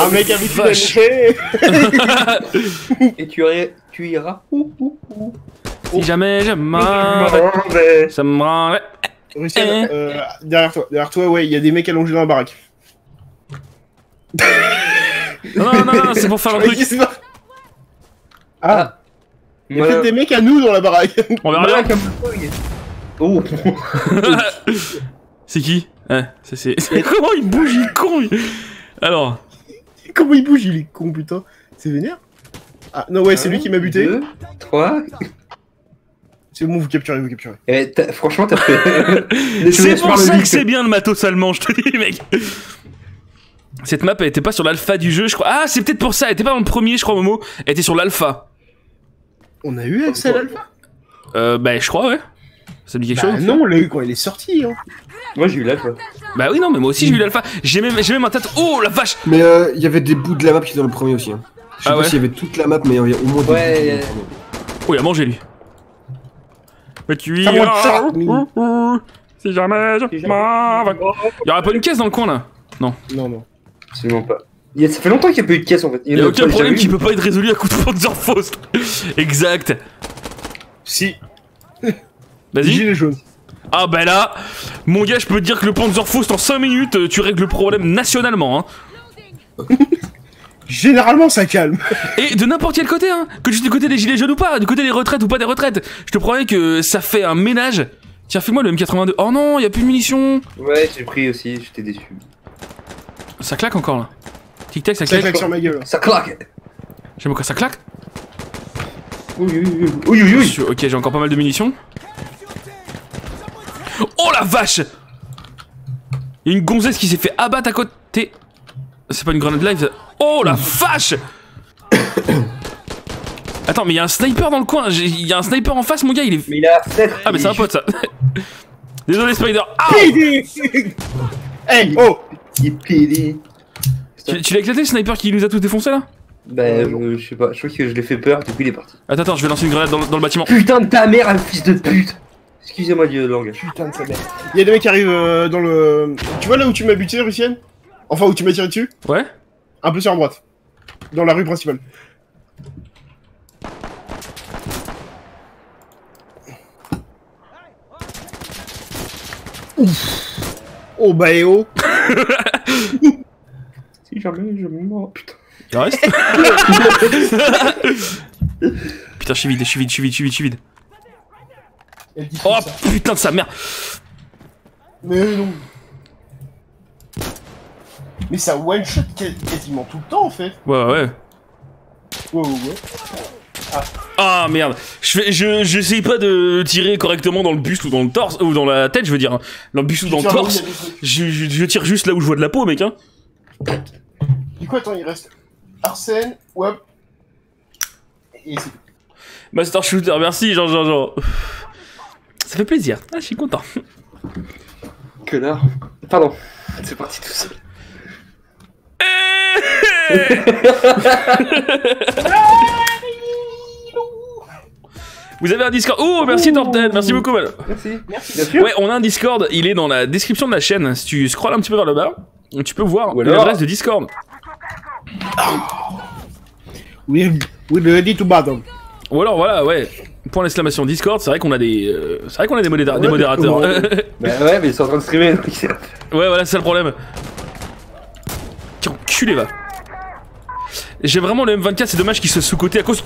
Un mec avec une Vache. entrée. Et tu, tu iras où, où, où? Si jamais je m'en vais. Ça me rend... Russian, euh, derrière toi, derrière toi, ouais, il y a des mecs allongés dans la baraque. Non non non, non c'est pour faire un Ouais, truc qui se barre. Ah, il y a peut-être des mecs à nous dans la baraque. On verra bien comme le Oh C'est qui? Hein, ça c'est... Comment il bouge, il est con lui. Alors... Comment il bouge, il est con, putain. C'est vénère? Ah, non, ouais, c'est lui qui m'a buté. 2, 3. C'est bon, vous capturez, vous capturez. Eh, franchement, t'as fait. C'est pour ça que c'est bien le matos allemand, je te dis, mec. Cette map, elle était pas sur l'alpha du jeu, je crois. Ah, c'est peut-être pour ça. Elle était pas dans le premier, je crois, Momo. Elle était sur l'alpha. On a eu accès à l'alpha? Euh, bah, je crois, ouais. Ça me dit quelque Bah chose non, on l'a eu quand il est sorti, hein. Moi, j'ai eu l'alpha. Bah oui, non, mais moi aussi, j'ai eu l'alpha. J'ai même, j'ai même un tête. Oh la vache Mais euh, il y avait des bouts de la map qui étaient dans le premier aussi. Hein. Je sais Ah pas ouais s'il y avait toute la map, mais il y a au moins des Ouais, bouts euh, le premier. Oh, il a mangé, lui. Mais tu iras. Si jamais je m'en vais. Il y aura pas une caisse dans le coin, là Non, non. Absolument pas. Il y a- Ça fait longtemps qu'il n'y a pas eu de caisse en fait. Il y a aucun problème qui eu. peut pas être résolu à coup de Panzerfaust. exact. Si, Vas-y. gilet jaune. Ah bah là, mon gars, je peux te dire que le Panzerfaust en 5 minutes, euh, tu règles le problème nationalement. Hein. Généralement, ça calme. Et de n'importe quel côté, hein. Que tu sois du côté des gilets jaunes ou pas, du côté des retraites ou pas des retraites. Je te promets que ça fait un ménage. Tiens, fais-moi le M82. Oh non, y a plus de munitions. Ouais, j'ai pris aussi, j'étais déçu. Ça claque encore là. Tic tac, ça Ça claque. claque sur ma gueule. Ça claque J'aime quoi ça claque Oui, oui, oui. Oui, oui, oui. Ok, j'ai encore pas mal de munitions. Oh la vache Il y a une gonzesse qui s'est fait abattre à côté. C'est pas une grenade live ça. Oh la vache Attends, mais il y a un sniper dans le coin. J'ai- Il y a un sniper en face, mon gars. Il est. Mais il a. Ah, mais c'est un pote ça. Désolé, Spider. Ah Hey, oh Il est pédé. tu tu l'as éclaté le sniper qui nous a tous défoncé là? Bah, euh, je sais pas, je crois que je l'ai fait peur, du coup il est parti. Attends, attends, je vais lancer une grenade dans, le- dans le bâtiment. Putain de ta mère, un fils de pute Excusez-moi du langage. Putain de sa mère. Il y a des mecs qui arrivent euh, dans le. Tu vois là où tu m'as buté, Russienne? Enfin, où tu m'as tiré dessus Ouais Un peu sur la droite. Dans la rue principale. Ouf Oh bah et oh Si jamais je me mors, putain. Il reste Putain, je suis vide, je suis vide, je suis vite, je suis vite, je suis vide. Oh ça. putain de sa mère Mais non Mais ça one shot quasiment tout le temps en fait Ouais, ouais. Ouais, ouais, ouais. Ah merde Je fais, je, j'essaye pas de tirer correctement dans le buste ou dans le torse, ou dans la tête, je veux dire. hein. Dans le buste ou dans le torse. Je, je- je tire juste là où je vois de la peau, mec, hein. Du coup, attends, il reste Arsène, Web. Et c'est. Master Shooter, merci, Jean, Jean, Jean. Ça fait plaisir. Ah, je suis content. Connard. Pardon. C'est parti tout seul. Vous avez un Discord. Oh, merci Torten, merci beaucoup, mal. Merci. Merci. Bien sûr. Ouais, on a un Discord, il est dans la description de la chaîne. Si tu scrolles un petit peu vers le bas, tu peux voir Ou alors- l'adresse de Discord. We, we ready to battle. Ou alors voilà, ouais. Point d'exclamation Discord, c'est vrai qu'on a des, euh, c'est vrai qu'on a des, modéra- des Ouais, modérateurs. ouais. Bah ouais, mais ils sont en train de streamer. donc c'est- ouais, voilà, c'est ça le problème. Enculé va. J'ai vraiment le M24, c'est dommage qu'il soit sous-côté à cause,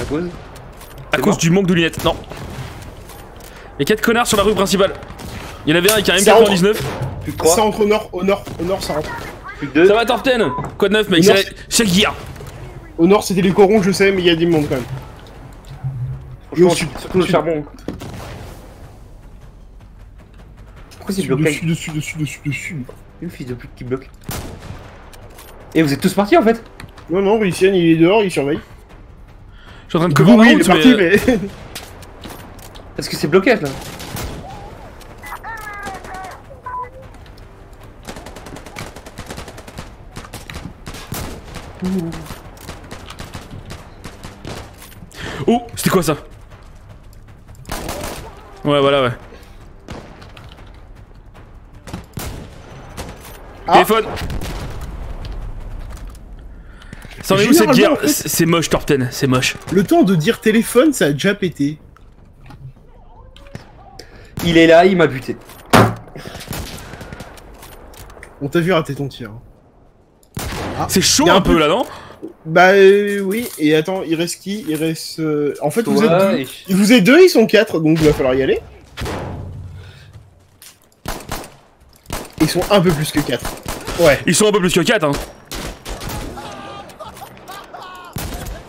À cause à cause du manque de lunettes. Non. Il y a 4 connards sur la rue principale. Il y en avait un avec un C'est M99. Plus de Ça 3. rentre au nord, au nord, au nord, ça rentre. Plus que deux. Ça va, Torten Quoi de neuf, mec. C'est c'est Gear. Au nord, c'était les corons, je sais, mais il y a des mondes quand même. Franchement, au sud, surtout le charbon. Pourquoi c'est Dessus, bloqué dessus, dessus, dessus, dessus, dessus. Une fils de pute qui bloque. Et vous êtes tous partis en fait Non, non, Russian, il est dehors, il surveille. Je suis en train de cover oui, il est parti, mais... mais. Parce que c'est blocage là. Oh, c'était quoi ça? Ouais, voilà, ouais. Ah. Téléphone Ça en est où cette Généralement, guerre en fait- C'est moche, Torten, c'est moche. Le temps de dire téléphone, ça a déjà pété. Il est là, il m'a buté. On t'a vu rater ton tir. C'est chaud un un peu là, non? Bah euh, oui, et attends, il reste qui? Il reste... euh, En fait, vous êtes deux. et... Vous êtes deux, ils sont quatre, donc il va falloir y aller. Ils sont un peu plus que quatre. Ouais. Ils sont un peu plus que 4, hein.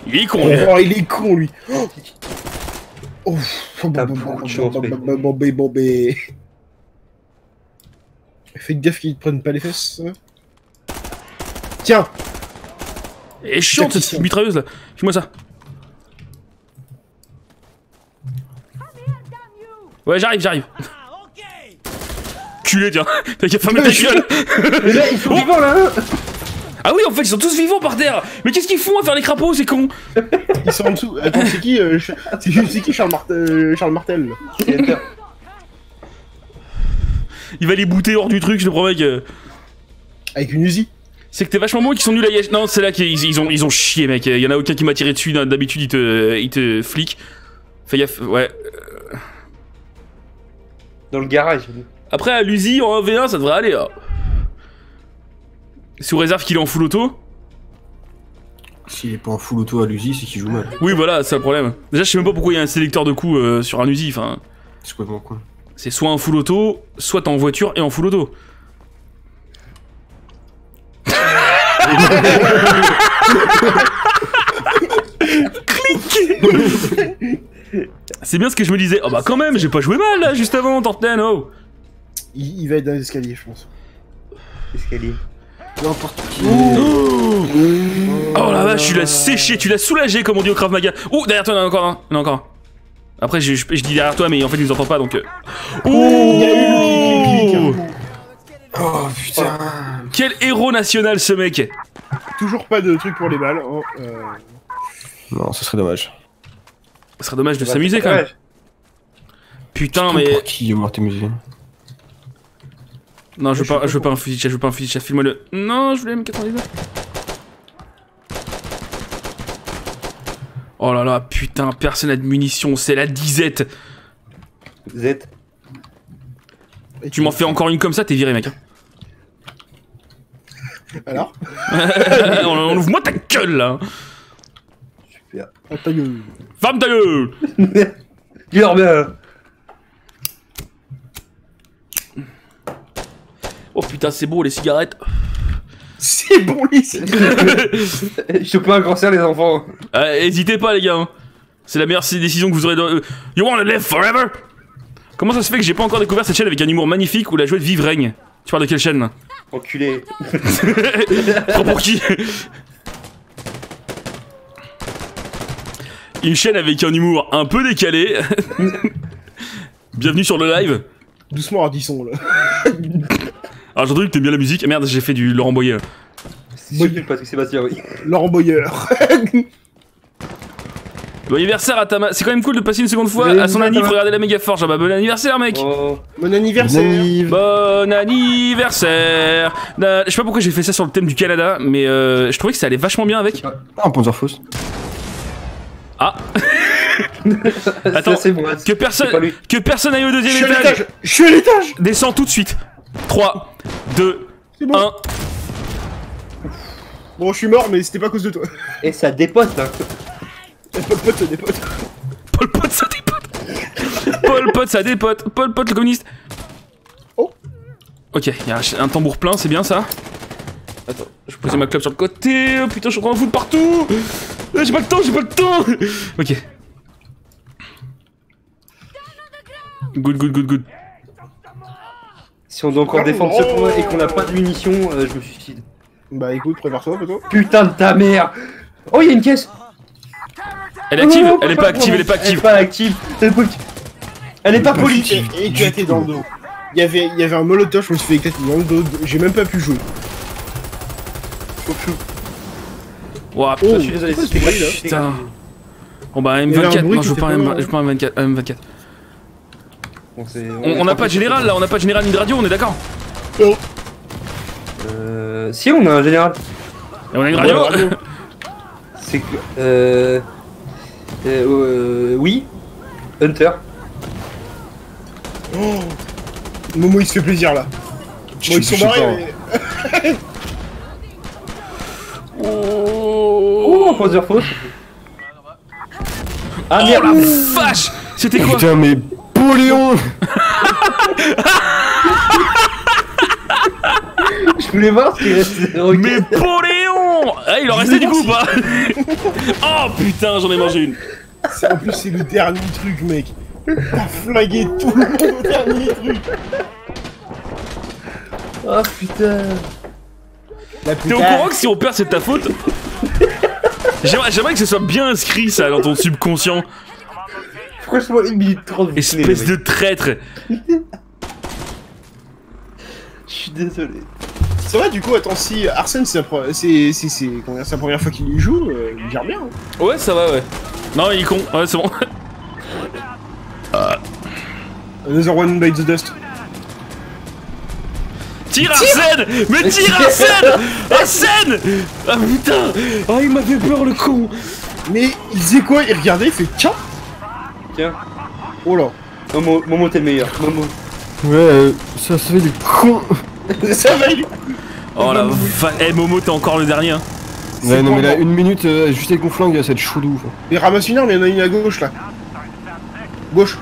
Il est con, lui. Oh, il est con, lui. Oh. Oh. Bombé, bombé. Faites gaffe qu'ils te prennent pas les fesses. Tiens Et chiante cette mitrailleuse là. Fais-moi ça. Ouais, j'arrive, j'arrive. Tiens. T'as qu'à fermer ta gueule. Mais là, ils sont vivants là Ah oui, en fait, ils sont tous vivants par terre. Mais qu'est-ce qu'ils font à faire les crapauds, c'est con Ils sont en dessous. Attends, c'est qui euh, C'est qui Charles, euh, Charles Martel. Il va les bouter hors du truc, je te promets que. Avec une Uzi C'est que t'es vachement bon et qu'ils sont nuls à Yesh. Non, c'est là qu'ils ils ont, ils ont chié, mec. Il y en a aucun qui m'a tiré dessus. D'habitude, ils te, ils te fliquent. Fais gaffe, ouais. Dans le garage. Après, à l'Uzi en 1v1, ça devrait aller. hein. Sous réserve qu'il est en full auto. S'il est pas en full auto à l'Uzi, c'est qu'il joue mal. Oui, voilà, c'est le problème. Déjà, je sais même pas pourquoi il y a un sélecteur de coups euh, sur un Uzi. Enfin, C'est complètement con. c'est soit en full auto, soit t'es en voiture et en full auto. Clic C'est bien ce que je me disais. Oh bah quand même, j'ai pas joué mal là, juste avant, Torten, oh il, il va être dans l'escalier, je pense. Escalier. N'importe qui. Oh, Oh la vache, tu l'as séché, tu l'as soulagé comme on dit au Krav Maga. Oh, derrière toi, il y en a encore un. Il y en a encore un. Après, je, je- je dis derrière toi, mais en fait, ils nous entendent pas donc. euh. Oh putain. Quel héros national ce mec Toujours pas de truc pour les balles. euh, Non, ce serait dommage. Ce serait dommage de s'amuser quand même. Putain, mais. Pour qui t'amuser Non, je veux pas, je veux pas un fusil de chat, je veux pas un fusil de chat. File-moi le. Non, je voulais M99. Oh là là, putain, personne n'a de munitions, c'est la disette. Z. Tu m'en fais encore une comme ça, t'es viré, mec. Alors on, on ouvre moi ta gueule là. Super. Ah, ta gueule. Ferme ta gueule. Dure bien. Oh putain, c'est beau les cigarettes. C'est bon, les Choper un cancer, les enfants. Euh, hésitez pas, les gars. hein. C'est la meilleure décision que vous aurez. Dans... euh, You wanna live forever? Comment ça se fait que j'ai pas encore découvert cette chaîne avec un humour magnifique où la jouette vive règne? Tu parles de quelle chaîne là? Enculé. Prends pour qui? Une chaîne avec un humour un peu décalé. Bienvenue sur le live. Doucement, Ardisson, là. Alors j'ai entendu que t'aimes bien la musique. Ah, merde, j'ai fait du Laurent Boyer. C'est surtout Patrick Sébastien, oui. Laurent Boyeur. Bon anniversaire à Tama. C'est quand même cool de passer une seconde fois Bon à son anniversaire, anniv. Regardez la méga forge. Ah bah bon anniversaire, mec. Oh. Bon anniversaire. Bon anniversaire Je sais pas pourquoi j'ai fait ça sur le thème du Canada, mais euh, je trouvais que ça allait vachement bien avec. Ah, un Panzerfaust. Ah Attends, Ça, moi. Que personne, que personne aille au Je deuxième suis à étage l'étage. Je suis à l'étage. Descends tout de suite 3, 2, C'est bon. 1. Bon, je suis mort, mais c'était pas à cause de toi. Et ça dépote là. Pote, pote, des potes. Paul Pot, ça dépote Paul Pot, ça dépote Paul Pot, le communiste Oh. Ok, il y a un tambour plein, c'est bien ça Attends, je vais poser ma clope sur le côté. Oh, putain, je suis en train de foutre partout. Euh, J'ai pas le temps, j'ai pas le temps. Ok. Good, good, good, good. Si on doit encore défendre ce point et qu'on n'a pas de munitions, euh, je me suicide. Bah écoute, prépare-toi, plutôt. Putain de ta mère Oh, il y a une caisse Elle est active Oh, Elle est pas active, elle est pas Elle est active. pas active. Elle est pas active. Elle est pas politique. J'ai éclaté dans le dos. Il y avait, il y avait un molotov, je me suis fait éclater dans le dos. J'ai même pas pu jouer. Ouah, Je suis désolé, pourquoi c'était c'est gratuit, là c'était Putain. Bon bah Il y avait un M24, bruit non je veux pas un peur, M- hein. je veux pas un M24. un M24. On, on n'a pas de général là, on n'a pas de général ni de radio, on est d'accord Euh. Si, on a un général. Et on a une radio C'est que. Euh. euh, euh, oui. Hunter. Oh. Momo il se fait plaisir là. Bon, ils sont barrés. pas. mais- Oh, poseur fausse. Ah Oh merde la vache C'était quoi Putain, mais Poléon Je voulais voir s'il restait roquette. Mais Poléon Ah il en restait du coup ou pas? Oh putain j'en ai mangé une En plus, c'est le dernier truc, mec. T'as flingué tout le monde au dernier truc. Oh putain. T'es au courant que si on perd c'est de ta faute? J'aimerais que ce soit bien inscrit ça dans ton subconscient Franchement, 1 minute 30. vous Espèce de traître Je suis désolé. C'est vrai, du coup, attends, si Arsène, c'est la première fois qu'il y joue, euh, il gère bien. hein. Ouais ça va ouais Non il est con, ouais c'est bon Another one by the dust. Tire Arsène Mais tire Arsène Arsène Ah putain Ah il m'a fait peur le con Mais il faisait quoi? Il regardait, il fait tiens Tiens. Oh là Momo, Momo t'es le meilleur. Momo. Ouais, euh, ça se fait des cons Ça va, il Oh la va... Eh Momo t'es encore le dernier hein. Ouais, non, mais là, une minute, euh, juste avec mon flingue, ça va être chaud de ouf. Il ramasse une arme, il y en a une à gauche là. Gauche.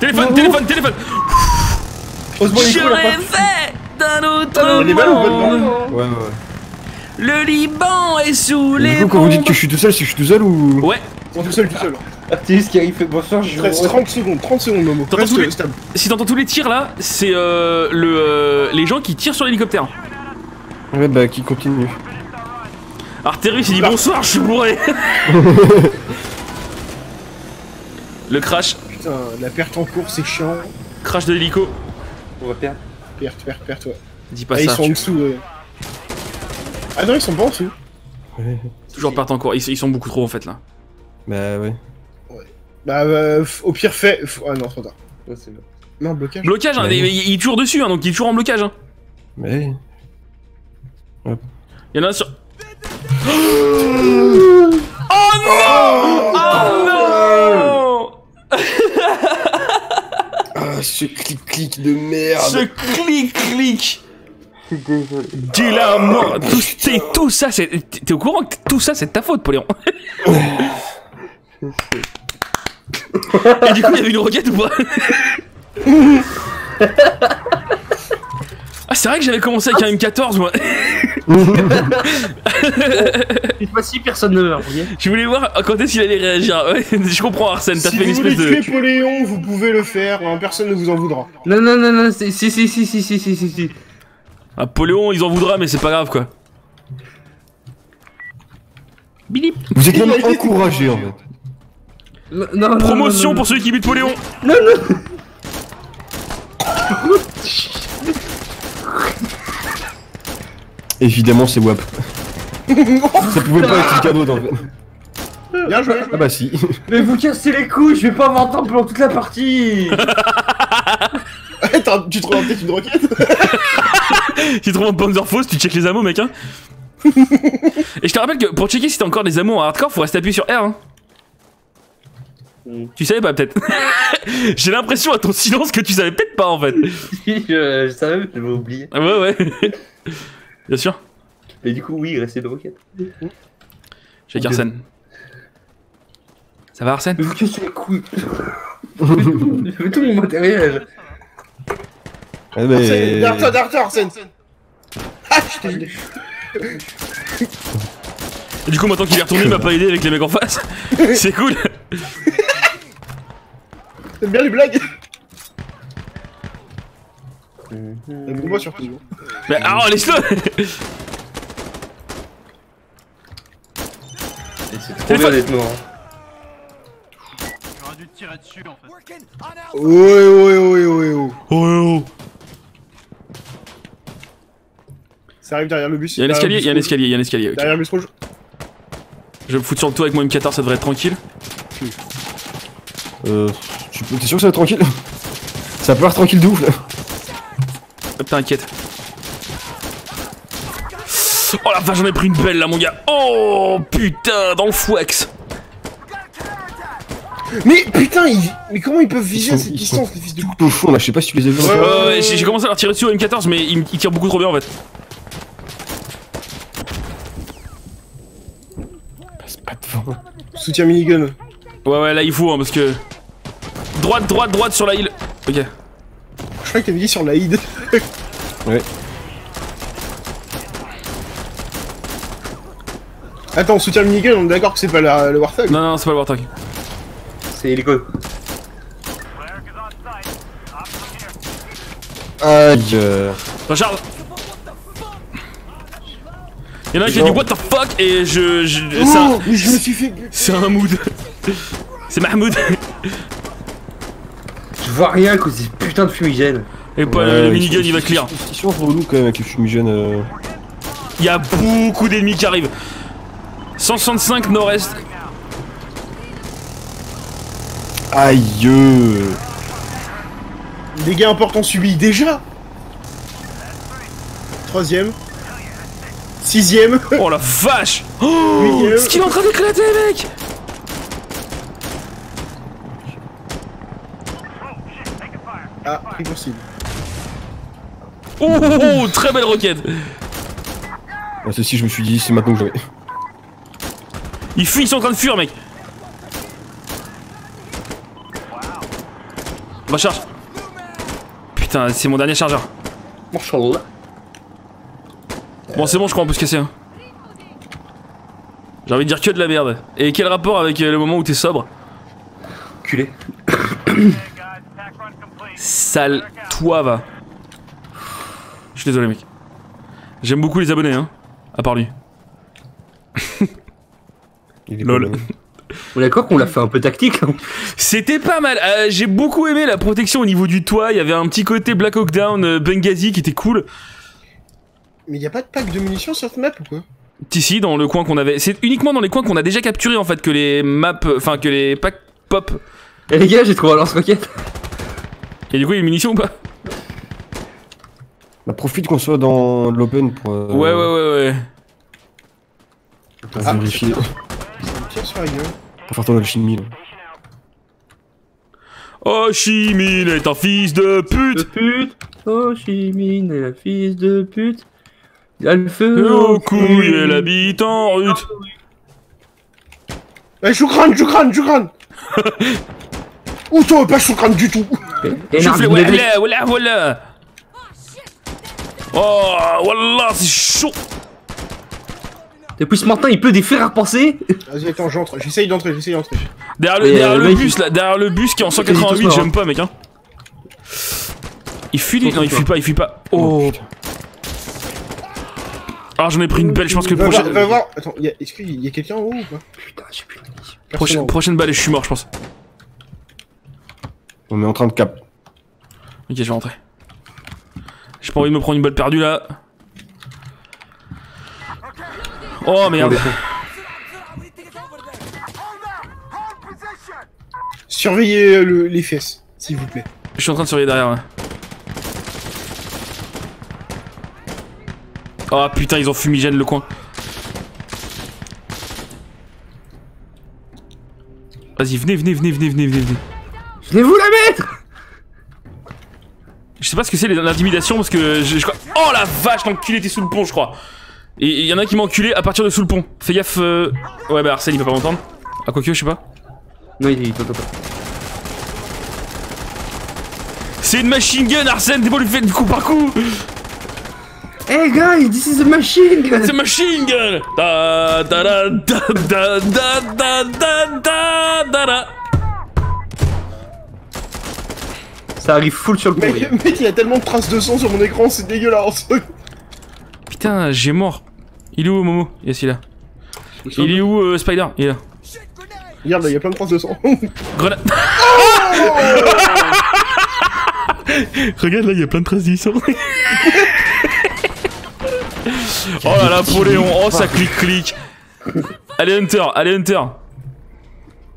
Téléphone, téléphone, téléphone Je rêvais d'un autre Il y a des balles ou pas monde Ouais, ouais, ouais. Le Liban est sous Et les du coup, quand vous dites que je suis tout seul, c'est que je suis tout seul ou. Ouais, Tout seul, tout seul. Juste qui arrive fait bonsoir, je Il reste 30 secondes, 30 secondes, Momo. Tous les- si t'entends tous les tirs là, c'est euh, le, euh, les gens qui tirent sur l'hélicoptère. Ouais, bah, qui continue. Arterus il dit bonsoir, je suis bourré Le crash, Putain, la perte en cours, c'est chiant. crash de l'hélico. On va perdre. Perte, perte, perte, ouais. Dis pas Ah, ils ça, sont en dessous, ouais. Ah non, ils sont pas en dessous. toujours perdre en cours, ils, ils sont beaucoup trop en fait là. Bah, ouais. Bah, euh, au pire, fait. f- Ah non, trop tard. Ouais, c'est bon. Non, blocage. Blocage, hein, Ouais. il, il est toujours dessus, hein, donc il est toujours en blocage. Hein. Mais. Il y en a un sur. Oh non Oh non Ah, ce clic-clic de merde Ce clic-clic Dis la mort tout, c'est- tout ça, c'est. T'es t'es au courant que tout ça, c'est de ta faute, Poléon Et du coup, il y avait une roquette ou pas Ah, c'est vrai que j'avais commencé avec un M14, moi. Cette fois-ci, personne ne meurt, Je voulais voir quand est-ce qu'il allait réagir. Ouais, je comprends, Arsène, t'as Si fait une vous voulez espèce de. tuer Poléon, vous pouvez le faire, hein, personne ne vous en voudra. Non, non, non, non, si, si, si, si, si, si, si, si. Ah, Poléon, ils en voudra, mais c'est pas grave, quoi. Bilip Vous êtes même encouragé en fait. Non, non, non, Promotion non, pour ceux qui butent Poléon Non, non, Évidemment, c'est WAP. ça pouvait pas être d'autre en fait. Bien joué. Ah bah si. Mais vous cassez les couilles, je vais pas temps pendant toute la partie Attends, tu te rends peut-être une roquette? Tu trouves un Panzerfaust, tu check les ammo, mec, hein. Et je te rappelle que pour checker si t'as encore des ammo en hardcore, faut rester appuyé sur R, hein. Tu savais pas, peut-être J'ai l'impression à ton silence que tu savais peut-être pas, en fait. Si, je, je savais, mais j'avais oublié. Ah Ouais, ouais. Bien sûr. Et du coup, oui, il restait de roquettes. J'ai Arsène. Ça va, Arsène Mais vous cassez les couilles Je fais tout mon matériel Ah, mais... Toi, derrière toi, Arsène Ah, t'ai gelé. Et du coup, maintenant qu'il est retourné, il m'a pas aidé avec les mecs en face. C'est cool. T'aimes bien les blagues? Moi surtout. Mais ah, laisse-le C'est trop bien d'être mort. J'aurais dû te tirer dessus en fait. Ouais, ouais, ouais, ouais, ouais. Oh, oh. Ça arrive derrière le bus. Il y a un derrière le escalier, il y a un escalier, il y a un escalier. Derrière le bus rouge. Je vais me foutre sur le toit avec mon M14, ça devrait être tranquille. Euh, tu peux- T'es sûr que ça va être tranquille Ça peut être tranquille de ouf là. Hop, t'inquiète. Oh la vache, j'en ai pris une belle là, mon gars. Oh putain, dans le fouex. Mais putain, ils... mais comment ils peuvent viser Ils à cette ils distance, les fils de Tout au fond là, je sais pas si tu les as vus. Ouais. Euh, j'ai commencé à leur tirer dessus au M14, mais il, il tire beaucoup trop bien en fait. Passe pas devant. Soutien minigun. Ouais, ouais, là il faut, hein, parce que. Droite, droite, droite sur la île. Ok. Je crois que t'avais dit sur l'Aïd. Ouais. Attends, soutien minigun, on est d'accord que c'est pas la- le Warthog Non, non, c'est pas le Warthog. C'est hélico. Aïe. euh, Recharge Y'en a un qui a dit what the fuck et je. je c'est un- Oh, mais je me suis fait... c'est un mood. C'est Mahmoud. Je vois rien à cause des putains de fumigènes. Et pas ouais, le minigun il va clear. sont- Ils sont relous quand même avec les fumigènes. euh. Il y a beaucoup d'ennemis qui arrivent. 165 nord-est. Aïe. euh. Dégâts importants subis déjà Troisième. Sixième. Oh la vache Oh. Ce qu'il est en train d'éclater mec Ah, pris pour cible. Oh, oh, oh, très belle roquette Ah, ceci, je me suis dit, c'est maintenant que j'avais. Ils fuient, ils sont en train de fuir mec Recharge Putain, c'est mon dernier chargeur. Bon, c'est bon, je crois, on peut se casser. Hein. J'ai envie de dire que de la merde. Et quel rapport avec euh, le moment où t'es sobre? Culé. Sale toi va. Je suis désolé mec. J'aime beaucoup les abonnés hein. À part lui. Il est Lol. mal. On est d'accord qu'on l'a fait un peu tactique là C'était pas mal. Euh, J'ai beaucoup aimé la protection au niveau du toit. Il y avait un petit côté Black Hawk Down, euh, Benghazi qui était cool. Mais y a pas de pack de munitions sur cette map ou quoi? Ici, dans le coin qu'on avait. C'est uniquement dans les coins qu'on a déjà capturés en fait que les maps. Enfin, que les packs pop. Eh les gars, j'ai trouvé un lance-roquette. Et du coup, il y a une munition ou pas Bah, profite qu'on soit dans l'open pour, euh, Ouais, ouais, ouais, ouais. pour vérifier. Ça me tire sur la gueule. Pour faire ton alchimie là. Oh, est un fils de De pute pute. Oh, Chimine est la fils de pute. Il y a le feu. Oh, couille, elle habite en rute Eh, Choukran, Choukran, Choukran Ou toi, pas Choukran du tout Et Je non, fais vous l'avez- voilà, voilà, voilà Oh, wallah, c'est chaud Depuis ce matin, il peut des fers à repenser. Vas-y, attends, j'entre. J'essaye d'entrer, j'essaye d'entrer. Derrière le, derrière euh, le bus, là, derrière le bus qui est en Quasiment 188, tous morts, j'aime pas, mec, hein. Il fuit, lui Non, il fuit pas, il fuit pas. Oh putain. Ah, j'en ai pris une belle, je pense que le Va voir, prochain... va voir. Attends, est-ce qu'il y a quelqu'un en haut ou pas? Putain, j'ai plus de Prochaine, prochaine balle et je suis mort, je pense. On est en train de cap. Ok, je vais rentrer. J'ai pas envie de me prendre une balle perdue, là. Oh, merde. Surveillez euh, le- les fesses, s'il vous plaît. Je suis en train de surveiller derrière, ouais. Oh putain, ils ont fumigène le coin. Vas-y, venez, venez, venez, venez, venez, venez, venez. Venez-vous la mettre Je sais pas ce que c'est l'intimidation parce que je, je crois- Oh la vache, l'enculé était sous le pont, je crois. Et il y en a qui m'ont enculé à partir de sous le pont. Fais gaffe. euh, Ouais, bah Arsène il va pas m'entendre. Ah, quoique, je sais pas. Non, il il t'entend pas. C'est une machine gun, Arsène, t'es bon, lui fait du coup par coup. Hey guys, this is a machine gun C'est machine gun da da da da da da da da da da Ça arrive full sur le Mec, courrier. mec, il y a tellement de traces de sang sur mon écran, c'est dégueulasse. Putain, j'ai mort. Il est où Momo? Yes, il est là. Il est où euh, Spider? Il est là. Regarde, là, il y a plein de traces de sang. Grenade Regarde là, il y a plein de traces d'histoire. oh là là, Poléon, oh ça clique clique. Allez Hunter, allez Hunter.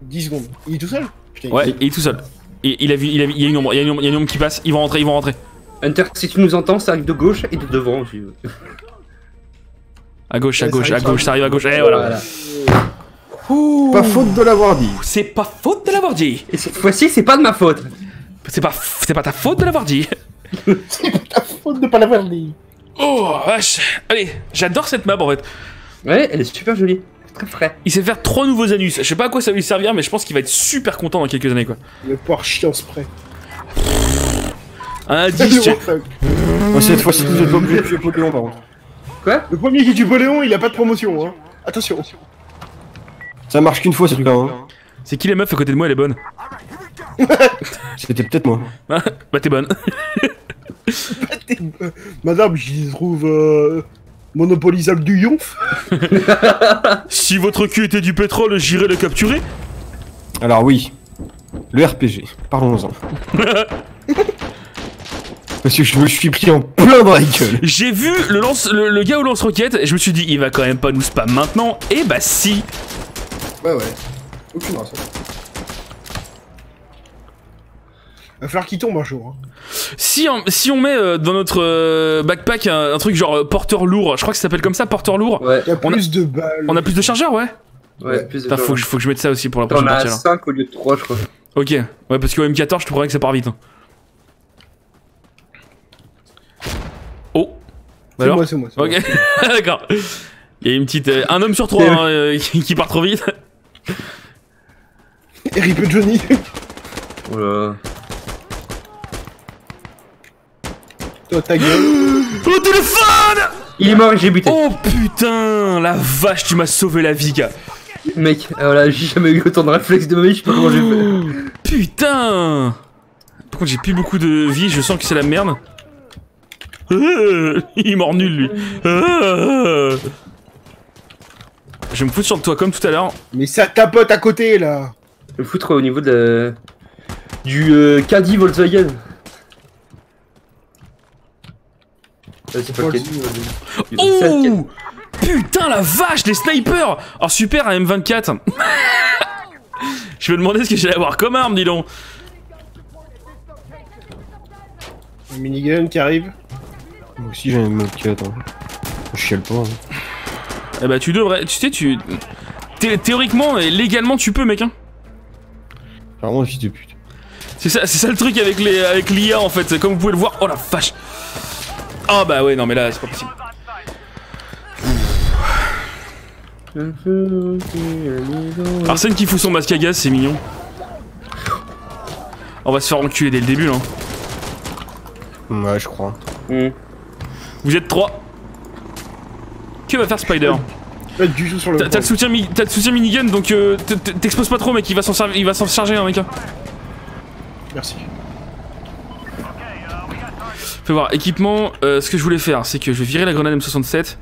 10 secondes. Il est tout seul? Putain, il- Ouais, il est tout seul. Il a vu, il a vu, il y a une ombre, il y a une ombre, il y a une ombre qui passe. Ils vont rentrer, ils vont rentrer. Hunter, si tu nous entends, ça arrive de gauche et de devant. veux. À gauche, à Ouais, gauche, à gauche, ça arrive à gauche. Et voilà. Pas faute de l'avoir dit. C'est pas faute de l'avoir dit. Et cette fois-ci, c'est pas de ma faute. C'est pas, c'est pas ta faute de l'avoir dit. Ta faute de pas l'avoir dit. Oh vache. Allez, j'adore cette map en fait. Ouais, elle est super jolie. Très frais. Il sait faire trois nouveaux anus. Je sais pas à quoi ça va lui servir, mais je pense qu'il va être super content dans quelques années quoi. Le poire chiant spray. Un Le 10, tu- Warfuck. Oh, cette fois-ci, vous êtes pas obligé de tuer Pokémon par contre. Quoi? Le premier qui tue Poléon, il a pas de promotion, hein. Attention. Ça marche qu'une fois, c'est là. Hein. C'est qui les meufs à côté de moi, elle est bonne C'était peut-être moi. Bah t'es bonne. Madame, j'y trouve euh, monopolisable du yonf. si votre cul était du pétrole, j'irais le capturer. Alors oui, le RPG, parlons-en. Parce que je me suis pris en plein dans la gueule. J'ai vu le, lance, le, le gars au lance-roquette et je me suis dit, il va quand même pas nous spam maintenant. Et bah si. Ouais ouais, aucune raison. Va falloir qu'il tombe un jour. Hein. Si on, si on met euh, dans notre euh, backpack un, un truc genre euh, porteur lourd, je crois que ça s'appelle comme ça, porteur lourd. Ouais, y a On a- plus de balles. On a plus de chargeurs, ouais. ouais, plus de Putain, faut que, je- faut que je mette ça aussi pour la prochaine partie là. 5 au lieu de 3, je crois. Ok, ouais, parce qu'au M14, je te promets que ça part vite. hein. Oh Bah C'est moi, c'est moi. c'est moi. Ok, d'accord. Il y a une petite. euh, un homme sur trois hein, euh, qui qui part trop vite. Rip Johnny. Oh ta gueule. Au téléphone Il est mort et j'ai buté. Oh putain La vache, tu m'as sauvé la vie, gars. Mec, euh, voilà, j'ai jamais eu autant de réflexes de ma vie, je sais pas comment j'ai fait. Putain Par contre, j'ai plus beaucoup de vie, je sens que c'est la merde. Euh, Il est mort nul, lui. Euh. Je vais me foutre sur le toit comme tout à l'heure. Mais ça tapote à côté, là. Je me foutre au niveau de. Du euh, Caddy Volkswagen. Euh, c'est pas le Quoi, Caddy. euh, c'est Oh Putain, la vache, les snipers Oh, super, un M24. Je me demandais ce que j'allais avoir comme arme, dis donc. Un minigun qui arrive. Moi aussi j'ai un mode cut, hein. Je chiale pas. hein. Eh bah, tu devrais. Tu sais, tu. thé- Théoriquement et légalement, tu peux, mec. Hein. Vraiment, fils de pute. C'est ça, c'est ça le truc avec les, avec l'IA en fait. Comme vous pouvez le voir. Oh la vache. Ah bah ouais, non mais là, c'est pas possible. Arsène qui fout son masque à gaz, c'est mignon. On va se faire enculer dès le début, hein. Ouais, je crois. Hmm. Vous êtes trois. Que va faire Spider? T'as le soutien, mi- le soutien minigun, donc euh, t'exposes pas trop, mec. Il va s'en serv- il va s'en charger, hein, mec. hein. Merci. Fais voir, équipement, euh, ce que je voulais faire, c'est que je vais virer la grenade M67,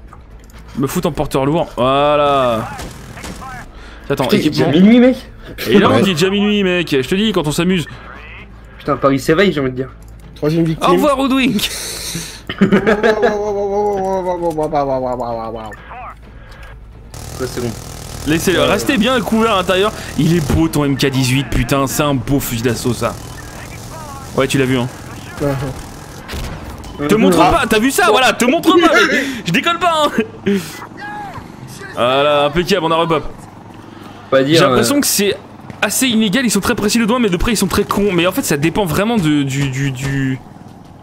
me foutre en porteur lourd, voilà. Attends, Putain, il est déjà équipement. minuit, mec. Et là, on dit déjà minuit, mec. Je te dis, quand on s'amuse. Putain, Paris s'éveille, j'ai envie de dire. Troisième victime. Au revoir, Woodwink. Ouais, c'est bon. Laissez-le, restez bien couvert à l'intérieur. Il est beau ton MK18, putain, c'est un beau fusil d'assaut, ça. Ouais, tu l'as vu, hein. Te montre pas, t'as vu ça Voilà, te montre pas mais Je déconne pas hein. Voilà, impeccable, on a repop. Pas dire. J'ai l'impression euh, que c'est assez inégal, ils sont très précis le doigt, mais de près ils sont très cons. Mais en fait, ça dépend vraiment de, du, du, du,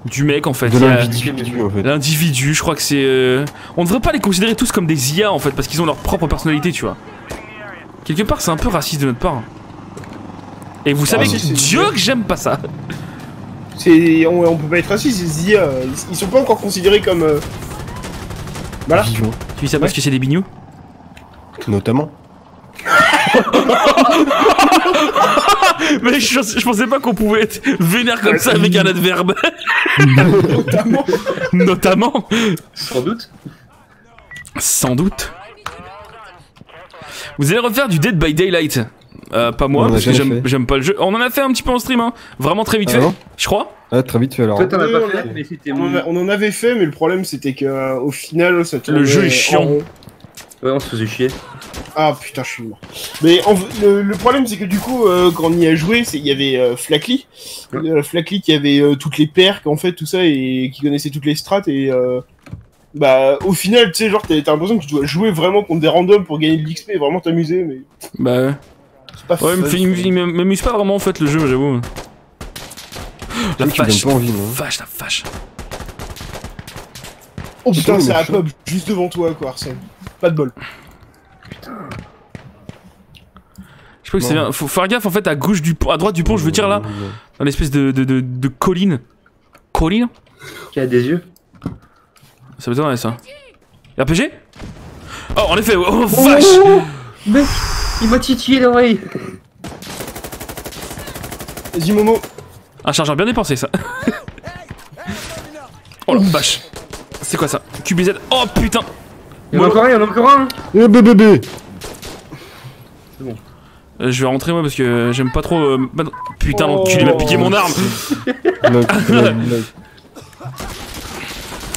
du mec en fait. De l'individu en fait. L'individu, je crois que c'est. euh, On devrait pas les considérer tous comme des IA en fait, parce qu'ils ont leur propre personnalité, tu vois. Quelque part, c'est un peu raciste de notre part. Et vous savez que c'est Dieu que j'aime pas ça. C'est, on, on peut pas être raciste, c'est IA. Ils, ils sont pas encore considérés comme, euh, Voilà. Vivant, Tu dis ça parce que c'est des bignous notamment. Mais je, je pensais pas qu'on pouvait être vénère comme ça avec un adverbe. Notamment. Notamment. Sans doute. Sans doute. Vous allez refaire du Dead by Daylight euh, Pas moi, parce que j'aime pas le jeu. On en a fait un petit peu en stream, hein. Vraiment très vite Ah fait, je crois. Ah, très vite fait alors. Toi, Oui, on fait, a- mais c'était. On, en a- on en avait fait, mais le problème c'était que euh, au final, ça tournait jeu est chiant. Ouais, on se faisait chier. Ah putain, je suis mort. Mais en le, le problème, c'est que du coup, euh, quand on y a joué, c'est- il y avait euh, Flackly. Euh, qui avait euh, toutes les perks, en fait, tout ça, et qui connaissait toutes les strats. Et euh, bah, au final, tu sais, genre, t'as t'as l'impression que tu dois jouer vraiment contre des randoms pour gagner de l'XP et vraiment t'amuser, mais Bah ouais. Pas Ouais, il me fun. fait- il m'amuse pas vraiment en fait le jeu, j'avoue. La vache, pas envie, vache, la vache. Oh putain, Putain, c'est un pub juste devant toi, quoi, Arsène. Pas de bol. Je sais pas que c'est bien. Faut faire gaffe en fait à gauche du pont, à droite du pont, je veux dire là, dans l'espèce de, de, de, de colline. Colline? Qui a des yeux. Ça m'étonnerait ça. RPG Oh, en effet, oh vache Mais il m'a titillé l'oreille. Vas-y, Momo. Un chargeur bien dépensé ça. oh la vache. C'est quoi ça? QBZ Oh putain Il y en a encore un, il y en a encore un. Eh bébé Euh, Je vais rentrer moi parce que j'aime pas trop. euh, bah. Putain, Oh. l'enculé m'a piqué mon arme.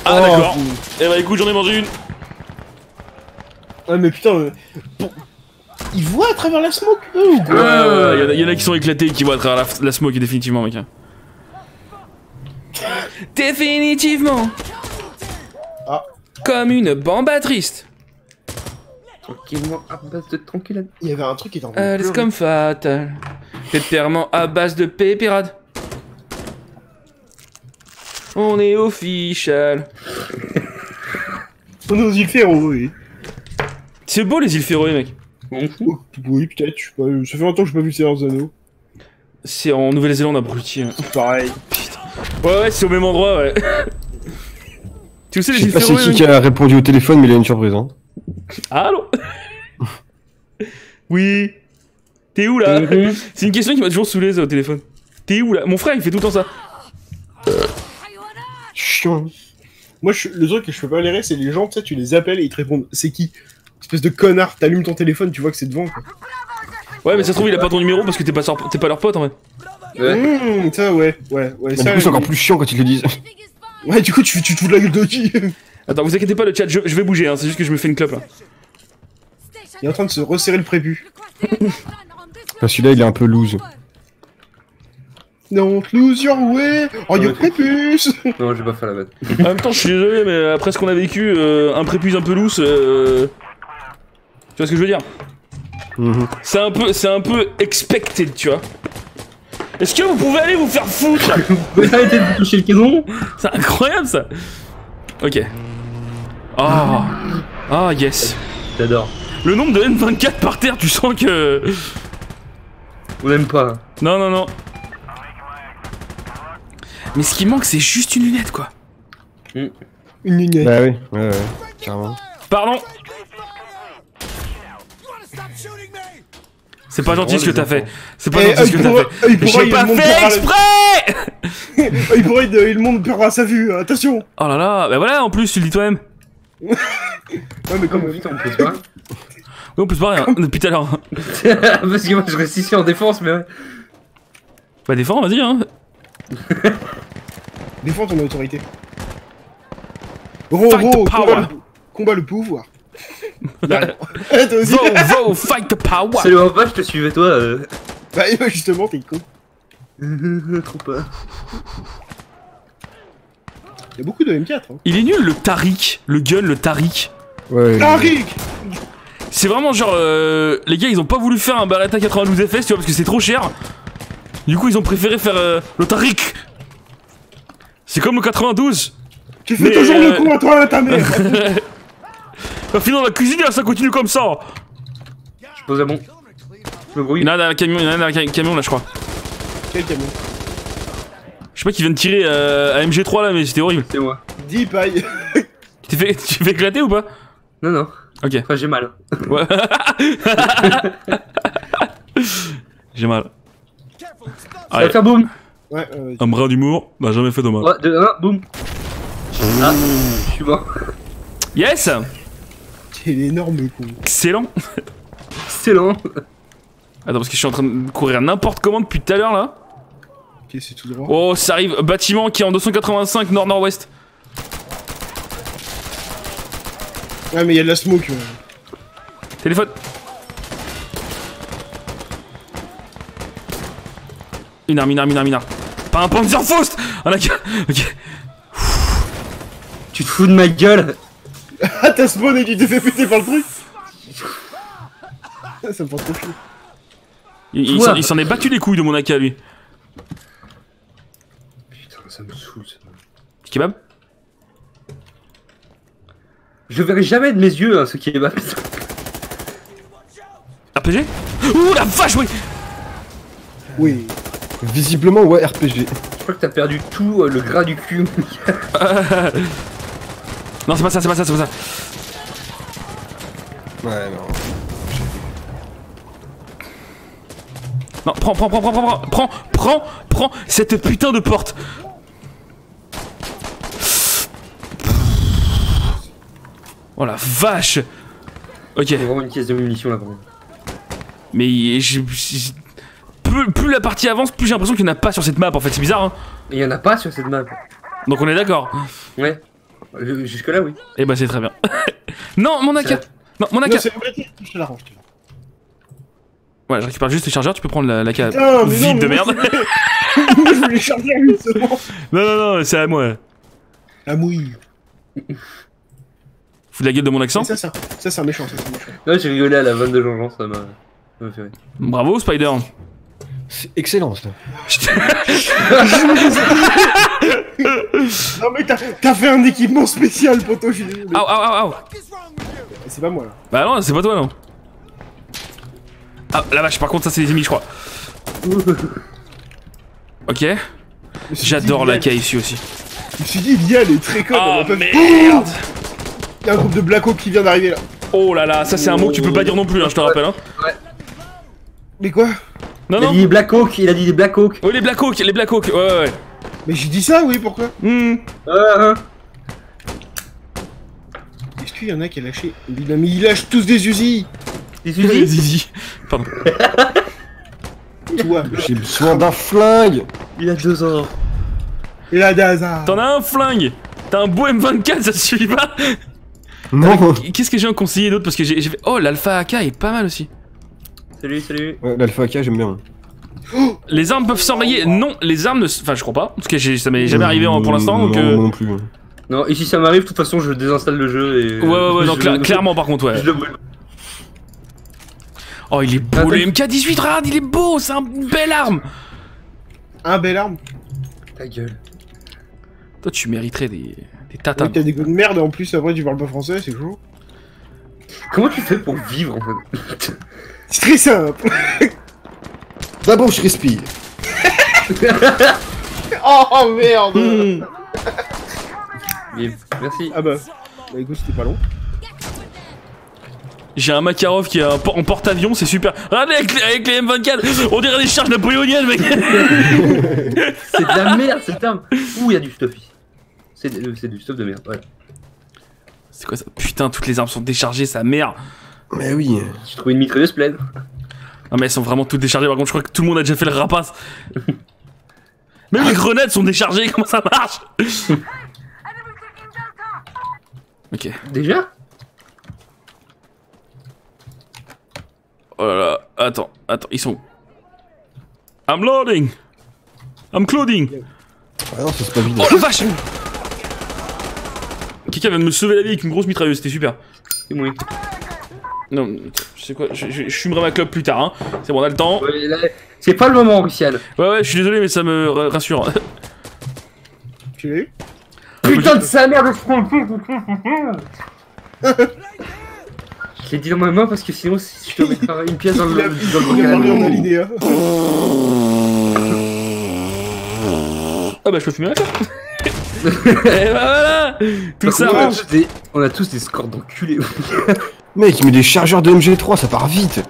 Ah Oh, d'accord. Eh bah écoute, j'en ai mangé une Ouais, mais putain, euh, bon, ils voient à travers la smoke, eux, ou Ouais, quoi ouais, ouais, y en a- y en a qui sont éclatés et qui voient à travers la, la smoke, définitivement, mec. Définitivement Ah. Comme une bamba triste. Tranquillement, à base de tranquille. Il y avait un truc qui était en train de comme fatal. Péterment à base de pépirade. On est official. On est aux îles Féroé, oui. C'est beau les îles Féroé, mec. On fout. Oh, oui, peut-être, je sais pas. Ça fait longtemps que j'ai pas vu Seigneur des Anneaux. C'est en Nouvelle-Zélande, abruti. hein. Pareil. Ouais, ouais, c'est au même endroit, ouais. tu sais, les Je sais pas c'est qui qui a répondu au téléphone, mais il a une surprise. Hein. Allô Oui. T'es où là Mhm. C'est une question qui m'a toujours saoulé ça, au téléphone. T'es où là Mon frère il fait tout le temps ça. Chiant. Moi, je, le truc que je peux pas lérer, c'est les gens, tu sais, tu les appelles et ils te répondent c'est qui? Espèce de connard, t'allumes ton téléphone, tu vois que c'est devant, quoi. Ouais, mais ça se trouve il a pas ton numéro parce que t'es pas, leur- t'es pas leur pote en fait. Ouais. Mmh, ça, ouais, ouais, ouais. Mais ça, du coup, c'est encore plus chiant quand ils le disent. Ouais, du coup, tu, tu te fous de la gueule de qui? Attends, vous inquiétez pas, le chat, je, je vais bouger, hein, c'est juste que je me fais une clope là. Il est en train de se resserrer le prépu. Parce que là, il est un peu loose. Don't lose your way Oh, your prépuce Non, je vais pas faire la vanne. En même temps, je suis désolé, mais après ce qu'on a vécu, euh, un prépuce un peu loose. euh, vois ce que je veux dire Mhm. C'est un peu, c'est un peu expected, tu vois. Est-ce que vous pouvez aller vous faire foutre Vous pouvez arrêter de toucher le caison C'est incroyable ça. Ok. Ah, ah yes. J'adore. Le nombre de N24 par terre, tu sens que. On aime pas. Non, non, non. Mais ce qui manque, c'est juste une lunette, quoi. Une lunette. Bah oui, ouais, ouais, carrément. Pardon C'est pas gentil ce que t'as fait. C'est pas Eh, gentil ce que il t'as fait. il pourra- J'ai il pas monte fait exprès Il pourrait, le monde perdra sa vue, attention Oh là là, bah voilà, en plus, tu le dis toi-même. Ouais, mais Comme vite, on peut pas. Oui, on peut se barrer, hein, depuis tout à l'heure. Parce que moi, je reste ici en défense, mais ouais. Bah défends, vas-y, hein. Défends ton autorité. Combat, le... combat le pouvoir. Bah, Go, go, fight the power Salut, pas, je te suivais, toi. Euh... Bah justement, t'es con. Trop pas. Il y a beaucoup de M4. Hein. Il est nul le Tariq, le gun, le Tariq. Ouais, C'est vraiment genre, euh, les gars, ils ont pas voulu faire un Beretta 92 FS, tu vois, parce que c'est trop cher. Du coup, ils ont préféré faire euh, le Tariq. C'est comme le 92. Tu fais Mais, toujours euh, le con à toi, à ta mère Bah, finalement, la cuisine, ça continue comme ça. Je pose à bon. Je me brouille. Il y en a dans le camion, il y en a dans le ca- camion là, je crois. Quel camion? Je sais pas qui vient de tirer euh, à MG3 là, mais c'était horrible. C'est moi. Dis paille Tu fais, tu fais éclater ou pas? Non, non. Ok. Enfin, j'ai mal. Ouais. J'ai mal. Ça va faire boum. Ouais, euh, un brin d'humour n'a jamais fait de mal. 3, 2, 1, boum. Ah, je suis mort. Yes quel énorme con. Excellent Excellent. Attends, parce que je suis en train de courir n'importe comment depuis tout à l'heure là. Ok, c'est tout droit. Oh, ça arrive. Bâtiment qui est en 285 nord-nord-ouest. Ouais, mais il y a de la smoke. ouais. Téléphone. Une arme, une arme, une arme, une arme. Pas un Panzerfaust Ah, d'accord. Ok. Tu te fous de ma gueule. Ah, t'as spawn et tu t'es fait péter par le truc Ça me fait trop chier. Il, il s'en- est battu les couilles de mon AK lui. Putain, ça me saoule. ça. Petit kebab Je verrai jamais de mes yeux hein, ce qui est bas. RPG Ouh la vache, oui Oui. Visiblement, ouais, RPG. Je crois que t'as perdu tout euh, le gras du cul. Non, c'est pas ça, c'est pas ça, c'est pas ça. Ouais, non. Non, prends, prends, prends, prends, prends, prends, prends, prends, prends cette putain de porte. Oh la vache Ok, C'est vraiment une caisse de munitions là par contre. mais plus, plus la partie avance, plus j'ai l'impression qu'il n'y en a pas sur cette map en fait, c'est bizarre hein. Il y en a pas sur cette map. Donc on est d'accord. Ouais. Euh, Jusque là, oui. Eh bah c'est très bien. non, mon AK Non, mon AK Non, c'est je te la range. je te la range. Ouais, je récupère juste le chargeur, tu peux prendre la, la non, vide de merde. je voulais charger lui seulement. non, non, non, c'est à moi. La mouille. Fous de la gueule de mon accent Ça, ça, ça c'est un méchant, ça, c'est un méchant. Ouais, j'ai rigolé à la vanne de Jean-Jean, ça m'a ça m'a fait rire. Bravo, Spider. C'est excellent, ça. Non, mais t'as t'as fait un équipement spécial, poto, je. C'est pas moi, là. Bah non, c'est pas toi, non. Ah, la vache, par contre, ça c'est des ennemis, je crois. Ok. J'adore la K ici aussi. Je me suis dit, Liane est très conne, Oh elle va pas- merde Il y a un groupe de Black Hawk qui vient d'arriver là. Oh là là, ça c'est un mot que tu peux pas dire non plus, hein, je te rappelle. Hein. Mais quoi? Non, Il a dit Black Hawk, il a dit des Black Hawk. Oh, les Black Hawk, les Black Hawk, ouais, ouais, ouais. Mais j'ai dit ça, oui, pourquoi. Ah, ah. Est-ce qu'il y en a qui a lâché Il a mis, ils lâchent tous des Uzi Des fusils Zizi. Pardon. Toi. J'ai besoin d'un flingue. Il a deux ans. Et la Daza T'en as un flingue T'as un beau M24, ça suffit pas Non. Qu'est-ce que j'ai en conseiller d'autre? Parce que j'ai j'ai fait... Oh, l'Alpha AK est pas mal aussi. Salut, salut. Ouais, l'Alpha AK, j'aime bien. Les armes peuvent s'enrayer Non, les armes ne... Enfin, je crois pas. En tout cas, j'ai- ça m'est jamais arrivé en- pour l'instant, donc... Non, euh, non plus. Non, et si ça m'arrive, de toute façon, je désinstalle le jeu et. Ouais, ouais, ouais, non, cla- clairement, par contre, ouais. Je le brûle. Oh, il est beau, Attends. le MK18, regarde, il est beau, c'est une belle arme Un bel arme. Ta gueule. Toi, tu mériterais des, des Oui, tatanes. t'as des goûts de merde et en plus après tu parles pas français, c'est chaud. Comment tu fais pour vivre en fait? C'est très simple. D'abord, je respire. Oh merde Hmm. Merci. Ah bah. Bah écoute, c'était pas long. J'ai un Makarov qui est en por- en porte-avions, c'est super. Regardez avec les, avec les M24, on dirait des charges napoléoniennes, mec C'est de la merde cette arme. Ouh, il y a du stuff ici. C'est c'est du stuff de merde, ouais. C'est quoi ça? Putain, toutes les armes sont déchargées, sa mère Mais oui. J'ai trouvé une mitrailleuse pleine. Non mais elles sont vraiment toutes déchargées, par contre je crois que tout le monde a déjà fait le rapace. Même les grenades sont déchargées, comment ça marche Ok. Déjà? Oh là là, attends, attends, ils sont où? I'm loading I'm clothing Ah non, ça c'est pas vide. Oh la vache Quelqu'un vient de me sauver la vie avec une grosse mitrailleuse, c'était super. C'est moi. Non, je sais quoi, je, je, je fumerai ma clope plus tard, hein. C'est bon, on a le temps. C'est pas le moment, Russial. Ouais, ouais, je suis désolé, mais ça me ra- rassure. Tu l'as eu Putain de sa mère de front Je l'ai dit dans ma main parce que sinon si je te mettrais une pièce dans le, dans le. Ah bah, je peux fumer la clope Et bah voilà Tout ça contre, on, a range tous des, on a tous des scores d'enculés. Mec, il met des chargeurs de MG3, ça part vite.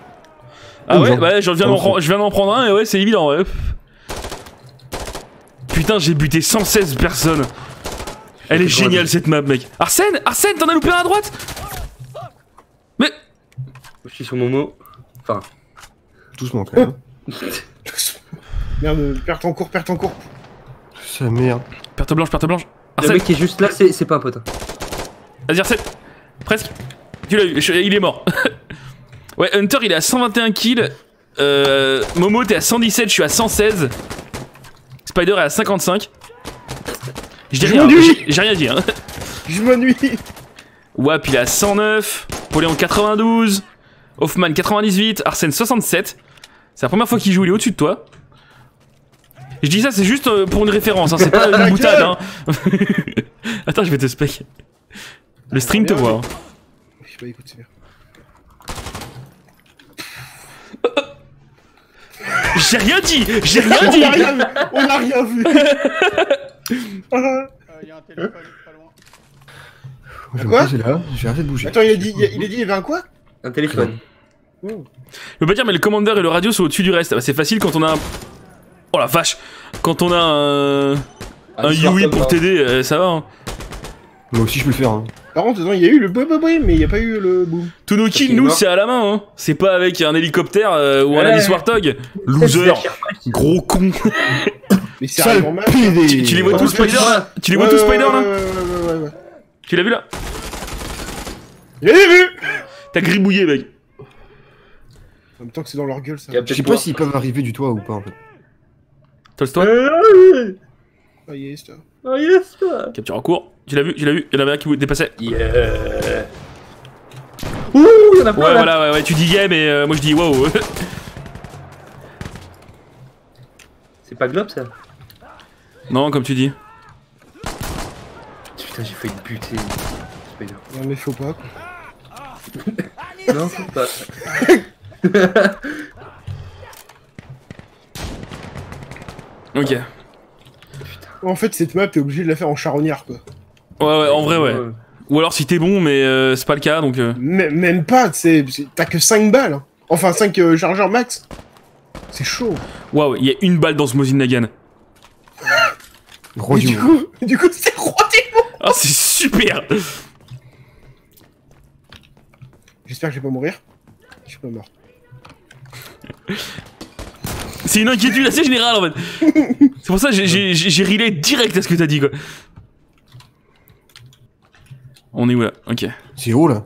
Ah ouais, genre- bah je viens d'en genre- prendre- je viens d'en prendre un et ouais, c'est évident, ouais. Putain, j'ai buté 116 personnes. Elle est géniale cette map, mec. Arsène Arsène, t'en as loupé un à droite? Mais Je suis sur Momo. Enfin, Doucement quand même. Merde, perte en cours, perte en cours. Ça merde. Perte blanche, perte blanche. le Arsène, mec qui est juste là, c'est pas un pote. vas-y Arsène. Presque. Tu l'as eu, je- il est mort. ouais, Hunter il est à 121 kills. Euh, Momo t'es à 117, je suis à 116. Spider est à 55. Je dis rien, j'ai- rien dit. Hein. Je m'ennuie. Wap il est à 109, Poléon 92, Hoffman 98, Arsène 67. C'est la première fois qu'il joue, il est au-dessus de toi. Je dis ça, c'est juste euh, pour une référence, hein, c'est pas une boutade. Hein. Attends, je vais te spec. Le stream te voit. hein. Je sais pas, écoute, c'est bien. J'ai rien dit J'ai On rien dit a rien vu. On a rien vu. Ah. Je Quoi me poser là, j'ai arrêté de bouger. Attends, il a dit, il a, il a dit, il y avait un quoi? Un téléphone. Je veux pas dire, mais le commander et le radio sont au-dessus du reste. Bah, c'est facile quand on a un. Oh la vache Quand on a un. Un Yui pour t'aider, euh, ça va. Hein. Moi aussi je peux le faire. Hein. Par contre, il y a eu le boum mais il n'y a pas eu le boum. Tous nos Parce kills, qu'il est nous, c'est à la main. Hein. C'est pas avec un hélicoptère euh, ou un Ouais. Warthog. Loser Gros con Mais c'est. Tu, tu les vois tous, Spider ouais. Tu les vois tous, Spider là Ouais, ouais, ouais, ouais, ouais. Tu l'as vu là J'ai vu T'as gribouillé, mec. En même temps que c'est dans leur gueule, ça. Je sais pas s'ils peuvent arriver du toit ou pas en fait. Tolstoy Ah, yes, toi. Oh yes, toi. Capture en cours. Tu l'as vu Tu l'as vu Il y en avait un qui vous dépassait. Yeah. Ouh, il y en a plein Ouais, là. voilà, ouais, ouais. Tu dis yeah, mais euh, moi je dis wow. C'est pas Globe ça? Non, comme tu dis. Putain, j'ai failli te buter. Spider. Non, mais faut pas. quoi. Non, c'est pas. Ok. En fait, cette map, t'es obligé de la faire en charognard, quoi. Ouais, ouais, en vrai, ouais. Ou alors si t'es bon, mais euh, c'est pas le cas, donc. euh, même pas, t'as que 5 balles. hein. Enfin, 5 chargeurs max. C'est chaud. Waouh, il y a une balle dans ce Mosin Nagan. Mais du du coup, du coup, c'est roi mots. Ah, c'est super J'espère que je vais pas mourir. Je suis pas mort. C'est une inquiétude assez générale en fait. C'est pour ça que j'ai- j'ai j'ai- j'ai relay direct à ce que t'as dit quoi. On est où là? Ok. C'est haut là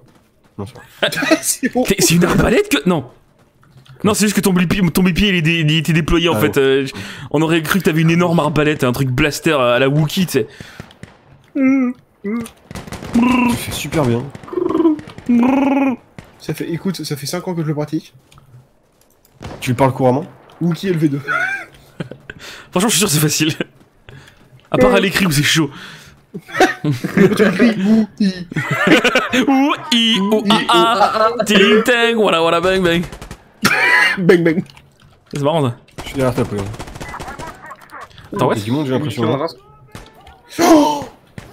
Non, ça va. c'est une arbalète que. Non Non, c'est juste que ton bipi, ton bipi il, est dé- il était déployé en Ah fait. Euh, on aurait cru que t'avais une énorme arbalète, un truc blaster à la Wookie, tu sais. Super bien. Ça fait, écoute, ça fait 5 ans que je le pratique. Tu lui parles couramment? Wookie LV2. Franchement, je suis sûr que c'est facile. À part à l'écrit où c'est chaud. Ouh, i, ou, ah, ah, ting, tang, voilà, voilà, bang, bang. Bang bang. C'est marrant ça. Je suis derrière toi, Poléon. Attends, ouais. Il y a du monde, j'ai l'impression. hein. Oh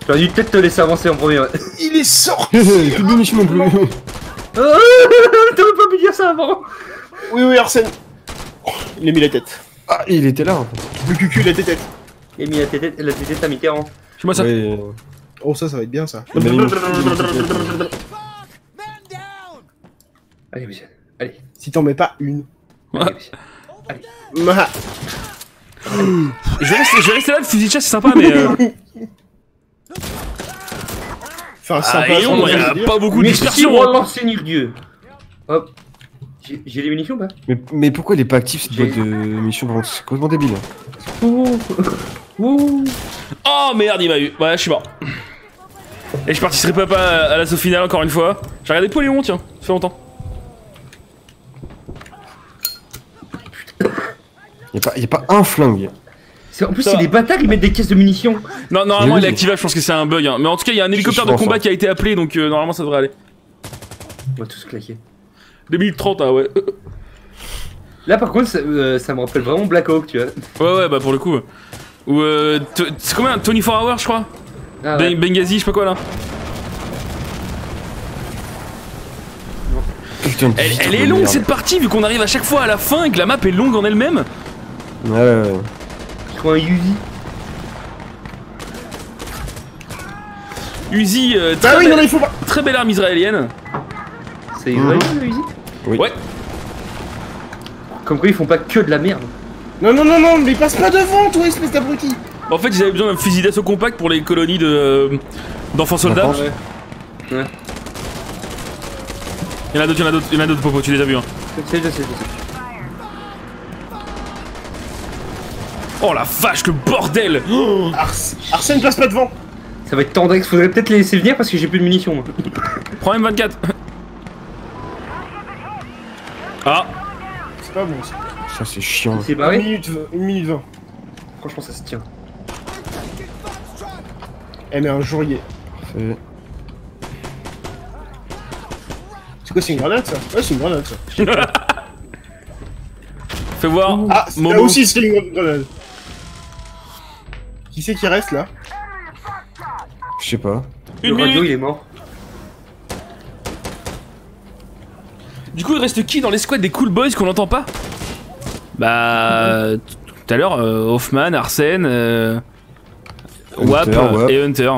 J'aurais dû peut-être te laisser avancer en premier. ouais. Il est sorti Plus de munitions non plus. Ah, T'aurais pas pu dire ça avant Oui, oui, Arsène. Oh, il a mis la tête. Ah, il était là en fait. Le cucu, la tête. Il a mis la tête, la tête à Mitterrand. Fais-moi ça. Ouais, euh, Oh, ça, ça va être bien, ça. Allez, Michel. Allez. Si t'en mets pas une. Allez. Maha. Je vais rester, je vais rester là, le fusil de chasse c'est sympa, mais. Euh... Enfin, Ah, sympa. et on, je il y a pas beaucoup de dispersion. hein. Dieu. Hop. J'ai des munitions ou pas? Mais, mais pourquoi il est pas actif cette boîte de munitions C'est complètement débile. Ouh. Ouh. Oh merde, il m'a eu. Ouais, je suis mort. Et je participerai pas à l'assaut final encore une fois. J'ai regardé Poléon, tiens, ça fait longtemps. Y a pas, y a pas un flingue. En plus, c'est des bâtards qui mettent des caisses de munitions. Non, normalement il est activable, je pense que c'est un bug. hein. Mais en tout cas, il y a un hélicoptère de combat hein. qui a été appelé, donc euh, normalement ça devrait aller. On va tous claquer. 2030, ah ouais. Là, par contre, ça, euh, ça me rappelle vraiment Black Hawk, tu vois. Ouais, ouais, bah pour le coup. Ou euh, c'est combien 24 hours je crois Ah, Ben- ouais. Benghazi, je sais pas quoi là. Putain, Elle, est longue merde. cette partie vu qu'on arrive à chaque fois à la fin et que la map est longue en elle-même. Ouais, ouais, ouais. Je trouve un Uzi. Uzi, euh, Bah très, oui, belle- non, mais il faut pas. très belle arme israélienne. C'est Mhm. le Uzi Oui. Ouais. Comme quoi ils font pas que de la merde. Non, non, non, non, mais passe pas devant, toi, espèce d'abruti. En fait, ils avaient besoin d'un fusil d'assaut compact pour les colonies de euh, d'enfants soldats. D'enfants. Ouais. Il y en a d'autres, il y en a d'autres, il y en a d'autres, Popo, tu les as vus. Hein. Je sais, je sais, je sais. Oh la vache, le bordel Oh Ars- Arsène, passe pas devant. Ça va être tendax, faudrait peut-être les laisser venir parce que j'ai plus de munitions moi. Prends M24 Ah C'est pas bon, ça. Ça, c'est chiant. C'est Une minute, une minute vingt. Franchement ça se tient. Eh, mais un jourier. C'est- C'est quoi, c'est une grenade, ça? Ouais, c'est une grenade, ça. Fais voir Ah, c'est- Momo. là aussi, c'est une grenade. Qui c'est qui reste, là? Je sais pas. Une le radio il est mort. Du coup, il reste qui dans les squads des cool boys qu'on n'entend pas? Bah... Tout à l'heure, euh, Hoffman, Arsène, euh, Wap et Hunter.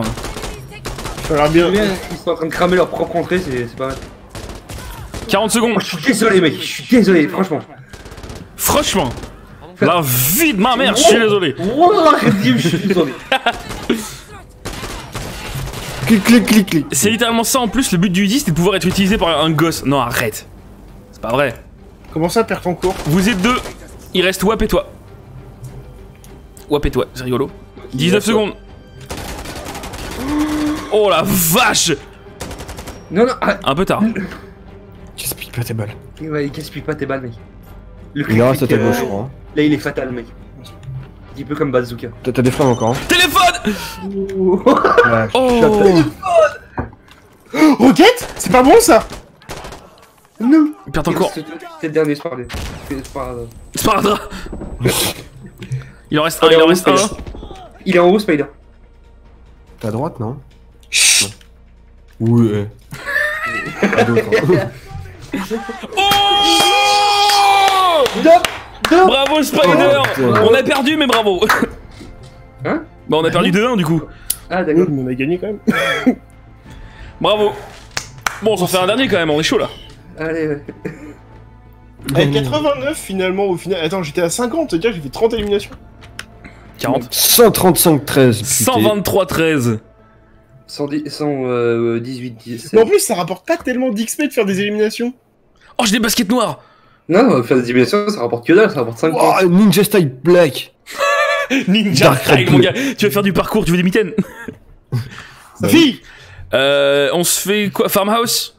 Ça a l'air bien. Ils sont en train de cramer leur propre entrée, c'est c'est pas mal. 40 secondes Oh, je suis désolé mec, je suis désolé, franchement. Franchement La vie de ma mère, je suis désolé je suis désolé. Clic, clic, clic, clic. C'est littéralement ça en plus, le but du Uzi c'était de pouvoir être utilisé par un gosse. Non, arrête C'est pas vrai. Comment ça, perd ton cours? Vous êtes deux, il reste Wap et toi. Wap et toi, c'est rigolo. 19 secondes. Oh la vache Non, non, ah, Un peu tard. Gaspille pas tes balles. ouais, gaspille pas tes balles mec. Le Il reste à ta clic, euh, gauche, je crois. Là il est fatal mec. Un petit peu comme Bazooka. T'as t'as des flammes encore. hein Téléphone Ouais. Oh Roquette C'est pas bon, ça Non Il perd Il encore. reste- C'est le dernier sparadrap. C'est sparadrap. C'est pas grave. Il en reste un, il en reste un. Il est en haut Spider. T'es à droite, non? Oui. ouais. Oh Bravo Spider Oh. On a perdu mais bravo Hein? Bah on a perdu 2-1 du coup. Ah d'accord. Mais on a gagné quand même. Bravo Bon on s'en fait un dernier quand même, on est chaud là. Allez, ouais. Eh, 89 finalement au final. Attends, j'étais à 50, c'est-à-dire que j'ai fait 30 éliminations. 40. 135 13. putain. 123-13. 110, 118, 17. Mais en plus, ça rapporte pas tellement d'XP de faire des éliminations. Oh j'ai des baskets noires Non, non, faire des éliminations, ça rapporte que dalle, ça rapporte 5 points. Oh, Ninja Style Black. Ninja Dark Red mon Blue. gars Tu veux faire du parcours, tu veux des mitaines? Fille Euh... On se fait quoi? Farmhouse?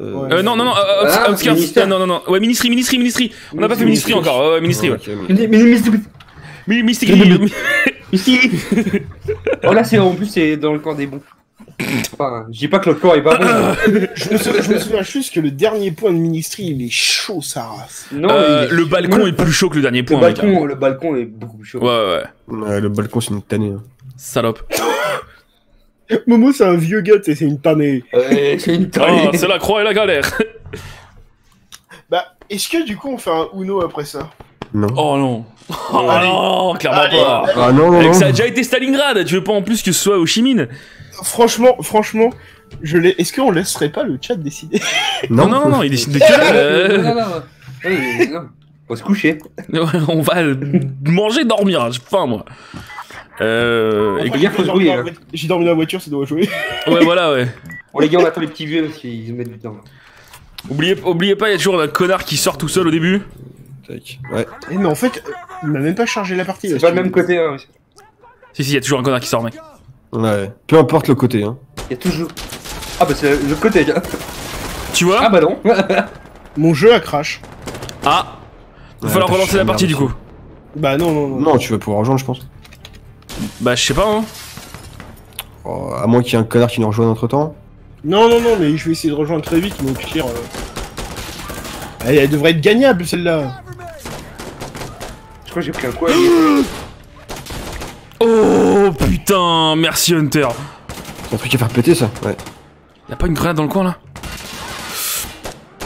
Euh. Euh non non non, euh, Ah, outskirts. ministère. non non non, ouais ministry, ministry, ministry On n'a pas fait ministry Ministry. encore, ouais, ouais ministry ouais. Ministry Ici Oh là, c'est en plus, c'est dans le camp des bons. Enfin, je dis pas que le camp est pas bon. je me, souviens, je me souviens juste que le dernier point de ministry, il est chaud, sa race. Non, Euh, il Le balcon est plus chaud que le dernier le point mec. hein. balcon, le balcon est beaucoup plus chaud. Ouais ouais ouais Ouais, le balcon, c'est une tannée. hein. Salope Momo, c'est un vieux gars, c'est une tannée. Ouais, c'est une Ah taille. c'est la croix et la galère Bah, est-ce que du coup on fait un Uno après ça? Non. Oh non Oh Allez. non clairement Allez. pas Ah non, non, non. ça a déjà été Stalingrad, tu veux pas en plus que ce soit Ho Chi Minh? Franchement, franchement, je l'ai. Est-ce qu'on laisserait pas le chat décider? Non, non, non, non, il décide de Non, heure non, non, non. Faut se coucher. euh, On va manger, dormir, j'ai faim moi. Euh. Et- faut brouiller, là. J'ai dormi dans la voiture, ça doit jouer. Ouais, voilà, ouais. Bon, les gars, on attend les petits vieux parce qu'ils se mettent du temps. Oubliez, oubliez pas, il y a toujours un connard qui sort tout seul au début. Tac. Ouais. Eh, mais en fait, il m'a même pas chargé la partie. C'est pas le même côté, hein. Si, si, il y a toujours un connard qui sort, mec. Ouais. Peu importe le côté, hein. Il y a toujours. Ah, bah, c'est l'autre côté, gars. Tu vois Ah, bah non. Mon jeu a crash. Ah Il va Ouais, falloir relancer la partie du coup. Bah non, non, non. Non, tu vas pouvoir rejoindre, je pense. Bah, je sais pas, hein. Oh, à moins qu'il y ait un connard qui nous rejoigne entre temps. Non, non, non, mais je vais essayer de rejoindre très vite, mais au pire. euh, Elle, elle devrait être gagnable celle-là. Je crois que j'ai pris un coup. Oh putain, merci Hunter. C'est un truc à faire péter ça Ouais. Y'a pas une grenade dans le coin là?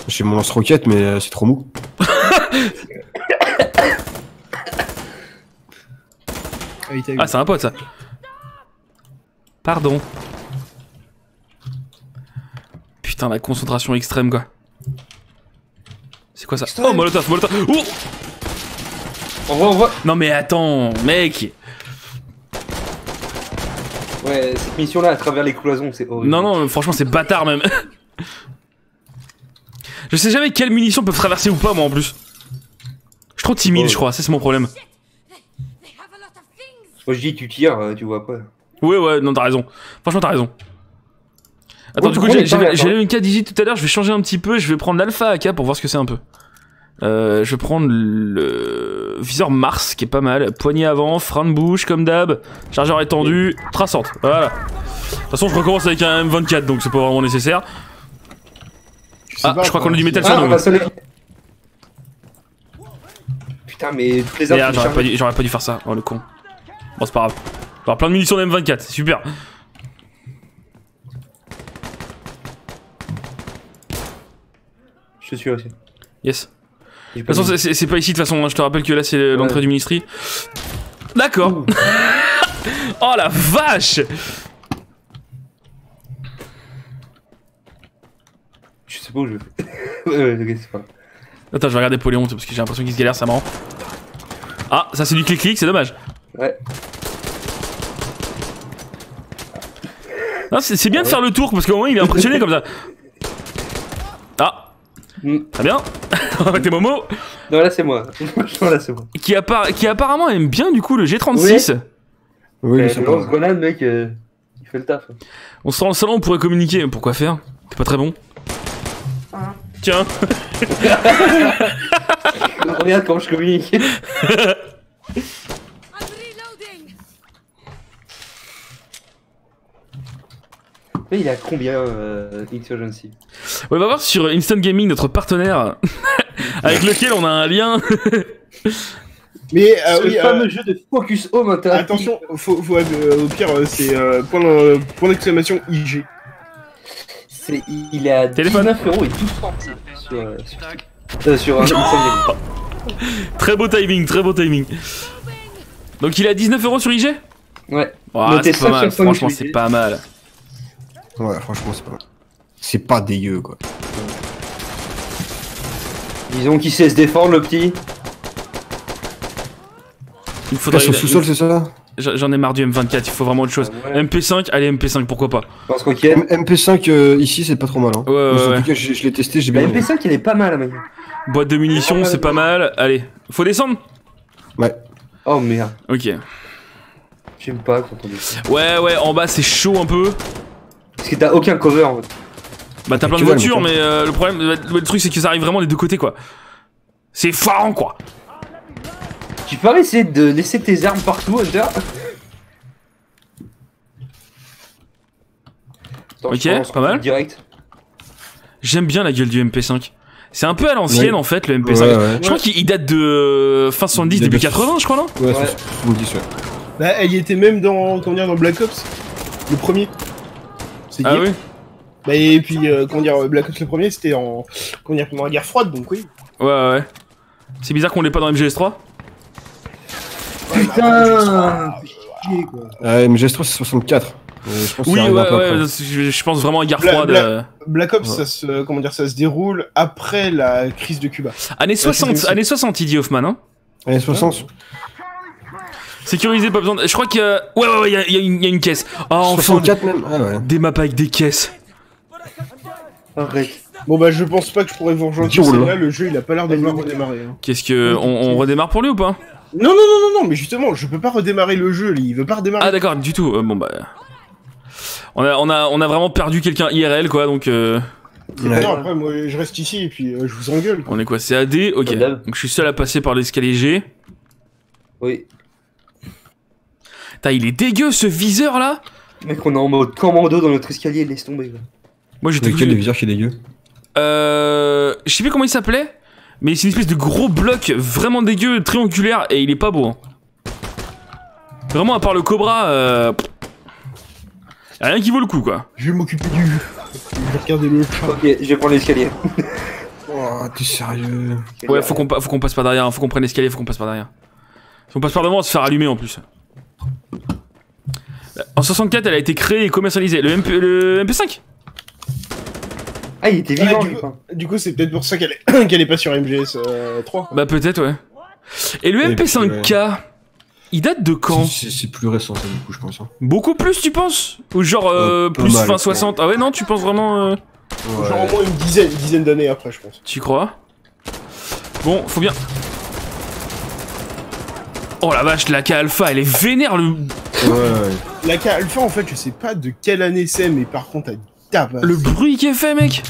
J'ai mon lance-roquette, mais euh, c'est trop mou. Ah, c'est un pote ça. Pardon. Putain, la concentration extrême quoi. C'est quoi ça Oh, Molotov, Molotov. Oh On voit, on voit. Non mais attends, mec. Ouais, cette mission-là à travers les cloisons, c'est horrible. Non, non, franchement, c'est bâtard même. je sais jamais quelles munitions peuvent traverser ou pas, moi en plus. Je suis trop timide, Oh. je crois, ça c'est mon problème. Moi je dis, tu tires, euh, tu vois pas. Ouais, ouais, non, t'as raison. Franchement, t'as raison. Attends, Ouais, du coup, j'avais une K18 tout à l'heure, je vais changer un petit peu, je vais prendre l'Alpha AK pour voir ce que c'est un peu. Euh, je vais prendre le viseur Mars qui est pas mal, poignée avant, frein de bouche comme d'hab, chargeur étendu, traçante. Voilà. De toute façon, je recommence avec un M24 donc c'est pas vraiment nécessaire. Je Ah, pas, je crois qu'on a du métal Ah, sur nous. Putain, mais toutes les armes. Merde, sont j'aurais pas, dû, j'aurais pas dû faire ça. Oh le con. Bon, c'est pas grave. J'aurai plein de munitions de M24, c'est super. Je suis aussi. Yes. De toute façon, c'est- pas ici, de toute façon. hein. Je te rappelle que là, c'est l'entrée Ouais. du ministry. D'accord. oh la vache Je sais pas où je vais. ouais, ouais, ok, c'est pas. Attends, je vais regarder Poléon parce que j'ai l'impression qu'il se galère, c'est marrant. Ah, ça c'est du clic-clic, c'est dommage. Ouais. Non, c'est bien de faire le tour parce qu'au moins il est impressionné comme ça. Ah, Mm. très bien. T'es Momo. Non, là c'est moi. Franchement, là c'est moi. Qui, appara- qui apparemment aime bien du coup le G36. Oui, Euh, c'est le lance-grenade, mec, euh, il fait le taf. On se rend au salon, on pourrait communiquer. Pourquoi faire? T'es pas très bon Tiens. Regarde comment je communique. I'm reloading. Mais il a combien euh, Insurgency On va voir sur Instant Gaming, notre partenaire, avec lequel on a un lien. Mais euh, Ce oui, euh, fameux jeu de Focus Home attention, faut, faut, euh, au pire, c'est euh, point point d'exclamation IG. C'est- il est à Téléphone. 19 euros et 12 centimes sur, euh, sur, euh, sur un Instant Gaming. très beau timing, très beau timing. Donc il est à 19 euros sur IG Ouais. C'est pas mal, 5,5 franchement, c'est pas mal. Ouais, franchement, c'est pas. C'est pas dégueu, quoi. Disons qu'il sait se défendre, le petit. Il Là, faudrait. sur le sous-sol, c'est ça? J'en j'en ai marre du M24, il faut vraiment autre chose. Ouais. MP5, allez MP5, pourquoi pas? Je pense qu'ok. La M- MP5 euh, ici, c'est pas trop mal. Hein. Ouais, ouais, En ouais. tout cas, je, je l'ai testé, j'ai bien aimé. MP5, elle est pas mal, mec. Boîte de munitions, c'est pas mal. Allez, faut descendre Ouais. Oh merde. Ok. J'aime pas quand on ça. Ouais, ouais, en bas c'est chaud un peu. Parce que t'as aucun cover en fait. Bah t'as plein de voitures, mais euh, le problème, le, le truc c'est que ça arrive vraiment des deux côtés quoi. C'est effarant quoi. Tu peux essayer de laisser tes armes partout, Hunter? Attends, Ok, pense pas mal. Direct. J'aime bien la gueule du MP5. C'est un peu à l'ancienne Ouais. en fait le MP5. Ouais, ouais. Je crois qu'il il date de euh, fin 70, Il début date de- 80 je crois non? Ouais, Ouais. c'est 70, ouais. Bah, elle y était même dans, comment dire, dans Black Ops, le premier. C'est Ah oui Bah, et puis, euh, comment dire, Black Ops le premier, c'était en, comment dire, pendant la guerre froide, donc oui. Ouais ouais. ouais. C'est bizarre qu'on l'ait pas dans MGS3 Putain Euh, MGS3, c'est 64. Euh, je pense Oui ouais ouais, je, je pense vraiment à guerre Bla- froide. bla- euh, Black Ops, Ouais. ça se, comment dire, ça se déroule après la crise de Cuba. Années 60, c'est- années 60 il dit Hoffman hein. Allez, 60. Sécurisé, pas besoin de... Je crois que... Ouais ouais ouais, il y, a- il y a une- il y a une caisse. Oh enfin 64 même Ah ouais. Des maps avec des caisses. Arrête. Bon, bah, je pense pas que je pourrais vous rejoindre sur celle-là, le jeu, il a pas l'air de vouloir redémarrer. hein. Qu'est-ce que... On, on redémarre pour lui ou pas? Non, non, non, non, non, mais justement, je peux pas redémarrer le jeu, il veut pas redémarrer. Ah d'accord, du tout. Euh, bon bah... On a, on, a, on a vraiment perdu quelqu'un IRL quoi, donc... Euh... Ouais. Non, après, moi, je reste ici et puis euh, je vous engueule. quoi. On est quoi C'est AD Ok. Donc je suis seul à passer par l'escalier G. Oui. Putain, il est dégueu ce viseur là Mec, on est en mode commando dans notre escalier, laisse tomber. quoi. Moi j'étais... Lequel le viseur qui est dégueu Euh... Je sais plus comment il s'appelait, mais c'est une espèce de gros bloc vraiment dégueu, triangulaire, et il est pas beau. hein. Vraiment, à part le Cobra, euh... y a rien qui vaut le coup, quoi. Je vais m'occuper du. Je vais regarder le chat. Ok, je vais prendre l'escalier. Oh, t'es sérieux Ouais, faut qu'on pa- faut qu'on passe par derrière, hein. faut qu'on prenne l'escalier, faut qu'on passe par derrière. Si on passe par devant, on va se faire allumer en plus. En 64, elle a été créée et commercialisée. Le, MP, le MP5 Ah, il était Ouais, vivant, du, coup, quoi. du coup, c'est peut-être pour ça qu'elle est... qu'elle est pas sur MGS euh, 3. Bah peut-être, ouais. Et le Et puis, MP5K, il date de quand C'est- plus récent, ça, du coup, je pense. hein. Beaucoup plus, tu penses Ou genre euh, Euh, plus mal, fin ouais. 60 Ah ouais, non, tu penses vraiment... euh, Genre au moins une dizaine, une dizaine d'années après, je pense. Tu crois? Bon, faut bien... Oh la vache, la K Alpha, elle est vénère le, Ouais, ouais. La K Alpha, en fait, je sais pas de quelle année c'est, mais par contre, elle tape. le bruit qui est fait, mec.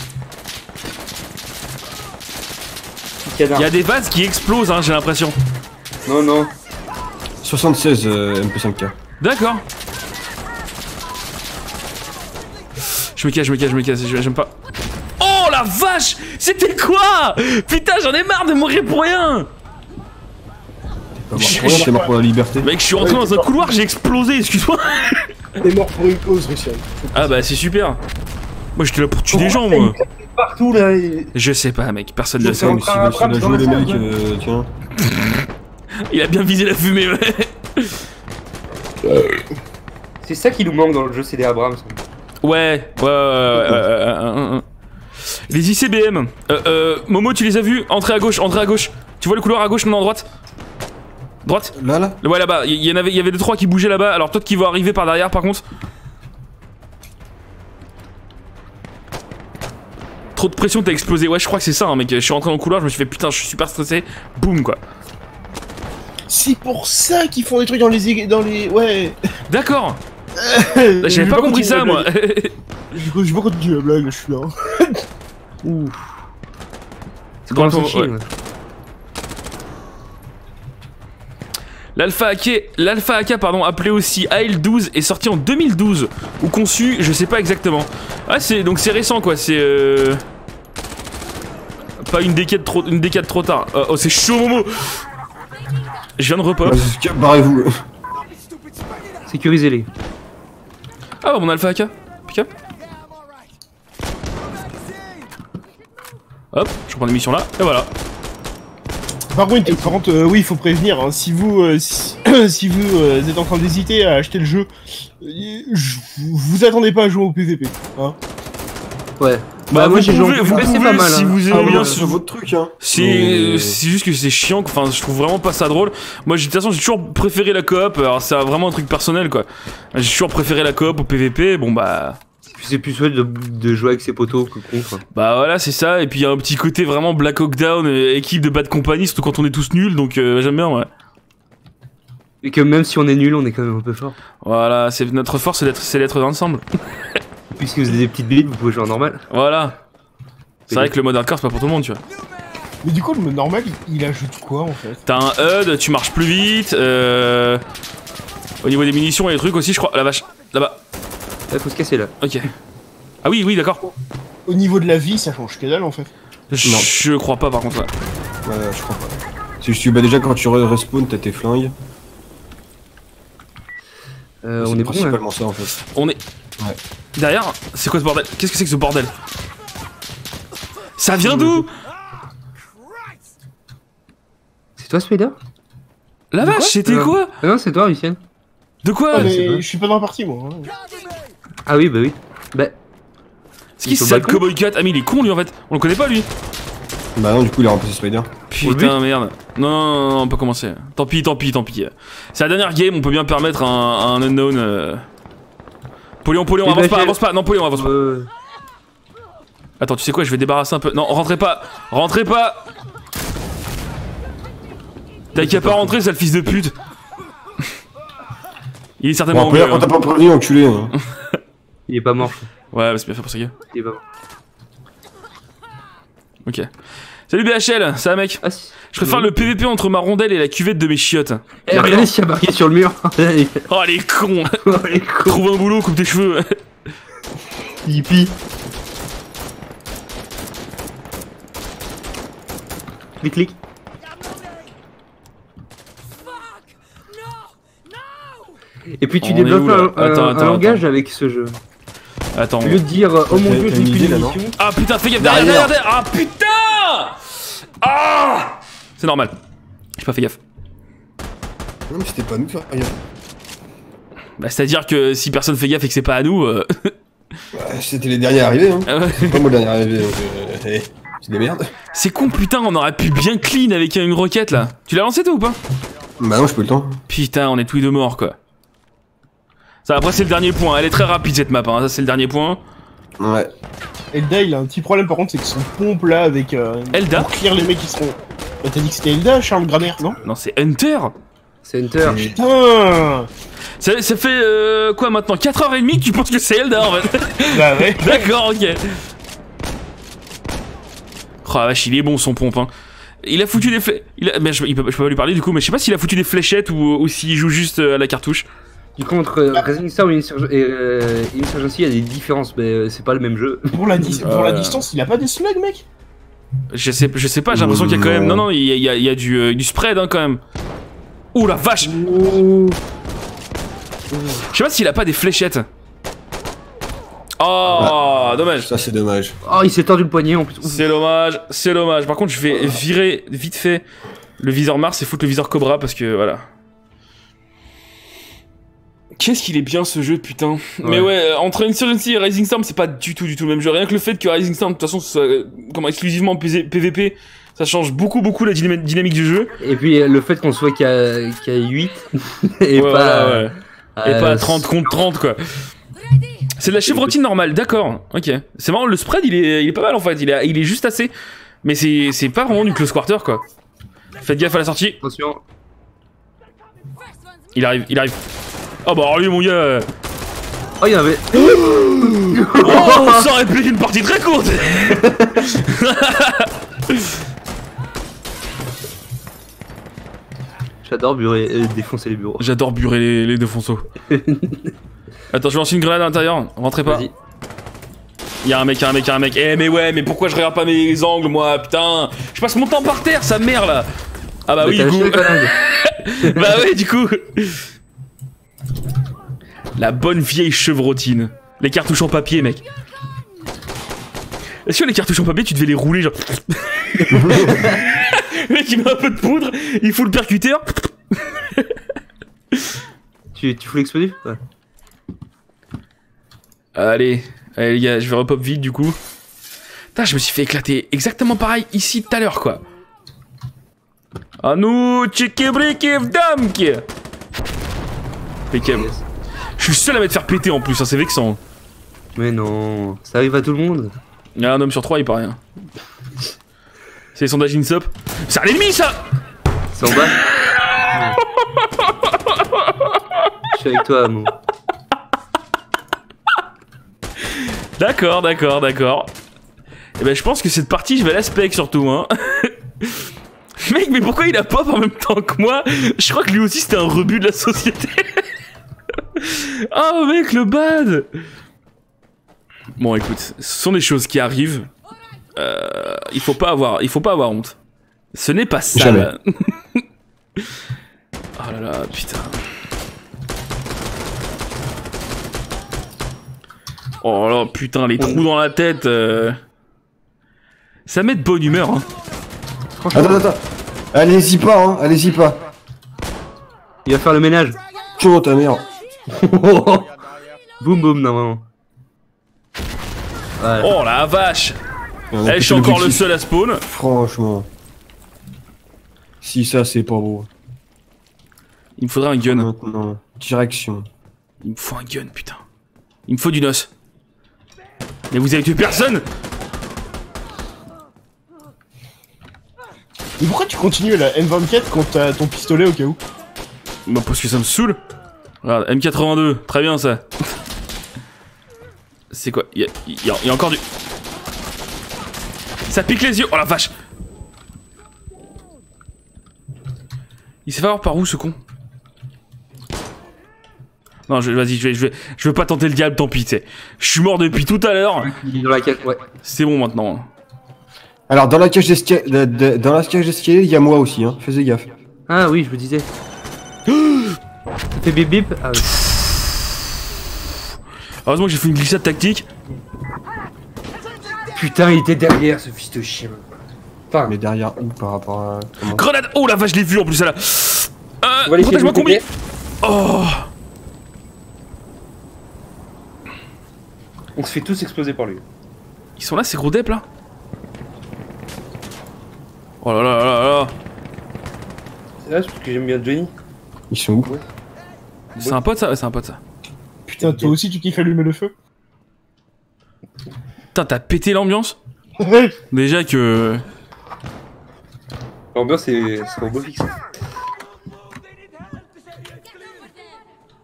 Il y a des vases qui explosent, hein, j'ai l'impression. Non, non. 76 euh, MP5K. D'accord. Je me cache, je me cache, je me cache, je- j'aime pas. Oh la vache C'était quoi? Putain, j'en ai marre de mourir pour rien je mort pour la liberté. Mec, je suis rentré dans un couloir, j'ai explosé, excuse-moi. T'es mort pour une cause, Russian. Ah bah c'est super. Moi j'étais là pour tuer des gens, moi. Partout là. Je sais pas, mec, personne ne sait. Euh, Il a bien visé la fumée, ouais. C'est ça qui nous manque dans le jeu, c'est des Abrams. Ouais, ouais, ouais, Les ICBM. Euh, euh, Momo, tu les as vus? Entrée à gauche, entrée à gauche. Tu vois le couloir à gauche, non à droite? Droite Là, là Ouais, là-bas. Il y, en avait, il y avait deux trois qui bougeaient là-bas. Alors peut-être qu'ils vont arriver par derrière, par contre. Trop de pression, t'as explosé. Ouais, je crois que c'est ça, hein, mec. Je suis rentré dans le couloir, je me suis fait putain, je suis super stressé. Boum, quoi. C'est pour ça qu'ils font des trucs dans les... Dans les... Ouais. D'accord. J'avais J'avais pas compris ça, moi. Du coup, je vais pas continuer la blague, je suis là. C'est comme Bon, un sushi, ouais. ouais. L'Alpha AK, pardon, appelé aussi AL12 est sorti en 2012 ou conçu, je sais pas exactement. Ah c'est donc c'est récent quoi, c'est euh... pas une décade trop une décade trop tard. Euh, oh c'est chaud Momo. Je viens de repop. Barrez-vous. Sécurisez-les. Ah bah mon Alpha AK. Pick up. Hop, je reprends l'émission là et voilà. Par contre, par contre euh, oui, il faut prévenir, hein, si vous, euh, si, si vous euh, êtes en train d'hésiter à acheter le jeu, euh, je- vous attendez pas à jouer au PVP. Hein. Ouais. Bah, Bah, moi j'ai joué. vous pouvez pas mal. si hein. vous Ah, aimez bien ouais, votre truc, hein. C'est Mais- c'est juste que c'est chiant, enfin je trouve vraiment pas ça drôle. Moi j'ai de toute façon j'ai toujours préféré la coop, alors c'est vraiment un truc personnel quoi. J'ai toujours préféré la coop au PVP, bon bah C'est plus chouette de, de jouer avec ses potos que contre. bah voilà c'est ça et puis il y a un petit côté vraiment Black Hawk Down, euh, équipe de bad compagnie surtout quand on est tous nuls donc euh, j'aime bien ouais. Et que même si on est nul, on est quand même un peu fort. Voilà, c'est notre force c'est d'être c'est d'être ensemble. Puisque vous avez des petites bites, vous pouvez jouer en normal. Voilà. C'est vrai que le mode hardcore c'est pas pour tout le monde tu vois. Mais du coup, le mode normal, il, il ajoute quoi en fait? T'as un HUD, tu marches plus vite, euh... Au niveau des munitions et des trucs aussi je crois, la vache, là-bas, Là, faut se casser là. ok. Ah oui oui d'accord. Au niveau de la vie, ça change que dalle en fait. Je, Non. je crois pas par contre ouais. Ouais, je crois pas. C'est juste que bah, déjà quand tu re- respawn, t'as tes flingues. Euh, C'est on est bon principalement ça en fait. On est. Ouais. Derrière, c'est quoi ce bordel? Qu'est-ce que c'est que ce bordel? Ça vient d'où? C'est toi Spider La De vache, quoi? c'était Euh, quoi? Ah non, c'est toi, Lucien. De quoi? Ah, mais je suis pas dans la partie moi. hein. Ah oui, bah oui. Bah, C'est qui ça le Cowboy Cut Ah mais il est con lui en fait. On le connaît pas lui. Bah non, du coup, il a remplacé Spider. Putain merde. Non, non, non, non, on peut commencer. Tant pis, tant pis, tant pis. C'est la dernière game, on peut bien permettre un, un unknown. Euh... Polion, Polion, avance pas, avance pas. Non, Polion, avance pas. euh, Attends, tu sais quoi Je vais débarrasser un peu. Non, rentrez pas, rentrez pas. T'as qu'à pas rentrer, sale fils de pute. Il est certainement Bon, après, quand hein. t'as pas prévenu, enculé. Hein. il est pas mort. Ouais, bah, c'est bien fait pour ça. gars. Il est pas mort. Ok. Salut BHL, ça va mec Ah si. Je préfère le PVP entre ma rondelle et la cuvette de mes chiottes. Eh, regardez s'il y a marqué sur le mur. Oh les cons les cons. Trouve un boulot, coupe tes cheveux Hippie. Clic, clic. Fuck! No! No! Et puis tu développes un, un- Attends, un attends, langage attends. avec ce jeu. Attends. Au lieu de dire euh, oh mon dieu, n'ai plus d'émission. Ah putain, fais gaffe, derrière, derrière, Derrière. derrière. Ah putain Ah C'est normal. J'ai pas fait gaffe. Non, mais c'était pas nous, ça. Regarde. Bah, c'est-à-dire que si personne fait gaffe et que c'est pas à nous. euh, Ouais, C'était les derniers arrivés, hein. ah ouais. C'est pas moi le dernier arrivé, donc. euh, eh, C'est des merdes. C'est con, putain, on aurait pu bien clean avec une roquette là. Tu l'as lancé toi ou pas? Bah non, j'ai pas le temps. Putain, on est tous les deux morts quoi. Ça, après, c'est le dernier point. Elle est très rapide cette map, hein. ça c'est le dernier point. Ouais. Elda, il a un petit problème par contre, c'est que son pompe là avec. Euh, Elda Pour clear les mecs qui seront. Bah, T'as dit que c'était Elda, Charles Graner, non? Non, c'est Hunter C'est Hunter. Putain ça, ça fait euh, quoi maintenant? 4h30 que tu penses que c'est Elda en fait Bah ouais. D'accord, ok. Oh la vache, il est bon son pompe. Hein. Il a foutu des flèches. Il a... mais je, il peut- je peux pas lui parler du coup, mais je sais pas s'il a foutu des fléchettes ou, ou s'il joue juste euh, à la cartouche. Du coup, entre euh, et Insurg- et, euh, Insurgency, il y a des différences, mais euh, c'est pas le même jeu. Pour la, dis- pour la Euh. distance, il a pas des slugs, mec? Je sais, je sais pas, j'ai l'impression qu'il y a quand même. Non, non, il y a, il y a- il y a du, euh, du spread hein, quand même. Ouh la vache Je sais pas s'il a pas des fléchettes. Oh, dommage. Ça, c'est dommage. Oh, il s'est tordu le poignet en plus. C'est dommage, c'est dommage. Par contre, je vais virer vite fait le viseur Mars et foutre le viseur Cobra parce que voilà. Qu'est-ce qu'il est bien ce jeu, putain. Mais ouais, entre Insurgency et Rising Storm, c'est pas du tout, du tout le même jeu. Rien que le fait que Rising Storm, de toute façon, soit euh, comment exclusivement PVP, ça change beaucoup, beaucoup la dynam- dynamique du jeu. Et puis euh, le fait qu'on soit qu'à qu'à 8 et Ouais, pas. ouais, ouais. Et euh, pas à 30 contre 30, quoi. C'est de la chevrotine normale, d'accord. Ok. C'est marrant, le spread, il est, il est pas mal en fait. Il est, il est juste assez. Mais c'est pas vraiment du close quarter, quoi. Faites gaffe à la sortie. Attention. Il arrive, il arrive. Oh bah lui mon gars Oh, il y en avait. Oh ça aurait pu être une partie très courte J'adore burer, euh, défoncer les bureaux. J'adore burer les, les défonceaux. Attends, je vais lancer une grenade à l'intérieur. Rentrez pas. Y'a un mec, y'a un mec, y'a un mec. Eh mais ouais, mais pourquoi je regarde pas mes angles moi, putain? Je passe mon temps par terre, sa mère là Ah bah Mais oui, t'as du coup. bah ouais, du coup. La bonne vieille chevrotine. Les cartouches en papier, mec. Est-ce que les cartouches en papier, tu devais les rouler genre. le mec, il met un peu de poudre, il fout le percuteur. tu, tu fous l'explosif Ouais. Allez, allez les gars, je vais repop vite du coup. Putain, je me suis fait éclater exactement pareil ici tout à l'heure quoi. À nous, tchiki-briki, vdamki Impeccable. Yes. Je suis seul à m'être faire péter en plus, hein, c'est vexant. Mais non, ça arrive à tout le monde. Il y a un homme sur trois, il paraît. hein. C'est les sondages INSOP. C'est un ennemi ça C'est en bas. Je suis avec toi, mon. D'accord, d'accord, d'accord. Et ben je pense que cette partie, je vais la spec surtout, hein. Mec, mais pourquoi il a pop en même temps que moi? Je crois que lui aussi c'était un rebut de la société. oh mec, le bad Bon écoute, ce sont des choses qui arrivent. Euh, il faut pas avoir, il faut pas avoir honte. Ce n'est pas ça. Jamais. oh là là, putain. Oh là, putain, les trous dans la tête. euh. Ça met de bonne humeur, hein. Attends, attends. Allez-y pas, hein. Allez-y pas. Il va faire le ménage. Comment ta mère boum boum, normalement. Oh la vache On a Eh, je suis encore le seul à spawn. Franchement. Si ça, c'est pas beau. Il me faudrait un gun. Maintenant, direction. Il me faut un gun, putain. Il me faut du nos. Mais vous avez tué personne Mais pourquoi tu continues la M24 quand t'as ton pistolet au cas où? Bah parce que ça me saoule. Regarde, M82, très bien ça. C'est quoi? Il y a, y y encore du... Ça pique les yeux Oh la vache Il sait pas voir par où ce con? Non, je- vas-y, je vais, je, vais, je veux pas tenter le diable, tant pis, tu sais. Je suis mort depuis tout à l'heure. Dans la cage, ouais. C'est bon maintenant. Alors, dans la cage d'escalier, de- de- dans la cage d'escalier, il y a moi aussi, hein. Fais gaffe. Ah oui, je me disais. Ça fait bip bip Ah oui. Heureusement que j'ai fait une glissade tactique. Putain, il était derrière ce fils de chien. Enfin, Mais derrière où par rapport à. Comment Grenade Oh la vache, je l'ai vu en plus là. Euh, protège-moi combi. Oh On se fait tous exploser par lui. Ils sont là ces gros dep là Oh là là là là C'est là, c'est parce que j'aime bien Johnny. Ils sont où C'est un pote ça Ouais, c'est un pote ça. Putain, toi aussi tu kiffes allumer le feu Putain, t'as pété l'ambiance Déjà que. L'ambiance, c'est c'est au beau fixe.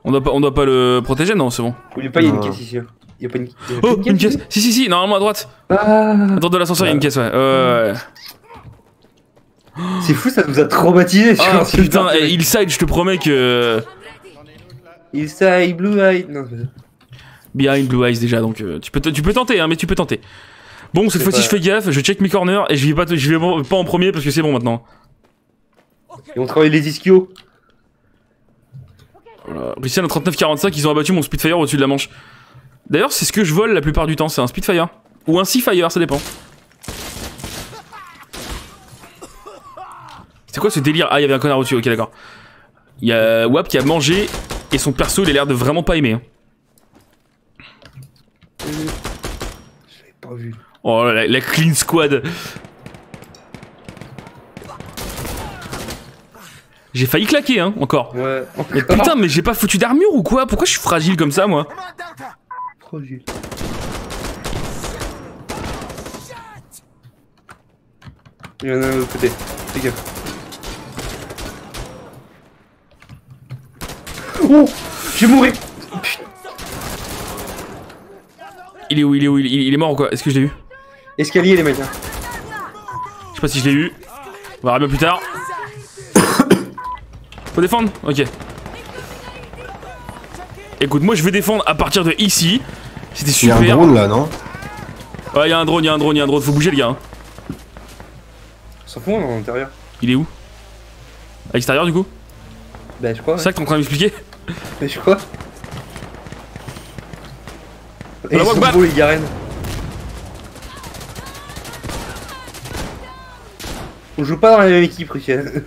On doit pas, on doit pas le protéger Non, c'est bon. Pas, il y a une Non. caisse ici. hein. Il y a pas une, il y a pas Oh, une caisse Si, si, si, normalement à droite Ah, Attends, de l'ascenseur, il y a une caisse, ouais. Euh, ouais. c'est fou, ça nous a traumatisés. Ah putain, eh, Hillside, je te promets que. Il say blue eye. Non, Behind Blue Eyes déjà, donc euh, tu, peux, tu peux tenter, hein, mais tu peux tenter. Bon, cette fois-ci, je fais gaffe, je check mes corners et je vais pas, je vais pas en premier parce que c'est bon maintenant. Et on travaille les ischios. Voilà. Russie en 39-45, ils ont abattu mon Spitfire au-dessus de la manche. D'ailleurs, c'est ce que je vole la plupart du temps, c'est un Spitfire. Ou un Seafire, ça dépend. C'est quoi ce délire? Ah, il y avait un connard au-dessus, ok, d'accord. Il y a Wap qui a mangé et son perso, il a l'air de vraiment pas aimer. hein. Pas vu. Oh, la, la clean squad. J'ai failli claquer, hein, encore. Ouais. Mais putain, mais j'ai pas foutu d'armure ou quoi? Pourquoi je suis fragile comme ça, moi? Produit. Il y en a un de l'autre côté. Fais gaffe. Oh J'ai mouru Il est où Il est où il, il est mort ou quoi? Est-ce que je l'ai eu? Escalier les mecs. hein. Je sais pas si je l'ai eu. On verra bien plus tard. Faut défendre? Ok. Écoute, moi je vais défendre à partir de ici. C'était Il y a super. un drone là, non? Ouais, y'a un drone, y'a un drone, y'a un drone. Faut bouger, les gars. hein. S'en fout, on est en intérieur. Il est où? À l'extérieur, du coup? Bah je crois. C'est ça que t'es en train de m'expliquer? Mais je crois. Et la ils sont beaux les Garen. On joue pas dans la même équipe, Richel.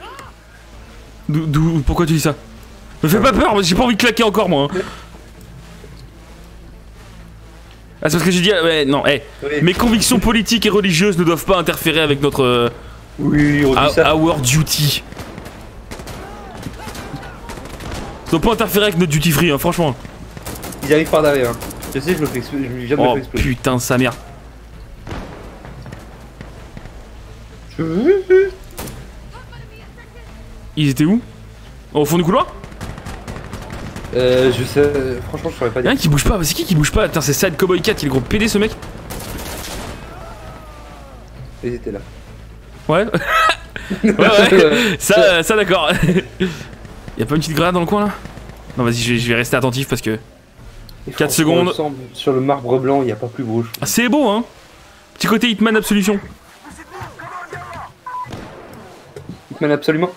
D'où- Pourquoi tu dis ça? Me fais pas peur, j'ai pas envie de claquer encore, moi. hein. Ah, c'est parce que j'ai dit. ah, Ouais, non. Oui. Mes convictions politiques et religieuses ne doivent pas interférer avec notre. euh, Oui, on dit ça. Our duty. Doit pas interférer avec notre duty free, hein, franchement. Ils arrivent par derrière. hein. Je sais, je me fais exploser. Je viens de Oh exploser. putain, sa mère. Ils étaient où? Au fond du couloir? Euh, je sais. Franchement, je saurais pas dire. un qui bouge pas, c'est qui qui bouge pas? Putain, c'est Sad Cowboy 4, il est gros PD ce mec Ils étaient là. Ouais Ouais, ouais, ça, ça d'accord. Y'a pas une petite grenade dans le coin là? Non, vas-y, je vais, je vais rester attentif parce que. Et Quatre franchement, secondes. Sur le marbre blanc, il n'y a pas plus beau. Ah, c'est beau hein? Petit côté Hitman Absolution. Hitman, absolument.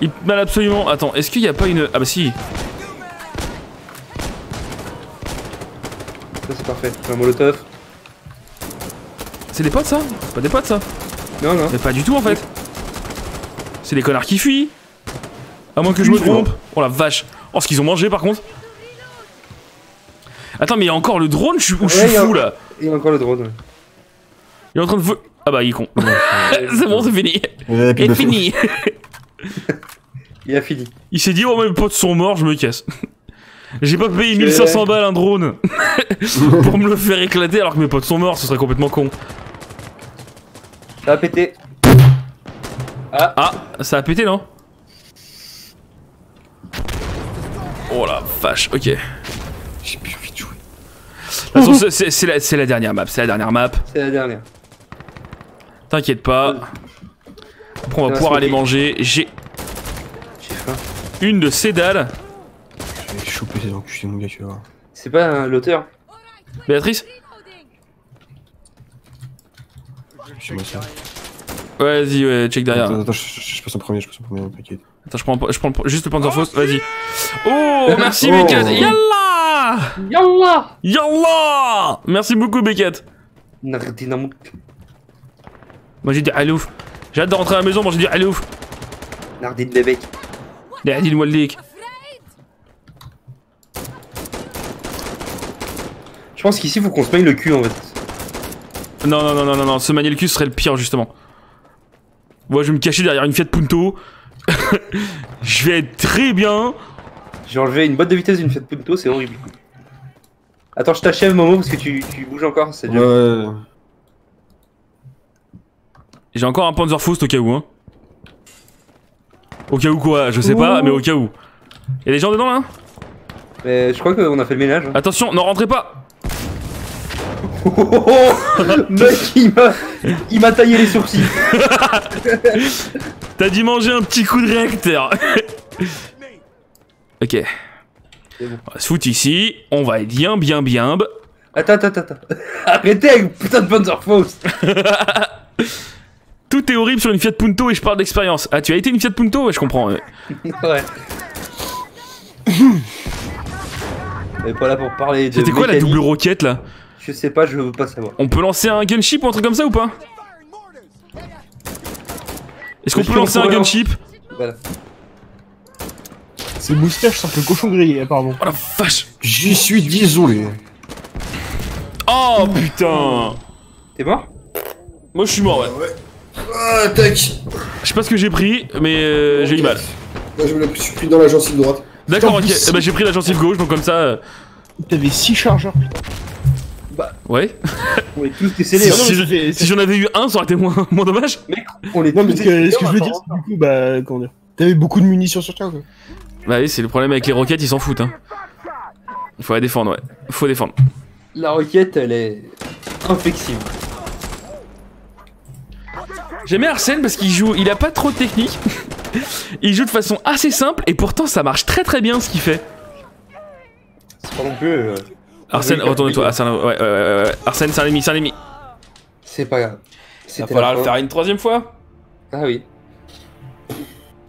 Hitman Absolument. Attends, est-ce qu'il y a pas une. Ah bah si. Ça, c'est parfait. Un molotov. C'est des potes ça? C'est pas des potes ça? Non, non. Mais pas du tout en fait. C'est des connards qui fuient. À moins que je me trompe. Oh la vache. Oh ce qu'ils ont mangé par contre. Attends mais il y a encore le drone je suis- où je suis il fou là. Il y a encore le drone. ouais. Il est en train de Ah bah il est con. c'est bon c'est fini. C'est bah, fini. Il a fini. Il s'est dit oh mes potes sont morts je me casse. J'ai pas payé 1500 balles un drone pour me le faire éclater alors que mes potes sont morts, ce serait complètement con. Ça a pété. Ah, ça a pété non? Oh la vache, ok. De J'ai plus envie de jouer. toute façon, c'est- la, dernière map, c'est la dernière map. C'est la dernière. T'inquiète pas. Après, on va pouvoir aller manger. J'ai J'ai faim. une de ces dalles. Je vais choper ces enculés, mon gars, tu vas voir. C'est pas un- l'auteur Béatrice? C'est moi ça. Ouais, vas-y, ouais, check derrière. Attends, attends, je, je- je passe en premier, je passe en premier, t'inquiète. Attends, je prends, je prends juste le Panzerfaust, vas-y. Oh, merci Oh. Beckett Yallah Yallah Yallah Merci beaucoup Beckett. Moi j'ai dit alouf. J'ai hâte de rentrer à la maison, moi j'ai dit alouf. Nardine bébé. Le dick. Je pense qu'ici, faut qu'on se mette le cul en fait. Non, non, non, non, non, non, se manier le cul serait le pire justement. Moi je vais me cacher derrière une Fiat Punto. je vais être très bien. J'ai enlevé une boîte de vitesse d'une Fiat Punto, c'est horrible. Attends, je t'achève Momo parce que tu, tu bouges encore, c'est Ouais, dur. ouais. J'ai encore un Panzerfaust au cas où, hein. Au cas où quoi, je sais pas, mais au cas où. Y'a des gens dedans là? Mais je crois qu'on a fait le ménage. hein. Attention, ne rentrez pas Oh, oh, oh Mec, il m'a, il m'a taillé les sourcils. T'as dû manger un petit coup de réacteur. ok. Bon. On va se foutre ici, on va être bien, bien, bien. b- Attends, attends, attends. Arrêtez avec putain de Panzerfaust. Tout est horrible sur une Fiat Punto et je parle d'expérience. Ah, tu as été une Fiat Punto? Ouais, je comprends. ouais. Ouais. On est pas là pour parler de. C'était quoi la double roquette là? Je sais pas, je veux pas savoir. On peut lancer un gunship ou un truc comme ça ou pas Est-ce qu'on peut lancer un gunship Voilà. Ces moustaches sentent le cochon grillé, apparemment. Oh la vache J'y suis désolé. Oh putain T'es mort? Moi je suis mort ouais. Ah, tac Je sais pas ce que j'ai pris, mais euh, j'ai eu mal. Moi, je me l'ai suis pris dans la gencive droite. D'accord, ok. Putain, Eh ben, j'ai pris la gencive gauche, donc comme ça. euh, T'avais 6 chargeurs. Ouais. On est tous. Si, hein. j'en avais eu un, ça aurait été moins, moins dommage. On est Non, tous mais ce que, décédés, ce que je veux dire, c'est que du coup, bah, comment dire. T'avais beaucoup de munitions sur toi, quoi. Bah oui, c'est le problème avec les roquettes, ils s'en foutent. Hein. Il faut la défendre, ouais. Faut défendre. La roquette, elle est inflexible. J'aimais Arsène parce qu'il joue, il a pas trop de technique. il joue de façon assez simple et pourtant ça marche très très bien ce qu'il fait. C'est pas non plus. euh, Arsène, retourne-toi. Arsène, ouais, ouais, ouais, ouais. Arsène, c'est un ennemi, c'est un ennemi. C'est pas grave. Il va falloir le faire une troisième fois. Ah oui.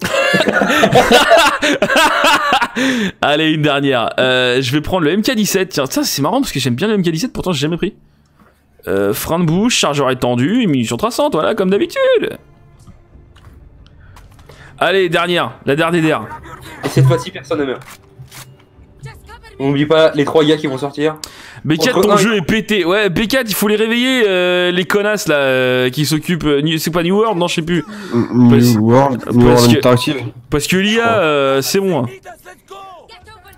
Allez, une dernière. Euh, je vais prendre le MK17. Tiens, ça c'est marrant parce que j'aime bien le MK17, pourtant j'ai jamais pris. Euh, frein de bouche, chargeur étendu, munition traçante, voilà, comme d'habitude. Allez, dernière, la dernière. Et cette fois-ci, personne ne meurt. On oublie pas les trois gars qui vont sortir. B4, Entre ton un- jeu est pété. Ouais, B4, il faut les réveiller, euh, les connasses là, euh, qui s'occupent. euh, c'est pas New World, non, je sais plus. New Parce- World, New parce World que- Interactive. Parce que l'IA, euh, c'est bon. hein.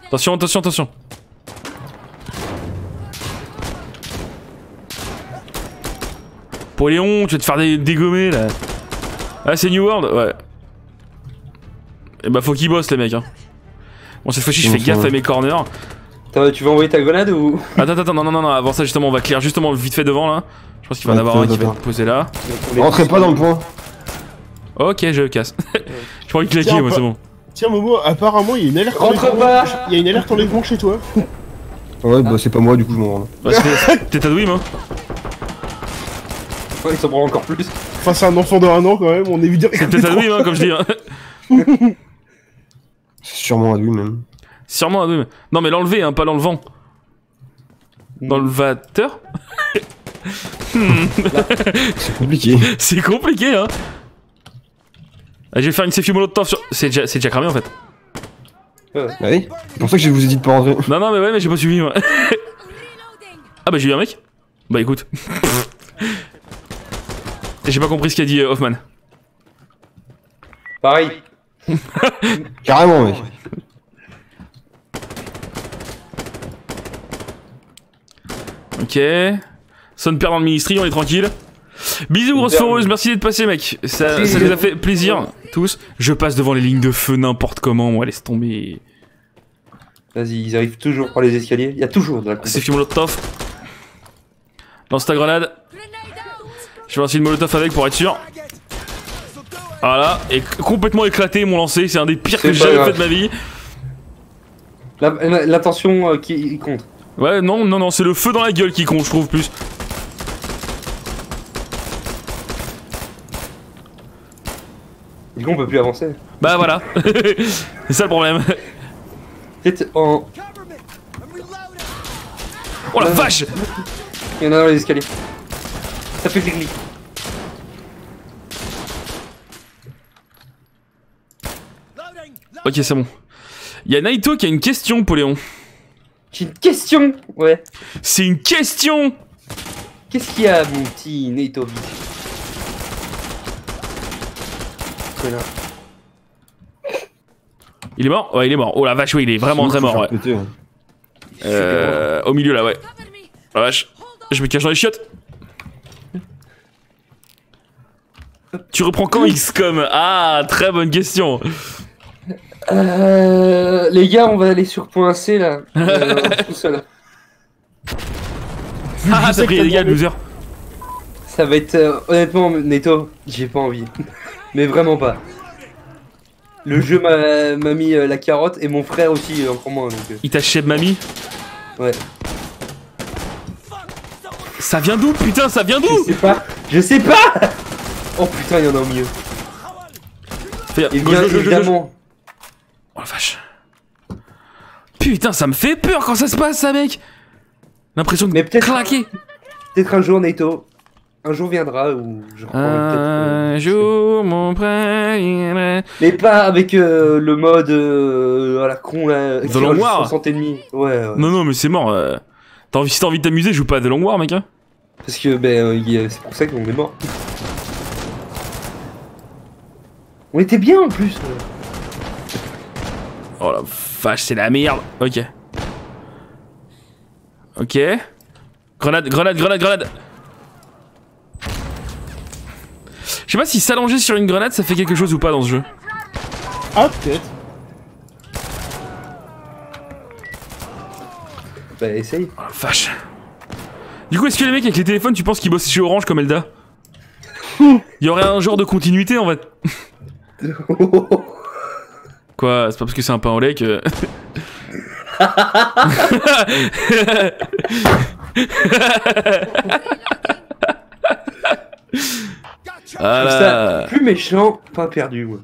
Attention, attention, attention. Pour Léon, tu vas te faire dé- dégommer là. Ah, c'est New World Ouais. Et bah, faut qu'ils bossent les mecs. Hein. Bon, cette fois-ci, je fais ça gaffe va. à mes corners. Attends, tu vas envoyer ta grenade ou Attends, attends, non, non, non, non, avant ça, justement, on va clair justement vite fait devant là. Je pense qu'il va en avoir un qui va être posé là. Rentrez pas dans le point. Ok, je casse. Je pourrais claquer, Tiens, moi, c'est bon. Tiens, Momo, apparemment, il y a une alerte Rentre pas Il y a une alerte enlèvement chez toi. Ouais, bah c'est pas moi, du coup, je m'en rends. C'est- T'es Adwim, hein Ouais, ils s'en prennent encore plus. Face à un enfant de 1 an, quand même, on est direct. C'est peut-être Adwim, hein, comme je dis. C'est sûrement à lui même. Sûrement Adwim. Non, mais l'enlever, hein, pas l'enlevant. L'enlevateur C'est compliqué. C'est compliqué, hein Ah, Je vais faire une Sefi Molotov sur... C'est déjà, c'est déjà cramé, en fait. Ah oui C'est pour ça que je vous ai dit de pas rentrer. Non, non, mais ouais, mais j'ai pas suivi, moi. Ah bah j'ai eu un mec Bah écoute. j'ai pas compris ce qu'a dit euh, Hoffman. Pareil. Carrément, mec. Ok. Sonne père dans le ministry, on est tranquille. Bisous grosse foreuse, merci d'être passé mec. Ça, ça nous a fait plaisir, tous. Je passe devant les lignes de feu n'importe comment, moi laisse tomber. Vas-y, ils arrivent toujours par les escaliers. Il y a toujours de la C'est film Molotov. Lance ta grenade. Je vais lancer une Molotov avec pour être sûr. Voilà, et complètement éclaté mon lancer, c'est un des pires que j'ai jamais fait de ma vie. La- la- L'intention euh, qui compte. Ouais, non, non, non, c'est le feu dans la gueule qui compte, je trouve plus. Du coup, on peut plus avancer. Bah voilà. c'est ça le problème. En. Oh la vache Il y en a dans les escaliers. Ça fait clic Ok, c'est bon. Il y a Naito qui a une question, Poléon. J'ai une question Ouais. C'est une question Qu'est-ce qu'il y a, mon petit Connard. Il est mort? Ouais, il est mort. Oh la vache, oui, il est vraiment très mort, ouais. Péter, hein. Euh, au milieu là, ouais. Oh la vache. Je me cache dans les chiottes. Tu reprends quand XCOM? Ah, très bonne question. Euh, les gars, on va aller sur point C là. Euh, tout seul. Ah, t'as pris les gars, loser. Ça va être euh, honnêtement Neto, j'ai pas envie. Mais vraiment pas. Le jeu m'a mis euh, la carotte et mon frère aussi euh, encore moins donc. Il t'a cheb mamie ouais. Ça vient d'où, putain, ça vient Je d'où sais pas. Je sais pas. Oh putain, il y en a au milieu. Évidemment. Oh la vache. Putain, ça me fait peur quand ça se passe, ça, mec. L'impression de Mais peut-être- claquer. Peut-être un jour Neto. Un jour viendra où je peut-être. euh, Un jour, mon frère. Mais pas avec euh, le mode euh, à la con là. The Long War. 60 ennemis. Ouais, ouais. Non, non, mais c'est mort. euh. T'as envie, si t'as envie de t'amuser, joue pas à The Long War, mec. hein. Parce que ben euh, c'est pour ça qu'on est mort. On était bien en plus. Oh la vache, c'est la merde. Ok. Ok. Grenade, grenade, grenade, grenade. Je sais pas si s'allonger sur une grenade ça fait quelque chose ou pas dans ce jeu. Ah, peut-être. Bah essaye. Oh la vache. Du coup, est-ce que les mecs avec les téléphones, tu penses qu'ils bossent chez Orange comme Elda? Il y aurait un genre de continuité en fait. Quoi C'est pas parce que c'est un pain au lait que. Je trouve Voilà. ça plus méchant, pas perdu. moi.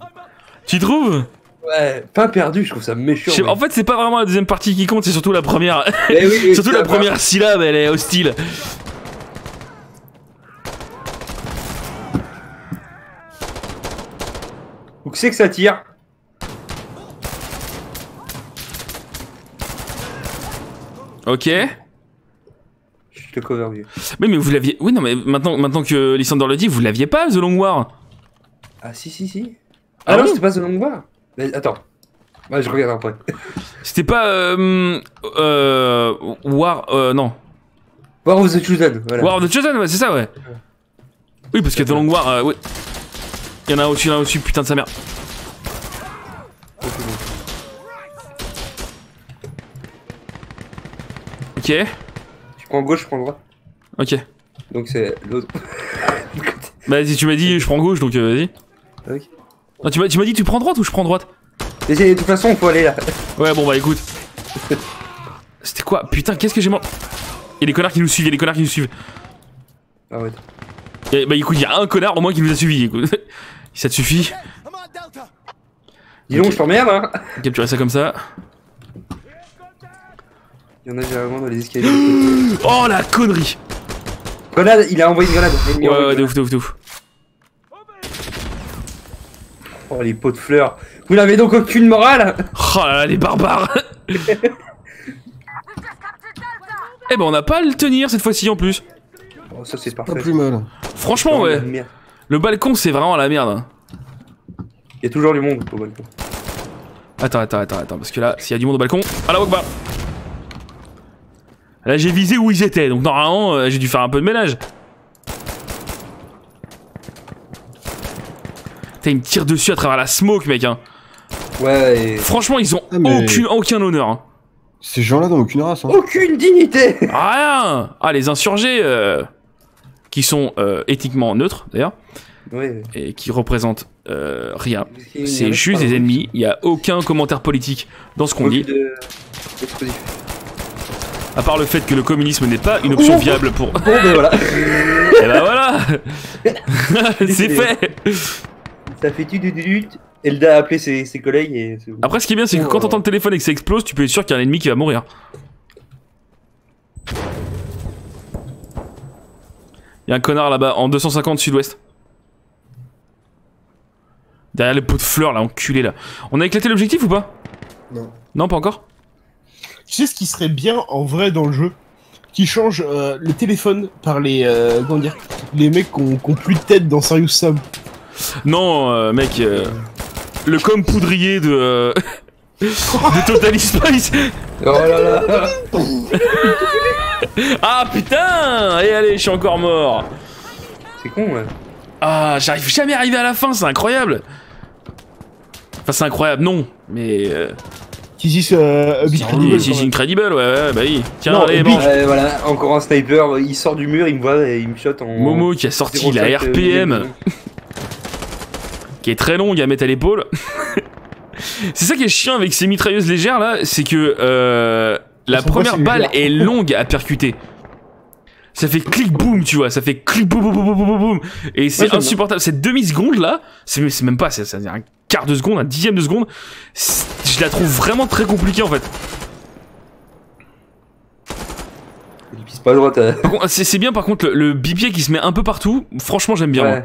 Tu trouves? Ouais, pas perdu, je trouve ça méchant. Sais- En fait, c'est pas vraiment la deuxième partie qui compte, c'est surtout la première. Eh oui, surtout la première syllabe, elle est hostile. Où que c'est que ça tire Ok. Je te cover vieux. Mais mais vous l'aviez. Oui non mais maintenant maintenant que Lysander le dit, vous l'aviez pas The Long War. Ah si si si. Ah Ah, non, c'était pas The Long War. Mais attends. Ouais, je regarde après. C'était pas euh, euh, War euh, non. War of the Chosen, voilà. War of the Chosen, ouais, c'est ça ouais. Oui parce que The Long War, euh, oui. Il y en a au-dessus, a au-dessus, putain de sa mère. Ok, Tu prends gauche, je prends droite. ok. Donc c'est l'autre. Bah si tu m'as dit je prends gauche donc euh, vas-y. Ok. Non, tu m'as tu m'as dit tu prends droite ou je prends droite? Mais c'est- de toute façon, faut aller là. Ouais bon bah écoute. C'était quoi? Putain qu'est-ce que j'ai mort Il y a des connards qui nous suivent, il y a des connards qui nous suivent. Ah ouais. Et, bah écoute, il y a un connard au moins qui nous a suivis. Écoute. Ça te suffit Dis donc, Ok. je t'emmerde, hein. Capturer ça comme ça. Il y en a généralement dans les escaliers. Oh la connerie grenade, il a envoyé une grenade. Ouais ouais de ouf de ouf de ouf. Oh les pots de fleurs. Vous n'avez donc aucune morale? Oh là là les barbares Eh ben on n'a pas à le tenir cette fois-ci en plus. Oh ça c'est Pas parfait. plus mal. Franchement Oh, ouais. Le balcon c'est vraiment la merde. hein. Il y a toujours du monde au balcon. Attends attends attends attends parce que là s'il y a du monde au balcon. Ah la Wokba Là j'ai visé où ils étaient donc normalement euh, j'ai dû faire un peu de ménage. Putain il me tire dessus à travers la smoke mec hein. Ouais, et... Franchement ils ont Ah, mais- aucun, aucun honneur. hein. Ces gens-là n'ont aucune race. Hein. Aucune dignité Rien Ah, les insurgés, euh, qui sont euh, éthiquement neutres, d'ailleurs, Ouais. et qui représentent euh, rien. C'est juste des ennemis, il n'y a aucun commentaire politique dans ce qu'on dit, de-. À part le fait que le communisme n'est pas une option Oh. viable pour... Bon ben voilà. Et bah voilà C'est fait Ça fait tu du du. Elda a appelé ses, ses collègues et c'est bon. Après, ce qui est bien, c'est que Oh. quand t'entends le téléphone et que ça explose, tu peux être sûr qu'il y a un ennemi qui va mourir. Il y a un connard là-bas, en 250 sud-ouest. Derrière les pots de fleurs, là, enculé, là. On a éclaté l'objectif ou pas? Non. Non, pas encore? Tu sais ce qui serait bien en vrai dans le jeu? Qui change euh, le téléphone par les. euh, comment dire Les mecs qui ont, qui ont plus de tête dans Serious Sam. Non, euh, mec. euh, le com poudrier de. euh, de Total Spice Oh là là Ah putain Et allez, je suis encore mort C'est con, ouais. Ah, j'arrive jamais à arriver à la fin, c'est incroyable Enfin, c'est incroyable, non, mais. Euh, euh, a Bit c'est même. incredible, ouais, ouais, bah oui. Tiens, Non, allez, bon. Ouais, voilà, encore un sniper, il sort du mur, il me voit et il me shot en. Momo qui a sorti la 0,5, euh, RPM, millième. qui est très longue à mettre à l'épaule. c'est ça qui est chiant avec ces mitrailleuses légères là, c'est que euh, la première balle est longue à percuter. Ça fait clic boum, tu vois, ça fait clic boum boum boum boum boum boum. Et c'est Ouais, insupportable. Cette demi-seconde là, c'est c'est même pas, c'est c'est un quart de seconde, un dixième de seconde. Je la trouve vraiment très compliquée en fait. Il pisse pas à droite. Par contre, C'est c'est bien par contre le, le bipied qui se met un peu partout. Franchement, j'aime bien. moi.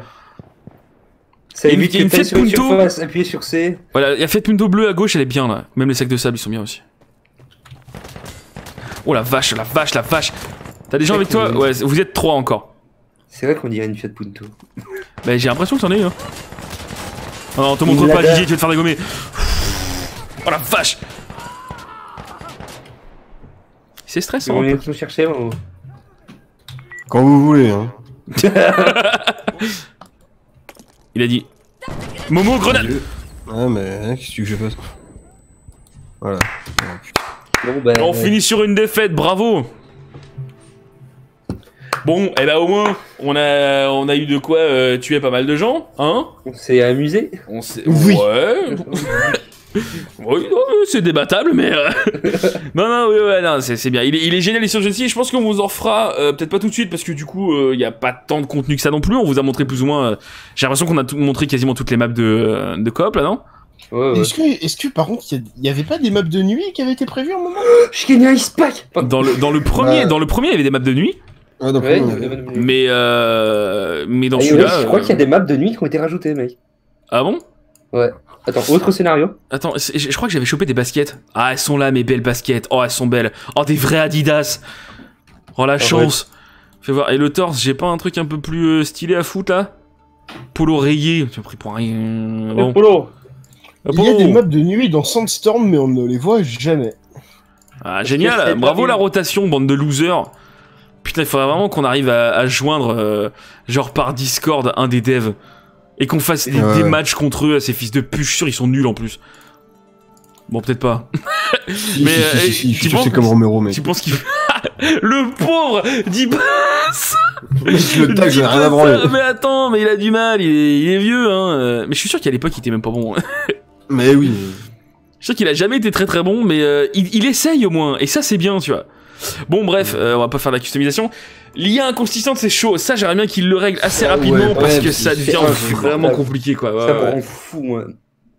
Ça une- évite il y a que une t'ailles Fiat sur une Punto. appuyer sur C. Voilà, il y a Fiat Punto bleu à gauche, elle est bien là. Même les sacs de sable, ils sont bien aussi. Oh la vache, la vache, la vache. T'as des gens avec toi Ouais, vous êtes trois encore. C'est vrai qu'on dirait une Fiat Punto. Bah j'ai l'impression que t'en es. Hein. Oh non, te montre pas. Didier, tu vas te faire dégommer. Oh la vache C'est stressant. On est nous chercher. Quand vous voulez, hein. Il a dit Momo grenade Ouais, mais hein, qu'est-ce que tu veux que je fasse? Voilà. Oh. Bon, bah, On ouais. finit sur une défaite, bravo Bon, et bah au moins, on a, on a eu de quoi euh, tuer pas mal de gens, hein On s'est amusé. On sait. Oui. Ouais. oui, euh, c'est débattable, mais. euh, non, non, oui, ouais, non, c'est c'est bien. Il est, il est génial, les sur. Je pense qu'on vous en fera euh, peut-être pas tout de suite parce que du coup, il y a pas tant de contenu que ça non plus. On vous a montré plus ou moins. euh, J'ai l'impression qu'on a tout- montré quasiment toutes les maps de, euh, de coop là, non? Ouais, ouais. Est-ce que, est-ce que par contre, il y, a- il y avait pas des maps de nuit qui avaient été prévues à un moment? Je gagne un ice pack dans le, dans le premier, Ouais. dans le premier, il y avait des maps de nuit, Ah, donc, Ouais, mais euh, mais dans Ah, et celui-là. ouais, je crois euh, qu'il y a des maps de nuit qui ont été rajoutées, mec. Ah bon? Attends, autre scénario Attends, je crois que j'avais chopé des baskets. Ah, elles sont là, mes belles baskets. Oh, elles sont belles. Oh, des vrais Adidas. Oh, la chance. Fais voir. Et le torse, j'ai pas un truc un peu plus euh, stylé à foutre là? Polo rayé. Tu as pris pour rien. Bon. Polo Ah, Il y a polo. des maps de nuit dans Sandstorm, mais on ne les voit jamais. Ah, génial. Bravo la rotation, bande de losers. Putain, il faudrait vraiment qu'on arrive à, à joindre, euh, genre par Discord, un des devs. Et qu'on fasse des, Ouais. des matchs contre eux, à ces fils de pute. Je suis sûr, ils sont nuls en plus. Bon, peut-être pas. Mais, si, euh, si, si, je tu c'est comme Romero, mec. Tu penses qu'il. le pauvre Dis pas le tag, Dis j'en ai pas rien à branler. ça, Mais attends, mais il a du mal, il est, il est vieux, hein. euh, Mais je suis sûr qu'à l'époque, il était même pas bon. Mais oui. Je suis sûr qu'il a jamais été très très bon, mais euh, il, il essaye au moins, et ça c'est bien, tu vois. Bon, bref, euh, on va pas faire la customisation. L'IA inconsistante, c'est chaud. Ça, j'aimerais bien qu'il le règle assez Ah ouais, rapidement parce ouais, que ça devient vraiment compliqué, quoi. Ouais, Ça me fou, moi.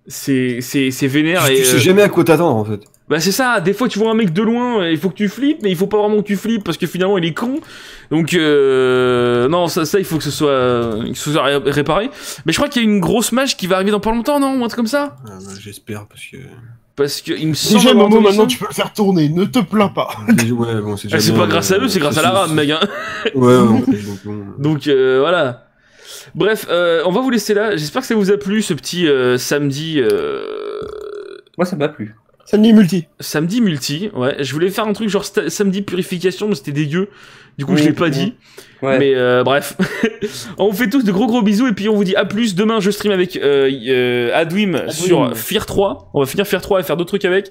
C'est vénère Tu, et tu sais euh, jamais à quoi t'attendre, en fait. bah c'est ça. Des fois, tu vois un mec de loin, euh, il faut que tu flippes, mais il faut pas vraiment que tu flippes parce que finalement, il est con. Donc euh, non, ça, ça, il faut que ce soit, que ce soit ré- réparé. Mais je crois qu'il y a une grosse mage qui va arriver dans pas longtemps, non, ou un truc comme ça? Ah, bah, J'espère, parce que. Parce que il me semble. Déjà, Momo, maintenant tu peux le faire tourner, ne te plains pas. Ouais, bon, c'est Ah, déjà c'est pas grâce à euh, eux, c'est grâce à la rame, c'est- mec. Hein. Ouais, ouais. Donc euh, voilà. Bref, euh, on va vous laisser là. J'espère que ça vous a plu ce petit euh, samedi. euh, Moi, ça m'a plu. Samedi multi. Samedi multi, ouais. Je voulais faire un truc genre samedi purification, mais c'était dégueu. Du coup, je l'ai pas dit. Ouais. Mais euh, bref. on vous fait tous de gros gros bisous et puis on vous dit à plus. Demain, je stream avec euh, euh, Adwim, sur Fear 3. On va finir Fear 3 et faire d'autres trucs avec.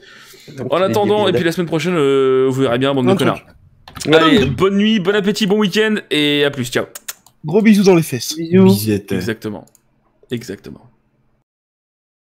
Donc, En attendant, et puis la semaine prochaine, euh, vous verrez bien, bande de connards. Allez, bonne nuit, bon appétit, bon week-end et à plus. Ciao. Gros bisous dans les fesses. Bisous. Bisette. Exactement. Exactement.